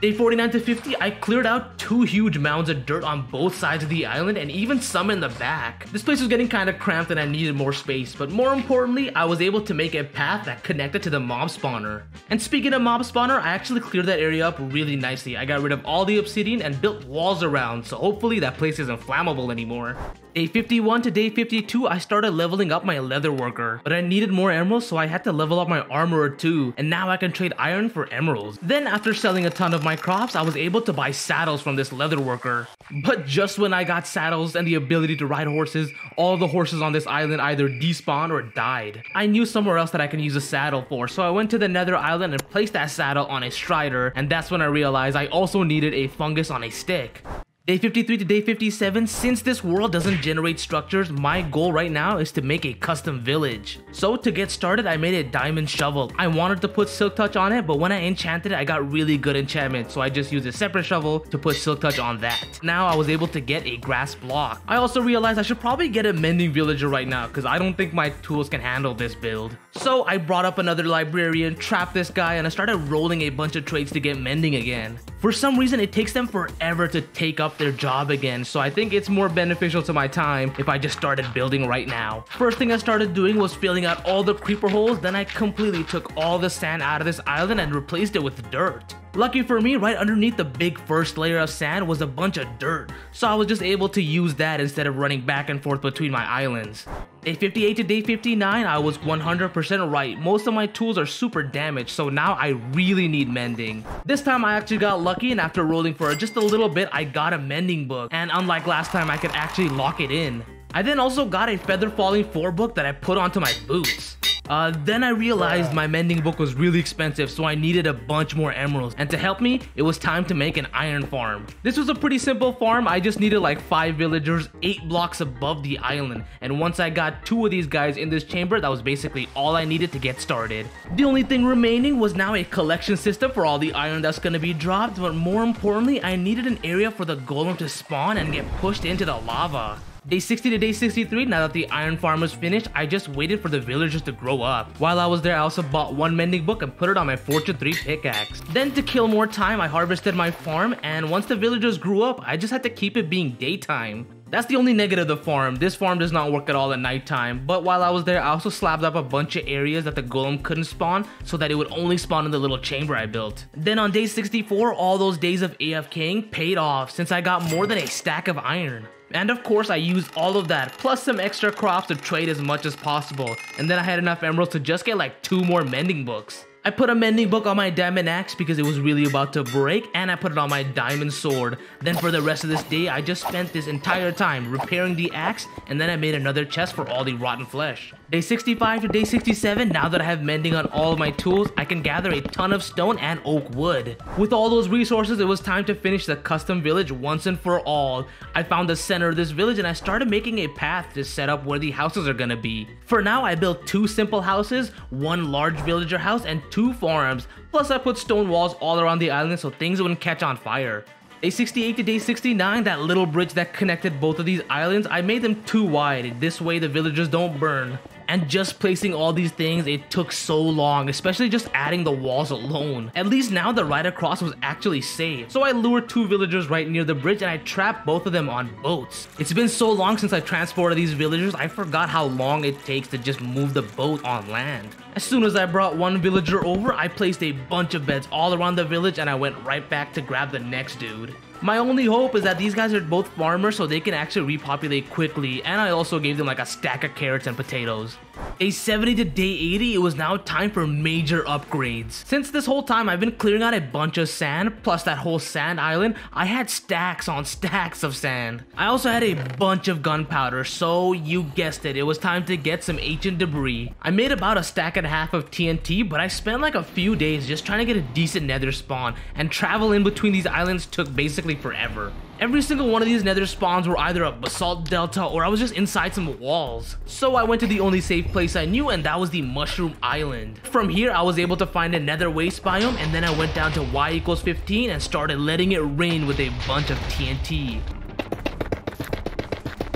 Day 49 to 50, I cleared out two huge mounds of dirt on both sides of the island and even some in the back. This place was getting kind of cramped and I needed more space, but more importantly, I was able to make a path that connected to the mob spawner. And speaking of mob spawner, I actually cleared that area up really nicely. I got rid of all the obsidian and built walls around, so hopefully that place isn't flammable anymore. Day 51 to day 52, I started leveling up my leather worker, but I needed more emeralds so I had to level up my armorer too, and now I can trade iron for emeralds. Then after selling a ton of my crops, I was able to buy saddles from this leather worker. But just when I got saddles and the ability to ride horses, all the horses on this island either despawned or died. I knew somewhere else that I can use a saddle for, so I went to the nether island and placed that saddle on a strider, and that's when I realized I also needed a fungus on a stick. Day 53 to day 57, since this world doesn't generate structures, my goal right now is to make a custom village. So to get started, I made a diamond shovel. I wanted to put silk touch on it, but when I enchanted it, I got really good enchantment, so I just used a separate shovel to put silk touch on that. Now I was able to get a grass block. I also realized I should probably get a mending villager right now, because I don't think my tools can handle this build. So I brought up another librarian, trapped this guy, and I started rolling a bunch of trades to get mending again. For some reason, it takes them forever to take up their job again, so I think it's more beneficial to my time if I just started building right now. First thing I started doing was filling out all the creeper holes, then I completely took all the sand out of this island and replaced it with dirt. Lucky for me, right underneath the big first layer of sand was a bunch of dirt, so I was just able to use that instead of running back and forth between my islands. Day 58 to day 59, I was 100% right. Most of my tools are super damaged, so now I really need mending. This time I actually got lucky and after rolling for just a little bit, I got a mending book. And unlike last time, I could actually lock it in. I then also got a feather falling 4 book that I put onto my boots. Uh, then I realized my mending book was really expensive, so I needed a bunch more emeralds. And to help me, it was time to make an iron farm. This was a pretty simple farm, I just needed like 5 villagers 8 blocks above the island. And once I got 2 of these guys in this chamber, that was basically all I needed to get started. The only thing remaining was now a collection system for all the iron that's gonna be dropped, but more importantly, I needed an area for the golem to spawn and get pushed into the lava. Day 60 to day 63, now that the iron farm was finished, I just waited for the villagers to grow up. While I was there, I also bought one mending book and put it on my Fortune 3 pickaxe. Then to kill more time, I harvested my farm, and once the villagers grew up, I just had to keep it being daytime. That's the only negative of the farm. This farm does not work at all at nighttime. But while I was there, I also slapped up a bunch of areas that the golem couldn't spawn so that it would only spawn in the little chamber I built. Then on day 64, all those days of AFKing paid off since I got more than a stack of iron. And of course I used all of that, plus some extra crops to trade as much as possible. And then I had enough emeralds to just get like two more mending books. I put a mending book on my diamond axe because it was really about to break and I put it on my diamond sword. Then for the rest of this day, I just spent this entire time repairing the axe and then I made another chest for all the rotten flesh. Day 65 to day 67, now that I have mending on all my tools, I can gather a ton of stone and oak wood. With all those resources, it was time to finish the custom village once and for all. I found the center of this village and I started making a path to set up where the houses are gonna be. For now, I built two simple houses, one large villager house, and two farms. Plus, I put stone walls all around the island so things wouldn't catch on fire. Day 68 to day 69, that little bridge that connected both of these islands, I made them too wide. This way the villagers don't burn. And just placing all these things, it took so long, especially just adding the walls alone. At least now the ride across was actually safe. So I lured two villagers right near the bridge and I trapped both of them on boats. It's been so long since I transported these villagers, I forgot how long it takes to just move the boat on land. As soon as I brought one villager over, I placed a bunch of beds all around the village and I went right back to grab the next dude. My only hope is that these guys are both farmers so they can actually repopulate quickly and I also gave them like a stack of carrots and potatoes. Day 70 to day 80, it was now time for major upgrades. Since this whole time I've been clearing out a bunch of sand, plus that whole sand island, I had stacks on stacks of sand. I also had a bunch of gunpowder, so you guessed it, it was time to get some ancient debris. I made about a stack and a half of TNT, but I spent like a few days just trying to get a decent nether spawn, and travel in between these islands took basically forever. Every single one of these nether spawns were either a basalt delta or I was just inside some walls. So I went to the only safe place I knew and that was the Mushroom Island. From here I was able to find a nether waste biome and then I went down to y equals 15 and started letting it rain with a bunch of TNT.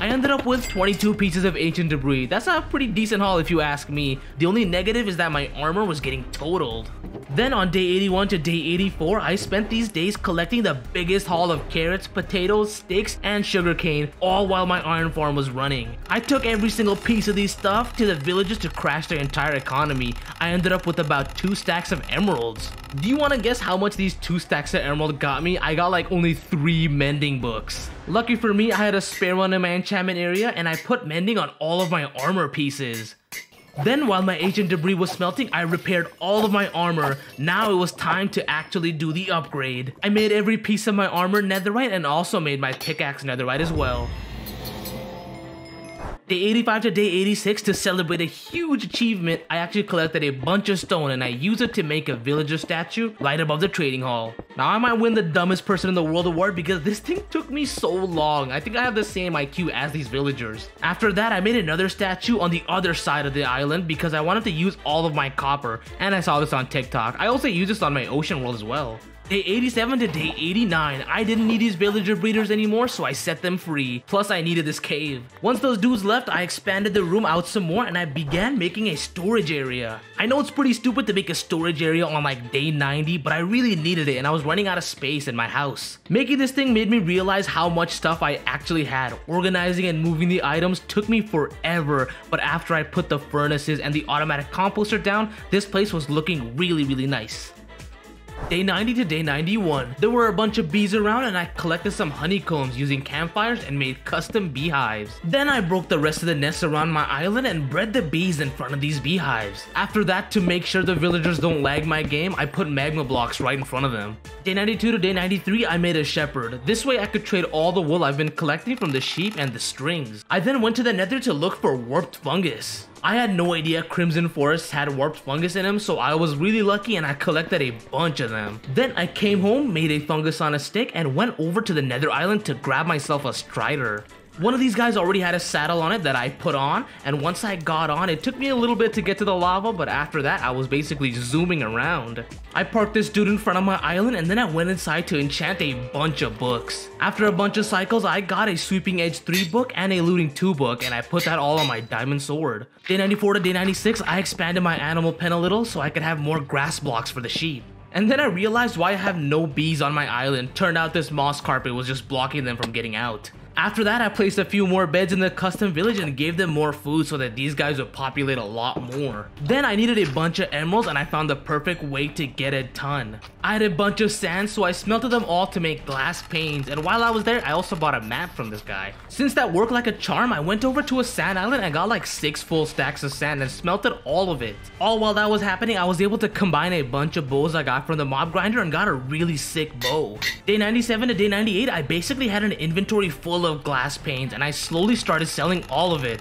I ended up with 22 pieces of ancient debris. That's a pretty decent haul if you ask me. The only negative is that my armor was getting totaled. Then on day 81 to day 84, I spent these days collecting the biggest haul of carrots, potatoes, sticks, and sugarcane, all while my iron farm was running. I took every single piece of these stuff to the villages to crash their entire economy. I ended up with about two stacks of emeralds. Do you want to guess how much these two stacks of emerald got me? I got like only three mending books. Lucky for me, I had a spare one in my enchantment area and I put mending on all of my armor pieces. Then while my ancient debris was smelting, I repaired all of my armor. Now it was time to actually do the upgrade. I made every piece of my armor netherite and also made my pickaxe netherite as well. Day 85 to day 86 to celebrate a huge achievement, I actually collected a bunch of stone and I used it to make a villager statue right above the trading hall. Now I might win the dumbest person in the world award because this thing took me so long. I think I have the same IQ as these villagers. After that, I made another statue on the other side of the island because I wanted to use all of my copper and I saw this on TikTok. I also used this on my ocean world as well. Day 87 to day 89, I didn't need these villager breeders anymore, so I set them free. Plus, I needed this cave. Once those dudes left, I expanded the room out some more and I began making a storage area. I know it's pretty stupid to make a storage area on like day 90, but I really needed it and I was running out of space in my house. Making this thing made me realize how much stuff I actually had. Organizing and moving the items took me forever, but after I put the furnaces and the automatic composter down, this place was looking really, really nice. Day 90 to day 91, there were a bunch of bees around and I collected some honeycombs using campfires and made custom beehives. Then I broke the rest of the nests around my island and bred the bees in front of these beehives. After that, to make sure the villagers don't lag my game, I put magma blocks right in front of them. Day 92 to day 93, I made a shepherd. This way I could trade all the wool I've been collecting from the sheep and the strings. I then went to the nether to look for warped fungus. I had no idea Crimson Forest had warped fungus in them, so I was really lucky and I collected a bunch of them. Then I came home, made a fungus on a stick, and went over to the nether island to grab myself a strider. One of these guys already had a saddle on it that I put on, and once I got on, it took me a little bit to get to the lava, but after that, I was basically zooming around. I parked this dude in front of my island, and then I went inside to enchant a bunch of books. After a bunch of cycles, I got a Sweeping Edge 3 book and a Looting 2 book, and I put that all on my diamond sword. Day 94 to day 96, I expanded my animal pen a little so I could have more grass blocks for the sheep. And then I realized why I have no bees on my island. Turned out this moss carpet was just blocking them from getting out. After that, I placed a few more beds in the custom village and gave them more food so that these guys would populate a lot more. Then I needed a bunch of emeralds and I found the perfect way to get a ton. I had a bunch of sand so I smelted them all to make glass panes and while I was there I also bought a map from this guy. Since that worked like a charm, I went over to a sand island and got like 6 full stacks of sand and smelted all of it. All while that was happening, I was able to combine a bunch of bows I got from the mob grinder and got a really sick bow. Day 97 to day 98, I basically had an inventory full of glass panes and I slowly started selling all of it.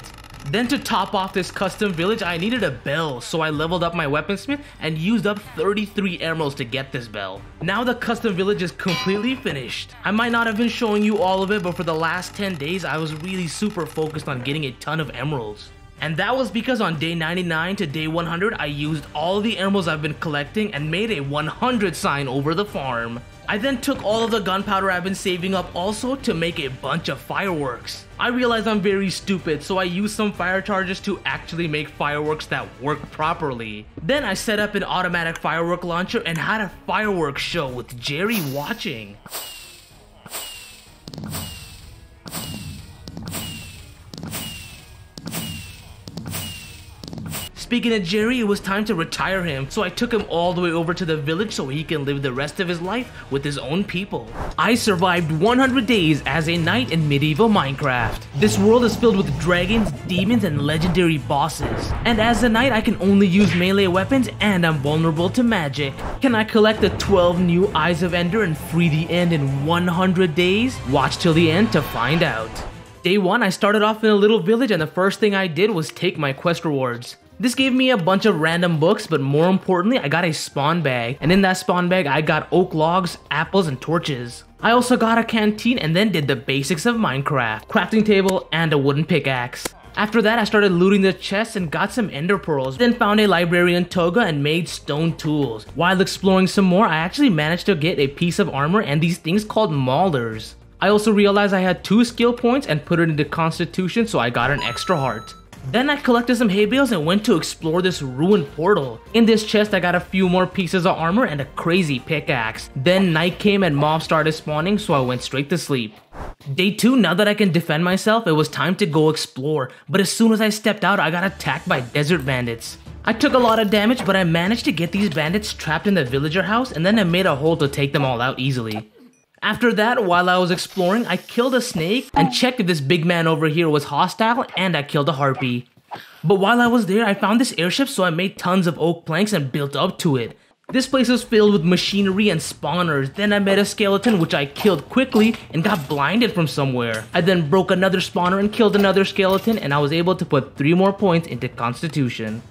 Then to top off this custom village, I needed a bell, so I leveled up my weaponsmith and used up 33 emeralds to get this bell. Now the custom village is completely finished. I might not have been showing you all of it, but for the last 10 days, I was really super focused on getting a ton of emeralds. And that was because on day 99 to day 100, I used all the emeralds I've been collecting and made a 100 sign over the farm. I then took all of the gunpowder I've been saving up also to make a bunch of fireworks. I realize I'm very stupid, so I used some fire charges to actually make fireworks that work properly. Then I set up an automatic firework launcher and had a fireworks show with Jerry watching. Speaking of Jerry, it was time to retire him, so I took him all the way over to the village so he can live the rest of his life with his own people. I survived 100 days as a knight in medieval Minecraft. This world is filled with dragons, demons, and legendary bosses. And as a knight, I can only use melee weapons and I'm vulnerable to magic. Can I collect the 12 new Eyes of Ender and free the end in 100 days? Watch till the end to find out. Day 1, I started off in a little village and the first thing I did was take my quest rewards. This gave me a bunch of random books, but more importantly, I got a spawn bag. And in that spawn bag, I got oak logs, apples, and torches. I also got a canteen and then did the basics of Minecraft. Crafting table and a wooden pickaxe. After that, I started looting the chests and got some ender pearls, then found a librarian toga and made stone tools. While exploring some more, I actually managed to get a piece of armor and these things called maulers. I also realized I had two skill points and put it into constitution so I got an extra heart. Then I collected some hay bales and went to explore this ruined portal. In this chest I got a few more pieces of armor and a crazy pickaxe. Then night came and mobs started spawning so I went straight to sleep. Day 2, now that I can defend myself, it was time to go explore. But as soon as I stepped out, I got attacked by desert bandits. I took a lot of damage, but I managed to get these bandits trapped in the villager house and then I made a hole to take them all out easily. After that, while I was exploring, I killed a snake and checked if this big man over here was hostile and I killed a harpy. But while I was there, I found this airship so I made tons of oak planks and built up to it. This place was filled with machinery and spawners. Then I met a skeleton which I killed quickly and got blinded from somewhere. I then broke another spawner and killed another skeleton and I was able to put 3 more points into constitution.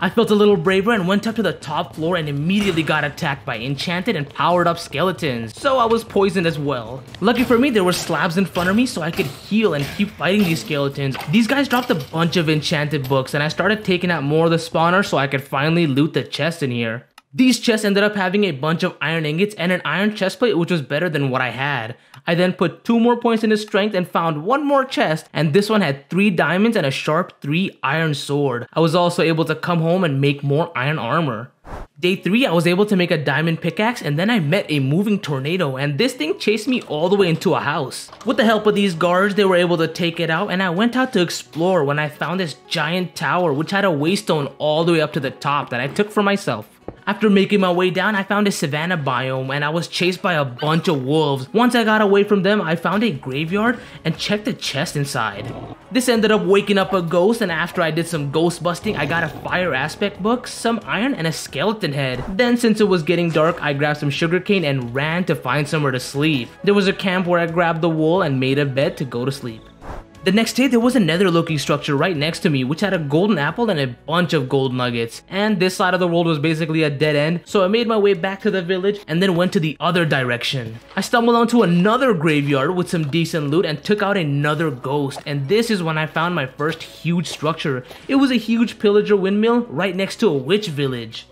I felt a little braver and went up to the top floor and immediately got attacked by enchanted and powered up skeletons, so I was poisoned as well. Lucky for me, there were slabs in front of me so I could heal and keep fighting these skeletons. These guys dropped a bunch of enchanted books and I started taking out more of the spawner so I could finally loot the chest in here. These chests ended up having a bunch of iron ingots and an iron chestplate which was better than what I had. I then put 2 more points into strength and found one more chest and this one had 3 diamonds and a sharp 3 iron sword. I was also able to come home and make more iron armor. Day 3, I was able to make a diamond pickaxe and then I met a moving tornado and this thing chased me all the way into a house. With the help of these guards, they were able to take it out and I went out to explore when I found this giant tower which had a waystone all the way up to the top that I took for myself. After making my way down, I found a savanna biome and I was chased by a bunch of wolves. Once I got away from them, I found a graveyard and checked the chest inside. This ended up waking up a ghost and after I did some ghost busting, I got a fire aspect book, some iron, and a skeleton head. Then since it was getting dark, I grabbed some sugarcane and ran to find somewhere to sleep. There was a camp where I grabbed the wool and made a bed to go to sleep. The next day, there was another looking structure right next to me, which had a golden apple and a bunch of gold nuggets. And this side of the world was basically a dead end, so I made my way back to the village and then went to the other direction. I stumbled onto another graveyard with some decent loot and took out another ghost, and this is when I found my first huge structure. It was a huge pillager windmill right next to a witch village.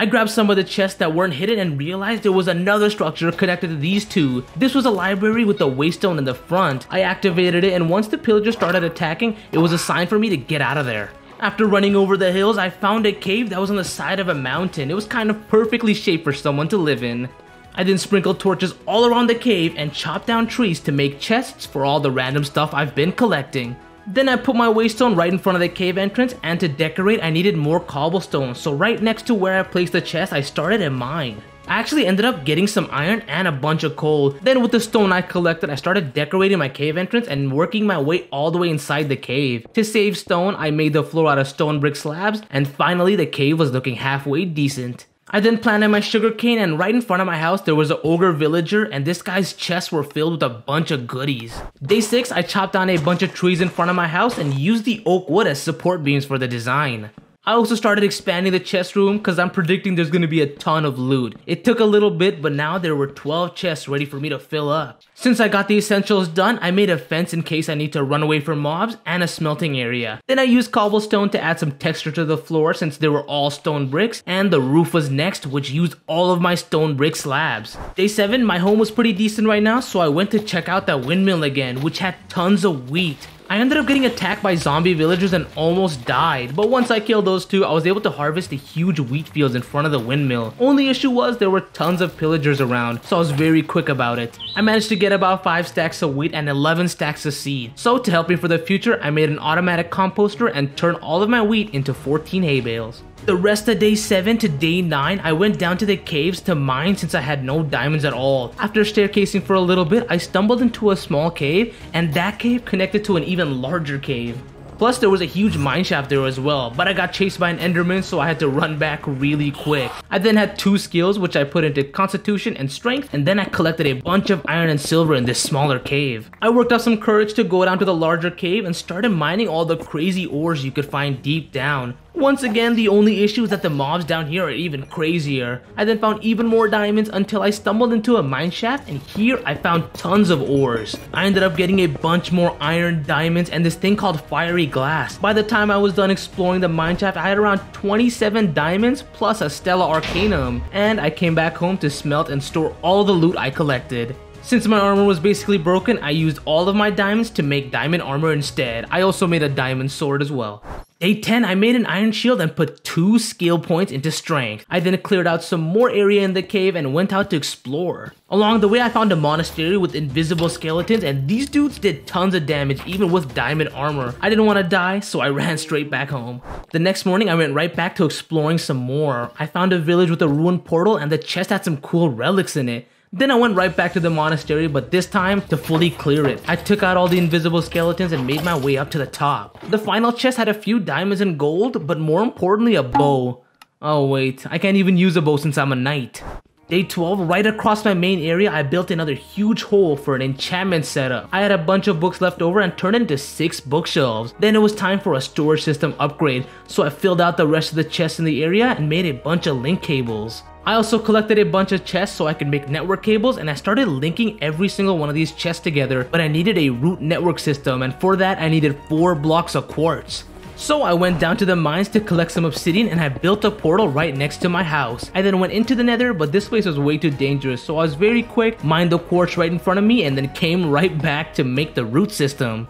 I grabbed some of the chests that weren't hidden and realized there was another structure connected to these two. This was a library with a waystone in the front. I activated it and once the pillagers started attacking, it was a sign for me to get out of there. After running over the hills, I found a cave that was on the side of a mountain. It was kind of perfectly shaped for someone to live in. I then sprinkled torches all around the cave and chopped down trees to make chests for all the random stuff I've been collecting. Then I put my waystone right in front of the cave entrance and to decorate I needed more cobblestone so right next to where I placed the chest I started a mine. I actually ended up getting some iron and a bunch of coal. Then with the stone I collected, I started decorating my cave entrance and working my way all the way inside the cave. To save stone, I made the floor out of stone brick slabs and finally the cave was looking halfway decent. I then planted my sugarcane and right in front of my house there was an ogre villager and this guy's chests were filled with a bunch of goodies. Day 6 I chopped down a bunch of trees in front of my house and used the oak wood as support beams for the design. I also started expanding the chest room because I'm predicting there's going to be a ton of loot. It took a little bit, but now there were 12 chests ready for me to fill up. Since I got the essentials done, I made a fence in case I need to run away from mobs and a smelting area. Then I used cobblestone to add some texture to the floor since they were all stone bricks, and the roof was next which used all of my stone brick slabs. Day 7, my home was pretty decent right now, so I went to check out that windmill again, which had tons of wheat. I ended up getting attacked by zombie villagers and almost died, but once I killed those two, I was able to harvest the huge wheat fields in front of the windmill. Only issue was there were tons of pillagers around, so I was very quick about it. I managed to get about 5 stacks of wheat and 11 stacks of seed. So to help me for the future, I made an automatic composter and turned all of my wheat into 14 hay bales. The rest of day 7 to day 9, I went down to the caves to mine since I had no diamonds at all. After staircasing for a little bit, I stumbled into a small cave, and that cave connected to an even larger cave. Plus, there was a huge mineshaft there as well, but I got chased by an enderman so I had to run back really quick. I then had two skills which I put into constitution and strength, and then I collected a bunch of iron and silver in this smaller cave. I worked up some courage to go down to the larger cave and started mining all the crazy ores you could find deep down. Once again, the only issue is that the mobs down here are even crazier. I then found even more diamonds until I stumbled into a mineshaft and here I found tons of ores. I ended up getting a bunch more iron, diamonds, and this thing called fiery glass. By the time I was done exploring the mineshaft, I had around 27 diamonds plus a Stella Arcanum, and I came back home to smelt and store all the loot I collected. Since my armor was basically broken, I used all of my diamonds to make diamond armor instead. I also made a diamond sword as well. Day 10, I made an iron shield and put two skill points into strength. I then cleared out some more area in the cave and went out to explore. Along the way, I found a monastery with invisible skeletons and these dudes did tons of damage even with diamond armor. I didn't want to die, so I ran straight back home. The next morning, I went right back to exploring some more. I found a village with a ruined portal and the chest had some cool relics in it. Then I went right back to the monastery, but this time to fully clear it. I took out all the invisible skeletons and made my way up to the top. The final chest had a few diamonds and gold, but more importantly a bow. Oh wait, I can't even use a bow since I'm a knight. Day 12, right across my main area, I built another huge hole for an enchantment setup. I had a bunch of books left over and turned into 6 bookshelves. Then it was time for a storage system upgrade, so I filled out the rest of the chests in the area and made a bunch of link cables. I also collected a bunch of chests so I could make network cables and I started linking every single one of these chests together but I needed a root network system and for that I needed 4 blocks of quartz. So I went down to the mines to collect some obsidian and I built a portal right next to my house. I then went into the nether, but this place was way too dangerous, so I was very quick, mined the quartz right in front of me, and then came right back to make the root system.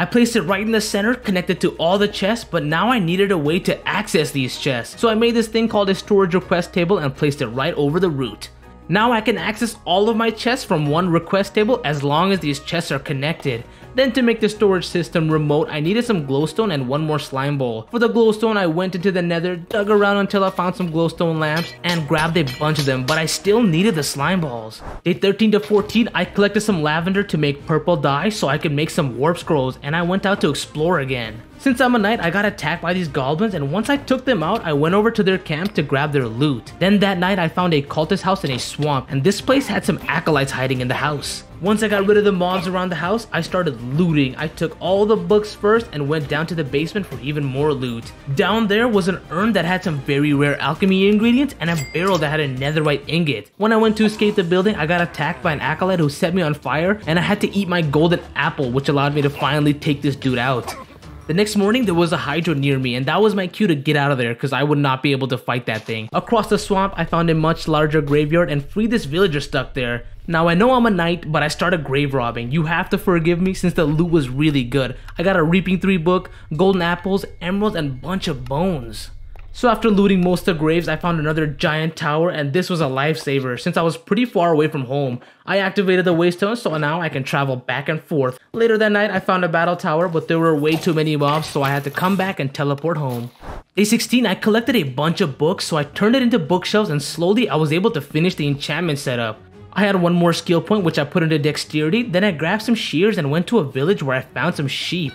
I placed it right in the center, connected to all the chests, but now I needed a way to access these chests. So I made this thing called a storage request table and placed it right over the root. Now I can access all of my chests from one request table as long as these chests are connected. Then to make the storage system remote, I needed some glowstone and one more slime ball. For the glowstone, I went into the nether, dug around until I found some glowstone lamps, and grabbed a bunch of them, but I still needed the slime balls. Day 13 to 14, I collected some lavender to make purple dye so I could make some warp scrolls, and I went out to explore again. Since I'm a knight, I got attacked by these goblins and once I took them out, I went over to their camp to grab their loot. Then that night I found a cultist house in a swamp and this place had some acolytes hiding in the house. Once I got rid of the mobs around the house, I started looting. I took all the books first and went down to the basement for even more loot. Down there was an urn that had some very rare alchemy ingredients and a barrel that had a netherite ingot. When I went to escape the building, I got attacked by an acolyte who set me on fire and I had to eat my golden apple which allowed me to finally take this dude out. The next morning, there was a Hydra near me, and that was my cue to get out of there because I would not be able to fight that thing. Across the swamp, I found a much larger graveyard and freed this villager stuck there. Now I know I'm a knight, but I started grave robbing. You have to forgive me since the loot was really good. I got a Reaping 3 book, golden apples, emeralds, and bunch of bones. So after looting most of the graves, I found another giant tower and this was a lifesaver since I was pretty far away from home. I activated the waystone so now I can travel back and forth. Later that night, I found a battle tower but there were way too many mobs so I had to come back and teleport home. Day 16, I collected a bunch of books so I turned it into bookshelves and slowly I was able to finish the enchantment setup. I had one more skill point which I put into dexterity, then I grabbed some shears and went to a village where I found some sheep.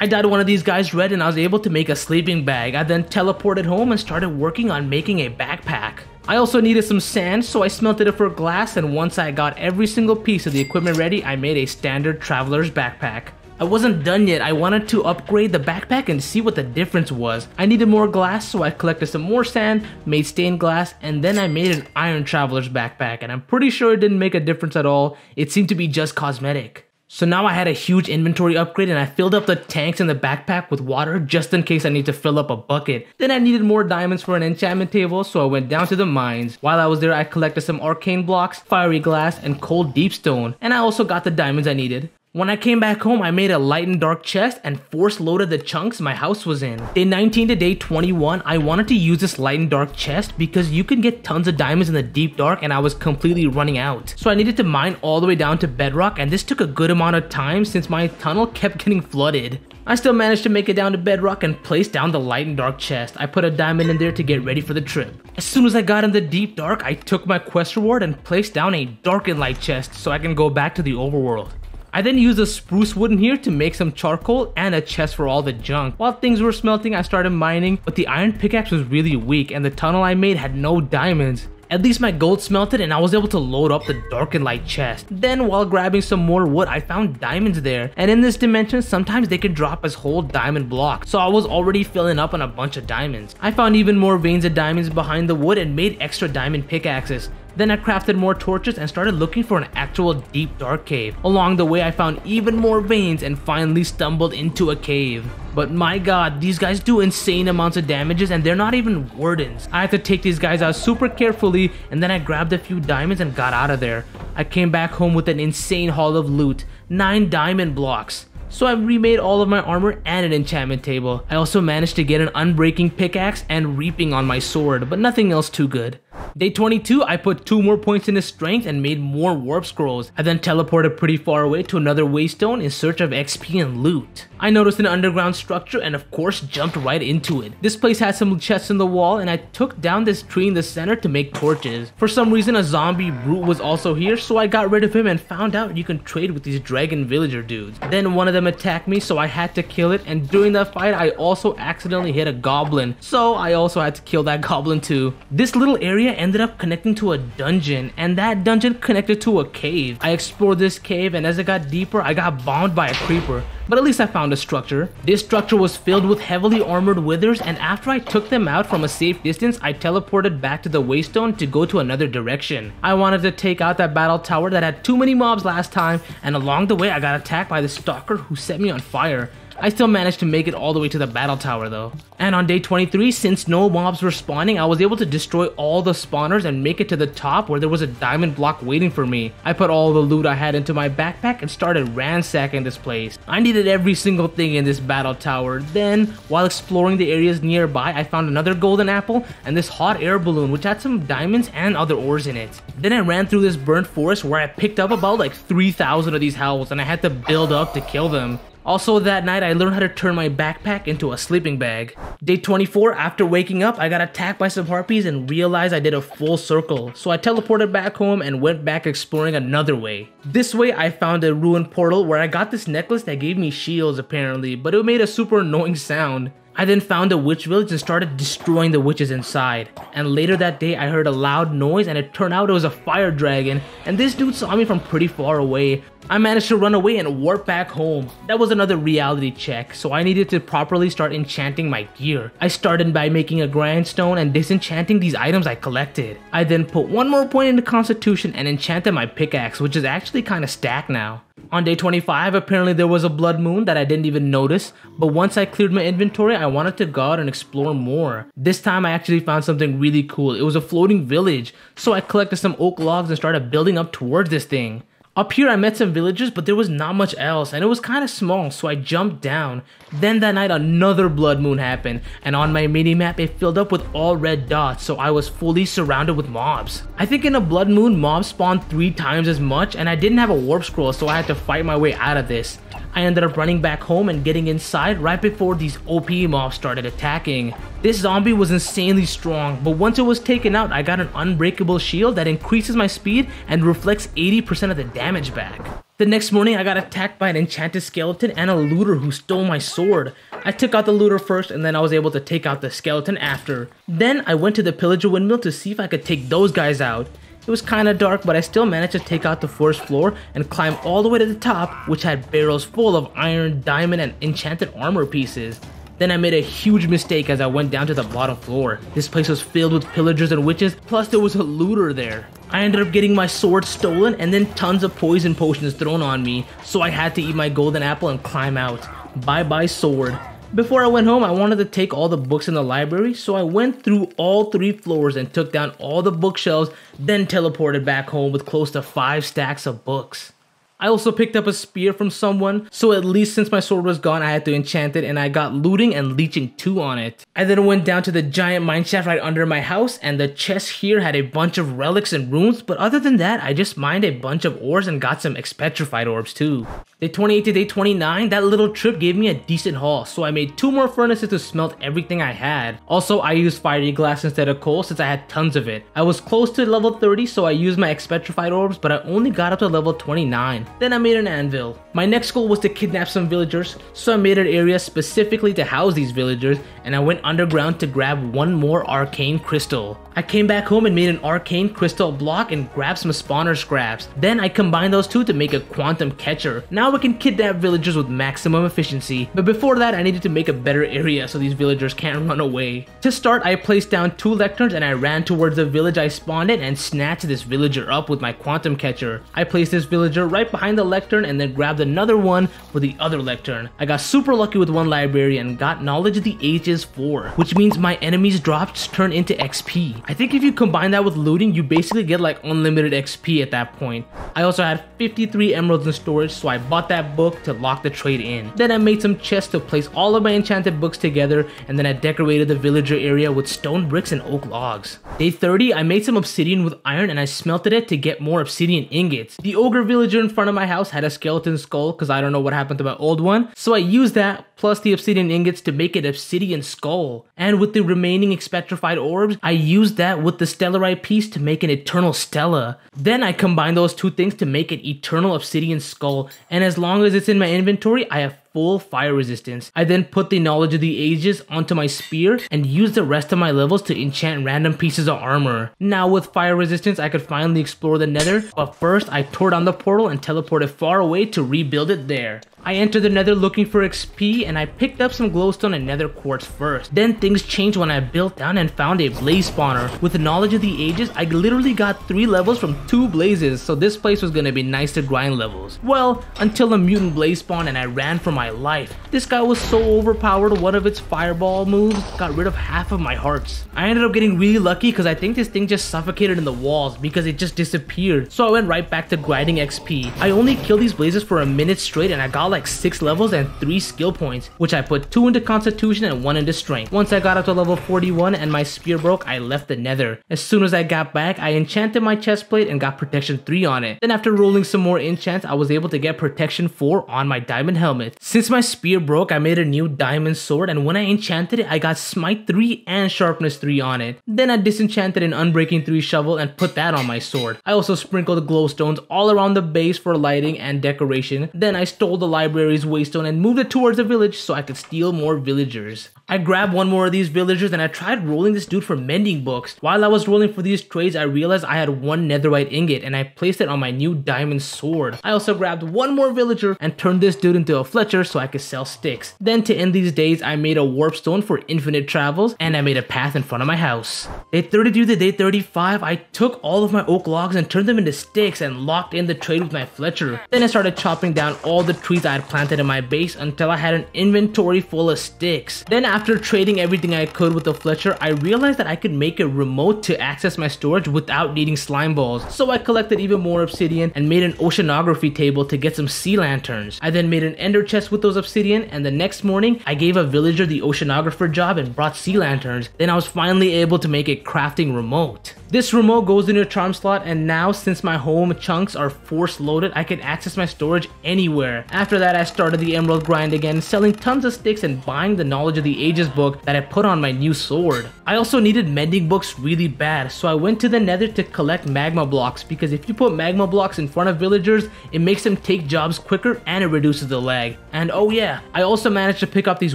I dyed one of these guys red and I was able to make a sleeping bag. I then teleported home and started working on making a backpack. I also needed some sand, so I smelted it for glass and once I got every single piece of the equipment ready, I made a standard traveler's backpack. I wasn't done yet, I wanted to upgrade the backpack and see what the difference was. I needed more glass, so I collected some more sand, made stained glass, and then I made an iron traveler's backpack, and I'm pretty sure it didn't make a difference at all. It seemed to be just cosmetic. So now I had a huge inventory upgrade and I filled up the tanks in the backpack with water just in case I need to fill up a bucket. Then I needed more diamonds for an enchantment table so I went down to the mines. While I was there I collected some arcane blocks, fiery glass, and cold deep stone. And I also got the diamonds I needed. When I came back home, I made a light and dark chest and force loaded the chunks my house was in. Day 19 to day 21, I wanted to use this light and dark chest because you can get tons of diamonds in the deep dark and I was completely running out. So I needed to mine all the way down to bedrock and this took a good amount of time since my tunnel kept getting flooded. I still managed to make it down to bedrock and place down the light and dark chest. I put a diamond in there to get ready for the trip. As soon as I got in the deep dark, I took my quest reward and placed down a dark and light chest so I can go back to the overworld. I then used a spruce wood in here to make some charcoal and a chest for all the junk. While things were smelting, I started mining, but the iron pickaxe was really weak and the tunnel I made had no diamonds. At least my gold smelted and I was able to load up the dark and light chest. Then while grabbing some more wood, I found diamonds there. And in this dimension, sometimes they could drop as whole diamond blocks. So I was already filling up on a bunch of diamonds. I found even more veins of diamonds behind the wood and made extra diamond pickaxes. Then I crafted more torches and started looking for an actual deep dark cave. Along the way I found even more veins and finally stumbled into a cave. But my god, these guys do insane amounts of damages and they're not even wardens. I had to take these guys out super carefully and then I grabbed a few diamonds and got out of there. I came back home with an insane haul of loot, 9 diamond blocks. So I remade all of my armor and an enchantment table. I also managed to get an unbreaking pickaxe and reaping on my sword, but nothing else too good. Day 22, I put 2 more points into strength and made more warp scrolls. I then teleported pretty far away to another waystone in search of XP and loot. I noticed an underground structure and of course jumped right into it. This place had some chests in the wall and I took down this tree in the center to make torches. For some reason a zombie brute was also here so I got rid of him and found out you can trade with these dragon villager dudes. Then one of them attacked me so I had to kill it and during that fight I also accidentally hit a goblin so I also had to kill that goblin too. This little area ended up connecting to a dungeon and that dungeon connected to a cave. I explored this cave and as it got deeper I got bombed by a creeper but at least I found a structure. This structure was filled with heavily armored withers and after I took them out from a safe distance, I teleported back to the waystone to go to another direction. I wanted to take out that battle tower that had too many mobs last time and along the way I got attacked by the stalker who set me on fire. I still managed to make it all the way to the battle tower though. And on day 23, since no mobs were spawning, I was able to destroy all the spawners and make it to the top where there was a diamond block waiting for me. I put all the loot I had into my backpack and started ransacking this place. I needed every single thing in this battle tower. Then, while exploring the areas nearby, I found another golden apple and this hot air balloon which had some diamonds and other ores in it. Then I ran through this burnt forest where I picked up about like 3,000 of these howls and I had to build up to kill them. Also that night I learned how to turn my backpack into a sleeping bag. Day 24, after waking up, I got attacked by some harpies and realized I did a full circle. So I teleported back home and went back exploring another way. This way I found a ruined portal where I got this necklace that gave me shields apparently, but it made a super annoying sound. I then found the witch village and started destroying the witches inside. And later that day I heard a loud noise and it turned out it was a fire dragon and this dude saw me from pretty far away. I managed to run away and warp back home. That was another reality check, so I needed to properly start enchanting my gear. I started by making a grindstone and disenchanting these items I collected. I then put one more point into constitution and enchanted my pickaxe which is actually kinda stacked now. On day 25, apparently there was a blood moon that I didn't even notice, but once I cleared my inventory, I wanted to go out and explore more. This time I actually found something really cool. It was a floating village, so I collected some oak logs and started building up towards this thing. Up here I met some villagers, but there was not much else, and it was kind of small, so I jumped down. Then that night another blood moon happened, and on my mini-map it filled up with all red dots, so I was fully surrounded with mobs. I think in a blood moon, mobs spawned 3 times as much, and I didn't have a warp scroll, so I had to fight my way out of this. I ended up running back home and getting inside right before these OP mobs started attacking. This zombie was insanely strong, but once it was taken out, I got an unbreakable shield that increases my speed and reflects 80% of the damage back. The next morning, I got attacked by an enchanted skeleton and a looter who stole my sword. I took out the looter first and then I was able to take out the skeleton after. Then I went to the pillager windmill to see if I could take those guys out. It was kinda dark, but I still managed to take out the first floor and climb all the way to the top, which had barrels full of iron, diamond, and enchanted armor pieces. Then I made a huge mistake as I went down to the bottom floor. This place was filled with pillagers and witches, plus there was a looter there. I ended up getting my sword stolen and then tons of poison potions thrown on me, so I had to eat my golden apple and climb out. Bye bye sword. Before I went home, I wanted to take all the books in the library, so I went through all three floors and took down all the bookshelves, then teleported back home with close to 5 stacks of books. I also picked up a spear from someone, so at least since my sword was gone, I had to enchant it and I got looting and leeching 2 on it. I then went down to the giant mineshaft right under my house and the chest here had a bunch of relics and runes, but other than that, I just mined a bunch of ores and got some Xpetrified orbs too. Day 28 to day 29, that little trip gave me a decent haul, so I made 2 more furnaces to smelt everything I had. Also, I used fiery glass instead of coal since I had tons of it. I was close to level 30, so I used my Xpetrified orbs, but I only got up to level 29. Then I made an anvil. My next goal was to kidnap some villagers, so I made an area specifically to house these villagers, and I went underground to grab one more arcane crystal. I came back home and made an arcane crystal block and grabbed some spawner scraps. Then I combined those two to make a quantum catcher. Now we can kidnap villagers with maximum efficiency. But before that, I needed to make a better area so these villagers can't run away. To start, I placed down two lecterns and I ran towards the village I spawned in and snatched this villager up with my quantum catcher. I placed this villager right behind the lectern and then grabbed another one for the other lectern. I got super lucky with one library and got knowledge of the ages 4, which means my enemies drops turn into XP. I think if you combine that with looting, you basically get like unlimited XP at that point. I also had 53 emeralds in storage, so I bought that book to lock the trade in. Then I made some chests to place all of my enchanted books together, and then I decorated the villager area with stone bricks and oak logs. Day 30, I made some obsidian with iron and I smelted it to get more obsidian ingots. The ogre villager in front of my house had a skeleton skull because I don't know what happened to my old one, so I used that plus the obsidian ingots to make an obsidian skull. And with the remaining Xpetrified orbs, I used that with the stellarite piece to make an eternal stella. Then I combined those two things to make an eternal obsidian skull, and as long as it's in my inventory, I have full fire resistance. I then put the knowledge of the ages onto my spear and used the rest of my levels to enchant random pieces of armor. Now with fire resistance I could finally explore the nether, but first I tore down the portal and teleported far away to rebuild it there. I entered the nether looking for XP and I picked up some glowstone and nether quartz first. Then things changed when I built down and found a blaze spawner. With the knowledge of the ages, I literally got 3 levels from 2 blazes, so this place was gonna be nice to grind levels. Well, until a mutant blaze spawned and I ran for my life. This guy was so overpowered, one of its fireball moves got rid of half of my hearts. I ended up getting really lucky because I think this thing just suffocated in the walls because it just disappeared. So I went right back to grinding XP. I only killed these blazes for a minute straight and I got like 6 levels and 3 skill points, which I put 2 into constitution and 1 into strength. Once I got up to level 41 and my spear broke, I left the nether. As soon as I got back, I enchanted my chest plate and got protection 3 on it. Then after rolling some more enchants, I was able to get protection 4 on my diamond helmet. Since my spear broke, I made a new diamond sword and when I enchanted it, I got smite 3 and sharpness 3 on it. Then I disenchanted an unbreaking 3 shovel and put that on my sword. I also sprinkled glowstones all around the base for lighting and decoration. Then I stole the library's waystone and moved it towards the village so I could steal more villagers. I grabbed one more of these villagers and I tried rolling this dude for mending books. While I was rolling for these trades, I realized I had one netherite ingot and I placed it on my new diamond sword. I also grabbed one more villager and turned this dude into a fletcher so I could sell sticks. Then to end these days, I made a warp stone for infinite travels and I made a path in front of my house. Day 32 to day 35, I took all of my oak logs and turned them into sticks and locked in the trade with my fletcher. Then I started chopping down all the trees I had planted in my base until I had an inventory full of sticks. Then after trading everything I could with the Fletcher, I realized that I could make a remote to access my storage without needing slime balls. So I collected even more obsidian and made an oceanography table to get some sea lanterns. I then made an ender chest with those obsidian and the next morning I gave a villager the oceanographer job and brought sea lanterns. Then I was finally able to make a crafting remote. This remote goes in your charm slot and now since my home chunks are force loaded, I can access my storage anywhere. After that, I started the emerald grind again, selling tons of sticks and buying the Knowledge of the Ages book that I put on my new sword. I also needed mending books really bad, so I went to the nether to collect magma blocks because if you put magma blocks in front of villagers, it makes them take jobs quicker and it reduces the lag. And oh yeah, I also managed to pick up these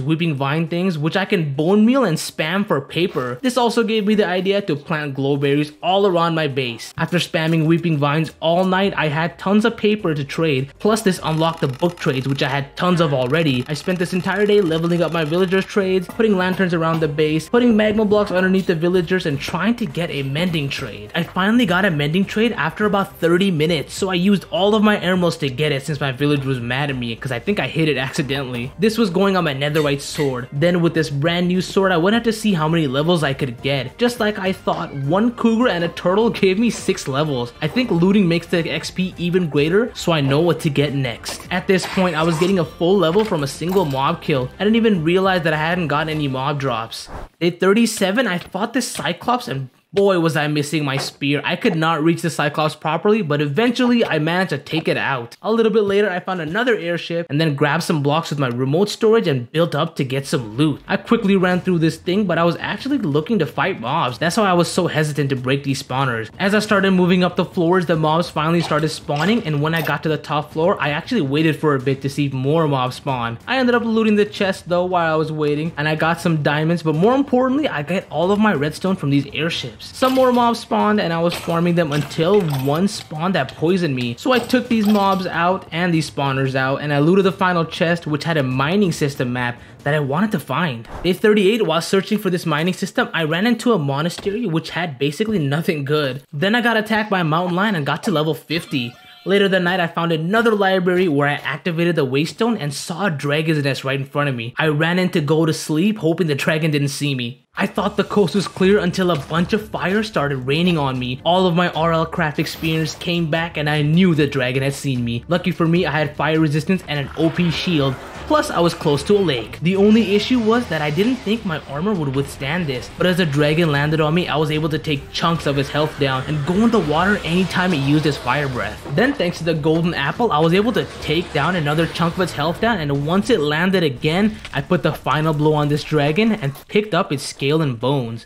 weeping vine things which I can bone meal and spam for paper. This also gave me the idea to plant glowberries all around my base. After spamming Weeping Vines all night, I had tons of paper to trade, plus this unlocked the book trades which I had tons of already. I spent this entire day leveling up my villagers trades, putting lanterns around the base, putting magma blocks underneath the villagers, and trying to get a mending trade. I finally got a mending trade after about 30 minutes, so I used all of my emeralds to get it since my village was mad at me because I think I hit it accidentally. This was going on my netherite sword. Then with this brand new sword, I went out to see how many levels I could get. Just like I thought, one cougar and a turtle gave me 6 levels. I think looting makes the XP even greater, so I know what to get next. At this point, I was getting a full level from a single mob kill. I didn't even realize that I hadn't gotten any mob drops. At 37, I fought this Cyclops and Boy was I missing my spear. I could not reach the Cyclops properly, but eventually I managed to take it out. A little bit later, I found another airship and then grabbed some blocks with my remote storage and built up to get some loot. I quickly ran through this thing, but I was actually looking to fight mobs. That's why I was so hesitant to break these spawners. As I started moving up the floors, the mobs finally started spawning, and when I got to the top floor, I actually waited for a bit to see more mobs spawn. I ended up looting the chest though while I was waiting, and I got some diamonds, but more importantly, I got all of my redstone from these airships. Some more mobs spawned and I was farming them until one spawned that poisoned me. So I took these mobs out and these spawners out and I looted the final chest which had a mining system map that I wanted to find. Day 38, while searching for this mining system, I ran into a monastery which had basically nothing good. Then I got attacked by a mountain lion and got to level 50. Later that night, I found another library where I activated the waystone and saw a dragon's nest right in front of me. I ran in to go to sleep, hoping the dragon didn't see me. I thought the coast was clear until a bunch of fire started raining on me. All of my RLCraft experience came back and I knew the dragon had seen me. Lucky for me, I had fire resistance and an OP shield, Plus, I was close to a lake. The only issue was that I didn't think my armor would withstand this, but as the dragon landed on me, I was able to take chunks of his health down and go in the water anytime it used his fire breath. Then thanks to the golden apple, I was able to take down another chunk of its health down and once it landed again, I put the final blow on this dragon and picked up its scale and bones.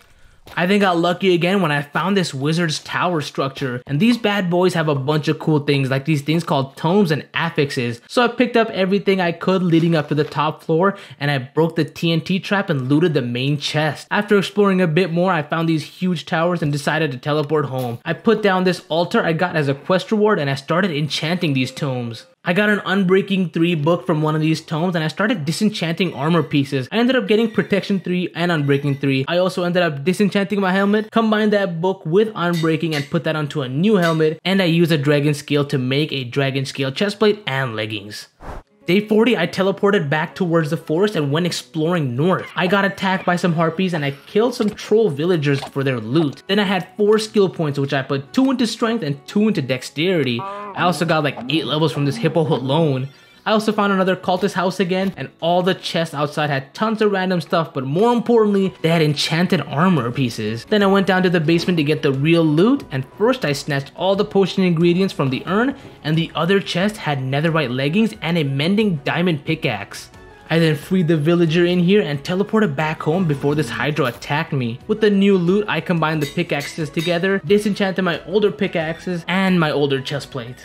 I then got lucky again when I found this wizard's tower structure and these bad boys have a bunch of cool things like these things called tomes and affixes. So I picked up everything I could leading up to the top floor and I broke the TNT trap and looted the main chest. After exploring a bit more I found these huge towers and decided to teleport home. I put down this altar I got as a quest reward and I started enchanting these tomes. I got an Unbreaking 3 book from one of these tomes and I started disenchanting armor pieces. I ended up getting Protection 3 and Unbreaking 3. I also ended up disenchanting my helmet, combined that book with Unbreaking and put that onto a new helmet and I used a dragon scale to make a dragon scale chestplate and leggings. Day 40, I teleported back towards the forest and went exploring north. I got attacked by some harpies and I killed some troll villagers for their loot. Then I had 4 skill points which I put 2 into strength and 2 into dexterity. I also got like 8 levels from this hippo alone. I also found another cultist house again, and all the chests outside had tons of random stuff, but more importantly, they had enchanted armor pieces. Then I went down to the basement to get the real loot, and first I snatched all the potion ingredients from the urn, and the other chest had netherite leggings and a mending diamond pickaxe. I then freed the villager in here and teleported back home before this hydra attacked me. With the new loot, I combined the pickaxes together, disenchanted my older pickaxes, and my older chestplate.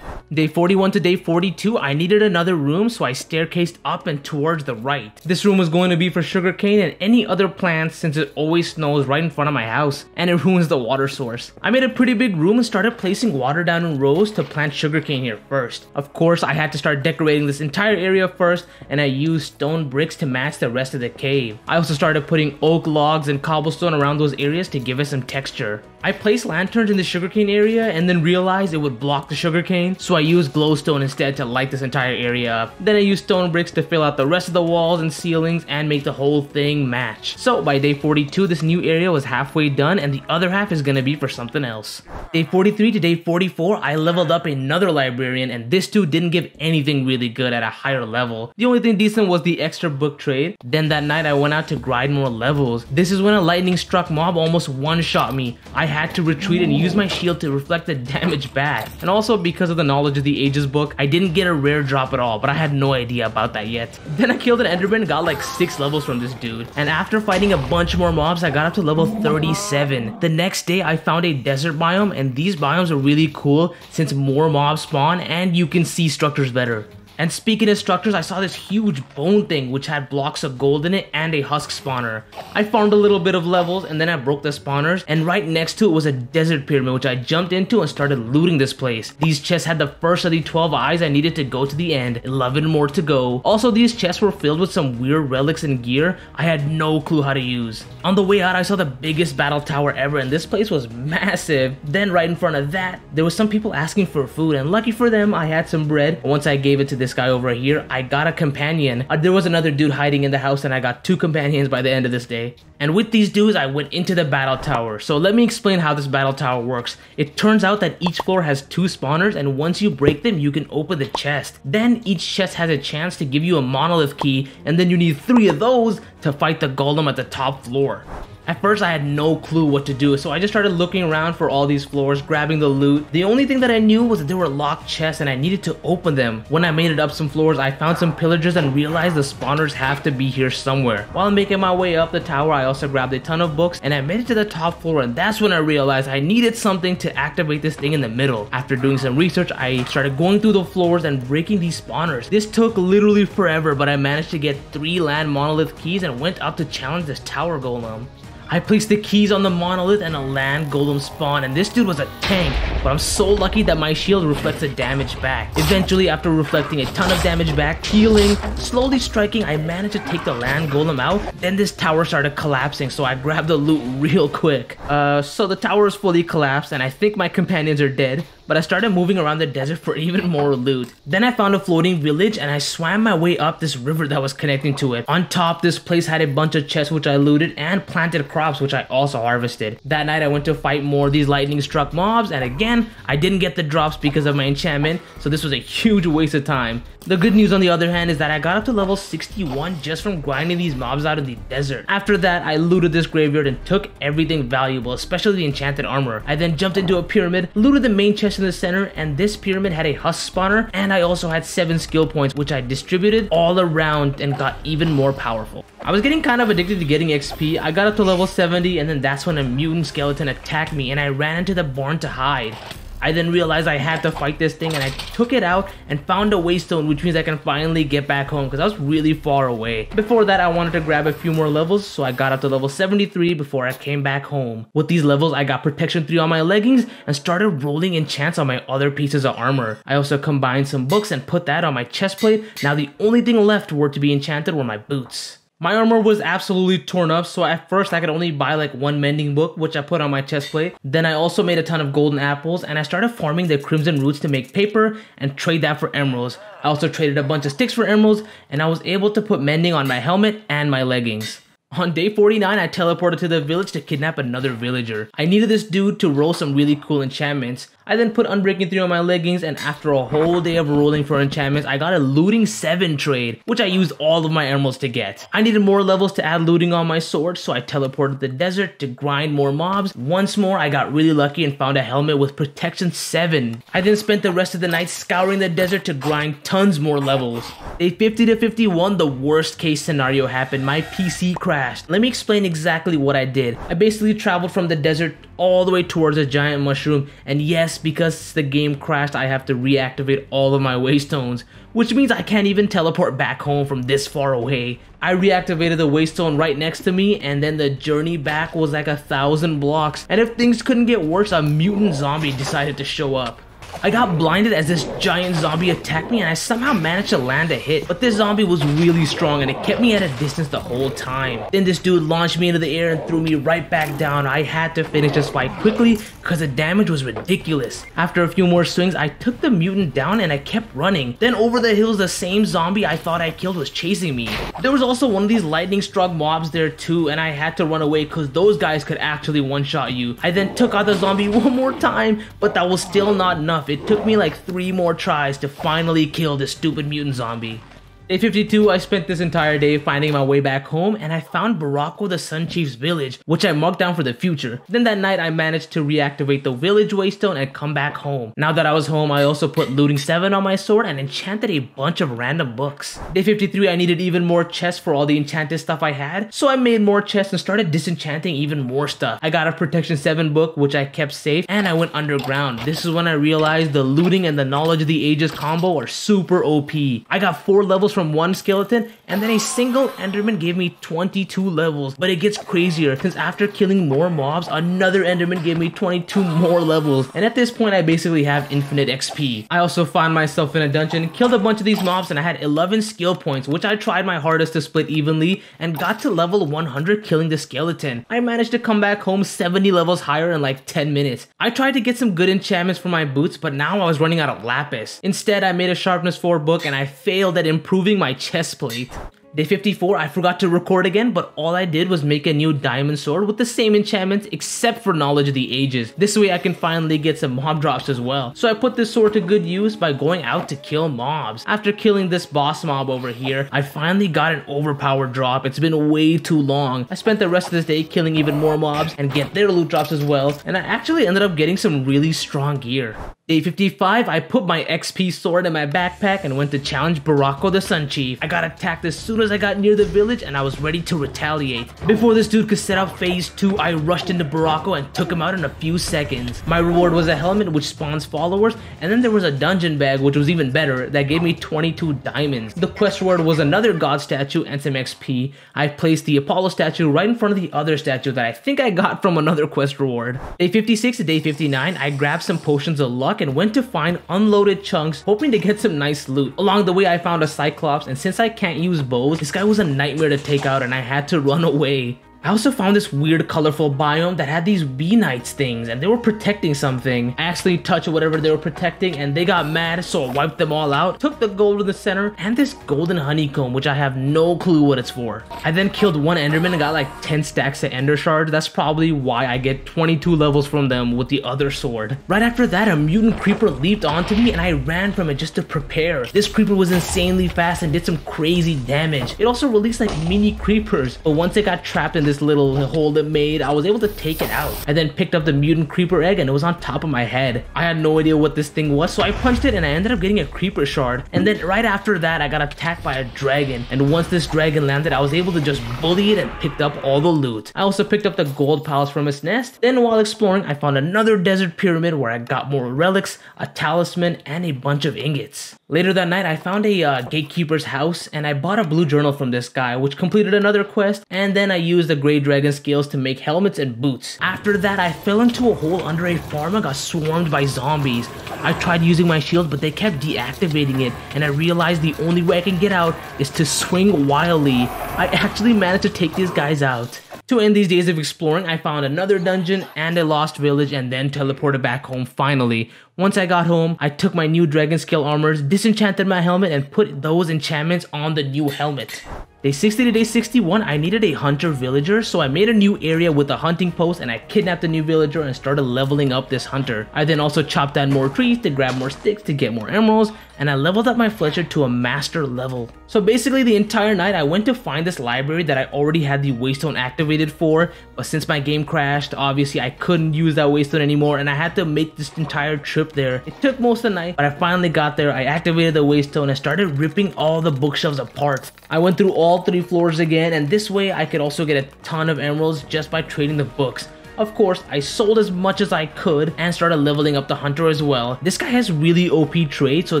Day 41 to day 42, I needed another room, so I staircased up and towards the right. This room was going to be for sugarcane and any other plants since it always snows right in front of my house, and it ruins the water source. I made a pretty big room and started placing water down in rows to plant sugarcane here first. Of course, I had to start decorating this entire area first, and I used stone bricks to match the rest of the cave. I also started putting oak logs and cobblestone around those areas to give it some texture. I placed lanterns in the sugarcane area and then realized it would block the sugarcane, so I used glowstone instead to light this entire area up. Then I used stone bricks to fill out the rest of the walls and ceilings and make the whole thing match. So by day 42, this new area was halfway done and the other half is gonna be for something else. Day 43 to day 44, I leveled up another librarian and this dude didn't give anything really good at a higher level. The only thing decent was the extra book trade. Then that night I went out to grind more levels. This is when a lightning struck mob almost one-shot me. I had to retreat and use my shield to reflect the damage back. And also because of the knowledge of the Ages book, I didn't get a rare drop at all, but I had no idea about that yet. Then I killed an Enderman got like 6 levels from this dude. And after fighting a bunch more mobs, I got up to level 37. The next day, I found a desert biome, and these biomes are really cool since more mobs spawn and you can see structures better. And speaking of structures, I saw this huge bone thing which had blocks of gold in it and a husk spawner. I farmed a little bit of levels and then I broke the spawners and right next to it was a desert pyramid which I jumped into and started looting this place. These chests had the first of the 12 eyes I needed to go to the end, 11 more to go. Also these chests were filled with some weird relics and gear I had no clue how to use. On the way out I saw the biggest battle tower ever and this place was massive. Then right in front of that there was some people asking for food and lucky for them I had some bread. Once I gave it to this this guy over here, I got a companion. Uh, there was another dude hiding in the house and I got two companions by the end of this day. And with these dudes, I went into the battle tower. So let me explain how this battle tower works. It turns out that each floor has two spawners and once you break them, you can open the chest. Then each chest has a chance to give you a monolith key and then you need three of those to fight the golem at the top floor. At first I had no clue what to do, so I just started looking around for all these floors, grabbing the loot. The only thing that I knew was that there were locked chests and I needed to open them. When I made it up some floors, I found some pillagers and realized the spawners have to be here somewhere. While making my way up the tower, I also grabbed a ton of books and I made it to the top floor and that's when I realized I needed something to activate this thing in the middle. After doing some research, I started going through the floors and breaking these spawners. This took literally forever, but I managed to get three land monolith keys and went up to challenge this tower golem. I placed the keys on the monolith and a land golem spawn and this dude was a tank, but I'm so lucky that my shield reflects the damage back. Eventually, after reflecting a ton of damage back, healing, slowly striking, I managed to take the land golem out. Then this tower started collapsing, so I grabbed the loot real quick. Uh, so the tower is fully collapsed and I think my companions are dead but I started moving around the desert for even more loot. Then I found a floating village and I swam my way up this river that was connecting to it. On top, this place had a bunch of chests which I looted and planted crops which I also harvested. That night I went to fight more these lightning struck mobs and again, I didn't get the drops because of my enchantment, so this was a huge waste of time. The good news on the other hand is that I got up to level 61 just from grinding these mobs out in the desert. After that, I looted this graveyard and took everything valuable, especially the enchanted armor. I then jumped into a pyramid, looted the main chest in the center, and this pyramid had a husk spawner, and I also had 7 skill points, which I distributed all around and got even more powerful. I was getting kind of addicted to getting XP. I got up to level 70, and then that's when a mutant skeleton attacked me, and I ran into the barn to hide. I then realized I had to fight this thing and I took it out and found a waystone which means I can finally get back home because I was really far away. Before that I wanted to grab a few more levels so I got up to level 73 before I came back home. With these levels I got protection 3 on my leggings and started rolling enchants on my other pieces of armor. I also combined some books and put that on my chest plate. Now the only thing left were to be enchanted were my boots. My armor was absolutely torn up, so at first I could only buy like one mending book, which I put on my chest plate. Then I also made a ton of golden apples, and I started farming the crimson roots to make paper and trade that for emeralds. I also traded a bunch of sticks for emeralds, and I was able to put mending on my helmet and my leggings. On day 49, I teleported to the village to kidnap another villager. I needed this dude to roll some really cool enchantments. I then put Unbreaking 3 on my leggings and after a whole day of rolling for enchantments, I got a looting 7 trade, which I used all of my emeralds to get. I needed more levels to add looting on my sword, so I teleported to the desert to grind more mobs. Once more, I got really lucky and found a helmet with protection 7. I then spent the rest of the night scouring the desert to grind tons more levels. Day 50 to 51, the worst case scenario happened. My PC crashed. Let me explain exactly what I did. I basically traveled from the desert all the way towards a giant mushroom. And yes, because the game crashed, I have to reactivate all of my waystones, which means I can't even teleport back home from this far away. I reactivated the waystone right next to me, and then the journey back was like a thousand blocks. And if things couldn't get worse, a mutant zombie decided to show up. I got blinded as this giant zombie attacked me and I somehow managed to land a hit. But this zombie was really strong and it kept me at a distance the whole time. Then this dude launched me into the air and threw me right back down. I had to finish this fight quickly because the damage was ridiculous. After a few more swings, I took the mutant down and I kept running. Then over the hills, the same zombie I thought I killed was chasing me. There was also one of these lightning struck mobs there too and I had to run away because those guys could actually one-shot you. I then took out the zombie one more time, but that was still not enough. It took me like three more tries to finally kill this stupid mutant zombie. Day 52, I spent this entire day finding my way back home and I found Barako the Sun Chief's village, which I marked down for the future. Then that night I managed to reactivate the village waystone and come back home. Now that I was home, I also put looting 7 on my sword and enchanted a bunch of random books. Day 53, I needed even more chests for all the enchanted stuff I had, so I made more chests and started disenchanting even more stuff. I got a protection 7 book, which I kept safe, and I went underground. This is when I realized the looting and the knowledge of the ages combo are super OP. I got 4 levels from one skeleton, and then a single Enderman gave me 22 levels. But it gets crazier, since after killing more mobs, another Enderman gave me 22 more levels. And at this point, I basically have infinite XP. I also find myself in a dungeon, killed a bunch of these mobs, and I had 11 skill points, which I tried my hardest to split evenly, and got to level 100 killing the skeleton. I managed to come back home 70 levels higher in like 10 minutes. I tried to get some good enchantments for my boots, but now I was running out of lapis. Instead, I made a sharpness 4 book, and I failed at improving my chest plate. Day 54, I forgot to record again, but all I did was make a new diamond sword with the same enchantments except for knowledge of the ages. This way I can finally get some mob drops as well. So I put this sword to good use by going out to kill mobs. After killing this boss mob over here, I finally got an overpowered drop. It's been way too long. I spent the rest of this day killing even more mobs and get their loot drops as well, and I actually ended up getting some really strong gear. Day 55, I put my XP sword in my backpack and went to challenge Barako the Sun Chief. I got attacked as soon as I got near the village and I was ready to retaliate. Before this dude could set up phase 2, I rushed into Barako and took him out in a few seconds. My reward was a helmet which spawns followers and then there was a dungeon bag which was even better that gave me 22 diamonds. The quest reward was another god statue and some XP. I placed the Apollo statue right in front of the other statue that I think I got from another quest reward. Day 56 to day 59, I grabbed some potions of luck and went to find unloaded chunks, hoping to get some nice loot. Along the way, I found a Cyclops, and since I can't use bows, this guy was a nightmare to take out and I had to run away. I also found this weird colorful biome that had these bee knights things and they were protecting something. I actually touched whatever they were protecting and they got mad so I wiped them all out, took the gold in the center and this golden honeycomb which I have no clue what it's for. I then killed one enderman and got like 10 stacks of ender shards. That's probably why I get 22 levels from them with the other sword. Right after that a mutant creeper leaped onto me and I ran from it just to prepare. This creeper was insanely fast and did some crazy damage. It also released like mini creepers but once it got trapped in this little hole it made, I was able to take it out. I then picked up the mutant creeper egg and it was on top of my head. I had no idea what this thing was, so I punched it and I ended up getting a creeper shard. And then right after that, I got attacked by a dragon. And once this dragon landed, I was able to just bully it and picked up all the loot. I also picked up the gold palace from its nest. Then while exploring, I found another desert pyramid where I got more relics, a talisman, and a bunch of ingots. Later that night, I found a uh, gatekeeper's house and I bought a blue journal from this guy, which completed another quest. And then I used the Grey Dragon scales to make helmets and boots. After that, I fell into a hole under a farm and got swarmed by zombies. I tried using my shield, but they kept deactivating it, and I realized the only way I can get out is to swing wildly. I actually managed to take these guys out. To end these days of exploring, I found another dungeon and a lost village and then teleported back home finally. Once I got home, I took my new dragon scale armors, disenchanted my helmet, and put those enchantments on the new helmet. Day 60 to day 61, I needed a hunter villager, so I made a new area with a hunting post and I kidnapped a new villager and started leveling up this hunter. I then also chopped down more trees to grab more sticks to get more emeralds, and I leveled up my Fletcher to a master level. So basically the entire night I went to find this library that I already had the waystone activated for, but since my game crashed, obviously I couldn't use that waystone anymore and I had to make this entire trip there. It took most of the night, but I finally got there, I activated the waystone and started ripping all the bookshelves apart. I went through all three floors again and this way I could also get a ton of emeralds just by trading the books. Of course, I sold as much as I could and started leveling up the hunter as well. This guy has really OP trades, so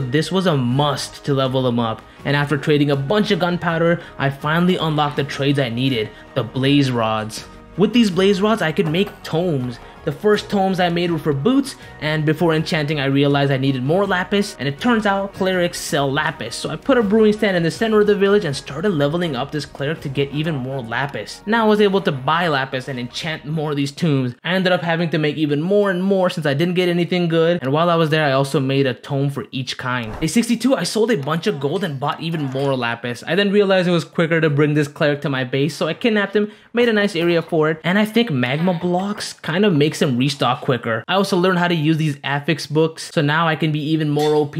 this was a must to level him up. And after trading a bunch of gunpowder, I finally unlocked the trades I needed, the blaze rods. With these blaze rods, I could make tomes, the first tomes I made were for boots, and before enchanting I realized I needed more lapis, and it turns out clerics sell lapis. So I put a brewing stand in the center of the village and started leveling up this cleric to get even more lapis. Now I was able to buy lapis and enchant more of these tombs. I ended up having to make even more and more since I didn't get anything good, and while I was there I also made a tome for each kind. Day 62 I sold a bunch of gold and bought even more lapis. I then realized it was quicker to bring this cleric to my base, so I kidnapped him, made a nice area for it, and I think magma blocks kind of makes him restock quicker. I also learned how to use these affix books, so now I can be even more OP.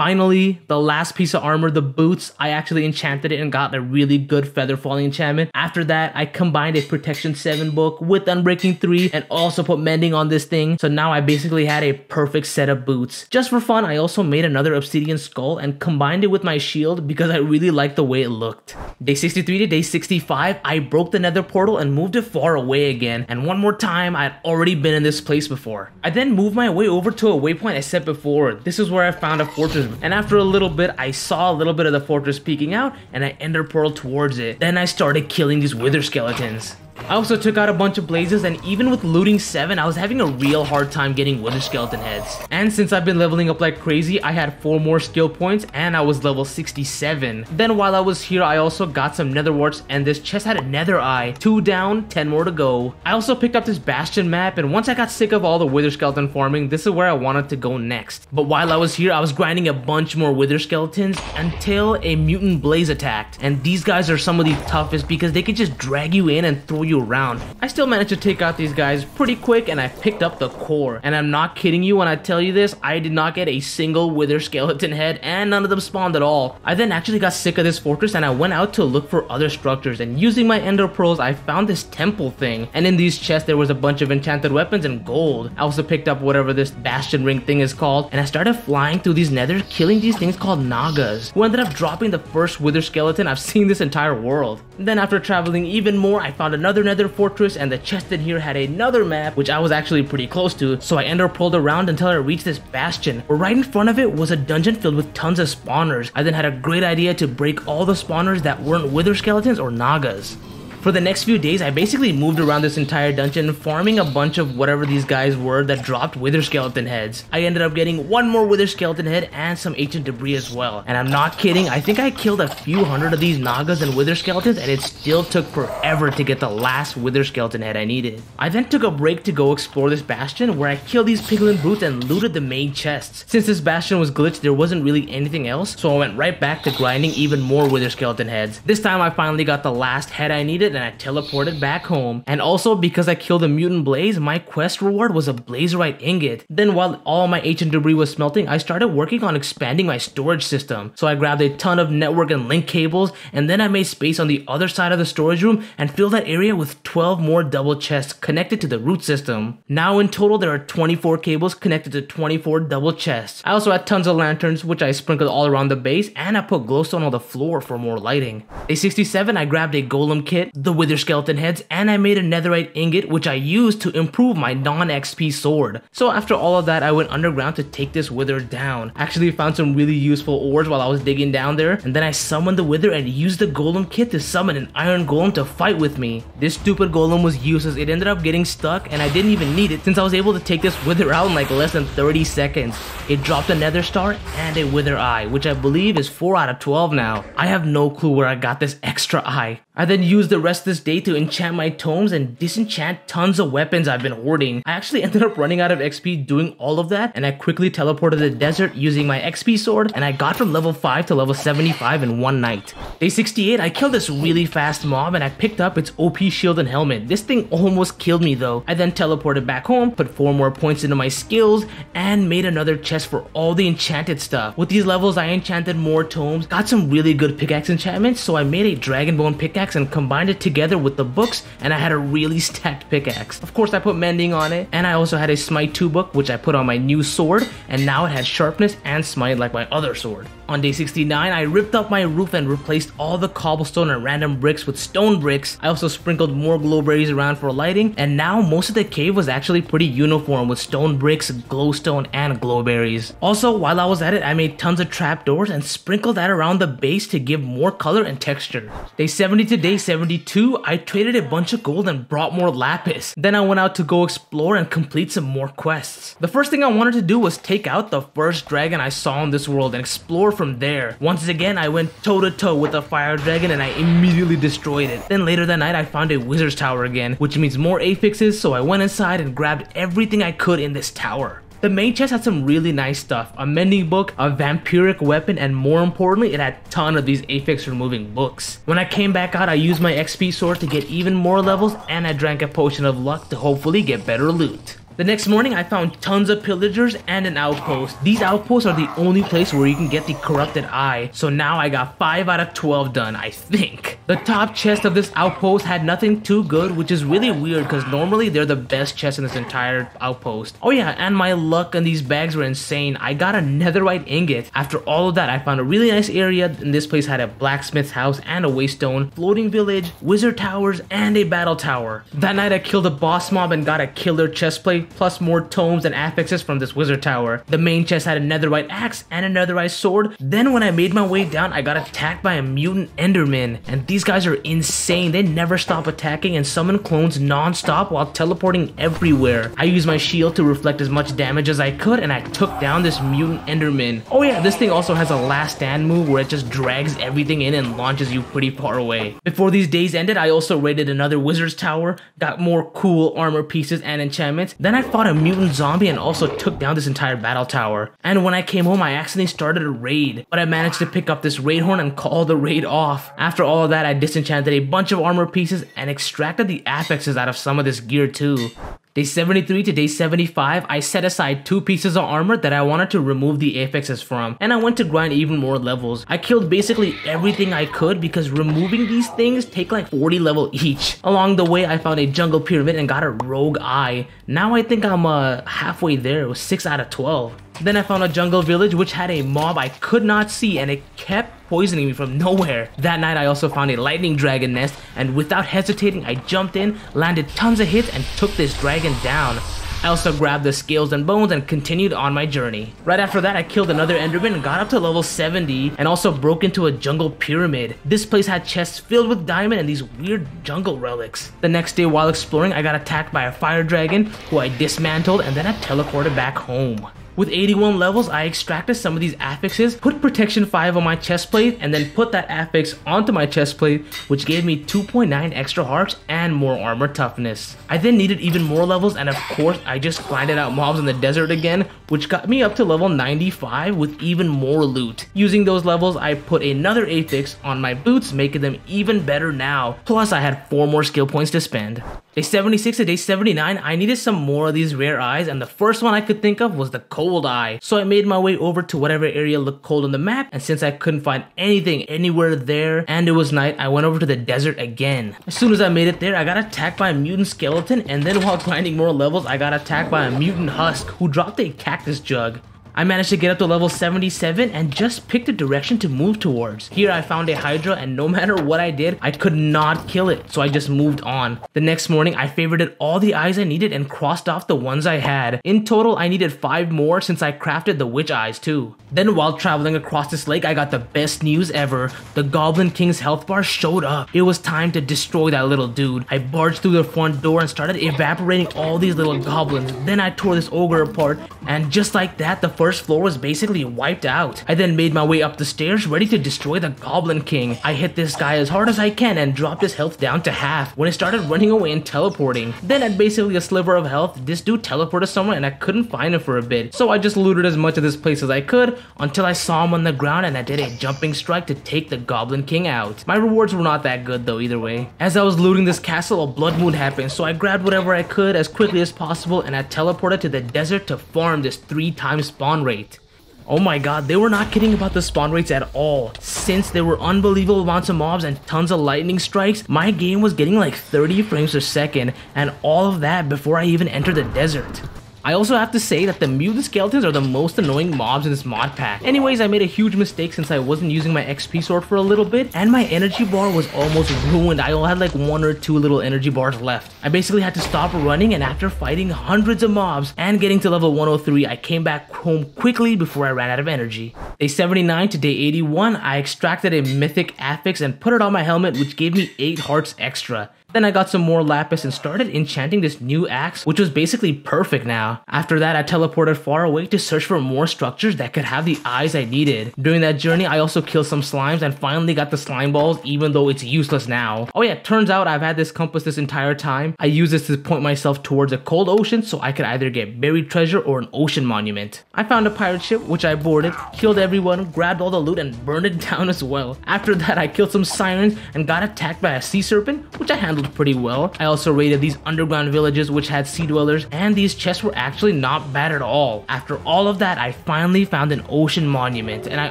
Finally, the last piece of armor, the boots, I actually enchanted it and got a really good feather falling enchantment. After that, I combined a protection 7 book with unbreaking 3 and also put mending on this thing. So now I basically had a perfect set of boots. Just for fun, I also made another obsidian skull and combined it with my shield because I really liked the way it looked. Day 63 to day 65, I broke the nether portal and moved it far away again. And one more time, I'd already been in this place before. I then moved my way over to a waypoint I said before. This is where I found a fortress and after a little bit, I saw a little bit of the fortress peeking out, and I ender pearl towards it. Then I started killing these wither skeletons. I also took out a bunch of blazes and even with looting 7, I was having a real hard time getting wither skeleton heads. And since I've been leveling up like crazy, I had 4 more skill points and I was level 67. Then while I was here, I also got some nether warts and this chest had a nether eye. 2 down, 10 more to go. I also picked up this bastion map and once I got sick of all the wither skeleton farming, this is where I wanted to go next. But while I was here, I was grinding a bunch more wither skeletons until a mutant blaze attacked. And these guys are some of the toughest because they can just drag you in and throw you you around. I still managed to take out these guys pretty quick and I picked up the core. And I'm not kidding you when I tell you this, I did not get a single wither skeleton head and none of them spawned at all. I then actually got sick of this fortress and I went out to look for other structures and using my ender pearls I found this temple thing. And in these chests there was a bunch of enchanted weapons and gold. I also picked up whatever this bastion ring thing is called and I started flying through these nethers killing these things called nagas who ended up dropping the first wither skeleton I've seen this entire world. Then after traveling even more I found another nether fortress and the chest in here had another map which I was actually pretty close to so I ender pearled around until I reached this bastion where right in front of it was a dungeon filled with tons of spawners. I then had a great idea to break all the spawners that weren't wither skeletons or nagas. For the next few days, I basically moved around this entire dungeon, farming a bunch of whatever these guys were that dropped wither skeleton heads. I ended up getting one more wither skeleton head and some ancient debris as well. And I'm not kidding, I think I killed a few hundred of these nagas and wither skeletons and it still took forever to get the last wither skeleton head I needed. I then took a break to go explore this bastion where I killed these piglin brutes and looted the main chests. Since this bastion was glitched, there wasn't really anything else, so I went right back to grinding even more wither skeleton heads. This time I finally got the last head I needed and I teleported back home. And also because I killed a mutant blaze, my quest reward was a blazerite ingot. Then while all my ancient debris was smelting, I started working on expanding my storage system. So I grabbed a ton of network and link cables, and then I made space on the other side of the storage room and filled that area with 12 more double chests connected to the root system. Now in total, there are 24 cables connected to 24 double chests. I also had tons of lanterns, which I sprinkled all around the base, and I put glowstone on the floor for more lighting. A 67, I grabbed a golem kit, the wither skeleton heads, and I made a netherite ingot which I used to improve my non-XP sword. So after all of that, I went underground to take this wither down. Actually found some really useful ores while I was digging down there, and then I summoned the wither and used the golem kit to summon an iron golem to fight with me. This stupid golem was useless, it ended up getting stuck and I didn't even need it since I was able to take this wither out in like less than 30 seconds. It dropped a nether star and a wither eye, which I believe is 4 out of 12 now. I have no clue where I got this extra eye. I then used the rest this day to enchant my tomes and disenchant tons of weapons I've been hoarding. I actually ended up running out of XP doing all of that and I quickly teleported to the desert using my XP sword and I got from level 5 to level 75 in one night. Day 68, I killed this really fast mob and I picked up its OP shield and helmet. This thing almost killed me though. I then teleported back home, put 4 more points into my skills, and made another chest for all the enchanted stuff. With these levels, I enchanted more tomes, got some really good pickaxe enchantments, so I made a dragon bone pickaxe and combined it together with the books and I had a really stacked pickaxe. Of course I put mending on it and I also had a smite 2 book which I put on my new sword and now it has sharpness and smite like my other sword. On day 69, I ripped up my roof and replaced all the cobblestone and random bricks with stone bricks. I also sprinkled more glowberries around for lighting, and now most of the cave was actually pretty uniform with stone bricks, glowstone, and glowberries. Also, while I was at it, I made tons of trapdoors and sprinkled that around the base to give more color and texture. Day 70 to day 72, I traded a bunch of gold and brought more lapis. Then I went out to go explore and complete some more quests. The first thing I wanted to do was take out the first dragon I saw in this world and explore from there. Once again, I went toe to toe with a fire dragon and I immediately destroyed it. Then later that night, I found a wizard's tower again, which means more affixes, so I went inside and grabbed everything I could in this tower. The main chest had some really nice stuff, a mending book, a vampiric weapon, and more importantly, it had a ton of these affix removing books. When I came back out, I used my XP sword to get even more levels, and I drank a potion of luck to hopefully get better loot. The next morning, I found tons of pillagers and an outpost. These outposts are the only place where you can get the corrupted eye, so now I got 5 out of 12 done, I think. The top chest of this outpost had nothing too good, which is really weird because normally they're the best chest in this entire outpost. Oh yeah, and my luck on these bags were insane. I got a netherite ingot. After all of that, I found a really nice area, and this place had a blacksmith's house and a waystone, floating village, wizard towers, and a battle tower. That night, I killed a boss mob and got a killer chest plate plus more tomes and affixes from this wizard tower. The main chest had a netherite axe and a netherite sword. Then when I made my way down, I got attacked by a mutant enderman. And these guys are insane. They never stop attacking and summon clones non-stop while teleporting everywhere. I used my shield to reflect as much damage as I could and I took down this mutant enderman. Oh yeah, this thing also has a last stand move where it just drags everything in and launches you pretty far away. Before these days ended, I also raided another wizard's tower, got more cool armor pieces and enchantments. Then I I fought a mutant zombie and also took down this entire battle tower. And when I came home, I accidentally started a raid, but I managed to pick up this raid horn and call the raid off. After all of that, I disenchanted a bunch of armor pieces and extracted the affixes out of some of this gear too. Day 73 to day 75, I set aside two pieces of armor that I wanted to remove the affixes from, and I went to grind even more levels. I killed basically everything I could because removing these things take like 40 level each. Along the way, I found a jungle pyramid and got a rogue eye. Now I think I'm uh, halfway there, it was 6 out of 12. Then I found a jungle village which had a mob I could not see and it kept poisoning me from nowhere. That night I also found a lightning dragon nest and without hesitating I jumped in, landed tons of hits and took this dragon down. I also grabbed the scales and bones and continued on my journey. Right after that, I killed another enderman and got up to level 70 and also broke into a jungle pyramid. This place had chests filled with diamond and these weird jungle relics. The next day while exploring, I got attacked by a fire dragon who I dismantled and then I teleported back home. With 81 levels, I extracted some of these affixes, put protection 5 on my chest plate, and then put that affix onto my chest plate, which gave me 2.9 extra hearts and more armor toughness. I then needed even more levels, and of course, I just grinded out mobs in the desert again, which got me up to level 95 with even more loot. Using those levels, I put another affix on my boots, making them even better now. Plus, I had 4 more skill points to spend. Day 76 to day 79, I needed some more of these rare eyes, and the first one I could think of was the cold eye. So I made my way over to whatever area looked cold on the map, and since I couldn't find anything anywhere there, and it was night, I went over to the desert again. As soon as I made it there, I got attacked by a mutant skeleton, and then while grinding more levels, I got attacked by a mutant husk who dropped a cactus jug. I managed to get up to level 77 and just picked a direction to move towards. Here I found a Hydra and no matter what I did, I could not kill it, so I just moved on. The next morning, I favorited all the eyes I needed and crossed off the ones I had. In total, I needed 5 more since I crafted the witch eyes too. Then while traveling across this lake, I got the best news ever. The Goblin King's health bar showed up. It was time to destroy that little dude. I barged through the front door and started evaporating all these little goblins. Then I tore this ogre apart and just like that, the first floor was basically wiped out. I then made my way up the stairs ready to destroy the Goblin King. I hit this guy as hard as I can and dropped his health down to half when I started running away and teleporting. Then at basically a sliver of health, this dude teleported somewhere and I couldn't find him for a bit. So I just looted as much of this place as I could until I saw him on the ground and I did a jumping strike to take the Goblin King out. My rewards were not that good though either way. As I was looting this castle, a blood moon happened so I grabbed whatever I could as quickly as possible and I teleported to the desert to farm this 3 times spawn rate. Oh my god, they were not kidding about the spawn rates at all. Since there were unbelievable amounts of mobs and tons of lightning strikes, my game was getting like 30 frames per second, and all of that before I even entered the desert. I also have to say that the mutant skeletons are the most annoying mobs in this mod pack. Anyways, I made a huge mistake since I wasn't using my XP sword for a little bit, and my energy bar was almost ruined. I only had like one or two little energy bars left. I basically had to stop running, and after fighting hundreds of mobs and getting to level 103, I came back home quickly before I ran out of energy. Day 79 to day 81, I extracted a mythic affix and put it on my helmet, which gave me 8 hearts extra. Then I got some more lapis and started enchanting this new axe, which was basically perfect now. After that, I teleported far away to search for more structures that could have the eyes I needed. During that journey, I also killed some slimes and finally got the slime balls, even though it's useless now. Oh yeah, turns out I've had this compass this entire time. I use this to point myself towards a cold ocean so I could either get buried treasure or an ocean monument. I found a pirate ship, which I boarded, killed everyone, grabbed all the loot, and burned it down as well. After that, I killed some sirens and got attacked by a sea serpent, which I handled handled pretty well. I also raided these underground villages which had sea dwellers and these chests were actually not bad at all. After all of that, I finally found an ocean monument and I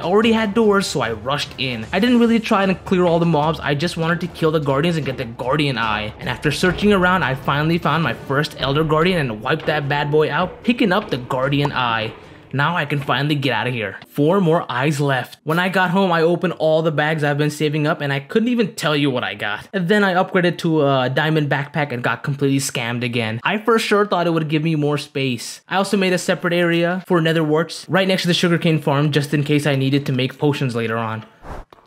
already had doors so I rushed in. I didn't really try to clear all the mobs, I just wanted to kill the guardians and get the guardian eye. And after searching around, I finally found my first elder guardian and wiped that bad boy out, picking up the guardian eye. Now I can finally get out of here. Four more eyes left. When I got home, I opened all the bags I've been saving up and I couldn't even tell you what I got. And then I upgraded to a diamond backpack and got completely scammed again. I for sure thought it would give me more space. I also made a separate area for nether warts right next to the sugarcane farm just in case I needed to make potions later on.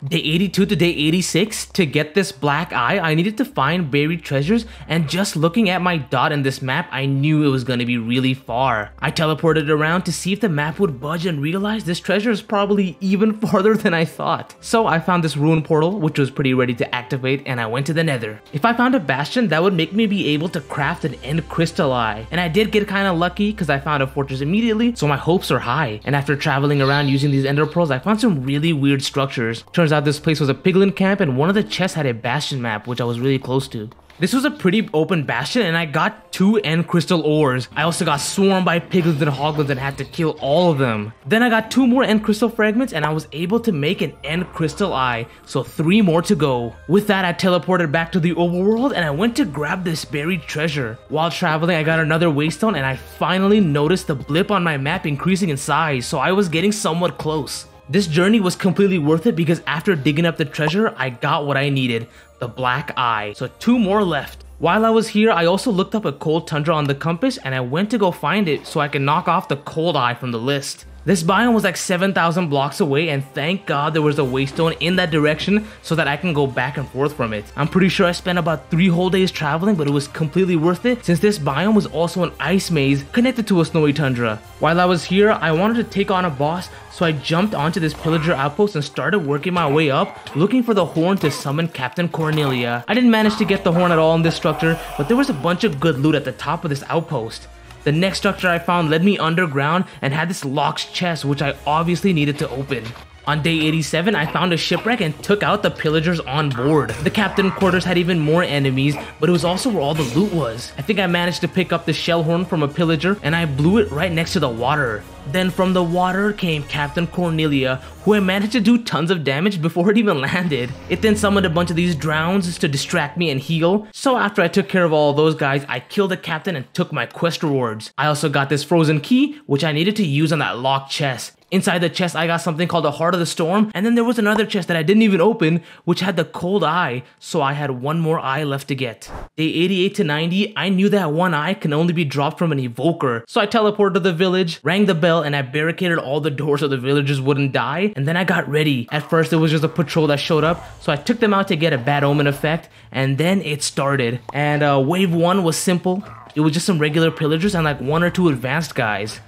Day 82 to day 86, to get this black eye, I needed to find buried treasures, and just looking at my dot in this map, I knew it was gonna be really far. I teleported around to see if the map would budge and realized this treasure is probably even farther than I thought. So I found this ruined portal, which was pretty ready to activate, and I went to the nether. If I found a bastion, that would make me be able to craft an end crystal eye. And I did get kinda lucky, because I found a fortress immediately, so my hopes are high. And after traveling around using these ender pearls, I found some really weird structures. Turns out this place was a piglin camp and one of the chests had a bastion map which I was really close to. This was a pretty open bastion and I got two end crystal ores. I also got swarmed by piglins and hoglins and had to kill all of them. Then I got two more end crystal fragments and I was able to make an end crystal eye, so three more to go. With that I teleported back to the overworld and I went to grab this buried treasure. While traveling I got another waystone and I finally noticed the blip on my map increasing in size, so I was getting somewhat close. This journey was completely worth it because after digging up the treasure, I got what I needed, the black eye. So two more left. While I was here, I also looked up a cold tundra on the compass and I went to go find it so I can knock off the cold eye from the list. This biome was like 7,000 blocks away and thank god there was a waystone in that direction so that I can go back and forth from it. I'm pretty sure I spent about 3 whole days traveling but it was completely worth it since this biome was also an ice maze connected to a snowy tundra. While I was here, I wanted to take on a boss so I jumped onto this pillager outpost and started working my way up looking for the horn to summon Captain Cornelia. I didn't manage to get the horn at all in this structure but there was a bunch of good loot at the top of this outpost. The next structure I found led me underground and had this locked chest which I obviously needed to open. On day 87, I found a shipwreck and took out the pillagers on board. The captain quarters had even more enemies, but it was also where all the loot was. I think I managed to pick up the shell horn from a pillager and I blew it right next to the water. Then from the water came Captain Cornelia, who I managed to do tons of damage before it even landed. It then summoned a bunch of these drowns to distract me and heal, so after I took care of all those guys, I killed the captain and took my quest rewards. I also got this frozen key, which I needed to use on that locked chest. Inside the chest, I got something called the Heart of the Storm, and then there was another chest that I didn't even open, which had the Cold Eye, so I had one more eye left to get. Day 88 to 90, I knew that one eye can only be dropped from an evoker, so I teleported to the village, rang the bell, and I barricaded all the doors so the villagers wouldn't die, and then I got ready. At first, it was just a patrol that showed up, so I took them out to get a bad omen effect, and then it started. And uh, wave 1 was simple. It was just some regular pillagers and like one or two advanced guys.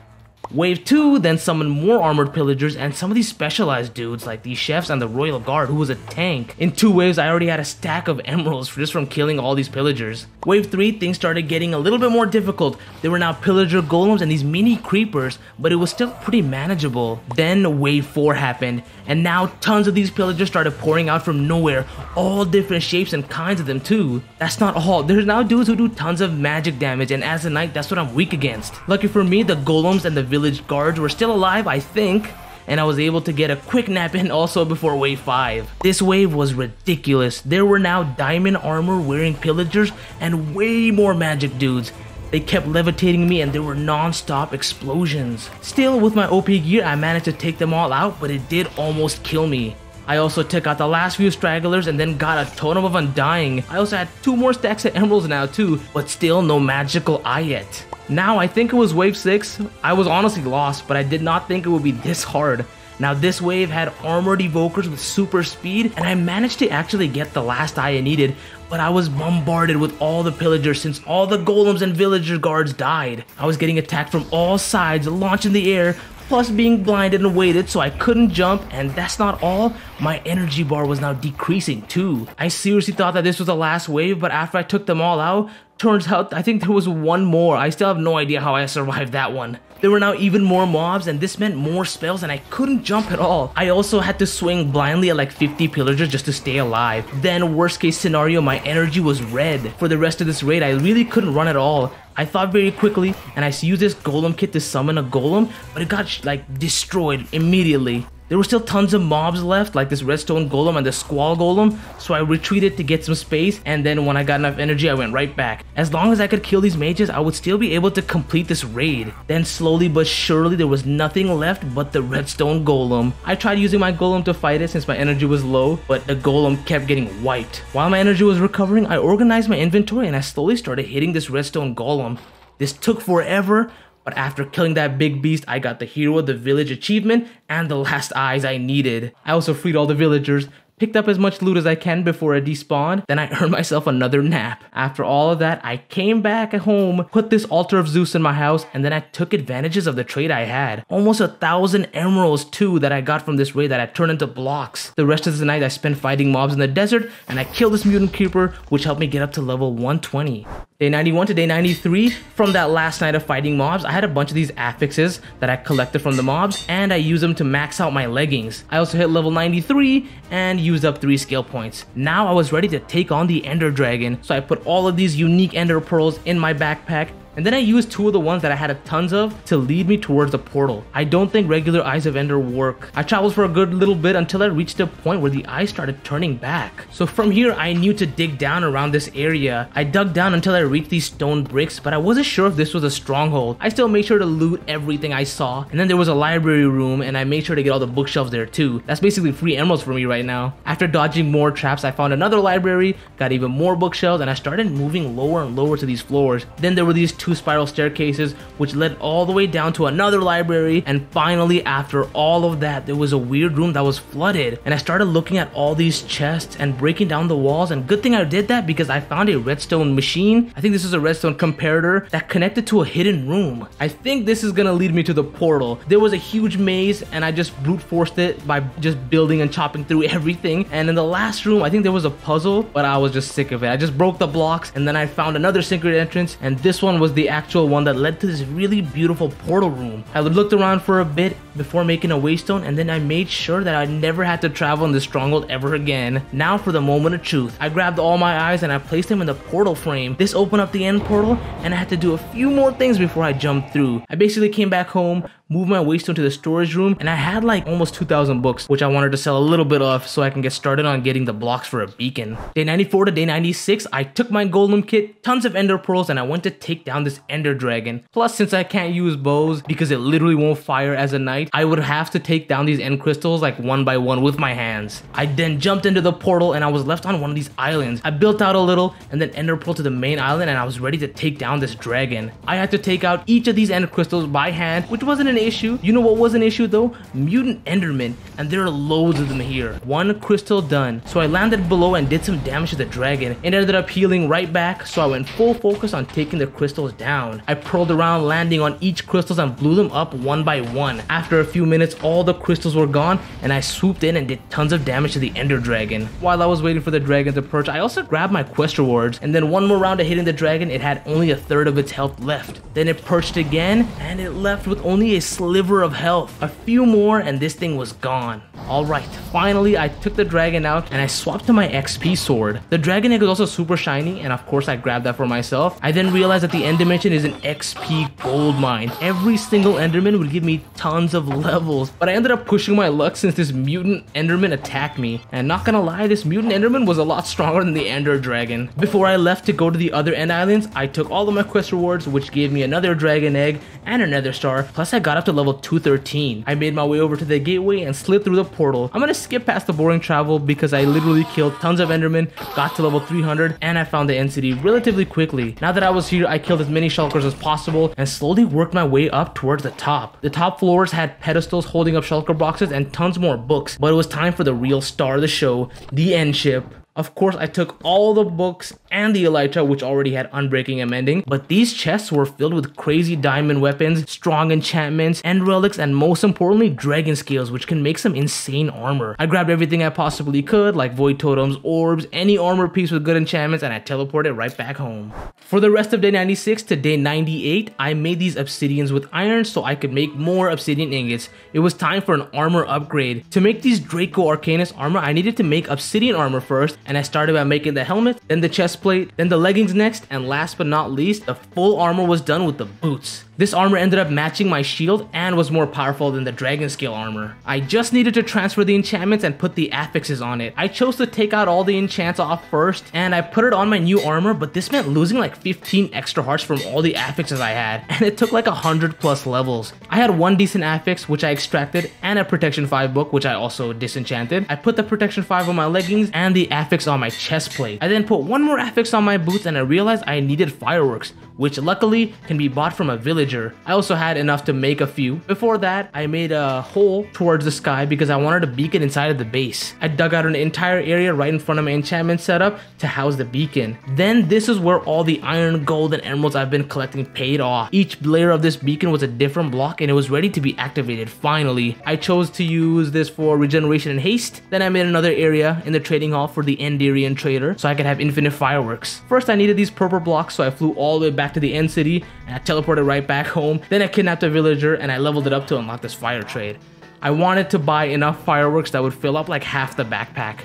Wave 2 then summoned more armored pillagers and some of these specialized dudes like these chefs and the royal guard who was a tank. In two waves I already had a stack of emeralds just from killing all these pillagers. Wave 3 things started getting a little bit more difficult. There were now pillager golems and these mini creepers but it was still pretty manageable. Then wave 4 happened and now tons of these pillagers started pouring out from nowhere, all different shapes and kinds of them too. That's not all, there's now dudes who do tons of magic damage and as a knight that's what I'm weak against. Lucky for me the golems and the village guards were still alive, I think, and I was able to get a quick nap in also before wave 5. This wave was ridiculous. There were now diamond armor wearing pillagers and way more magic dudes. They kept levitating me and there were non-stop explosions. Still, with my OP gear, I managed to take them all out, but it did almost kill me. I also took out the last few stragglers and then got a totem of undying. I also had two more stacks of emeralds now too, but still no magical eye yet. Now I think it was wave 6. I was honestly lost, but I did not think it would be this hard. Now this wave had armored evokers with super speed, and I managed to actually get the last eye I needed, but I was bombarded with all the pillagers since all the golems and villager guards died. I was getting attacked from all sides, launched in the air, plus being blinded and weighted so I couldn't jump and that's not all, my energy bar was now decreasing too. I seriously thought that this was the last wave but after I took them all out, turns out I think there was one more. I still have no idea how I survived that one. There were now even more mobs and this meant more spells and I couldn't jump at all. I also had to swing blindly at like 50 pillagers just to stay alive. Then worst case scenario, my energy was red. For the rest of this raid, I really couldn't run at all. I thought very quickly and I used this golem kit to summon a golem, but it got like destroyed immediately. There were still tons of mobs left, like this redstone golem and the squall golem, so I retreated to get some space, and then when I got enough energy, I went right back. As long as I could kill these mages, I would still be able to complete this raid. Then slowly but surely, there was nothing left but the redstone golem. I tried using my golem to fight it since my energy was low, but the golem kept getting wiped. While my energy was recovering, I organized my inventory and I slowly started hitting this redstone golem. This took forever, but after killing that big beast, I got the Hero the Village achievement and the last eyes I needed. I also freed all the villagers, picked up as much loot as I can before I despawned, then I earned myself another nap. After all of that, I came back at home, put this altar of Zeus in my house, and then I took advantages of the trade I had. Almost a thousand emeralds too that I got from this raid that I turned into blocks. The rest of the night I spent fighting mobs in the desert, and I killed this mutant creeper, which helped me get up to level 120. Day 91 to day 93, from that last night of fighting mobs, I had a bunch of these affixes that I collected from the mobs, and I used them to max out my leggings. I also hit level 93 and used up 3 skill points. Now I was ready to take on the Ender Dragon, so I put all of these unique Ender Pearls in my backpack and then I used two of the ones that I had a tons of to lead me towards the portal. I don't think regular Eyes of Ender work. I traveled for a good little bit until I reached a point where the eyes started turning back. So from here, I knew to dig down around this area. I dug down until I reached these stone bricks, but I wasn't sure if this was a stronghold. I still made sure to loot everything I saw. And then there was a library room, and I made sure to get all the bookshelves there too. That's basically free emeralds for me right now. After dodging more traps, I found another library, got even more bookshelves, and I started moving lower and lower to these floors. Then there were these two spiral staircases which led all the way down to another library. And finally after all of that there was a weird room that was flooded. And I started looking at all these chests and breaking down the walls. And good thing I did that because I found a redstone machine. I think this is a redstone comparator that connected to a hidden room. I think this is gonna lead me to the portal. There was a huge maze and I just brute forced it by just building and chopping through everything. And in the last room I think there was a puzzle but I was just sick of it. I just broke the blocks and then I found another secret entrance and this one was the actual one that led to this really beautiful portal room. I looked around for a bit before making a waystone and then I made sure that I never had to travel in this stronghold ever again. Now for the moment of truth. I grabbed all my eyes and I placed them in the portal frame. This opened up the end portal and I had to do a few more things before I jumped through. I basically came back home, moved my waystone to the storage room, and I had like almost 2,000 books, which I wanted to sell a little bit of so I can get started on getting the blocks for a beacon. Day 94 to day 96, I took my golem kit, tons of ender pearls, and I went to take down this ender dragon. Plus, since I can't use bows because it literally won't fire as a knight, I would have to take down these end crystals like one by one with my hands. I then jumped into the portal and I was left on one of these islands. I built out a little and then ender pearl to the main island and I was ready to take down this dragon. I had to take out each of these end crystals by hand, which wasn't an issue. You know what was an issue though? Mutant endermen, and there are loads of them here. One crystal done. So I landed below and did some damage to the dragon. It ended up healing right back, so I went full focus on taking the crystals down. I pearled around landing on each crystals and blew them up one by one. After a few minutes, all the crystals were gone and I swooped in and did tons of damage to the ender dragon. While I was waiting for the dragon to perch, I also grabbed my quest rewards and then one more round of hitting the dragon, it had only a third of its health left. Then it perched again and it left with only a sliver of health. A few more and this thing was gone. Alright, finally I took the dragon out and I swapped to my XP sword. The dragon egg was also super shiny and of course I grabbed that for myself. I then realized that the end dimension is an XP gold mine. Every single enderman would give me tons of levels, but I ended up pushing my luck since this mutant enderman attacked me. And not gonna lie, this mutant enderman was a lot stronger than the ender dragon. Before I left to go to the other end islands, I took all of my quest rewards which gave me another dragon egg and a nether star, plus I got up to level 213. I made my way over to the gateway and slid through the portal. I'm gonna skip past the boring travel because I literally killed tons of endermen, got to level 300, and I found the end city relatively quickly. Now that I was here, I killed as many shulkers as possible and slowly worked my way up towards the top. The top floors had pedestals holding up shulker boxes and tons more books, but it was time for the real star of the show, the end ship. Of course, I took all the books and the Elytra, which already had Unbreaking and Mending, but these chests were filled with crazy diamond weapons, strong enchantments, and relics, and most importantly, dragon scales, which can make some insane armor. I grabbed everything I possibly could, like void totems, orbs, any armor piece with good enchantments, and I teleported right back home. For the rest of day 96 to day 98, I made these obsidians with iron so I could make more obsidian ingots. It was time for an armor upgrade. To make these Draco Arcanus armor, I needed to make obsidian armor first, and I started by making the helmet, then the chest plate, then the leggings next, and last but not least, the full armor was done with the boots. This armor ended up matching my shield and was more powerful than the dragon scale armor. I just needed to transfer the enchantments and put the affixes on it. I chose to take out all the enchants off first and I put it on my new armor but this meant losing like 15 extra hearts from all the affixes I had and it took like 100 plus levels. I had one decent affix which I extracted and a protection 5 book which I also disenchanted. I put the protection 5 on my leggings and the affix on my chest plate. I then put one more affix on my boots and I realized I needed fireworks which luckily can be bought from a villager. I also had enough to make a few. Before that, I made a hole towards the sky because I wanted a beacon inside of the base. I dug out an entire area right in front of my enchantment setup to house the beacon. Then this is where all the iron, gold, and emeralds I've been collecting paid off. Each layer of this beacon was a different block and it was ready to be activated finally. I chose to use this for regeneration and haste. Then I made another area in the trading hall for the Enderian trader so I could have infinite fireworks. First I needed these purple blocks so I flew all the way back to the end city and I teleported right back home. Then I kidnapped a villager and I leveled it up to unlock this fire trade. I wanted to buy enough fireworks that would fill up like half the backpack.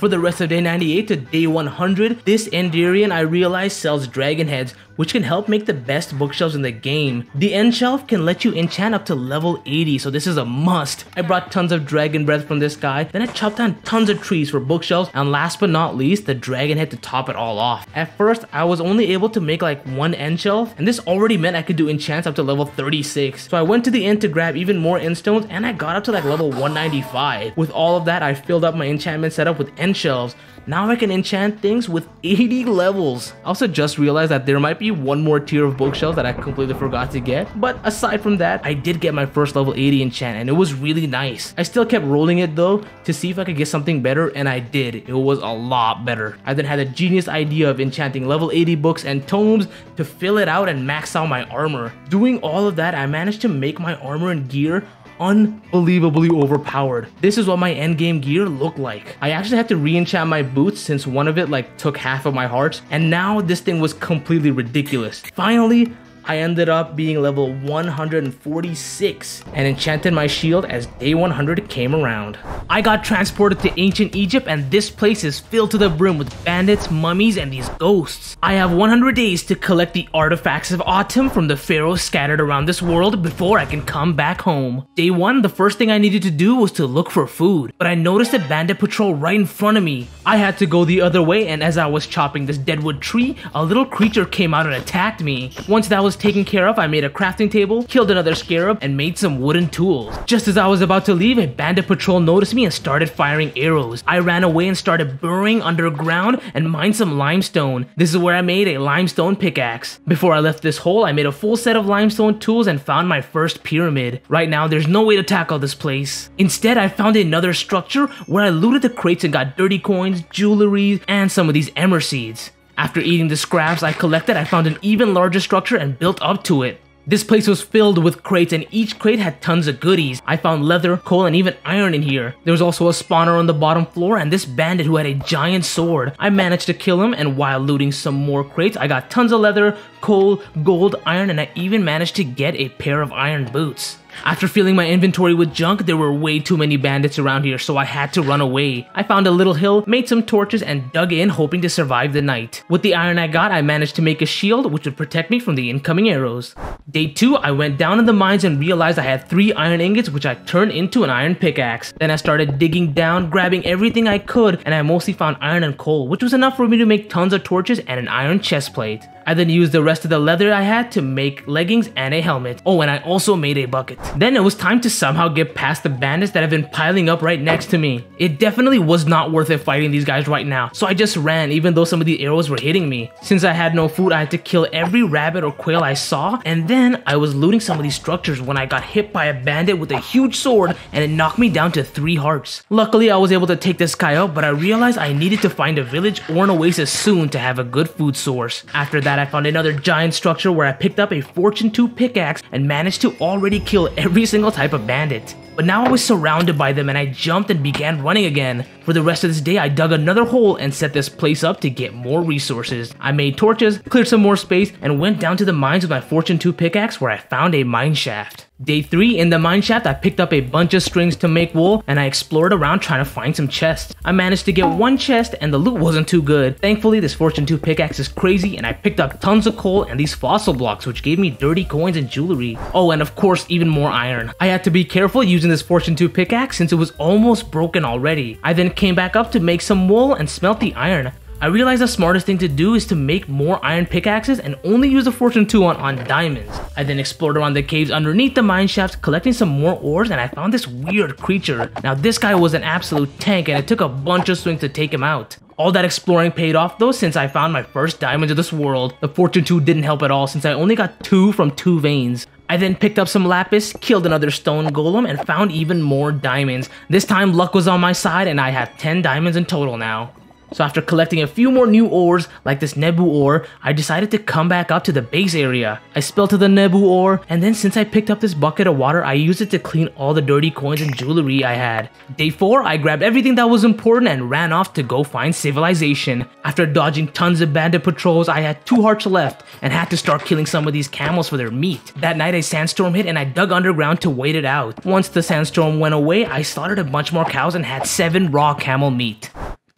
For the rest of day 98 to day 100, this Enderian I realized sells dragon heads, which can help make the best bookshelves in the game. The end shelf can let you enchant up to level 80, so this is a must. I brought tons of dragon breath from this guy, then I chopped down tons of trees for bookshelves, and last but not least, the dragon head to top it all off. At first, I was only able to make like one end shelf, and this already meant I could do enchants up to level 36. So I went to the end to grab even more end stones, and I got up to like level 195. With all of that, I filled up my enchantment setup with end shelves. Now I can enchant things with 80 levels. I also just realized that there might be one more tier of bookshelves that I completely forgot to get. But aside from that, I did get my first level 80 enchant and it was really nice. I still kept rolling it though to see if I could get something better and I did. It was a lot better. I then had a genius idea of enchanting level 80 books and tomes to fill it out and max out my armor. Doing all of that, I managed to make my armor and gear unbelievably overpowered. This is what my endgame gear looked like. I actually had to re-enchant my boots since one of it like took half of my heart, and now this thing was completely ridiculous. Finally, I ended up being level 146 and enchanted my shield as day 100 came around. I got transported to ancient Egypt and this place is filled to the brim with bandits, mummies, and these ghosts. I have 100 days to collect the artifacts of Atem from the pharaohs scattered around this world before I can come back home. Day 1, the first thing I needed to do was to look for food, but I noticed a bandit patrol right in front of me. I had to go the other way and as I was chopping this deadwood tree, a little creature came out and attacked me. Once that was taken care of, I made a crafting table, killed another scarab, and made some wooden tools. Just as I was about to leave, a bandit patrol noticed me and started firing arrows. I ran away and started burrowing underground and mined some limestone. This is where I made a limestone pickaxe. Before I left this hole, I made a full set of limestone tools and found my first pyramid. Right now, there's no way to tackle this place. Instead, I found another structure where I looted the crates and got dirty coins, jewelry, and some of these emmer seeds. After eating the scraps I collected, I found an even larger structure and built up to it. This place was filled with crates and each crate had tons of goodies. I found leather, coal, and even iron in here. There was also a spawner on the bottom floor and this bandit who had a giant sword. I managed to kill him and while looting some more crates, I got tons of leather, coal, gold, iron, and I even managed to get a pair of iron boots. After filling my inventory with junk, there were way too many bandits around here, so I had to run away. I found a little hill, made some torches, and dug in hoping to survive the night. With the iron I got, I managed to make a shield which would protect me from the incoming arrows. Day 2, I went down in the mines and realized I had 3 iron ingots which I turned into an iron pickaxe. Then I started digging down, grabbing everything I could, and I mostly found iron and coal, which was enough for me to make tons of torches and an iron chest plate. I then used the rest of the leather I had to make leggings and a helmet. Oh, and I also made a bucket. Then it was time to somehow get past the bandits that have been piling up right next to me. It definitely was not worth it fighting these guys right now, so I just ran even though some of the arrows were hitting me. Since I had no food, I had to kill every rabbit or quail I saw, and then I was looting some of these structures when I got hit by a bandit with a huge sword and it knocked me down to 3 hearts. Luckily, I was able to take this guy out, but I realized I needed to find a village or an oasis soon to have a good food source. After that, that, I found another giant structure where I picked up a Fortune 2 pickaxe and managed to already kill every single type of bandit. But now I was surrounded by them and I jumped and began running again. For the rest of this day, I dug another hole and set this place up to get more resources. I made torches, cleared some more space, and went down to the mines with my Fortune 2 pickaxe where I found a mine shaft. Day 3, in the mineshaft, I picked up a bunch of strings to make wool and I explored around trying to find some chests. I managed to get one chest and the loot wasn't too good. Thankfully, this Fortune 2 pickaxe is crazy and I picked up tons of coal and these fossil blocks which gave me dirty coins and jewelry. Oh, and of course, even more iron. I had to be careful using this Fortune 2 pickaxe since it was almost broken already. I then came back up to make some wool and smelt the iron. I realized the smartest thing to do is to make more iron pickaxes and only use the Fortune 2 on, on diamonds. I then explored around the caves underneath the mine shafts collecting some more ores and I found this weird creature. Now this guy was an absolute tank and it took a bunch of swings to take him out. All that exploring paid off though since I found my first diamonds of this world. The Fortune 2 didn't help at all since I only got 2 from 2 veins. I then picked up some lapis, killed another stone golem, and found even more diamonds. This time luck was on my side and I have 10 diamonds in total now. So after collecting a few more new ores, like this Nebu ore, I decided to come back up to the base area. I spilled to the Nebu ore, and then since I picked up this bucket of water, I used it to clean all the dirty coins and jewelry I had. Day 4, I grabbed everything that was important and ran off to go find civilization. After dodging tons of bandit patrols, I had 2 hearts left, and had to start killing some of these camels for their meat. That night a sandstorm hit and I dug underground to wait it out. Once the sandstorm went away, I slaughtered a bunch more cows and had 7 raw camel meat.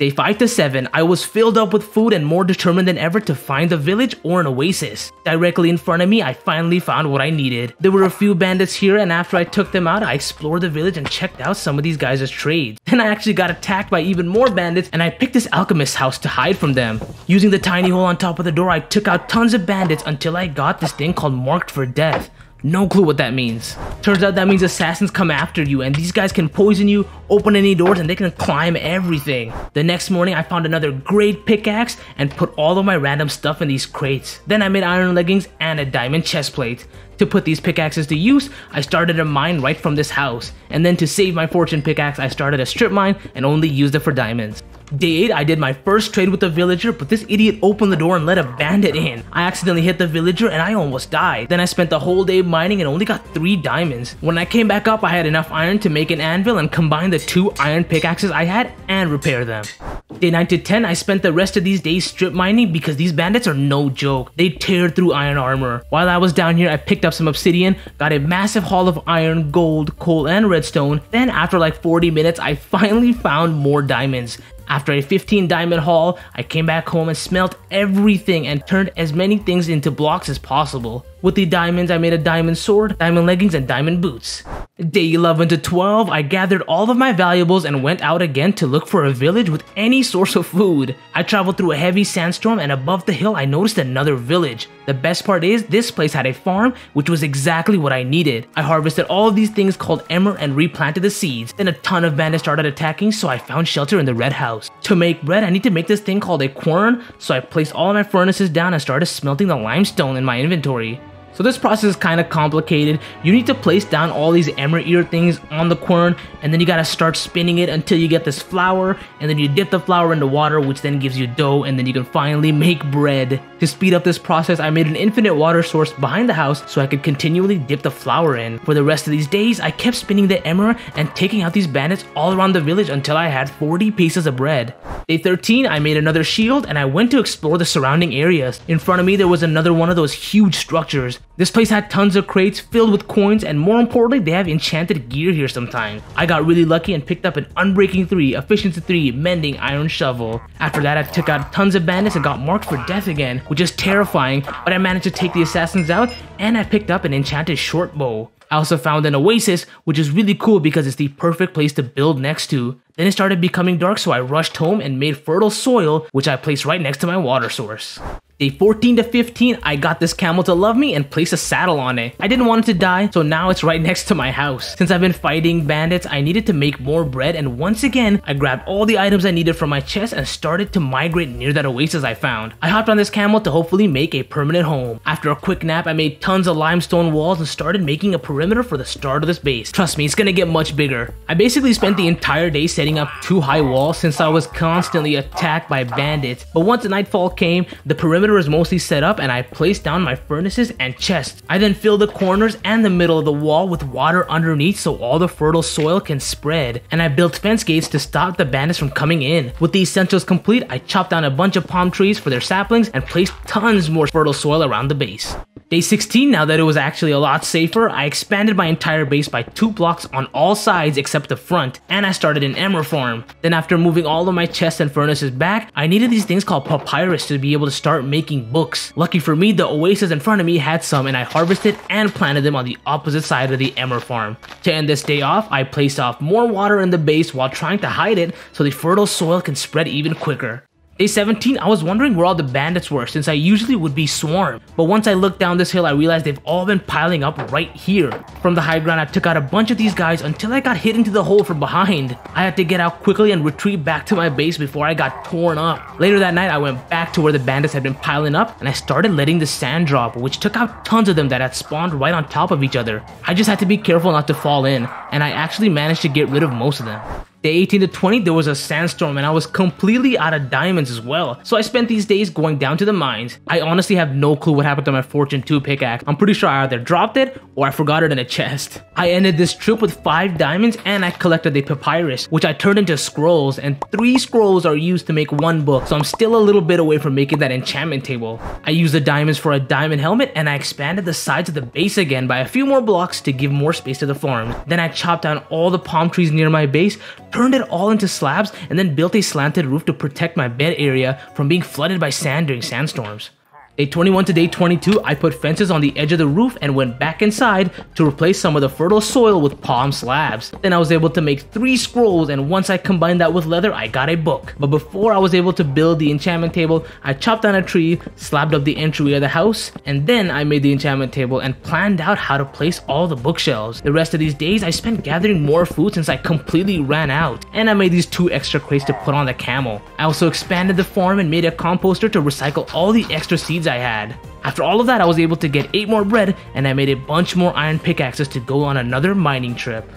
Day 5 to 7, I was filled up with food and more determined than ever to find a village or an oasis. Directly in front of me, I finally found what I needed. There were a few bandits here and after I took them out, I explored the village and checked out some of these guys' trades. Then I actually got attacked by even more bandits and I picked this alchemist's house to hide from them. Using the tiny hole on top of the door, I took out tons of bandits until I got this thing called Marked for Death. No clue what that means. Turns out that means assassins come after you and these guys can poison you, open any doors, and they can climb everything. The next morning I found another great pickaxe and put all of my random stuff in these crates. Then I made iron leggings and a diamond chest plate. To put these pickaxes to use, I started a mine right from this house. And then to save my fortune pickaxe, I started a strip mine and only used it for diamonds. Day 8, I did my first trade with a villager, but this idiot opened the door and let a bandit in. I accidentally hit the villager and I almost died. Then I spent the whole day mining and only got 3 diamonds. When I came back up, I had enough iron to make an anvil and combine the two iron pickaxes I had and repair them. Day 9 to 10, I spent the rest of these days strip mining because these bandits are no joke. They tear through iron armor. While I was down here, I picked up some obsidian, got a massive haul of iron, gold, coal, and redstone. Then after like 40 minutes, I finally found more diamonds. After a 15 diamond haul, I came back home and smelt everything and turned as many things into blocks as possible. With the diamonds, I made a diamond sword, diamond leggings, and diamond boots. Day 11 to 12, I gathered all of my valuables and went out again to look for a village with any source of food. I traveled through a heavy sandstorm and above the hill I noticed another village. The best part is, this place had a farm, which was exactly what I needed. I harvested all of these things called emmer and replanted the seeds. Then a ton of bandits started attacking, so I found shelter in the red house. To make bread, I need to make this thing called a quern, so I placed all my furnaces down and started smelting the limestone in my inventory. So this process is kind of complicated. You need to place down all these emmer ear things on the quern and then you gotta start spinning it until you get this flour and then you dip the flour into water which then gives you dough and then you can finally make bread. To speed up this process, I made an infinite water source behind the house so I could continually dip the flour in. For the rest of these days, I kept spinning the emmer and taking out these bandits all around the village until I had 40 pieces of bread. Day 13, I made another shield and I went to explore the surrounding areas. In front of me, there was another one of those huge structures. This place had tons of crates filled with coins, and more importantly, they have enchanted gear here sometimes. I got really lucky and picked up an Unbreaking 3, Efficiency 3, Mending Iron Shovel. After that, I took out tons of bandits and got marked for death again, which is terrifying, but I managed to take the assassins out, and I picked up an enchanted short bow. I also found an oasis, which is really cool because it's the perfect place to build next to. Then it started becoming dark, so I rushed home and made fertile soil, which I placed right next to my water source. Day 14 to 15, I got this camel to love me and placed a saddle on it. I didn't want it to die, so now it's right next to my house. Since I've been fighting bandits, I needed to make more bread, and once again, I grabbed all the items I needed from my chest and started to migrate near that oasis I found. I hopped on this camel to hopefully make a permanent home. After a quick nap, I made tons of limestone walls and started making a perimeter for the start of this base. Trust me, it's gonna get much bigger. I basically spent the entire day setting up two high walls since I was constantly attacked by bandits, but once nightfall came, the perimeter was mostly set up and I placed down my furnaces and chests. I then filled the corners and the middle of the wall with water underneath so all the fertile soil can spread, and I built fence gates to stop the bandits from coming in. With the essentials complete, I chopped down a bunch of palm trees for their saplings and placed tons more fertile soil around the base. Day 16, now that it was actually a lot safer, I expanded my entire base by two blocks on all sides except the front, and I started an emmer farm. Then after moving all of my chests and furnaces back, I needed these things called papyrus to be able to start making books. Lucky for me, the oasis in front of me had some and I harvested and planted them on the opposite side of the emmer farm. To end this day off, I placed off more water in the base while trying to hide it so the fertile soil can spread even quicker. Day 17, I was wondering where all the bandits were since I usually would be swarmed. But once I looked down this hill, I realized they've all been piling up right here. From the high ground, I took out a bunch of these guys until I got hit into the hole from behind. I had to get out quickly and retreat back to my base before I got torn up. Later that night, I went back to where the bandits had been piling up and I started letting the sand drop, which took out tons of them that had spawned right on top of each other. I just had to be careful not to fall in, and I actually managed to get rid of most of them. Day 18 to 20, there was a sandstorm and I was completely out of diamonds as well. So I spent these days going down to the mines. I honestly have no clue what happened to my Fortune 2 pickaxe. I'm pretty sure I either dropped it or I forgot it in a chest. I ended this trip with 5 diamonds and I collected the papyrus, which I turned into scrolls and 3 scrolls are used to make one book. So I'm still a little bit away from making that enchantment table. I used the diamonds for a diamond helmet and I expanded the sides of the base again by a few more blocks to give more space to the farm. Then I chopped down all the palm trees near my base, turned it all into slabs, and then built a slanted roof to protect my bed area from being flooded by sand during sandstorms. Day 21 to day 22, I put fences on the edge of the roof and went back inside to replace some of the fertile soil with palm slabs. Then I was able to make three scrolls and once I combined that with leather, I got a book. But before I was able to build the enchantment table, I chopped down a tree, slabbed up the entryway of the house, and then I made the enchantment table and planned out how to place all the bookshelves. The rest of these days, I spent gathering more food since I completely ran out. And I made these two extra crates to put on the camel. I also expanded the farm and made a composter to recycle all the extra seeds I had. After all of that, I was able to get 8 more bread, and I made a bunch more iron pickaxes to go on another mining trip.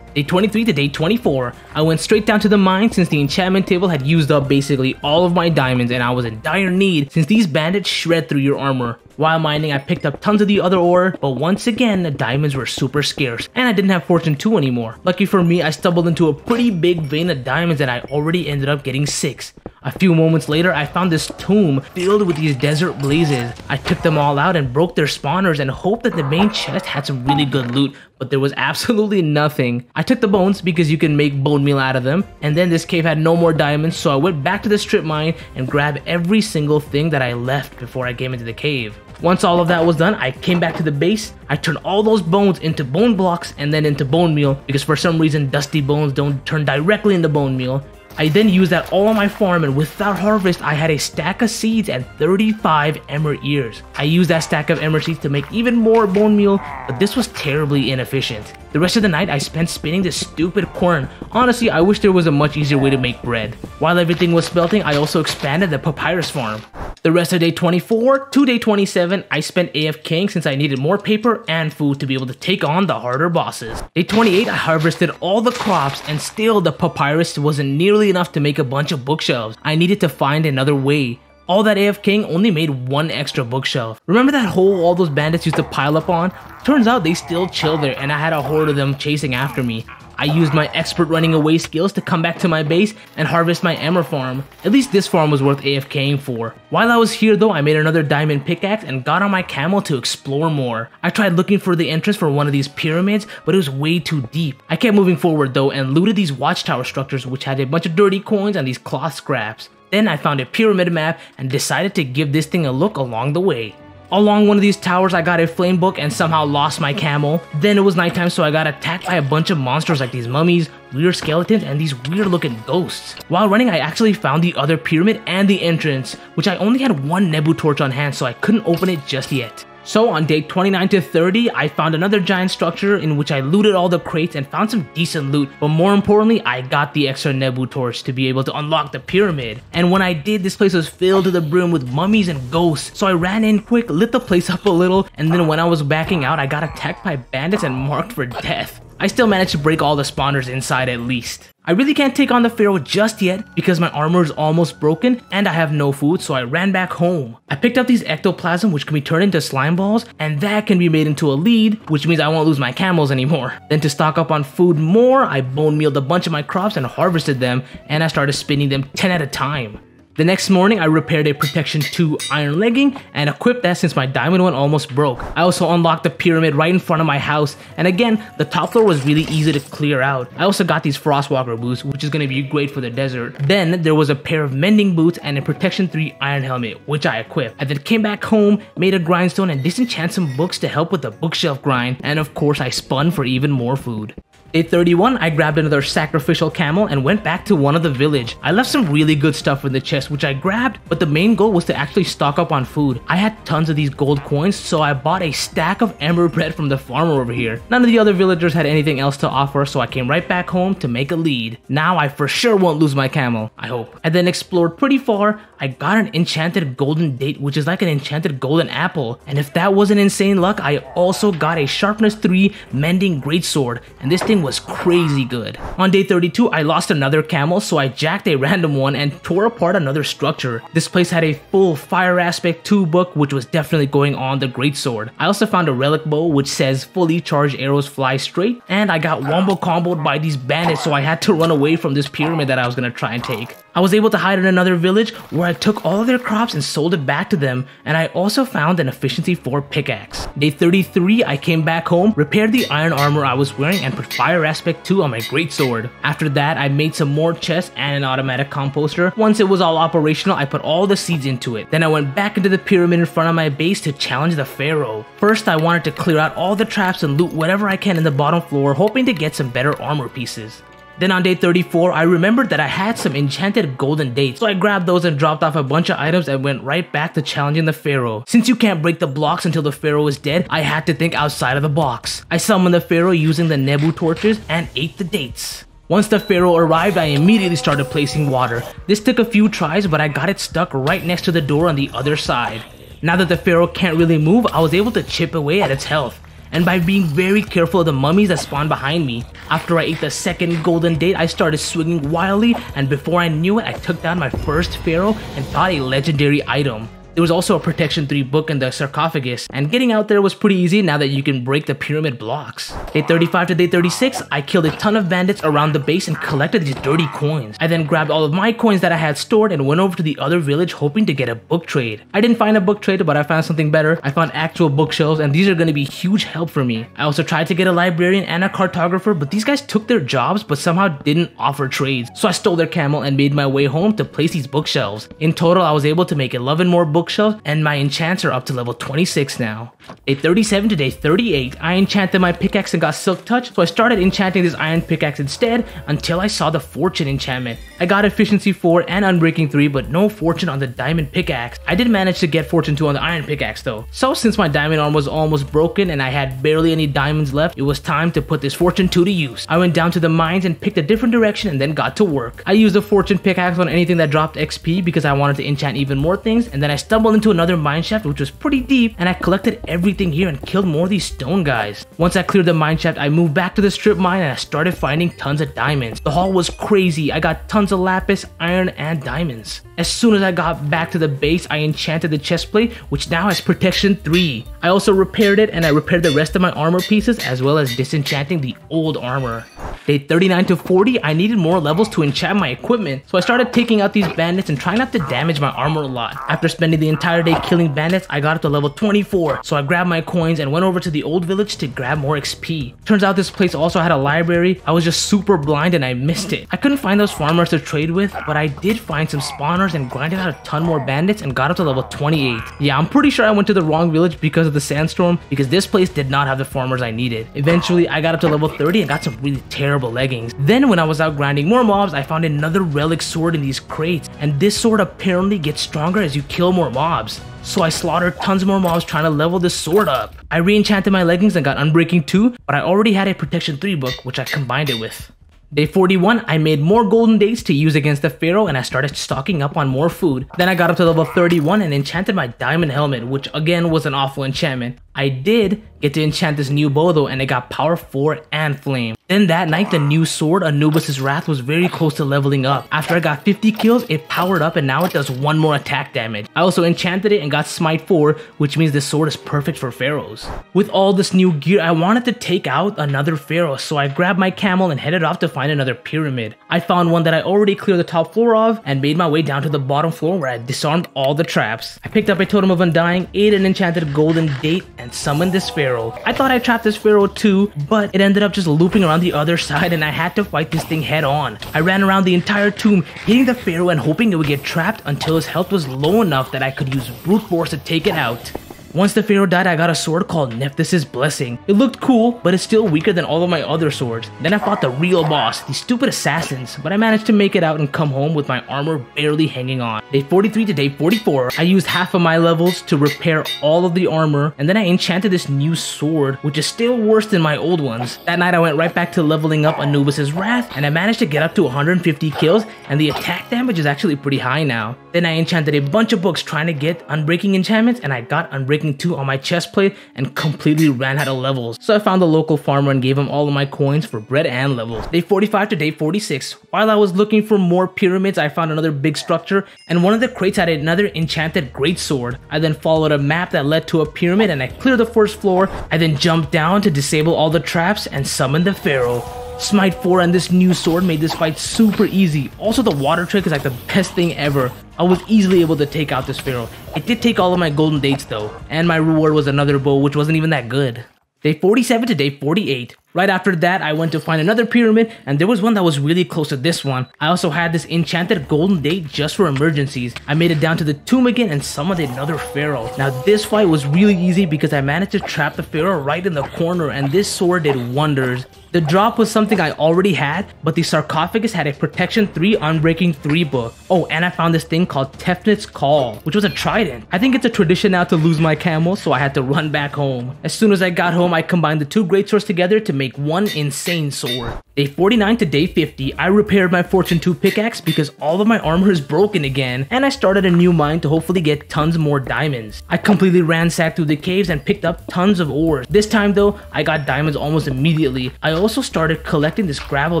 Day 23 to day 24, I went straight down to the mine since the enchantment table had used up basically all of my diamonds and I was in dire need since these bandits shred through your armor. While mining, I picked up tons of the other ore, but once again, the diamonds were super scarce, and I didn't have Fortune 2 anymore. Lucky for me, I stumbled into a pretty big vein of diamonds and I already ended up getting 6. A few moments later, I found this tomb filled with these desert blazes. I took them all out and broke their spawners and hoped that the main chest had some really good loot, but there was absolutely nothing. I took the bones because you can make bone meal out of them, and then this cave had no more diamonds, so I went back to the strip mine and grabbed every single thing that I left before I came into the cave. Once all of that was done, I came back to the base, I turned all those bones into bone blocks and then into bone meal because for some reason dusty bones don't turn directly into bone meal. I then used that all on my farm and without harvest I had a stack of seeds and 35 emmer ears. I used that stack of emmer seeds to make even more bone meal, but this was terribly inefficient. The rest of the night I spent spinning this stupid quern. Honestly, I wish there was a much easier way to make bread. While everything was smelting, I also expanded the papyrus farm. The rest of day 24 to day 27, I spent AFKing since I needed more paper and food to be able to take on the harder bosses. Day 28, I harvested all the crops and still the papyrus wasn't nearly enough to make a bunch of bookshelves. I needed to find another way. All that AFKing only made one extra bookshelf. Remember that hole all those bandits used to pile up on? Turns out they still chill there and I had a horde of them chasing after me. I used my expert running away skills to come back to my base and harvest my emmer farm. At least this farm was worth AFKing for. While I was here though, I made another diamond pickaxe and got on my camel to explore more. I tried looking for the entrance for one of these pyramids, but it was way too deep. I kept moving forward though and looted these watchtower structures which had a bunch of dirty coins and these cloth scraps. Then I found a pyramid map and decided to give this thing a look along the way. Along one of these towers, I got a flame book and somehow lost my camel. Then it was nighttime, so I got attacked by a bunch of monsters like these mummies, weird skeletons, and these weird looking ghosts. While running, I actually found the other pyramid and the entrance, which I only had one Nebu torch on hand, so I couldn't open it just yet. So on day 29 to 30, I found another giant structure in which I looted all the crates and found some decent loot, but more importantly, I got the extra Nebu torch to be able to unlock the pyramid. And when I did, this place was filled to the brim with mummies and ghosts, so I ran in quick, lit the place up a little, and then when I was backing out, I got attacked by bandits and marked for death. I still managed to break all the spawners inside at least. I really can't take on the Pharaoh just yet because my armor is almost broken and I have no food so I ran back home. I picked up these ectoplasm which can be turned into slime balls and that can be made into a lead which means I won't lose my camels anymore. Then to stock up on food more, I bone mealed a bunch of my crops and harvested them and I started spinning them 10 at a time. The next morning, I repaired a Protection 2 iron legging and equipped that since my diamond one almost broke. I also unlocked the pyramid right in front of my house, and again, the top floor was really easy to clear out. I also got these Frostwalker boots, which is going to be great for the desert. Then, there was a pair of mending boots and a Protection 3 iron helmet, which I equipped. I then came back home, made a grindstone, and disenchant some books to help with the bookshelf grind, and of course, I spun for even more food. Day 31, I grabbed another sacrificial camel and went back to one of the village. I left some really good stuff in the chest which I grabbed, but the main goal was to actually stock up on food. I had tons of these gold coins, so I bought a stack of emmer bread from the farmer over here. None of the other villagers had anything else to offer, so I came right back home to make a lead. Now I for sure won't lose my camel, I hope. I then explored pretty far. I got an enchanted golden date, which is like an enchanted golden apple. And if that wasn't insane luck, I also got a sharpness 3 mending greatsword, and this thing was crazy good. On day 32, I lost another camel, so I jacked a random one and tore apart another structure. This place had a full Fire Aspect 2 book, which was definitely going on the greatsword. I also found a relic bow, which says fully charged arrows fly straight, and I got wombo comboed by these bandits, so I had to run away from this pyramid that I was gonna try and take. I was able to hide in another village where I took all of their crops and sold it back to them, and I also found an efficiency 4 pickaxe. Day 33, I came back home, repaired the iron armor I was wearing, and put fire aspect 2 on my greatsword. After that, I made some more chests and an automatic composter. Once it was all operational, I put all the seeds into it. Then I went back into the pyramid in front of my base to challenge the pharaoh. First, I wanted to clear out all the traps and loot whatever I can in the bottom floor, hoping to get some better armor pieces. Then on day 34, I remembered that I had some enchanted golden dates, so I grabbed those and dropped off a bunch of items and went right back to challenging the pharaoh. Since you can't break the blocks until the pharaoh is dead, I had to think outside of the box. I summoned the pharaoh using the Nebu torches and ate the dates. Once the pharaoh arrived, I immediately started placing water. This took a few tries, but I got it stuck right next to the door on the other side. Now that the pharaoh can't really move, I was able to chip away at its health and by being very careful of the mummies that spawned behind me. After I ate the second golden date, I started swinging wildly, and before I knew it, I took down my first pharaoh and got a legendary item. There was also a Protection 3 book in the sarcophagus, and getting out there was pretty easy now that you can break the pyramid blocks. Day 35 to day 36, I killed a ton of bandits around the base and collected these dirty coins. I then grabbed all of my coins that I had stored and went over to the other village hoping to get a book trade. I didn't find a book trade, but I found something better. I found actual bookshelves, and these are going to be huge help for me. I also tried to get a librarian and a cartographer, but these guys took their jobs but somehow didn't offer trades. So I stole their camel and made my way home to place these bookshelves. In total, I was able to make 11 more bookshelves, and my enchants are up to level 26 now. Day 37 to day 38, I enchanted my pickaxe and got silk touch, so I started enchanting this iron pickaxe instead until I saw the fortune enchantment. I got efficiency 4 and unbreaking 3, but no fortune on the diamond pickaxe. I did manage to get fortune 2 on the iron pickaxe though. So since my diamond arm was almost broken and I had barely any diamonds left, it was time to put this fortune 2 to use. I went down to the mines and picked a different direction and then got to work. I used the fortune pickaxe on anything that dropped XP because I wanted to enchant even more things and then I stumbled into another mine shaft which was pretty deep and I collected everything here and killed more of these stone guys. Once I cleared the mine shaft, I moved back to the strip mine and I started finding tons of diamonds. The haul was crazy. I got tons of lapis, iron, and diamonds. As soon as I got back to the base, I enchanted the chest plate, which now has protection 3. I also repaired it and I repaired the rest of my armor pieces as well as disenchanting the old armor. Day 39 to 40, I needed more levels to enchant my equipment, so I started taking out these bandits and trying not to damage my armor a lot. After spending the entire day killing bandits, I got up to level 24, so I grabbed my coins and went over to the old village to grab more XP. Turns out this place also had a library, I was just super blind and I missed it. I couldn't find those farmers to trade with, but I did find some spawners and grinded out a ton more bandits and got up to level 28. Yeah, I'm pretty sure I went to the wrong village because of the sandstorm, because this place did not have the farmers I needed. Eventually, I got up to level 30 and got some really terrible leggings. Then when I was out grinding more mobs, I found another relic sword in these crates, and this sword apparently gets stronger as you kill more mobs. So I slaughtered tons more mobs trying to level this sword up. I re-enchanted my leggings and got Unbreaking 2, but I already had a Protection 3 book, which I combined it with. Day 41, I made more golden dates to use against the pharaoh and I started stocking up on more food. Then I got up to level 31 and enchanted my diamond helmet, which again was an awful enchantment. I did get to enchant this new though and it got power 4 and flame. Then that night the new sword Anubis' Wrath was very close to leveling up. After I got 50 kills it powered up and now it does 1 more attack damage. I also enchanted it and got smite 4 which means this sword is perfect for pharaohs. With all this new gear I wanted to take out another pharaoh so I grabbed my camel and headed off to find another pyramid. I found one that I already cleared the top floor of and made my way down to the bottom floor where I disarmed all the traps. I picked up a totem of undying, ate an enchanted golden date and summoned this pharaoh. I thought I trapped this pharaoh too, but it ended up just looping around the other side and I had to fight this thing head on. I ran around the entire tomb, hitting the pharaoh and hoping it would get trapped until his health was low enough that I could use brute force to take it out. Once the pharaoh died, I got a sword called Nephthys' Blessing. It looked cool, but it's still weaker than all of my other swords. Then I fought the real boss, these stupid assassins, but I managed to make it out and come home with my armor barely hanging on. Day 43 to day 44, I used half of my levels to repair all of the armor, and then I enchanted this new sword, which is still worse than my old ones. That night I went right back to leveling up Anubis' Wrath, and I managed to get up to 150 kills, and the attack damage is actually pretty high now. Then I enchanted a bunch of books trying to get unbreaking enchantments, and I got unbreaking 2 on my chest plate and completely ran out of levels. So I found the local farmer and gave him all of my coins for bread and levels. Day 45 to day 46. While I was looking for more pyramids, I found another big structure and one of the crates had another enchanted great sword. I then followed a map that led to a pyramid and I cleared the first floor. I then jumped down to disable all the traps and summon the pharaoh. Smite 4 and this new sword made this fight super easy. Also the water trick is like the best thing ever. I was easily able to take out this pharaoh. It did take all of my golden dates though, and my reward was another bow which wasn't even that good. Day 47 to day 48. Right after that, I went to find another pyramid, and there was one that was really close to this one. I also had this enchanted golden date just for emergencies. I made it down to the tomb again and summoned another pharaoh. Now this fight was really easy because I managed to trap the pharaoh right in the corner, and this sword did wonders. The drop was something I already had, but the sarcophagus had a protection 3 unbreaking 3 book. Oh, and I found this thing called Tefnut's Call, which was a trident. I think it's a tradition now to lose my camel, so I had to run back home. As soon as I got home, I combined the two great swords together to make make one insane sword. Day 49 to day 50, I repaired my Fortune 2 pickaxe because all of my armor is broken again, and I started a new mine to hopefully get tons more diamonds. I completely ransacked through the caves and picked up tons of ores. This time though, I got diamonds almost immediately. I also started collecting this gravel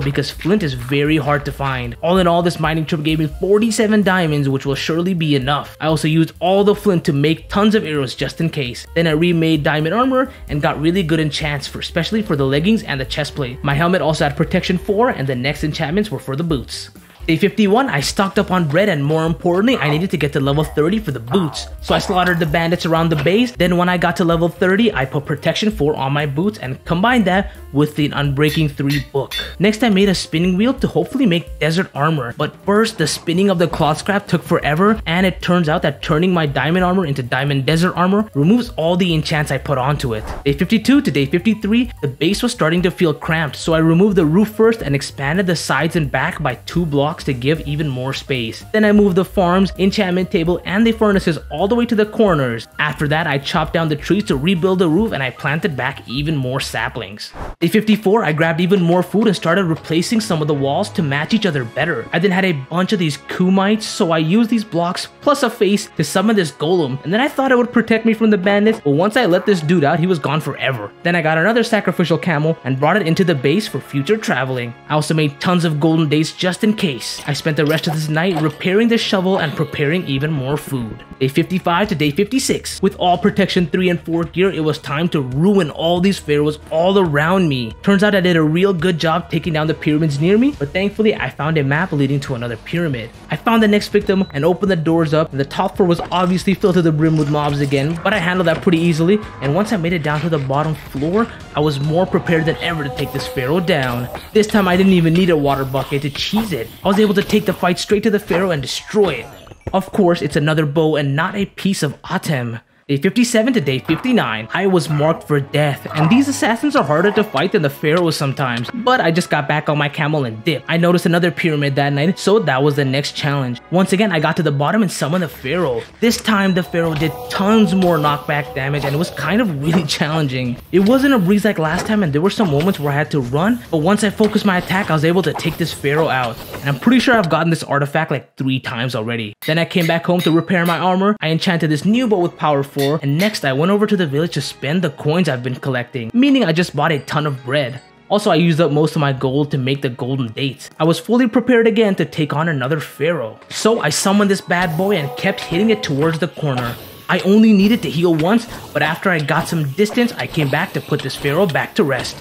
because flint is very hard to find. All in all, this mining trip gave me 47 diamonds, which will surely be enough. I also used all the flint to make tons of arrows just in case. Then I remade diamond armor and got really good enchants for especially for the leggings and the chest plate. My helmet also had protection 4 and the next enchantments were for the boots. Day 51, I stocked up on bread and more importantly, I needed to get to level 30 for the boots. So I slaughtered the bandits around the base, then when I got to level 30, I put protection 4 on my boots and combined that with the Unbreaking 3 book. Next I made a spinning wheel to hopefully make desert armor, but first the spinning of the cloth scrap took forever and it turns out that turning my diamond armor into diamond desert armor removes all the enchants I put onto it. Day 52 to day 53, the base was starting to feel cramped so I removed the roof first and expanded the sides and back by 2 blocks blocks to give even more space. Then I moved the farms, enchantment table, and the furnaces all the way to the corners. After that, I chopped down the trees to rebuild the roof and I planted back even more saplings. Day 54, I grabbed even more food and started replacing some of the walls to match each other better. I then had a bunch of these khnumites, so I used these blocks plus a face to summon this golem, and then I thought it would protect me from the bandits, but once I let this dude out, he was gone forever. Then I got another sacrificial camel and brought it into the base for future traveling. I also made tons of golden dates just in case. I spent the rest of this night repairing the shovel and preparing even more food. Day 55 to day 56. With all protection 3 and 4 gear, it was time to ruin all these pharaohs all around me. Turns out I did a real good job taking down the pyramids near me, but thankfully I found a map leading to another pyramid. I found the next victim and opened the doors up, and the top floor was obviously filled to the brim with mobs again, but I handled that pretty easily, and once I made it down to the bottom floor, I was more prepared than ever to take this pharaoh down. This time I didn't even need a water bucket to cheese it. I was able to take the fight straight to the pharaoh and destroy it. Of course, it's another bow and not a piece of Atem. Day 57 to day 59, I was marked for death, and these assassins are harder to fight than the pharaohs sometimes, but I just got back on my camel and dipped. I noticed another pyramid that night, so that was the next challenge. Once again, I got to the bottom and summoned the pharaoh. This time, the pharaoh did tons more knockback damage, and it was kind of really challenging. It wasn't a breeze like last time, and there were some moments where I had to run, but once I focused my attack, I was able to take this pharaoh out. And I'm pretty sure I've gotten this artifact like three times already. Then I came back home to repair my armor, I enchanted this new bow with power for, and next I went over to the village to spend the coins I've been collecting, meaning I just bought a ton of bread. Also, I used up most of my gold to make the golden dates. I was fully prepared again to take on another pharaoh. So I summoned this bad boy and kept hitting it towards the corner. I only needed to heal once, but after I got some distance, I came back to put this pharaoh back to rest.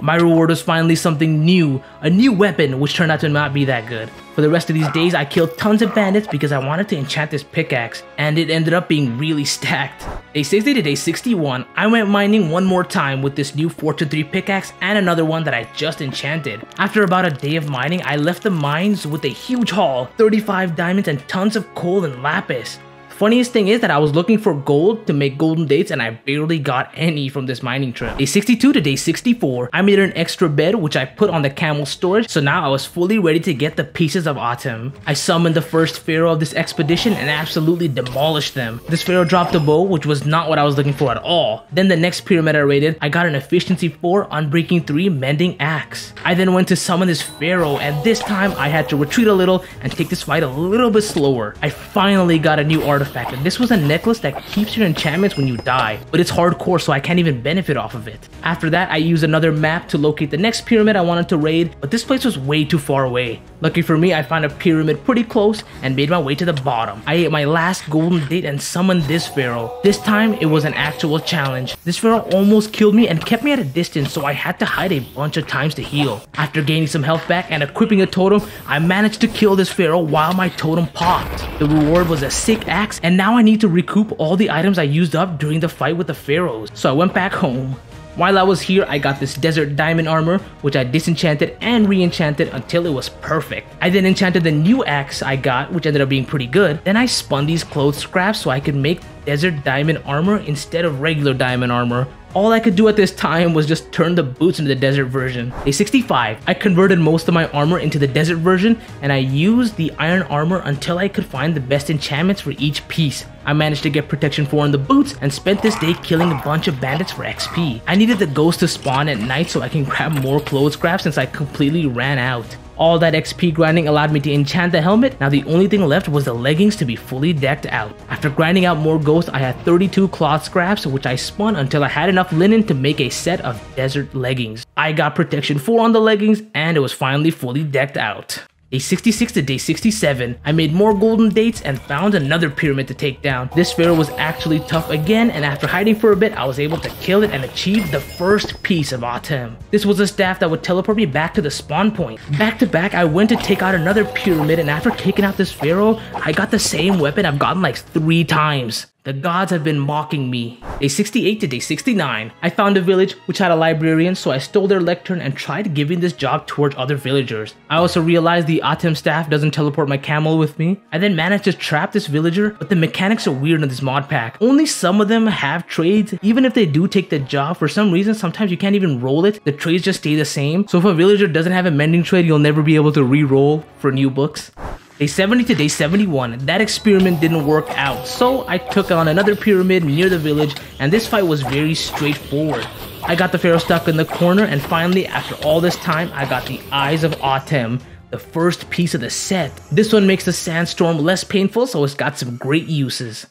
My reward was finally something new, a new weapon which turned out to not be that good. For the rest of these days, I killed tons of bandits because I wanted to enchant this pickaxe, and it ended up being really stacked. Day 60 to day 61, I went mining one more time with this new Fortune 3 pickaxe and another one that I just enchanted. After about a day of mining, I left the mines with a huge haul, 35 diamonds and tons of coal and lapis. Funniest thing is that I was looking for gold to make golden dates and I barely got any from this mining trip. Day 62 to day 64, I made an extra bed which I put on the camel storage so now I was fully ready to get the pieces of Atem. I summoned the first pharaoh of this expedition and absolutely demolished them. This pharaoh dropped a bow which was not what I was looking for at all. Then the next pyramid I raided, I got an efficiency 4 unbreaking 3 mending axe. I then went to summon this pharaoh and this time I had to retreat a little and take this fight a little bit slower. I finally got a new artifact artifact, and this was a necklace that keeps your enchantments when you die, but it's hardcore so I can't even benefit off of it. After that, I used another map to locate the next pyramid I wanted to raid, but this place was way too far away. Lucky for me, I found a pyramid pretty close and made my way to the bottom. I ate my last golden date and summoned this pharaoh. This time, it was an actual challenge. This pharaoh almost killed me and kept me at a distance, so I had to hide a bunch of times to heal. After gaining some health back and equipping a totem, I managed to kill this pharaoh while my totem popped. The reward was a sick axe and now I need to recoup all the items I used up during the fight with the pharaohs. So I went back home. While I was here, I got this desert diamond armor, which I disenchanted and re-enchanted until it was perfect. I then enchanted the new axe I got, which ended up being pretty good. Then I spun these clothes scraps so I could make desert diamond armor instead of regular diamond armor. All I could do at this time was just turn the boots into the desert version. Day 65, I converted most of my armor into the desert version and I used the iron armor until I could find the best enchantments for each piece. I managed to get protection 4 on the boots and spent this day killing a bunch of bandits for XP. I needed the ghost to spawn at night so I can grab more clothes craft since I completely ran out. All that XP grinding allowed me to enchant the helmet, now the only thing left was the leggings to be fully decked out. After grinding out more ghosts, I had 32 cloth scraps which I spun until I had enough linen to make a set of desert leggings. I got protection 4 on the leggings and it was finally fully decked out. Day 66 to day 67, I made more golden dates and found another pyramid to take down. This pharaoh was actually tough again and after hiding for a bit, I was able to kill it and achieve the first piece of Atem. This was a staff that would teleport me back to the spawn point. Back to back, I went to take out another pyramid and after taking out this pharaoh, I got the same weapon I've gotten like three times. The gods have been mocking me. Day 68 to day 69, I found a village which had a librarian, so I stole their lectern and tried giving this job towards other villagers. I also realized the Atem staff doesn't teleport my camel with me. I then managed to trap this villager, but the mechanics are weird in this mod pack. Only some of them have trades. Even if they do take the job, for some reason, sometimes you can't even roll it. The trades just stay the same. So if a villager doesn't have a mending trade, you'll never be able to re-roll for new books. Day 70 to day 71, that experiment didn't work out, so I took on another pyramid near the village, and this fight was very straightforward. I got the pharaoh stuck in the corner, and finally, after all this time, I got the Eyes of Atem, the first piece of the set. This one makes the sandstorm less painful, so it's got some great uses.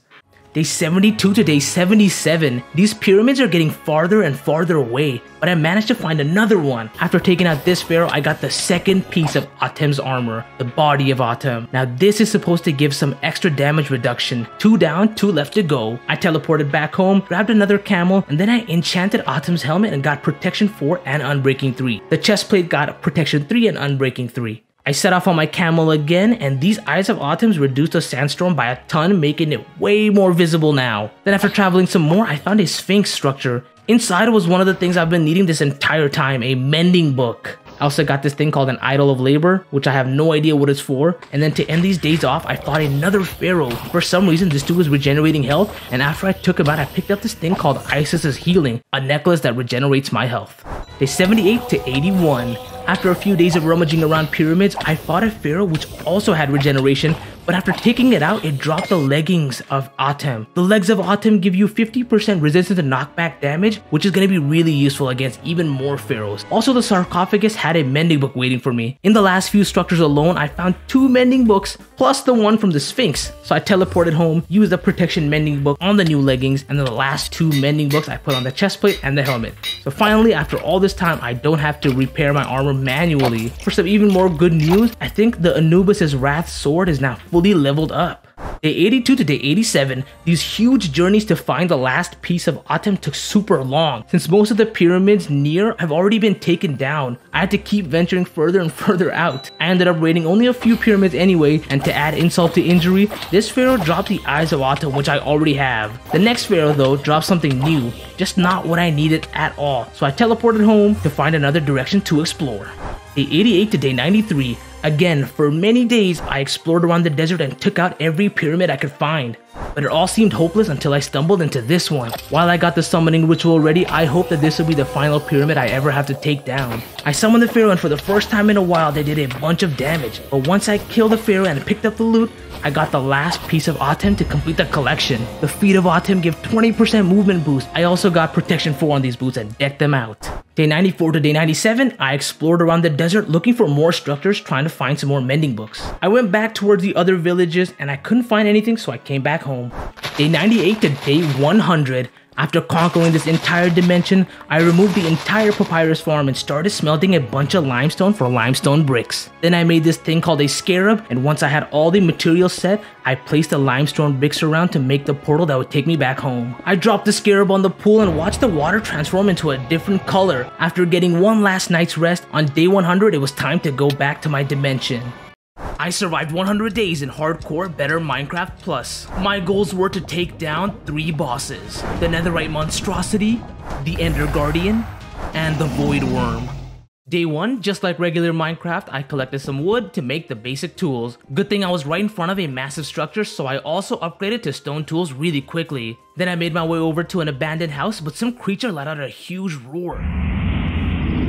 Day 72 to day 77, these pyramids are getting farther and farther away, but I managed to find another one. After taking out this pharaoh, I got the second piece of Atem's armor, the body of Atem. Now this is supposed to give some extra damage reduction. Two down, two left to go. I teleported back home, grabbed another camel, and then I enchanted Atem's helmet and got protection 4 and unbreaking 3. The chest plate got protection 3 and unbreaking 3. I set off on my camel again, and these Eyes of Atems reduced the sandstorm by a ton, making it way more visible now. Then after traveling some more, I found a sphinx structure. Inside was one of the things I've been needing this entire time, a mending book. I also got this thing called an Idol of Labor, which I have no idea what it's for. And then to end these days off, I fought another Pharaoh. For some reason, this dude was regenerating health, and after I took him out, I picked up this thing called Isis's Healing, a necklace that regenerates my health. Day 78 to 81. After a few days of rummaging around pyramids, I fought a pharaoh which also had regeneration, but after taking it out, it dropped the leggings of Atem. The legs of Atem give you 50% resistance to knockback damage, which is going to be really useful against even more pharaohs. Also, the sarcophagus had a mending book waiting for me. In the last few structures alone, I found two mending books, plus the one from the Sphinx. So I teleported home, used the protection mending book on the new leggings, and then the last two mending books I put on the chest plate and the helmet. So finally, after all this time, I don't have to repair my armor manually. For some even more good news, I think the Anubis' Wrath sword is now fully leveled up. Day 82 to day 87, these huge journeys to find the last piece of Atem took super long. Since most of the pyramids near have already been taken down, I had to keep venturing further and further out. I ended up raiding only a few pyramids anyway, and to add insult to injury, this pharaoh dropped the Eyes of Atem which I already have. The next pharaoh though dropped something new, just not what I needed at all, so I teleported home to find another direction to explore. Day 88 to day 93, Again, for many days, I explored around the desert and took out every pyramid I could find. But it all seemed hopeless until I stumbled into this one. While I got the summoning ritual ready, I hoped that this would be the final pyramid I ever have to take down. I summoned the pharaoh and for the first time in a while they did a bunch of damage. But once I killed the pharaoh and picked up the loot, I got the last piece of Atem to complete the collection. The feet of Atem give 20% movement boost. I also got protection 4 on these boots and decked them out. Day 94 to day 97, I explored around the desert looking for more structures trying to find some more mending books. I went back towards the other villages and I couldn't find anything so I came back home. Day 98 to day 100, after conquering this entire dimension, I removed the entire papyrus farm and started smelting a bunch of limestone for limestone bricks. Then I made this thing called a scarab, and once I had all the materials set, I placed the limestone bricks around to make the portal that would take me back home. I dropped the scarab on the pool and watched the water transform into a different color. After getting one last night's rest, on day 100 it was time to go back to my dimension. I survived 100 days in hardcore better Minecraft Plus. My goals were to take down three bosses. The Netherite Monstrosity, the Ender Guardian, and the Void Worm. Day 1, just like regular Minecraft, I collected some wood to make the basic tools. Good thing I was right in front of a massive structure, so I also upgraded to stone tools really quickly. Then I made my way over to an abandoned house, but some creature let out a huge roar.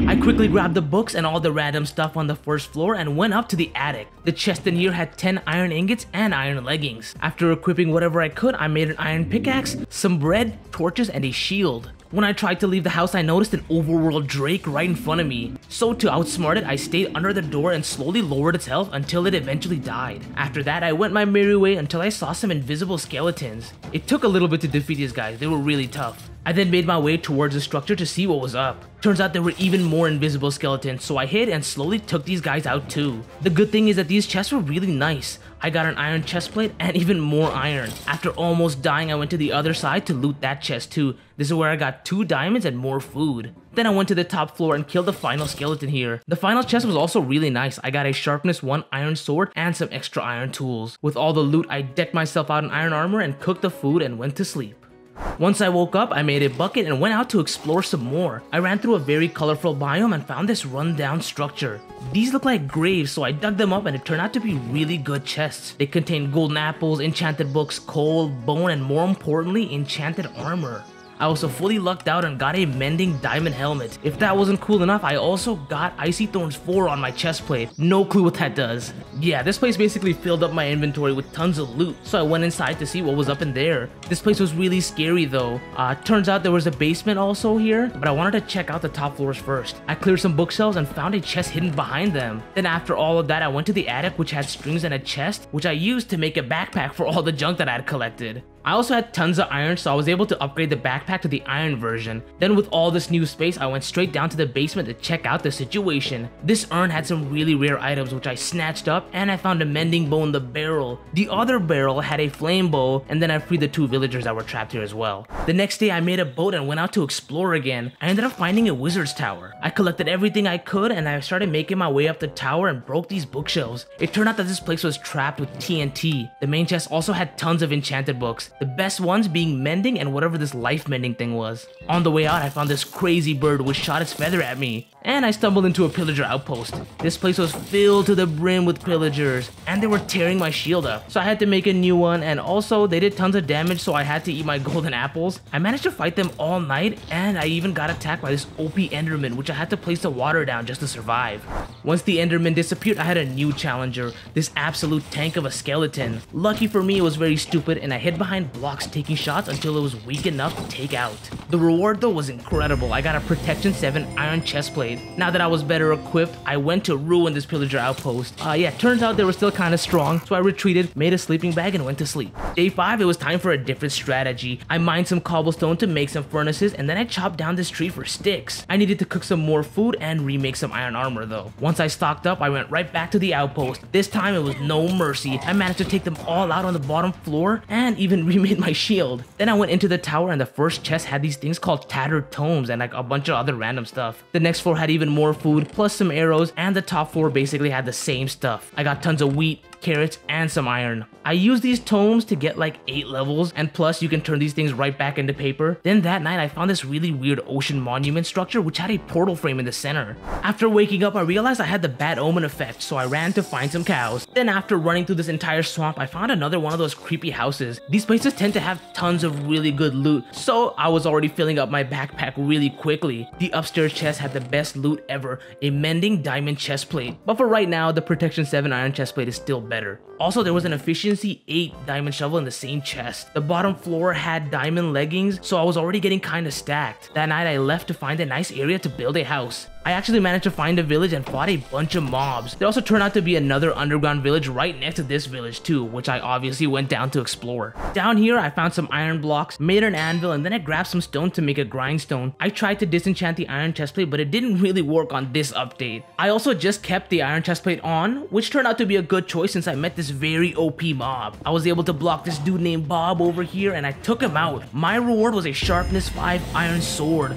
I quickly grabbed the books and all the random stuff on the first floor and went up to the attic. The chest in here had 10 iron ingots and iron leggings. After equipping whatever I could, I made an iron pickaxe, some bread, torches, and a shield. When I tried to leave the house, I noticed an overworld drake right in front of me. So to outsmart it, I stayed under the door and slowly lowered its health until it eventually died. After that, I went my merry way until I saw some invisible skeletons. It took a little bit to defeat these guys, they were really tough. I then made my way towards the structure to see what was up. Turns out there were even more invisible skeletons, so I hid and slowly took these guys out too. The good thing is that these chests were really nice. I got an iron chest plate and even more iron. After almost dying, I went to the other side to loot that chest too. This is where I got two diamonds and more food. Then I went to the top floor and killed the final skeleton here. The final chest was also really nice. I got a sharpness 1 iron sword and some extra iron tools. With all the loot, I decked myself out in iron armor and cooked the food and went to sleep. Once I woke up, I made a bucket and went out to explore some more. I ran through a very colorful biome and found this rundown structure. These look like graves, so I dug them up and it turned out to be really good chests. They contain golden apples, enchanted books, coal, bone, and more importantly, enchanted armor. I also fully lucked out and got a mending diamond helmet. If that wasn't cool enough, I also got Icy Thorns 4 on my chest plate. No clue what that does. Yeah, this place basically filled up my inventory with tons of loot, so I went inside to see what was up in there. This place was really scary though. Uh, turns out there was a basement also here, but I wanted to check out the top floors first. I cleared some bookshelves and found a chest hidden behind them. Then after all of that, I went to the attic which had strings and a chest, which I used to make a backpack for all the junk that I had collected. I also had tons of iron, so I was able to upgrade the backpack to the iron version. Then with all this new space, I went straight down to the basement to check out the situation. This urn had some really rare items which I snatched up, and I found a mending bow in the barrel. The other barrel had a flame bow, and then I freed the two villagers that were trapped here as well. The next day, I made a boat and went out to explore again. I ended up finding a wizard's tower. I collected everything I could, and I started making my way up the tower and broke these bookshelves. It turned out that this place was trapped with TNT. The main chest also had tons of enchanted books the best ones being mending and whatever this life mending thing was. On the way out, I found this crazy bird which shot its feather at me, and I stumbled into a pillager outpost. This place was filled to the brim with pillagers, and they were tearing my shield up. So I had to make a new one, and also they did tons of damage, so I had to eat my golden apples. I managed to fight them all night, and I even got attacked by this OP Enderman, which I had to place the water down just to survive. Once the Enderman disappeared, I had a new challenger, this absolute tank of a skeleton. Lucky for me, it was very stupid, and I hid behind blocks taking shots until it was weak enough to take out. The reward though was incredible. I got a Protection 7 iron chestplate. Now that I was better equipped, I went to ruin this pillager outpost. Uh, yeah, turns out they were still kind of strong, so I retreated, made a sleeping bag, and went to sleep. Day 5, it was time for a different strategy. I mined some cobblestone to make some furnaces, and then I chopped down this tree for sticks. I needed to cook some more food and remake some iron armor though. Once I stocked up, I went right back to the outpost. This time it was no mercy. I managed to take them all out on the bottom floor and even remade my shield. Then I went into the tower and the first chest had these things called tattered tomes and like a bunch of other random stuff. The next floor had even more food, plus some arrows, and the top floor basically had the same stuff. I got tons of wheat, carrots, and some iron. I used these tomes to get like 8 levels, and plus you can turn these things right back into paper. Then that night I found this really weird ocean monument structure which had a portal frame in the center. After waking up I realized I had the bad omen effect, so I ran to find some cows. Then after running through this entire swamp I found another one of those creepy houses. These places tend to have tons of really good loot, so I was already filling up my backpack really quickly. The upstairs chest had the best loot ever, a mending diamond chest plate. But for right now, the protection 7 iron chest plate is still better better. Also, there was an efficiency 8 diamond shovel in the same chest. The bottom floor had diamond leggings, so I was already getting kinda stacked. That night I left to find a nice area to build a house. I actually managed to find a village and fought a bunch of mobs. There also turned out to be another underground village right next to this village too, which I obviously went down to explore. Down here, I found some iron blocks, made an anvil, and then I grabbed some stone to make a grindstone. I tried to disenchant the iron chestplate, but it didn't really work on this update. I also just kept the iron chestplate on, which turned out to be a good choice since I met this very OP mob. I was able to block this dude named Bob over here, and I took him out. My reward was a sharpness 5 iron sword.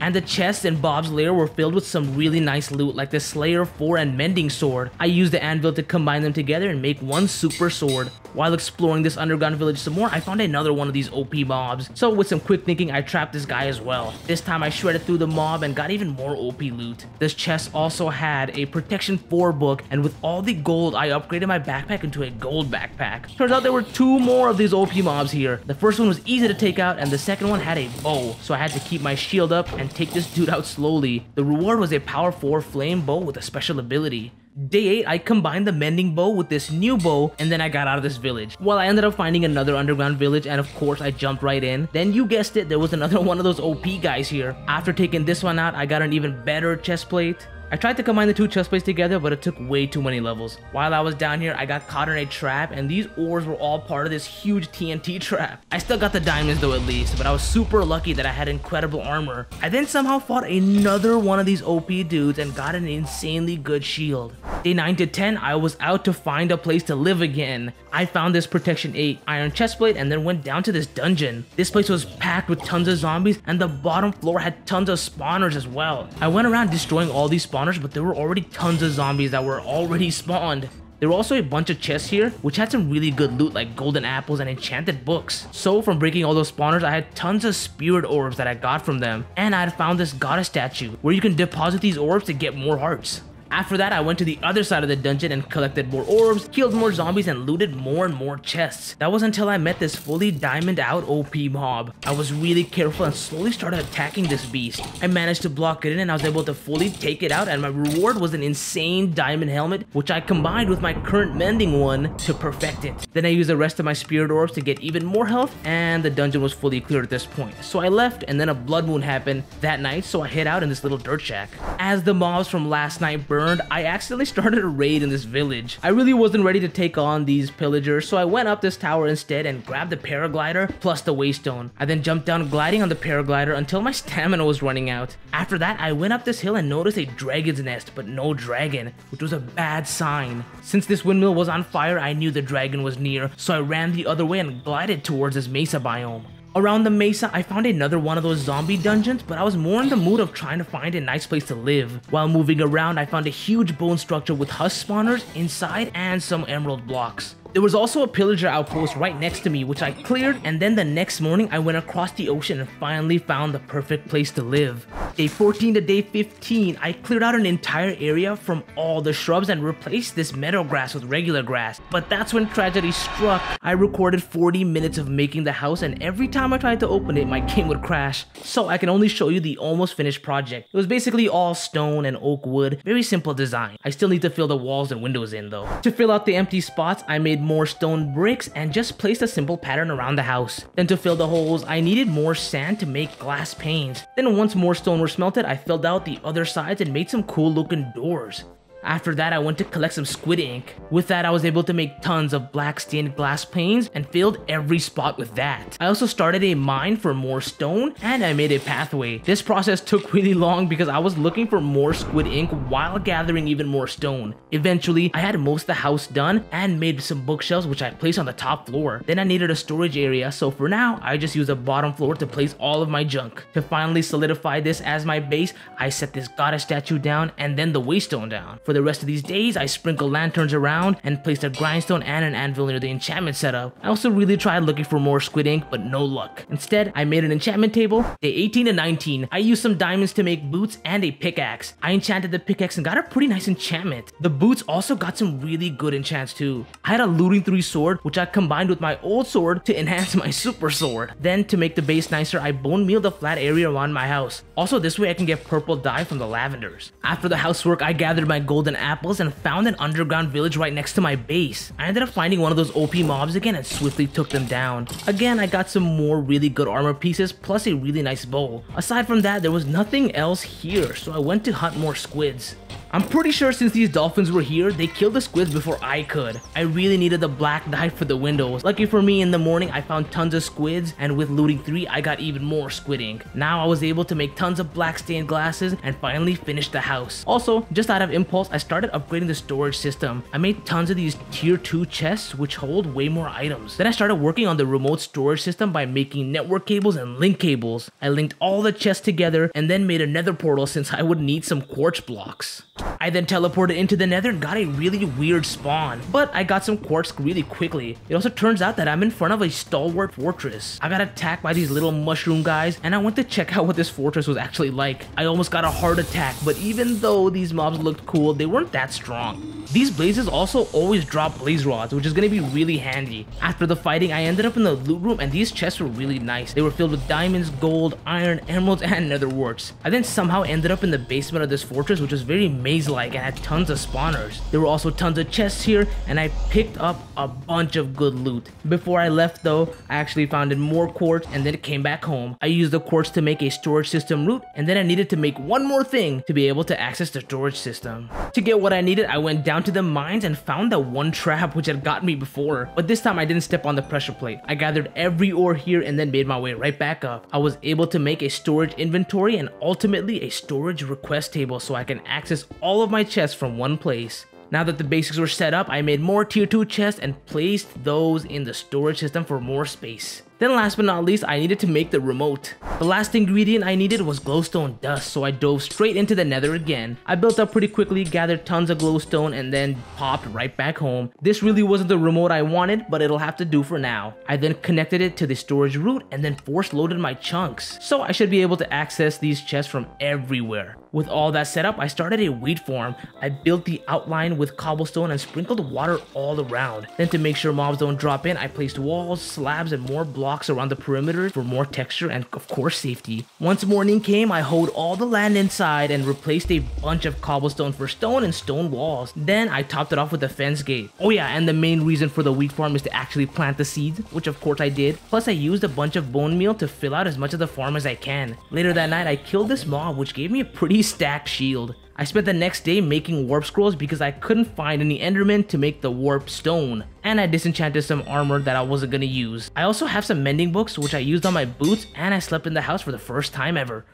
And the chests in Bob's lair were filled with some really nice loot like the Slayer 4 and Mending Sword. I used the anvil to combine them together and make one super sword. While exploring this underground village some more, I found another one of these OP mobs. So with some quick thinking, I trapped this guy as well. This time I shredded through the mob and got even more OP loot. This chest also had a Protection 4 book, and with all the gold, I upgraded my backpack into a gold backpack. Turns out there were two more of these OP mobs here. The first one was easy to take out, and the second one had a bow, so I had to keep my shield up and take this dude out slowly. The reward was a power 4 flame bow with a special ability. Day 8, I combined the mending bow with this new bow, and then I got out of this village. Well, I ended up finding another underground village, and of course, I jumped right in. Then you guessed it, there was another one of those OP guys here. After taking this one out, I got an even better chest plate. I tried to combine the two chest plates together, but it took way too many levels. While I was down here, I got caught in a trap, and these ores were all part of this huge TNT trap. I still got the diamonds though at least, but I was super lucky that I had incredible armor. I then somehow fought another one of these OP dudes and got an insanely good shield. Day 9 to 10, I was out to find a place to live again. I found this Protection 8 iron chestplate and then went down to this dungeon. This place was packed with tons of zombies and the bottom floor had tons of spawners as well. I went around destroying all these spawners, but there were already tons of zombies that were already spawned. There were also a bunch of chests here, which had some really good loot like golden apples and enchanted books. So from breaking all those spawners, I had tons of spirit orbs that I got from them. And I had found this goddess statue, where you can deposit these orbs to get more hearts. After that, I went to the other side of the dungeon and collected more orbs, killed more zombies, and looted more and more chests. That was until I met this fully diamond out OP mob. I was really careful and slowly started attacking this beast. I managed to block it in and I was able to fully take it out and my reward was an insane diamond helmet, which I combined with my current mending one to perfect it. Then I used the rest of my spirit orbs to get even more health and the dungeon was fully cleared at this point. So I left and then a blood moon happened that night so I hid out in this little dirt shack. As the mobs from last night burned, I accidentally started a raid in this village. I really wasn't ready to take on these pillagers, so I went up this tower instead and grabbed the paraglider plus the waystone. I then jumped down gliding on the paraglider until my stamina was running out. After that, I went up this hill and noticed a dragon's nest, but no dragon, which was a bad sign. Since this windmill was on fire, I knew the dragon was near, so I ran the other way and glided towards this mesa biome. Around the mesa, I found another one of those zombie dungeons, but I was more in the mood of trying to find a nice place to live. While moving around, I found a huge bone structure with husk spawners inside and some emerald blocks. There was also a pillager outpost right next to me, which I cleared, and then the next morning I went across the ocean and finally found the perfect place to live. Day 14 to day 15, I cleared out an entire area from all the shrubs and replaced this meadow grass with regular grass. But that's when tragedy struck. I recorded 40 minutes of making the house and every time I tried to open it, my game would crash. So I can only show you the almost finished project. It was basically all stone and oak wood, very simple design. I still need to fill the walls and windows in though. To fill out the empty spots, I made more stone bricks and just placed a simple pattern around the house. Then to fill the holes, I needed more sand to make glass panes. Then once more stone were smelted, I filled out the other sides and made some cool looking doors. After that, I went to collect some squid ink. With that, I was able to make tons of black stained glass panes and filled every spot with that. I also started a mine for more stone and I made a pathway. This process took really long because I was looking for more squid ink while gathering even more stone. Eventually, I had most of the house done and made some bookshelves which I placed on the top floor. Then I needed a storage area, so for now, I just use the bottom floor to place all of my junk. To finally solidify this as my base, I set this goddess statue down and then the waystone down. For the rest of these days, I sprinkled lanterns around and placed a grindstone and an anvil near the enchantment setup. I also really tried looking for more squid ink, but no luck. Instead, I made an enchantment table. Day 18 to 19, I used some diamonds to make boots and a pickaxe. I enchanted the pickaxe and got a pretty nice enchantment. The boots also got some really good enchants too. I had a looting 3 sword, which I combined with my old sword to enhance my super sword. Then, to make the base nicer, I bone meal the flat area around my house. Also, this way I can get purple dye from the lavenders. After the housework, I gathered my golden apples and found an underground village right next to my base. I ended up finding one of those OP mobs again and swiftly took them down. Again, I got some more really good armor pieces plus a really nice bow. Aside from that, there was nothing else here, so I went to hunt more squids. I'm pretty sure since these dolphins were here, they killed the squids before I could. I really needed the black dye for the windows. Lucky for me, in the morning, I found tons of squids, and with looting 3, I got even more squid ink. Now I was able to make tons of black stained glasses and finally finish the house. Also, just out of impulse, I started upgrading the storage system. I made tons of these tier 2 chests, which hold way more items. Then I started working on the remote storage system by making network cables and link cables. I linked all the chests together and then made a nether portal since I would need some quartz blocks. I then teleported into the nether and got a really weird spawn, but I got some quartz really quickly. It also turns out that I'm in front of a stalwart fortress. I got attacked by these little mushroom guys and I went to check out what this fortress was actually like. I almost got a heart attack, but even though these mobs looked cool, they weren't that strong. These blazes also always drop blaze rods, which is gonna be really handy. After the fighting, I ended up in the loot room and these chests were really nice. They were filled with diamonds, gold, iron, emeralds, and nether warts. I then somehow ended up in the basement of this fortress, which was very maze-like and had tons of spawners. There were also tons of chests here, and I picked up a bunch of good loot. Before I left though, I actually found more quartz and then came back home. I used the quartz to make a storage system route, and then I needed to make one more thing to be able to access the storage system. To get what I needed, I went down to the mines and found that one trap which had got me before. But this time I didn't step on the pressure plate. I gathered every ore here and then made my way right back up. I was able to make a storage inventory and ultimately a storage request table so I can access all of my chests from one place. Now that the basics were set up, I made more tier 2 chests and placed those in the storage system for more space. Then last but not least, I needed to make the remote. The last ingredient I needed was glowstone dust, so I dove straight into the nether again. I built up pretty quickly, gathered tons of glowstone, and then popped right back home. This really wasn't the remote I wanted, but it'll have to do for now. I then connected it to the storage route and then force loaded my chunks. So I should be able to access these chests from everywhere. With all that set up, I started a wheat farm. I built the outline with cobblestone and sprinkled water all around. Then to make sure mobs don't drop in, I placed walls, slabs, and more blocks around the perimeter for more texture and of course safety. Once morning came, I hoed all the land inside and replaced a bunch of cobblestone for stone and stone walls. Then I topped it off with a fence gate. Oh yeah, and the main reason for the wheat farm is to actually plant the seeds, which of course I did. Plus I used a bunch of bone meal to fill out as much of the farm as I can. Later that night, I killed this mob, which gave me a pretty stacked shield. I spent the next day making warp scrolls because I couldn't find any endermen to make the warp stone. And I disenchanted some armor that I wasn't gonna use. I also have some mending books which I used on my boots and I slept in the house for the first time ever.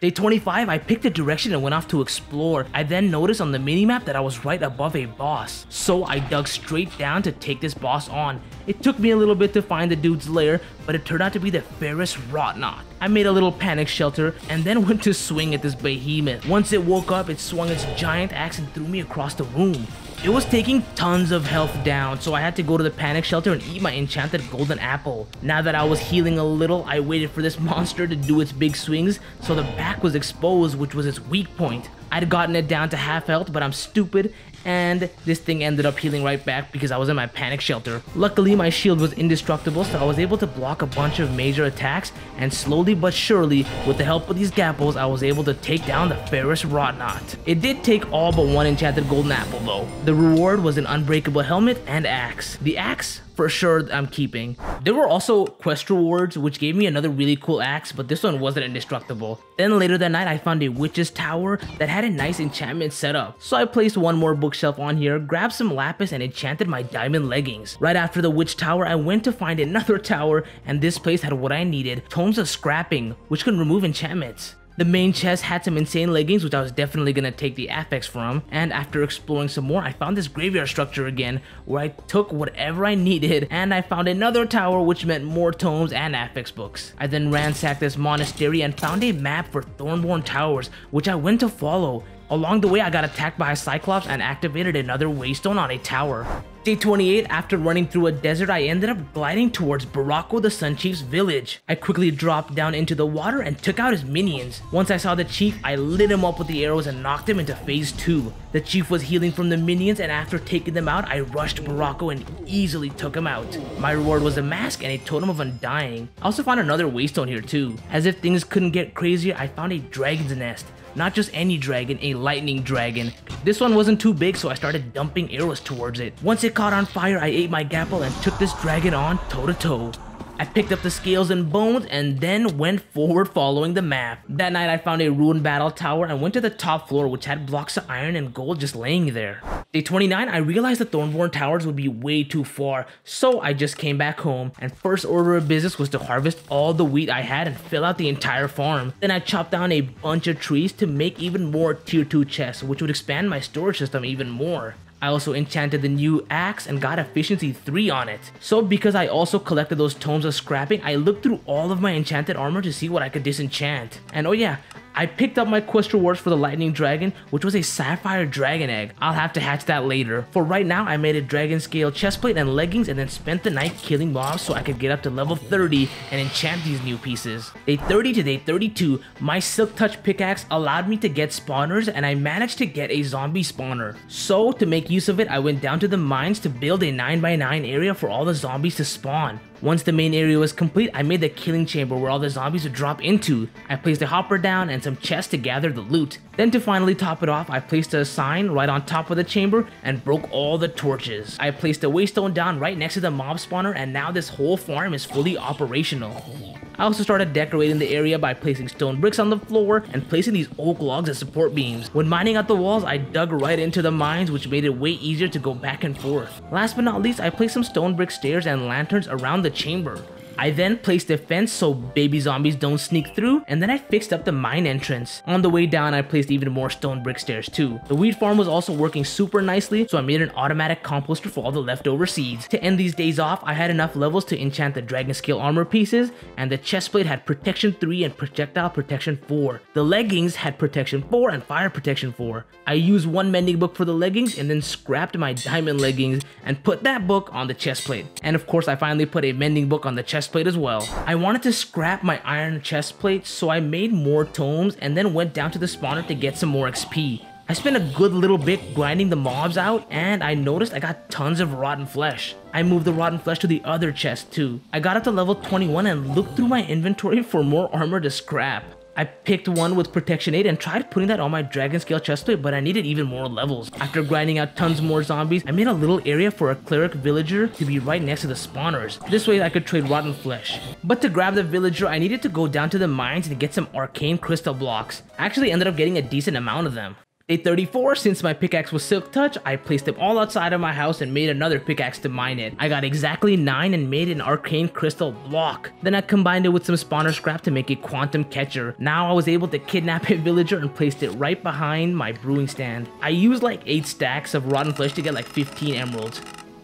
Day 25, I picked a direction and went off to explore. I then noticed on the minimap that I was right above a boss. So I dug straight down to take this boss on. It took me a little bit to find the dude's lair, but it turned out to be the Ferrous Wroughtnaut. I made a little panic shelter and then went to swing at this behemoth. Once it woke up, it swung its giant axe and threw me across the room. It was taking tons of health down, so I had to go to the panic shelter and eat my enchanted golden apple. Now that I was healing a little, I waited for this monster to do its big swings, so the back was exposed, which was its weak point. I'd gotten it down to half health, but I'm stupid, and this thing ended up healing right back because I was in my panic shelter. Luckily, my shield was indestructible, so I was able to block a bunch of major attacks, and slowly but surely, with the help of these gapples, I was able to take down the Ferrous Wroughtnaut. It did take all but one enchanted golden apple though. The reward was an unbreakable helmet and axe. The axe for sure I'm keeping. There were also quest rewards, which gave me another really cool axe, but this one wasn't indestructible. Then later that night, I found a witch's tower that had a nice enchantment setup. So I placed one more bookshelf on here, grabbed some lapis, and enchanted my diamond leggings. Right after the witch tower, I went to find another tower, and this place had what I needed, tomes of scrapping, which can remove enchantments. The main chest had some insane leggings, which I was definitely gonna take the affix from, and after exploring some more, I found this graveyard structure again, where I took whatever I needed, and I found another tower which meant more tomes and affix books. I then ransacked this monastery and found a map for Thornborn Towers, which I went to follow, Along the way, I got attacked by a Cyclops and activated another waystone on a tower. Day 28, after running through a desert, I ended up gliding towards Barako the Sun Chief's village. I quickly dropped down into the water and took out his minions. Once I saw the chief, I lit him up with the arrows and knocked him into phase 2. The chief was healing from the minions and after taking them out, I rushed Barako and easily took him out. My reward was a mask and a totem of undying. I also found another waystone here too. As if things couldn't get crazier, I found a dragon's nest. Not just any dragon, a lightning dragon. This one wasn't too big, so I started dumping arrows towards it. Once it caught on fire, I ate my gapple and took this dragon on toe to toe. I picked up the scales and bones and then went forward following the map. That night I found a ruined battle tower and went to the top floor which had blocks of iron and gold just laying there. Day 29, I realized the Thornborn Towers would be way too far, so I just came back home and first order of business was to harvest all the wheat I had and fill out the entire farm. Then I chopped down a bunch of trees to make even more tier 2 chests which would expand my storage system even more. I also enchanted the new axe and got efficiency 3 on it. So because I also collected those tomes of scrapping, I looked through all of my enchanted armor to see what I could disenchant. And oh yeah, I picked up my quest rewards for the lightning dragon, which was a sapphire dragon egg. I'll have to hatch that later. For right now, I made a dragon scale chestplate and leggings and then spent the night killing mobs so I could get up to level 30 and enchant these new pieces. Day 30 to day 32, my silk touch pickaxe allowed me to get spawners and I managed to get a zombie spawner. So to make use of it, I went down to the mines to build a 9x9 area for all the zombies to spawn. Once the main area was complete, I made the killing chamber where all the zombies would drop into. I placed a hopper down and some chests to gather the loot. Then to finally top it off, I placed a sign right on top of the chamber and broke all the torches. I placed a waystone down right next to the mob spawner and now this whole farm is fully operational. I also started decorating the area by placing stone bricks on the floor and placing these oak logs as support beams. When mining out the walls, I dug right into the mines which made it way easier to go back and forth. Last but not least, I placed some stone brick stairs and lanterns around the chamber. I then placed a fence so baby zombies don't sneak through, and then I fixed up the mine entrance. On the way down, I placed even more stone brick stairs too. The weed farm was also working super nicely, so I made an automatic composter for all the leftover seeds. To end these days off, I had enough levels to enchant the dragon scale armor pieces, and the chestplate had protection 3 and projectile protection 4. The leggings had protection 4 and fire protection 4. I used one mending book for the leggings and then scrapped my diamond leggings and put that book on the chestplate. And of course, I finally put a mending book on the chest chestplate as well. I wanted to scrap my iron chestplate, so I made more tomes and then went down to the spawner to get some more XP. I spent a good little bit grinding the mobs out and I noticed I got tons of rotten flesh. I moved the rotten flesh to the other chest too. I got up to level 21 and looked through my inventory for more armor to scrap. I picked one with protection 8 and tried putting that on my dragon scale chestplate, but I needed even more levels. After grinding out tons more zombies, I made a little area for a cleric villager to be right next to the spawners. This way I could trade rotten flesh. But to grab the villager, I needed to go down to the mines and get some arcane crystal blocks. I actually ended up getting a decent amount of them. Day 34, since my pickaxe was Silk Touch, I placed them all outside of my house and made another pickaxe to mine it. I got exactly 9 and made an arcane crystal block. Then I combined it with some spawner scrap to make a quantum catcher. Now I was able to kidnap a villager and placed it right behind my brewing stand. I used like 8 stacks of rotten flesh to get like 15 emeralds.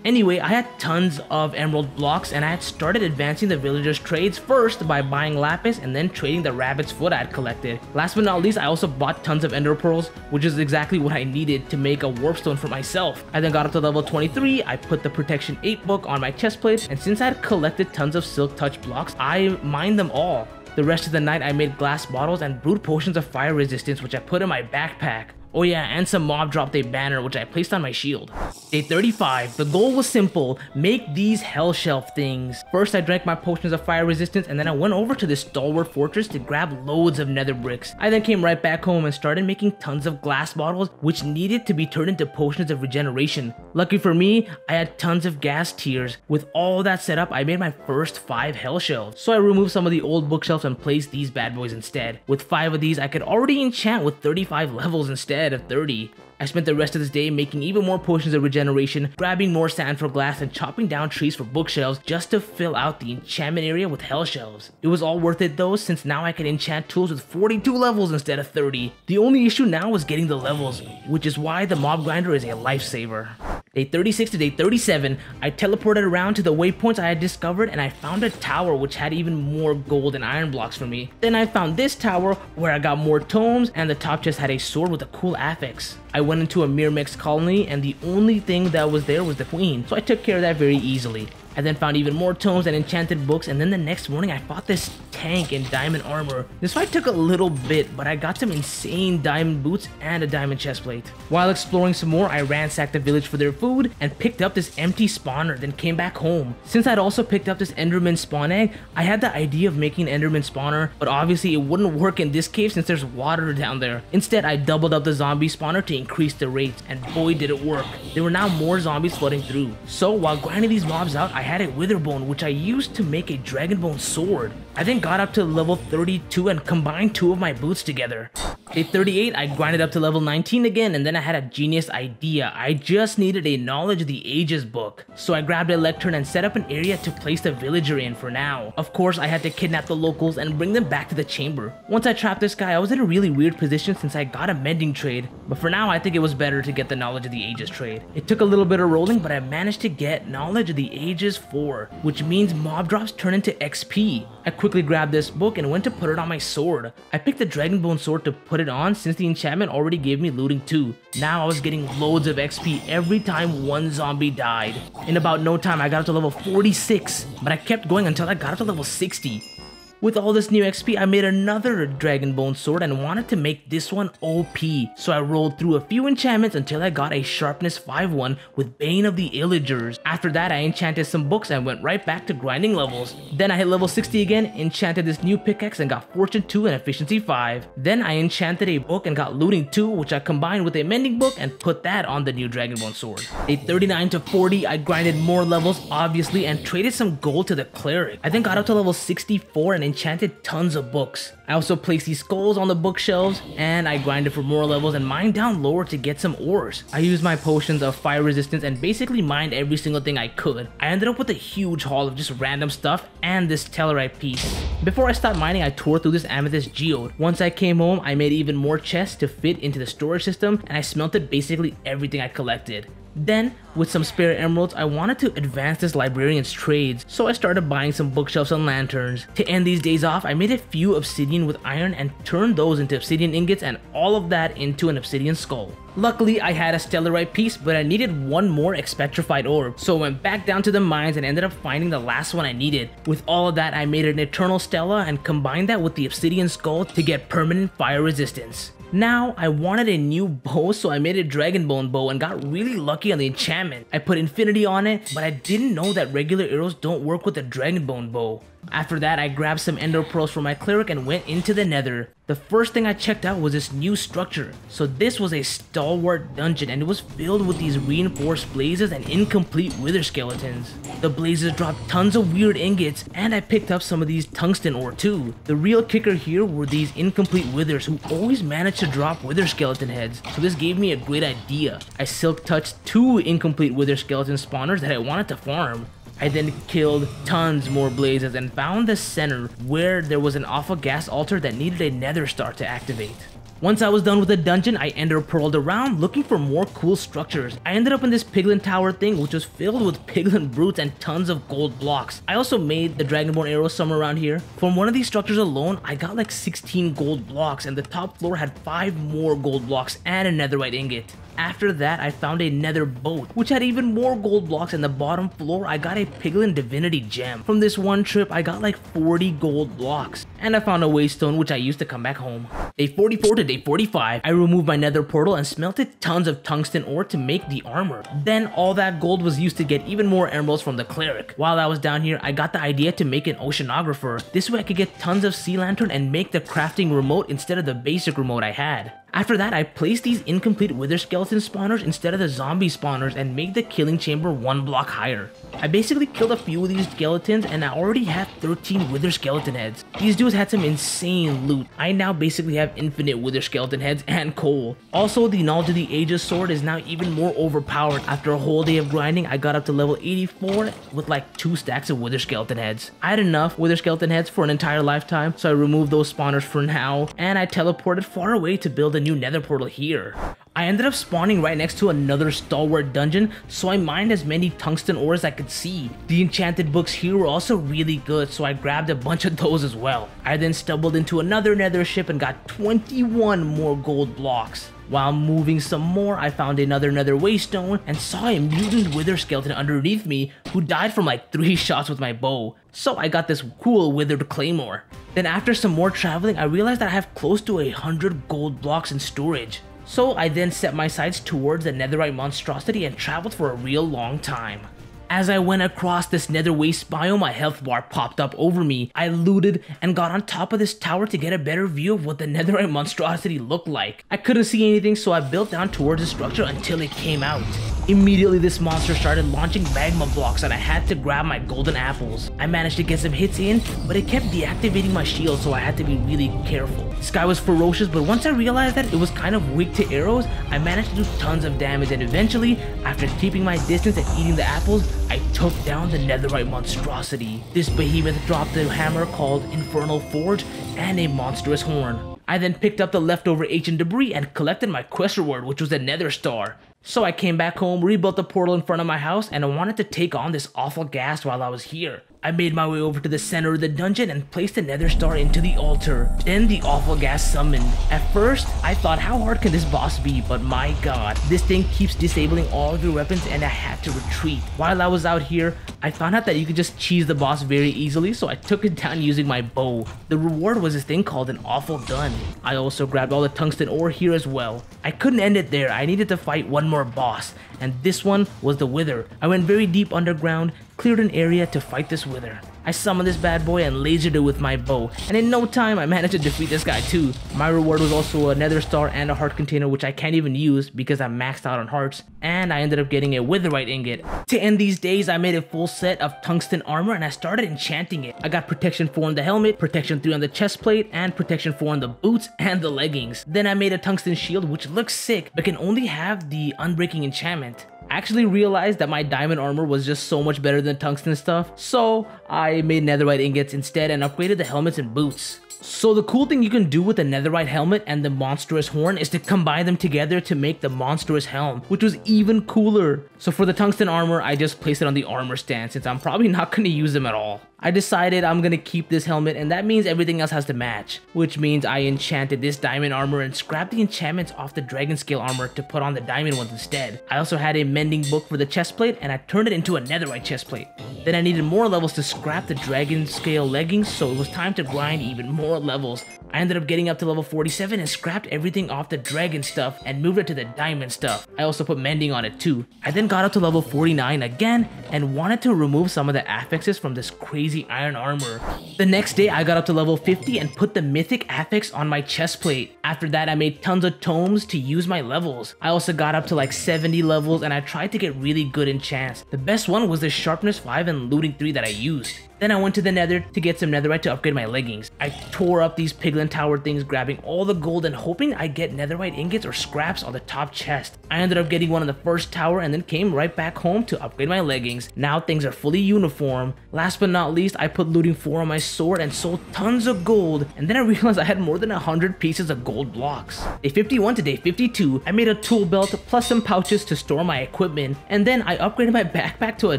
Anyway, I had tons of emerald blocks and I had started advancing the villagers trades first by buying lapis and then trading the rabbit's foot I had collected. Last but not least, I also bought tons of ender pearls, which is exactly what I needed to make a warpstone for myself. I then got up to level 23, I put the protection 8 book on my chest plate, and since I had collected tons of silk touch blocks, I mined them all. The rest of the night I made glass bottles and brewed potions of fire resistance which I put in my backpack. Oh yeah, and some mob dropped a banner which I placed on my shield. Day 35, the goal was simple, make these hell shelf things. First I drank my potions of fire resistance and then I went over to this stalwart fortress to grab loads of nether bricks. I then came right back home and started making tons of glass bottles which needed to be turned into potions of regeneration. Lucky for me, I had tons of ghast tears. With all that set up, I made my first 5 hell shelves. So I removed some of the old bookshelves and placed these bad boys instead. With 5 of these, I could already enchant with 35 levels instead of 30. I spent the rest of this day making even more potions of regeneration, grabbing more sand for glass, and chopping down trees for bookshelves just to fill out the enchantment area with hell shelves. It was all worth it though, since now I can enchant tools with 42 levels instead of 30. The only issue now was getting the levels, which is why the mob grinder is a lifesaver. Day 36 to day 37, I teleported around to the waypoints I had discovered and I found a tower which had even more gold and iron blocks for me. Then I found this tower where I got more tomes and the top chest had a sword with a cool affix. I went into a Myrmex colony and the only thing that was there was the queen, so I took care of that very easily. I then found even more tomes and enchanted books, and then the next morning I fought this tank in diamond armor. This fight took a little bit, but I got some insane diamond boots and a diamond chestplate. While exploring some more, I ransacked the village for their food and picked up this empty spawner, then came back home. Since I'd also picked up this enderman spawn egg, I had the idea of making an enderman spawner, but obviously it wouldn't work in this cave since there's water down there. Instead, I doubled up the zombie spawner to increase the rates, and boy did it work. There were now more zombies flooding through. So while grinding these mobs out, I had a Witherbone which I used to make a Dragonbone sword. I then got up to level 32 and combined two of my boots together. At 38, I grinded up to level 19 again and then I had a genius idea. I just needed a Knowledge of the Ages book. So I grabbed a lectern and set up an area to place the villager in for now. Of course, I had to kidnap the locals and bring them back to the chamber. Once I trapped this guy, I was in a really weird position since I got a mending trade. But for now, I think it was better to get the Knowledge of the Ages trade. It took a little bit of rolling, but I managed to get Knowledge of the Ages 4, which means mob drops turn into XP. I quickly grabbed this book and went to put it on my sword. I picked the Dragonbone sword to put it on since the enchantment already gave me looting too. Now I was getting loads of XP every time one zombie died. In about no time I got up to level 46, but I kept going until I got up to level 60. With all this new XP, I made another Dragonbone sword and wanted to make this one OP. So I rolled through a few enchantments until I got a Sharpness 5-1 with Bane of the Illagers. After that, I enchanted some books and went right back to grinding levels. Then I hit level 60 again, enchanted this new pickaxe and got Fortune 2 and Efficiency 5. Then I enchanted a book and got Looting 2, which I combined with a Mending book and put that on the new Dragonbone sword. A 39 to 40, I grinded more levels, obviously, and traded some gold to the Cleric. I then got up to level 64 and enchanted tons of books. I also placed these skulls on the bookshelves and I grinded for more levels and mined down lower to get some ores. I used my potions of fire resistance and basically mined every single thing I could. I ended up with a huge haul of just random stuff and this Stellarite piece. Before I stopped mining, I tore through this amethyst geode. Once I came home, I made even more chests to fit into the storage system and I smelted basically everything I collected. Then, with some spare emeralds, I wanted to advance this librarian's trades, so I started buying some bookshelves and lanterns. To end these days off, I made a few obsidian with iron and turned those into obsidian ingots and all of that into an obsidian skull. Luckily, I had a stellarite piece, but I needed one more Xpetrified orb, so I went back down to the mines and ended up finding the last one I needed. With all of that, I made an eternal stella and combined that with the obsidian skull to get permanent fire resistance. Now, I wanted a new bow, so I made a Dragonbone bow and got really lucky on the enchantment. I put infinity on it, but I didn't know that regular arrows don't work with the Dragonbone bow. After that, I grabbed some ender pearls from my cleric and went into the nether. The first thing I checked out was this new structure. So this was a stalwart dungeon and it was filled with these reinforced blazes and incomplete wither skeletons. The blazes dropped tons of weird ingots and I picked up some of these tungsten ore too. The real kicker here were these incomplete withers who always managed to drop wither skeleton heads. So this gave me a great idea. I silk touched two incomplete wither skeleton spawners that I wanted to farm. I then killed tons more blazes and found the center where there was an awful ghast altar that needed a nether star to activate. Once I was done with the dungeon, I ender pearled around looking for more cool structures. I ended up in this piglin tower thing which was filled with piglin brutes and tons of gold blocks. I also made the dragonbone arrow somewhere around here. From one of these structures alone, I got like 16 gold blocks and the top floor had 5 more gold blocks and a netherite ingot. After that, I found a nether boat, which had even more gold blocks and the bottom floor, I got a Piglin Divinity Gem. From this one trip, I got like 40 gold blocks. And I found a waystone, which I used to come back home. Day 44 to day 45, I removed my nether portal and smelted tons of tungsten ore to make the armor. Then all that gold was used to get even more emeralds from the cleric. While I was down here, I got the idea to make an oceanographer. This way I could get tons of sea lantern and make the crafting remote instead of the basic remote I had. After that, I placed these incomplete wither skeleton spawners instead of the zombie spawners and made the killing chamber one block higher. I basically killed a few of these skeletons and I already have 13 wither skeleton heads. These dudes had some insane loot. I now basically have infinite wither skeleton heads and coal. Also, the Knowledge of the Ages sword is now even more overpowered. After a whole day of grinding, I got up to level 84 with like two stacks of wither skeleton heads. I had enough wither skeleton heads for an entire lifetime, so I removed those spawners for now and I teleported far away to build a new nether portal here. I ended up spawning right next to another stalwart dungeon, so I mined as many tungsten ores as I could see. The enchanted books here were also really good, so I grabbed a bunch of those as well. I then stumbled into another nether ship and got 21 more gold blocks. While moving some more, I found another nether waystone and saw a mutant wither skeleton underneath me who died from like 3 shots with my bow. So I got this cool withered claymore. Then after some more traveling, I realized that I have close to a hundred gold blocks in storage. So I then set my sights towards the netherite monstrosity and traveled for a real long time. As I went across this nether waste biome, my health bar popped up over me. I looted and got on top of this tower to get a better view of what the netherite monstrosity looked like. I couldn't see anything so I built down towards the structure until it came out. Immediately this monster started launching magma blocks and I had to grab my golden apples. I managed to get some hits in, but it kept deactivating my shield so I had to be really careful. This guy was ferocious, but once I realized that it was kind of weak to arrows, I managed to do tons of damage and eventually, after keeping my distance and eating the apples, I took down the netherite monstrosity. This behemoth dropped a hammer called Infernal Forge and a monstrous horn. I then picked up the leftover ancient debris and collected my quest reward, which was a nether star. So I came back home, rebuilt the portal in front of my house, and I wanted to take on this awful ghast while I was here. I made my way over to the center of the dungeon and placed the nether star into the altar. Then the awful ghast summoned. At first, I thought how hard can this boss be, but my god, this thing keeps disabling all of your weapons and I had to retreat. While I was out here, I found out that you could just cheese the boss very easily, so I took it down using my bow. The reward was this thing called an awful done. I also grabbed all the tungsten ore here as well. I couldn't end it there, I needed to fight one more boss, and this one was the Wither. I went very deep underground, cleared an area to fight this Wither. I summoned this bad boy and lasered it with my bow, and in no time I managed to defeat this guy too. My reward was also a nether star and a heart container which I can't even use because I'm maxed out on hearts, and I ended up getting a witherite ingot. To end these days, I made a full set of tungsten armor and I started enchanting it. I got protection 4 on the helmet, protection 3 on the chest plate, and protection 4 on the boots and the leggings. Then I made a tungsten shield which looks sick but can only have the unbreaking enchantment actually realized that my diamond armor was just so much better than tungsten stuff, so I made netherite ingots instead and upgraded the helmets and boots. So the cool thing you can do with the netherite helmet and the monstrous horn is to combine them together to make the monstrous helm, which was even cooler. So for the tungsten armor, I just placed it on the armor stand since I'm probably not going to use them at all. I decided I'm gonna keep this helmet and that means everything else has to match, which means I enchanted this diamond armor and scrapped the enchantments off the dragon scale armor to put on the diamond ones instead. I also had a mending book for the chest plate and I turned it into a netherite chest plate. Then I needed more levels to scrap the dragon scale leggings so it was time to grind even more levels. I ended up getting up to level 47 and scrapped everything off the dragon stuff and moved it to the diamond stuff. I also put mending on it too. I then got up to level 49 again and wanted to remove some of the affixes from this crazy iron armor. The next day I got up to level 50 and put the mythic affix on my chest plate. After that I made tons of tomes to use my levels. I also got up to like 70 levels and I tried to get really good enchants. The best one was the sharpness 5 and looting 3 that I used. Then I went to the nether to get some netherite to upgrade my leggings. I tore up these piglin tower things grabbing all the gold and hoping I'd get netherite ingots or scraps on the top chest. I ended up getting one on the first tower and then came right back home to upgrade my leggings. Now things are fully uniform. Last but not least, I put looting 4 on my sword and sold tons of gold and then I realized I had more than 100 pieces of gold blocks. Day 51 to day 52, I made a tool belt plus some pouches to store my equipment and then I upgraded my backpack to a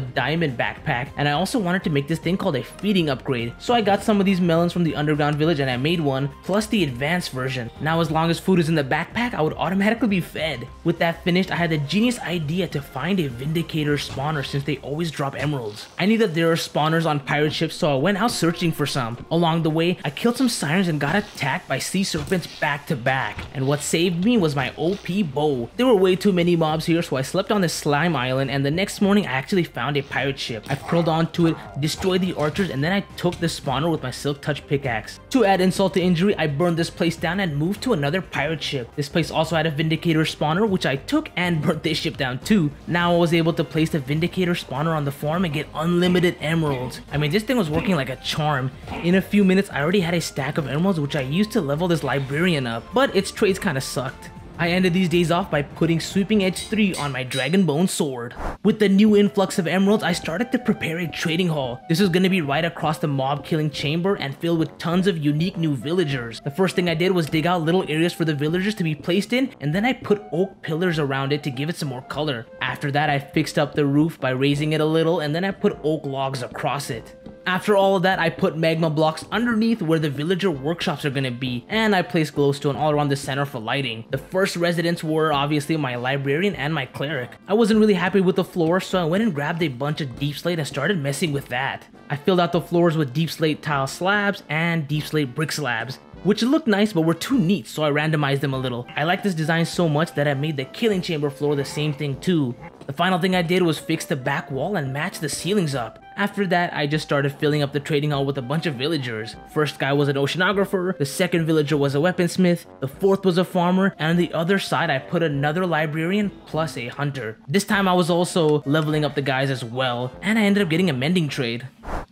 diamond backpack and I also wanted to make this thing called called a feeding upgrade. So I got some of these melons from the underground village and I made one, plus the advanced version. Now as long as food is in the backpack, I would automatically be fed. With that finished, I had the genius idea to find a Vindicator spawner since they always drop emeralds. I knew that there are spawners on pirate ships so I went out searching for some. Along the way, I killed some sirens and got attacked by sea serpents back to back. And what saved me was my OP bow. There were way too many mobs here so I slept on this slime island and the next morning I actually found a pirate ship. I curled onto it, destroyed the archers, and then I took the spawner with my silk touch pickaxe. To add insult to injury, I burned this place down and moved to another pirate ship. This place also had a Vindicator spawner, which I took and burnt this ship down too. Now I was able to place the Vindicator spawner on the farm and get unlimited emeralds. I mean, this thing was working like a charm. In a few minutes, I already had a stack of emeralds, which I used to level this librarian up, but its trades kinda sucked. I ended these days off by putting Sweeping Edge 3 on my Dragon Bone sword. With the new influx of emeralds, I started to prepare a trading hall. This is gonna be right across the mob killing chamber and filled with tons of unique new villagers. The first thing I did was dig out little areas for the villagers to be placed in, and then I put oak pillars around it to give it some more color. After that, I fixed up the roof by raising it a little, and then I put oak logs across it. After all of that, I put magma blocks underneath where the villager workshops are gonna be, and I placed glowstone all around the center for lighting. The first residents were obviously my librarian and my cleric. I wasn't really happy with the floor, so I went and grabbed a bunch of deep slate and started messing with that. I filled out the floors with deep slate tile slabs and deep slate brick slabs which looked nice but were too neat so I randomized them a little. I like this design so much that I made the killing chamber floor the same thing too. The final thing I did was fix the back wall and match the ceilings up. After that, I just started filling up the trading hall with a bunch of villagers. First guy was an oceanographer, the second villager was a weaponsmith, the fourth was a farmer, and on the other side I put another librarian plus a hunter. This time I was also leveling up the guys as well, and I ended up getting a mending trade.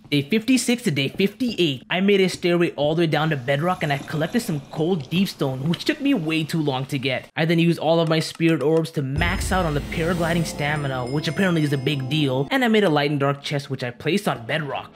Day 56 to day 58, I made a stairway all the way down to bedrock and I collected some cold deep stone, which took me way too long to get. I then used all of my spirit orbs to max out on the paragliding stamina, which apparently is a big deal, and I made a light and dark chest which I placed on bedrock.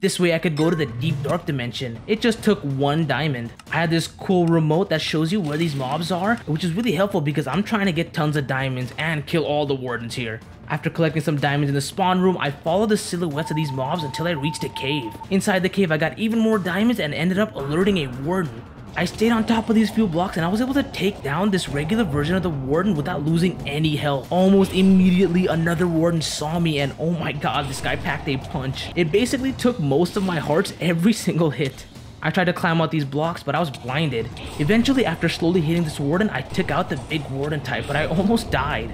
This way I could go to the deep dark dimension. It just took one diamond. I had this cool remote that shows you where these mobs are, which is really helpful because I'm trying to get tons of diamonds and kill all the wardens here. After collecting some diamonds in the spawn room, I followed the silhouettes of these mobs until I reached a cave. Inside the cave, I got even more diamonds and ended up alerting a warden. I stayed on top of these few blocks and I was able to take down this regular version of the warden without losing any health. Almost immediately another warden saw me and oh my god this guy packed a punch. It basically took most of my hearts every single hit. I tried to climb out these blocks, but I was blinded. Eventually, after slowly hitting this warden, I took out the big warden type, but I almost died.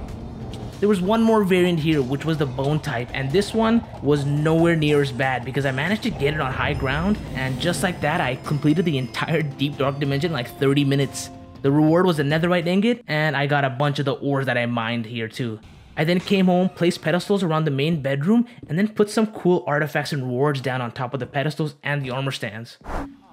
There was one more variant here, which was the bone type, and this one was nowhere near as bad because I managed to get it on high ground, and just like that, I completed the entire Deep Dark Dimension in like 30 minutes. The reward was a netherite ingot, and I got a bunch of the ores that I mined here too. I then came home, placed pedestals around the main bedroom, and then put some cool artifacts and rewards down on top of the pedestals and the armor stands.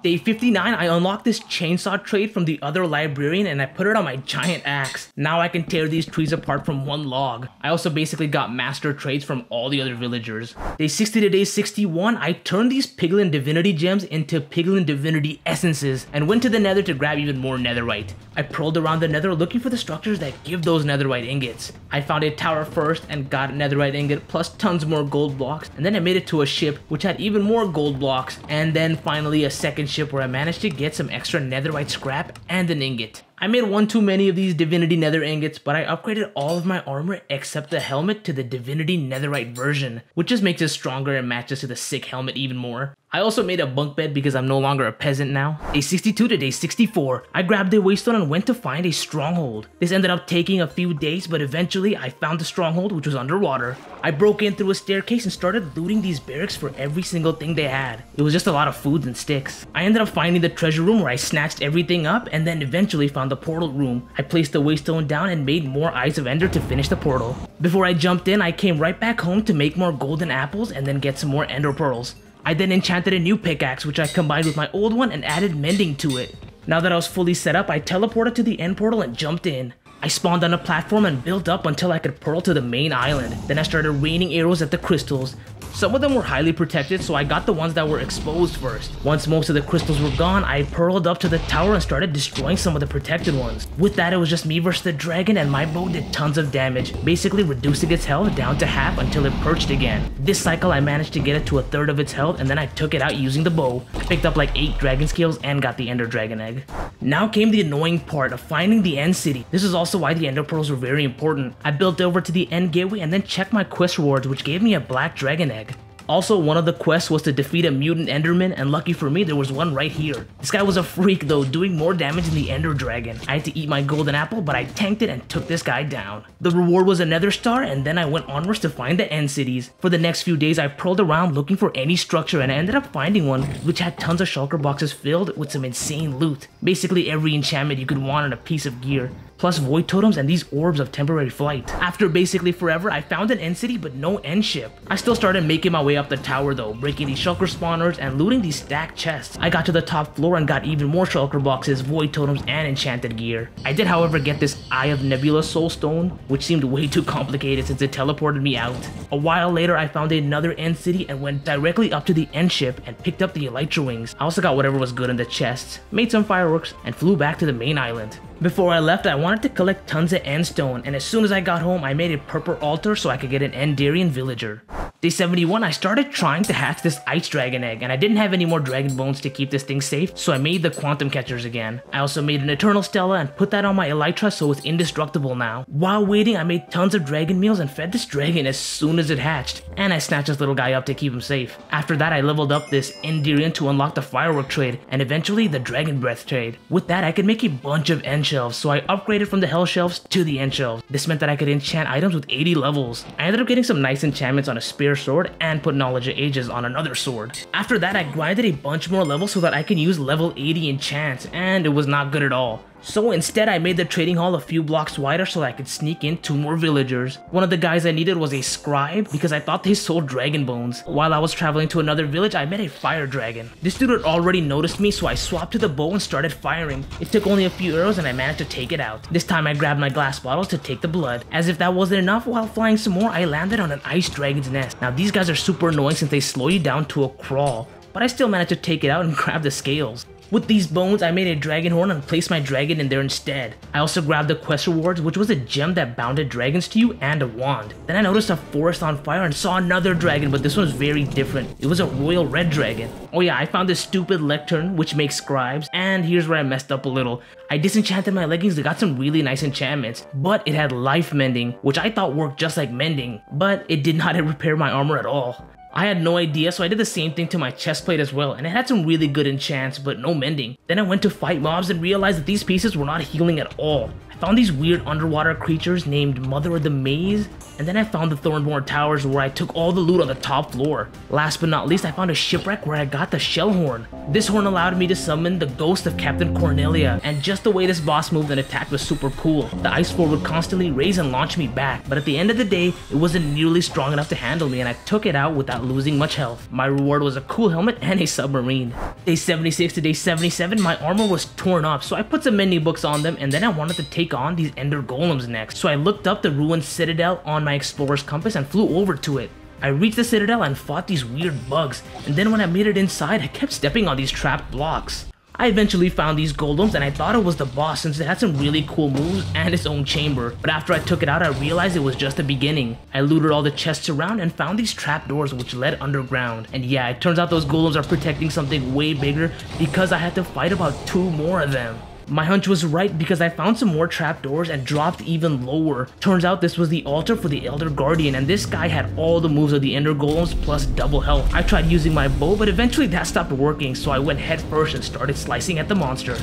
Day 59, I unlocked this chainsaw trade from the other librarian and I put it on my giant axe. Now I can tear these trees apart from one log. I also basically got master trades from all the other villagers. Day 60 to day 61, I turned these Piglin Divinity Gems into Piglin Divinity Essences and went to the nether to grab even more netherite. I prolled around the nether looking for the structures that give those netherite ingots. I found a tower first and got a netherite ingot plus tons more gold blocks and then I made it to a ship which had even more gold blocks and then finally a second ship where I managed to get some extra netherite scrap and an ingot. I made one too many of these Divinity Nether ingots, but I upgraded all of my armor except the helmet to the Divinity Netherite version, which just makes it stronger and matches to the sick helmet even more. I also made a bunk bed because I'm no longer a peasant now. Day 62 to day 64, I grabbed a waystone and went to find a stronghold. This ended up taking a few days, but eventually I found the stronghold which was underwater. I broke in through a staircase and started looting these barracks for every single thing they had. It was just a lot of food and sticks. I ended up finding the treasure room where I snatched everything up and then eventually found the portal room. I placed the waystone down and made more Eyes of Ender to finish the portal. Before I jumped in, I came right back home to make more golden apples and then get some more ender pearls. I then enchanted a new pickaxe which I combined with my old one and added mending to it. Now that I was fully set up, I teleported to the end portal and jumped in. I spawned on a platform and built up until I could pearl to the main island. Then I started raining arrows at the crystals. Some of them were highly protected, so I got the ones that were exposed first. Once most of the crystals were gone, I pearled up to the tower and started destroying some of the protected ones. With that, it was just me versus the dragon, and my bow did tons of damage, basically reducing its health down to half until it perched again. This cycle, I managed to get it to a third of its health, and then I took it out using the bow. I picked up like 8 dragon scales and got the ender dragon egg. Now came the annoying part of finding the end city. This is also why the ender pearls were very important. I built over to the end gateway and then checked my quest rewards, which gave me a black dragon egg. Also, one of the quests was to defeat a mutant enderman, and lucky for me, there was one right here. This guy was a freak though, doing more damage than the ender dragon. I had to eat my golden apple, but I tanked it and took this guy down. The reward was a nether star, and then I went onwards to find the end cities. For the next few days, I pearled around looking for any structure, and I ended up finding one which had tons of shulker boxes filled with some insane loot. Basically every enchantment you could want on a piece of gear plus void totems and these orbs of temporary flight. After basically forever, I found an end city but no end ship. I still started making my way up the tower though, breaking these shulker spawners and looting these stacked chests. I got to the top floor and got even more shulker boxes, void totems, and enchanted gear. I did however get this Eye of Nebula soul stone, which seemed way too complicated since it teleported me out. A while later, I found another end city and went directly up to the end ship and picked up the elytra wings. I also got whatever was good in the chests, made some fireworks, and flew back to the main island. Before I left, I wanted to collect tons of end stone, and as soon as I got home, I made a purple altar so I could get an Endarian villager. Day 71, I started trying to hatch this ice dragon egg, and I didn't have any more dragon bones to keep this thing safe, so I made the quantum catchers again. I also made an eternal stella and put that on my elytra so it's indestructible now. While waiting, I made tons of dragon meals and fed this dragon as soon as it hatched, and I snatched this little guy up to keep him safe. After that, I leveled up this Endirian to unlock the firework trade, and eventually the dragon breath trade. With that, I could make a bunch of end shelves, so I upgraded from the hell shelves to the end shelves. This meant that I could enchant items with 80 levels. I ended up getting some nice enchantments on a spear sword and put knowledge of ages on another sword. After that I grinded a bunch more levels so that I can use level 80 enchants and it was not good at all. So instead I made the trading hall a few blocks wider so I could sneak in two more villagers. One of the guys I needed was a scribe because I thought they sold dragon bones. While I was traveling to another village I met a fire dragon. This dude had already noticed me so I swapped to the bow and started firing. It took only a few arrows and I managed to take it out. This time I grabbed my glass bottles to take the blood. As if that wasn't enough, while flying some more I landed on an ice dragon's nest. Now these guys are super annoying since they slow you down to a crawl but I still managed to take it out and grab the scales. With these bones, I made a dragon horn and placed my dragon in there instead. I also grabbed the quest rewards, which was a gem that bounded dragons to you and a wand. Then I noticed a forest on fire and saw another dragon, but this one was very different. It was a royal red dragon. Oh yeah, I found this stupid lectern, which makes scribes, and here's where I messed up a little. I disenchanted my leggings, they got some really nice enchantments, but it had life mending, which I thought worked just like mending, but it did not repair my armor at all. I had no idea, so I did the same thing to my chest plate as well, and it had some really good enchants, but no mending. Then I went to fight mobs and realized that these pieces were not healing at all. Found these weird underwater creatures named Mother of the Maze, and then I found the Thornborn Towers where I took all the loot on the top floor. Last but not least, I found a shipwreck where I got the shell horn. This horn allowed me to summon the ghost of Captain Cornelia, and just the way this boss moved and attacked was super cool. The ice floor would constantly raise and launch me back, but at the end of the day, it wasn't nearly strong enough to handle me and I took it out without losing much health. My reward was a cool helmet and a submarine. Day 76 to day 77, my armor was torn up, so I put some mending books on them and then I wanted to take on these ender golems next. So I looked up the ruined citadel on my explorer's compass and flew over to it. I reached the citadel and fought these weird bugs, and then when I made it inside, I kept stepping on these trapped blocks. I eventually found these golems and I thought it was the boss since it had some really cool moves and its own chamber, but after I took it out I realized it was just the beginning. I looted all the chests around and found these trapdoors which led underground. And yeah, it turns out those golems are protecting something way bigger because I had to fight about two more of them. My hunch was right because I found some more trapdoors and dropped even lower. Turns out this was the altar for the Elder Guardian and this guy had all the moves of the Ender Golems plus double health. I tried using my bow but eventually that stopped working so I went head first and started slicing at the monster.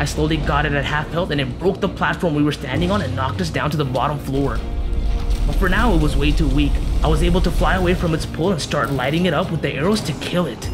I slowly got it at half health and it broke the platform we were standing on and knocked us down to the bottom floor. But for now it was way too weak. I was able to fly away from its pull and start lighting it up with the arrows to kill it.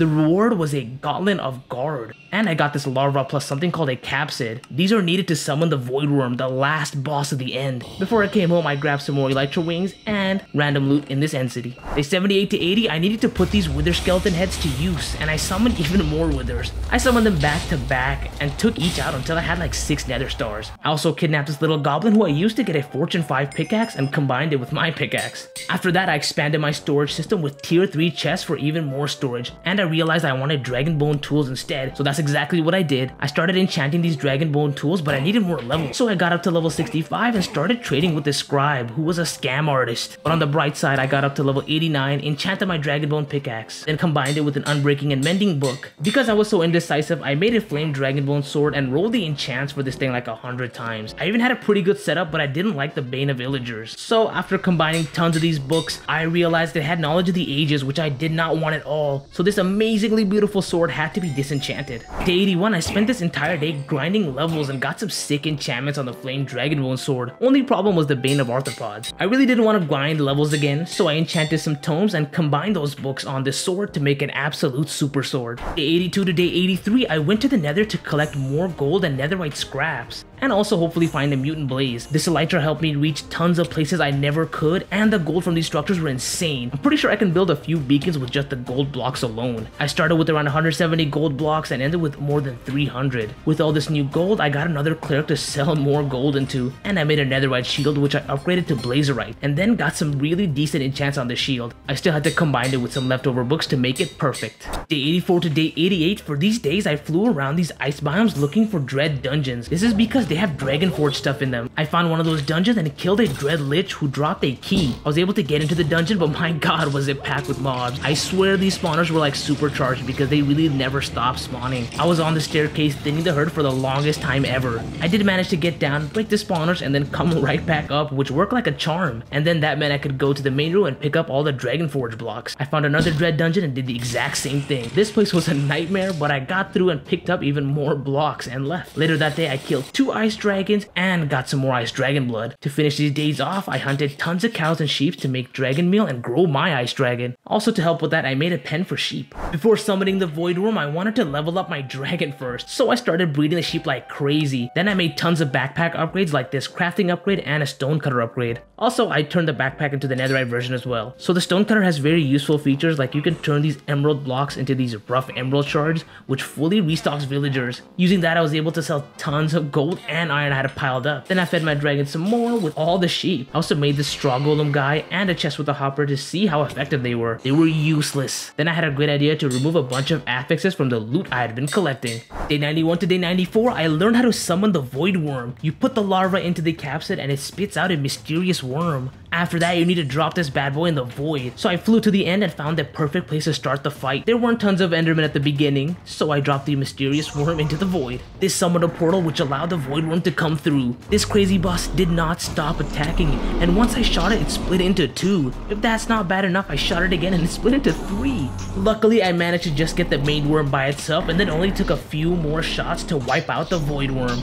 The reward was a Gauntlet of Guard. And I got this larva plus something called a capsid. These are needed to summon the Void Worm, the last boss of the end. Before I came home, I grabbed some more Elytra Wings and random loot in this end city. Day 78 to 80, I needed to put these Wither Skeleton heads to use, and I summoned even more Withers. I summoned them back to back and took each out until I had like 6 Nether Stars. I also kidnapped this little goblin who I used to get a Fortune 5 pickaxe and combined it with my pickaxe. After that, I expanded my storage system with tier 3 chests for even more storage, and I realized I wanted dragon bone tools instead, so that's exactly what I did. I started enchanting these dragon bone tools, but I needed more levels, so I got up to level 65 and started trading with this scribe, who was a scam artist. But on the bright side, I got up to level 89, enchanted my dragon bone pickaxe, then combined it with an unbreaking and mending book. Because I was so indecisive, I made a flame dragon bone sword and rolled the enchants for this thing like a hundred times. I even had a pretty good setup, but I didn't like the Bane of Villagers. So after combining tons of these books, I realized it had knowledge of the ages, which I did not want at all. So this amazingly beautiful sword had to be disenchanted. Day 81, I spent this entire day grinding levels and got some sick enchantments on the Flame Dragonbone sword. Only problem was the Bane of Arthropods. I really didn't want to grind levels again, so I enchanted some tomes and combined those books on this sword to make an absolute super sword. Day 82 to day 83, I went to the nether to collect more gold and netherite scraps and also hopefully find a mutant blaze. This elytra helped me reach tons of places I never could, and the gold from these structures were insane. I'm pretty sure I can build a few beacons with just the gold blocks alone. I started with around 170 gold blocks and ended with more than 300. With all this new gold, I got another cleric to sell more gold into, and I made a netherite shield which I upgraded to blazerite, and then got some really decent enchants on the shield. I still had to combine it with some leftover books to make it perfect. Day 84 to day 88, for these days I flew around these ice biomes looking for dread dungeons. This is because they have Dragon Forge stuff in them. I found one of those dungeons and killed a Dread Lich who dropped a key. I was able to get into the dungeon, but my god was it packed with mobs. I swear these spawners were like supercharged because they really never stopped spawning. I was on the staircase thinning the herd for the longest time ever. I did manage to get down, break the spawners, and then come right back up, which worked like a charm. And then that meant I could go to the main room and pick up all the Dragon Forge blocks. I found another Dread dungeon and did the exact same thing. This place was a nightmare, but I got through and picked up even more blocks and left. Later that day, I killed two Ice Dragons and got some more Ice Dragon blood. To finish these days off, I hunted tons of cows and sheep to make dragon meal and grow my Ice Dragon. Also to help with that, I made a pen for sheep. Before summoning the Void Worm, I wanted to level up my dragon first, so I started breeding the sheep like crazy. Then I made tons of backpack upgrades like this crafting upgrade and a stonecutter upgrade. Also, I turned the backpack into the netherite version as well. So the stonecutter has very useful features like you can turn these emerald blocks into these rough emerald shards, which fully restocks villagers. Using that, I was able to sell tons of gold and iron I had piled up. Then I fed my dragon some more with all the sheep. I also made this straw golem guy and a chest with a hopper to see how effective they were. They were useless. Then I had a great idea to remove a bunch of affixes from the loot I had been collecting. Day 91 to day 94, I learned how to summon the Void Worm. You put the larva into the capsid and it spits out a mysterious worm. After that, you need to drop this bad boy in the void. So I flew to the end and found the perfect place to start the fight. There weren't tons of endermen at the beginning, so I dropped the mysterious worm into the void. This summoned a portal which allowed the void worm to come through. This crazy boss did not stop attacking, and once I shot it, it split into two. If that's not bad enough, I shot it again and it split into three. Luckily, I managed to just get the main worm by itself and then only took a few more shots to wipe out the void worm.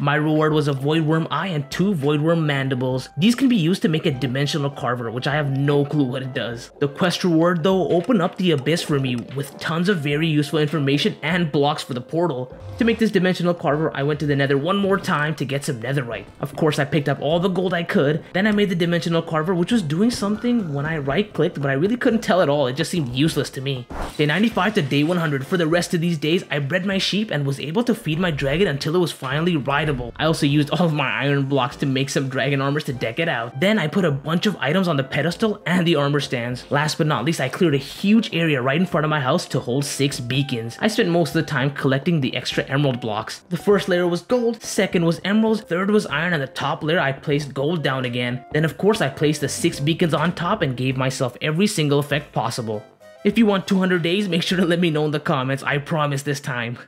My reward was a Void Worm Eye and two Void Worm Mandibles. These can be used to make a Dimensional Carver, which I have no clue what it does. The quest reward though opened up the abyss for me with tons of very useful information and blocks for the portal. To make this Dimensional Carver, I went to the nether one more time to get some netherite. Of course, I picked up all the gold I could, then I made the Dimensional Carver, which was doing something when I right clicked, but I really couldn't tell at all, it just seemed useless to me. Day 95 to day 100, for the rest of these days, I bred my sheep and was able to feed my dragon until it was finally rideable. I also used all of my iron blocks to make some dragon armors to deck it out. Then I put a bunch of items on the pedestal and the armor stands. Last but not least, I cleared a huge area right in front of my house to hold six beacons. I spent most of the time collecting the extra emerald blocks. The first layer was gold, second was emeralds, third was iron, and the top layer I placed gold down again. Then of course I placed the six beacons on top and gave myself every single effect possible. If you want 200 days, make sure to let me know in the comments, I promise this time.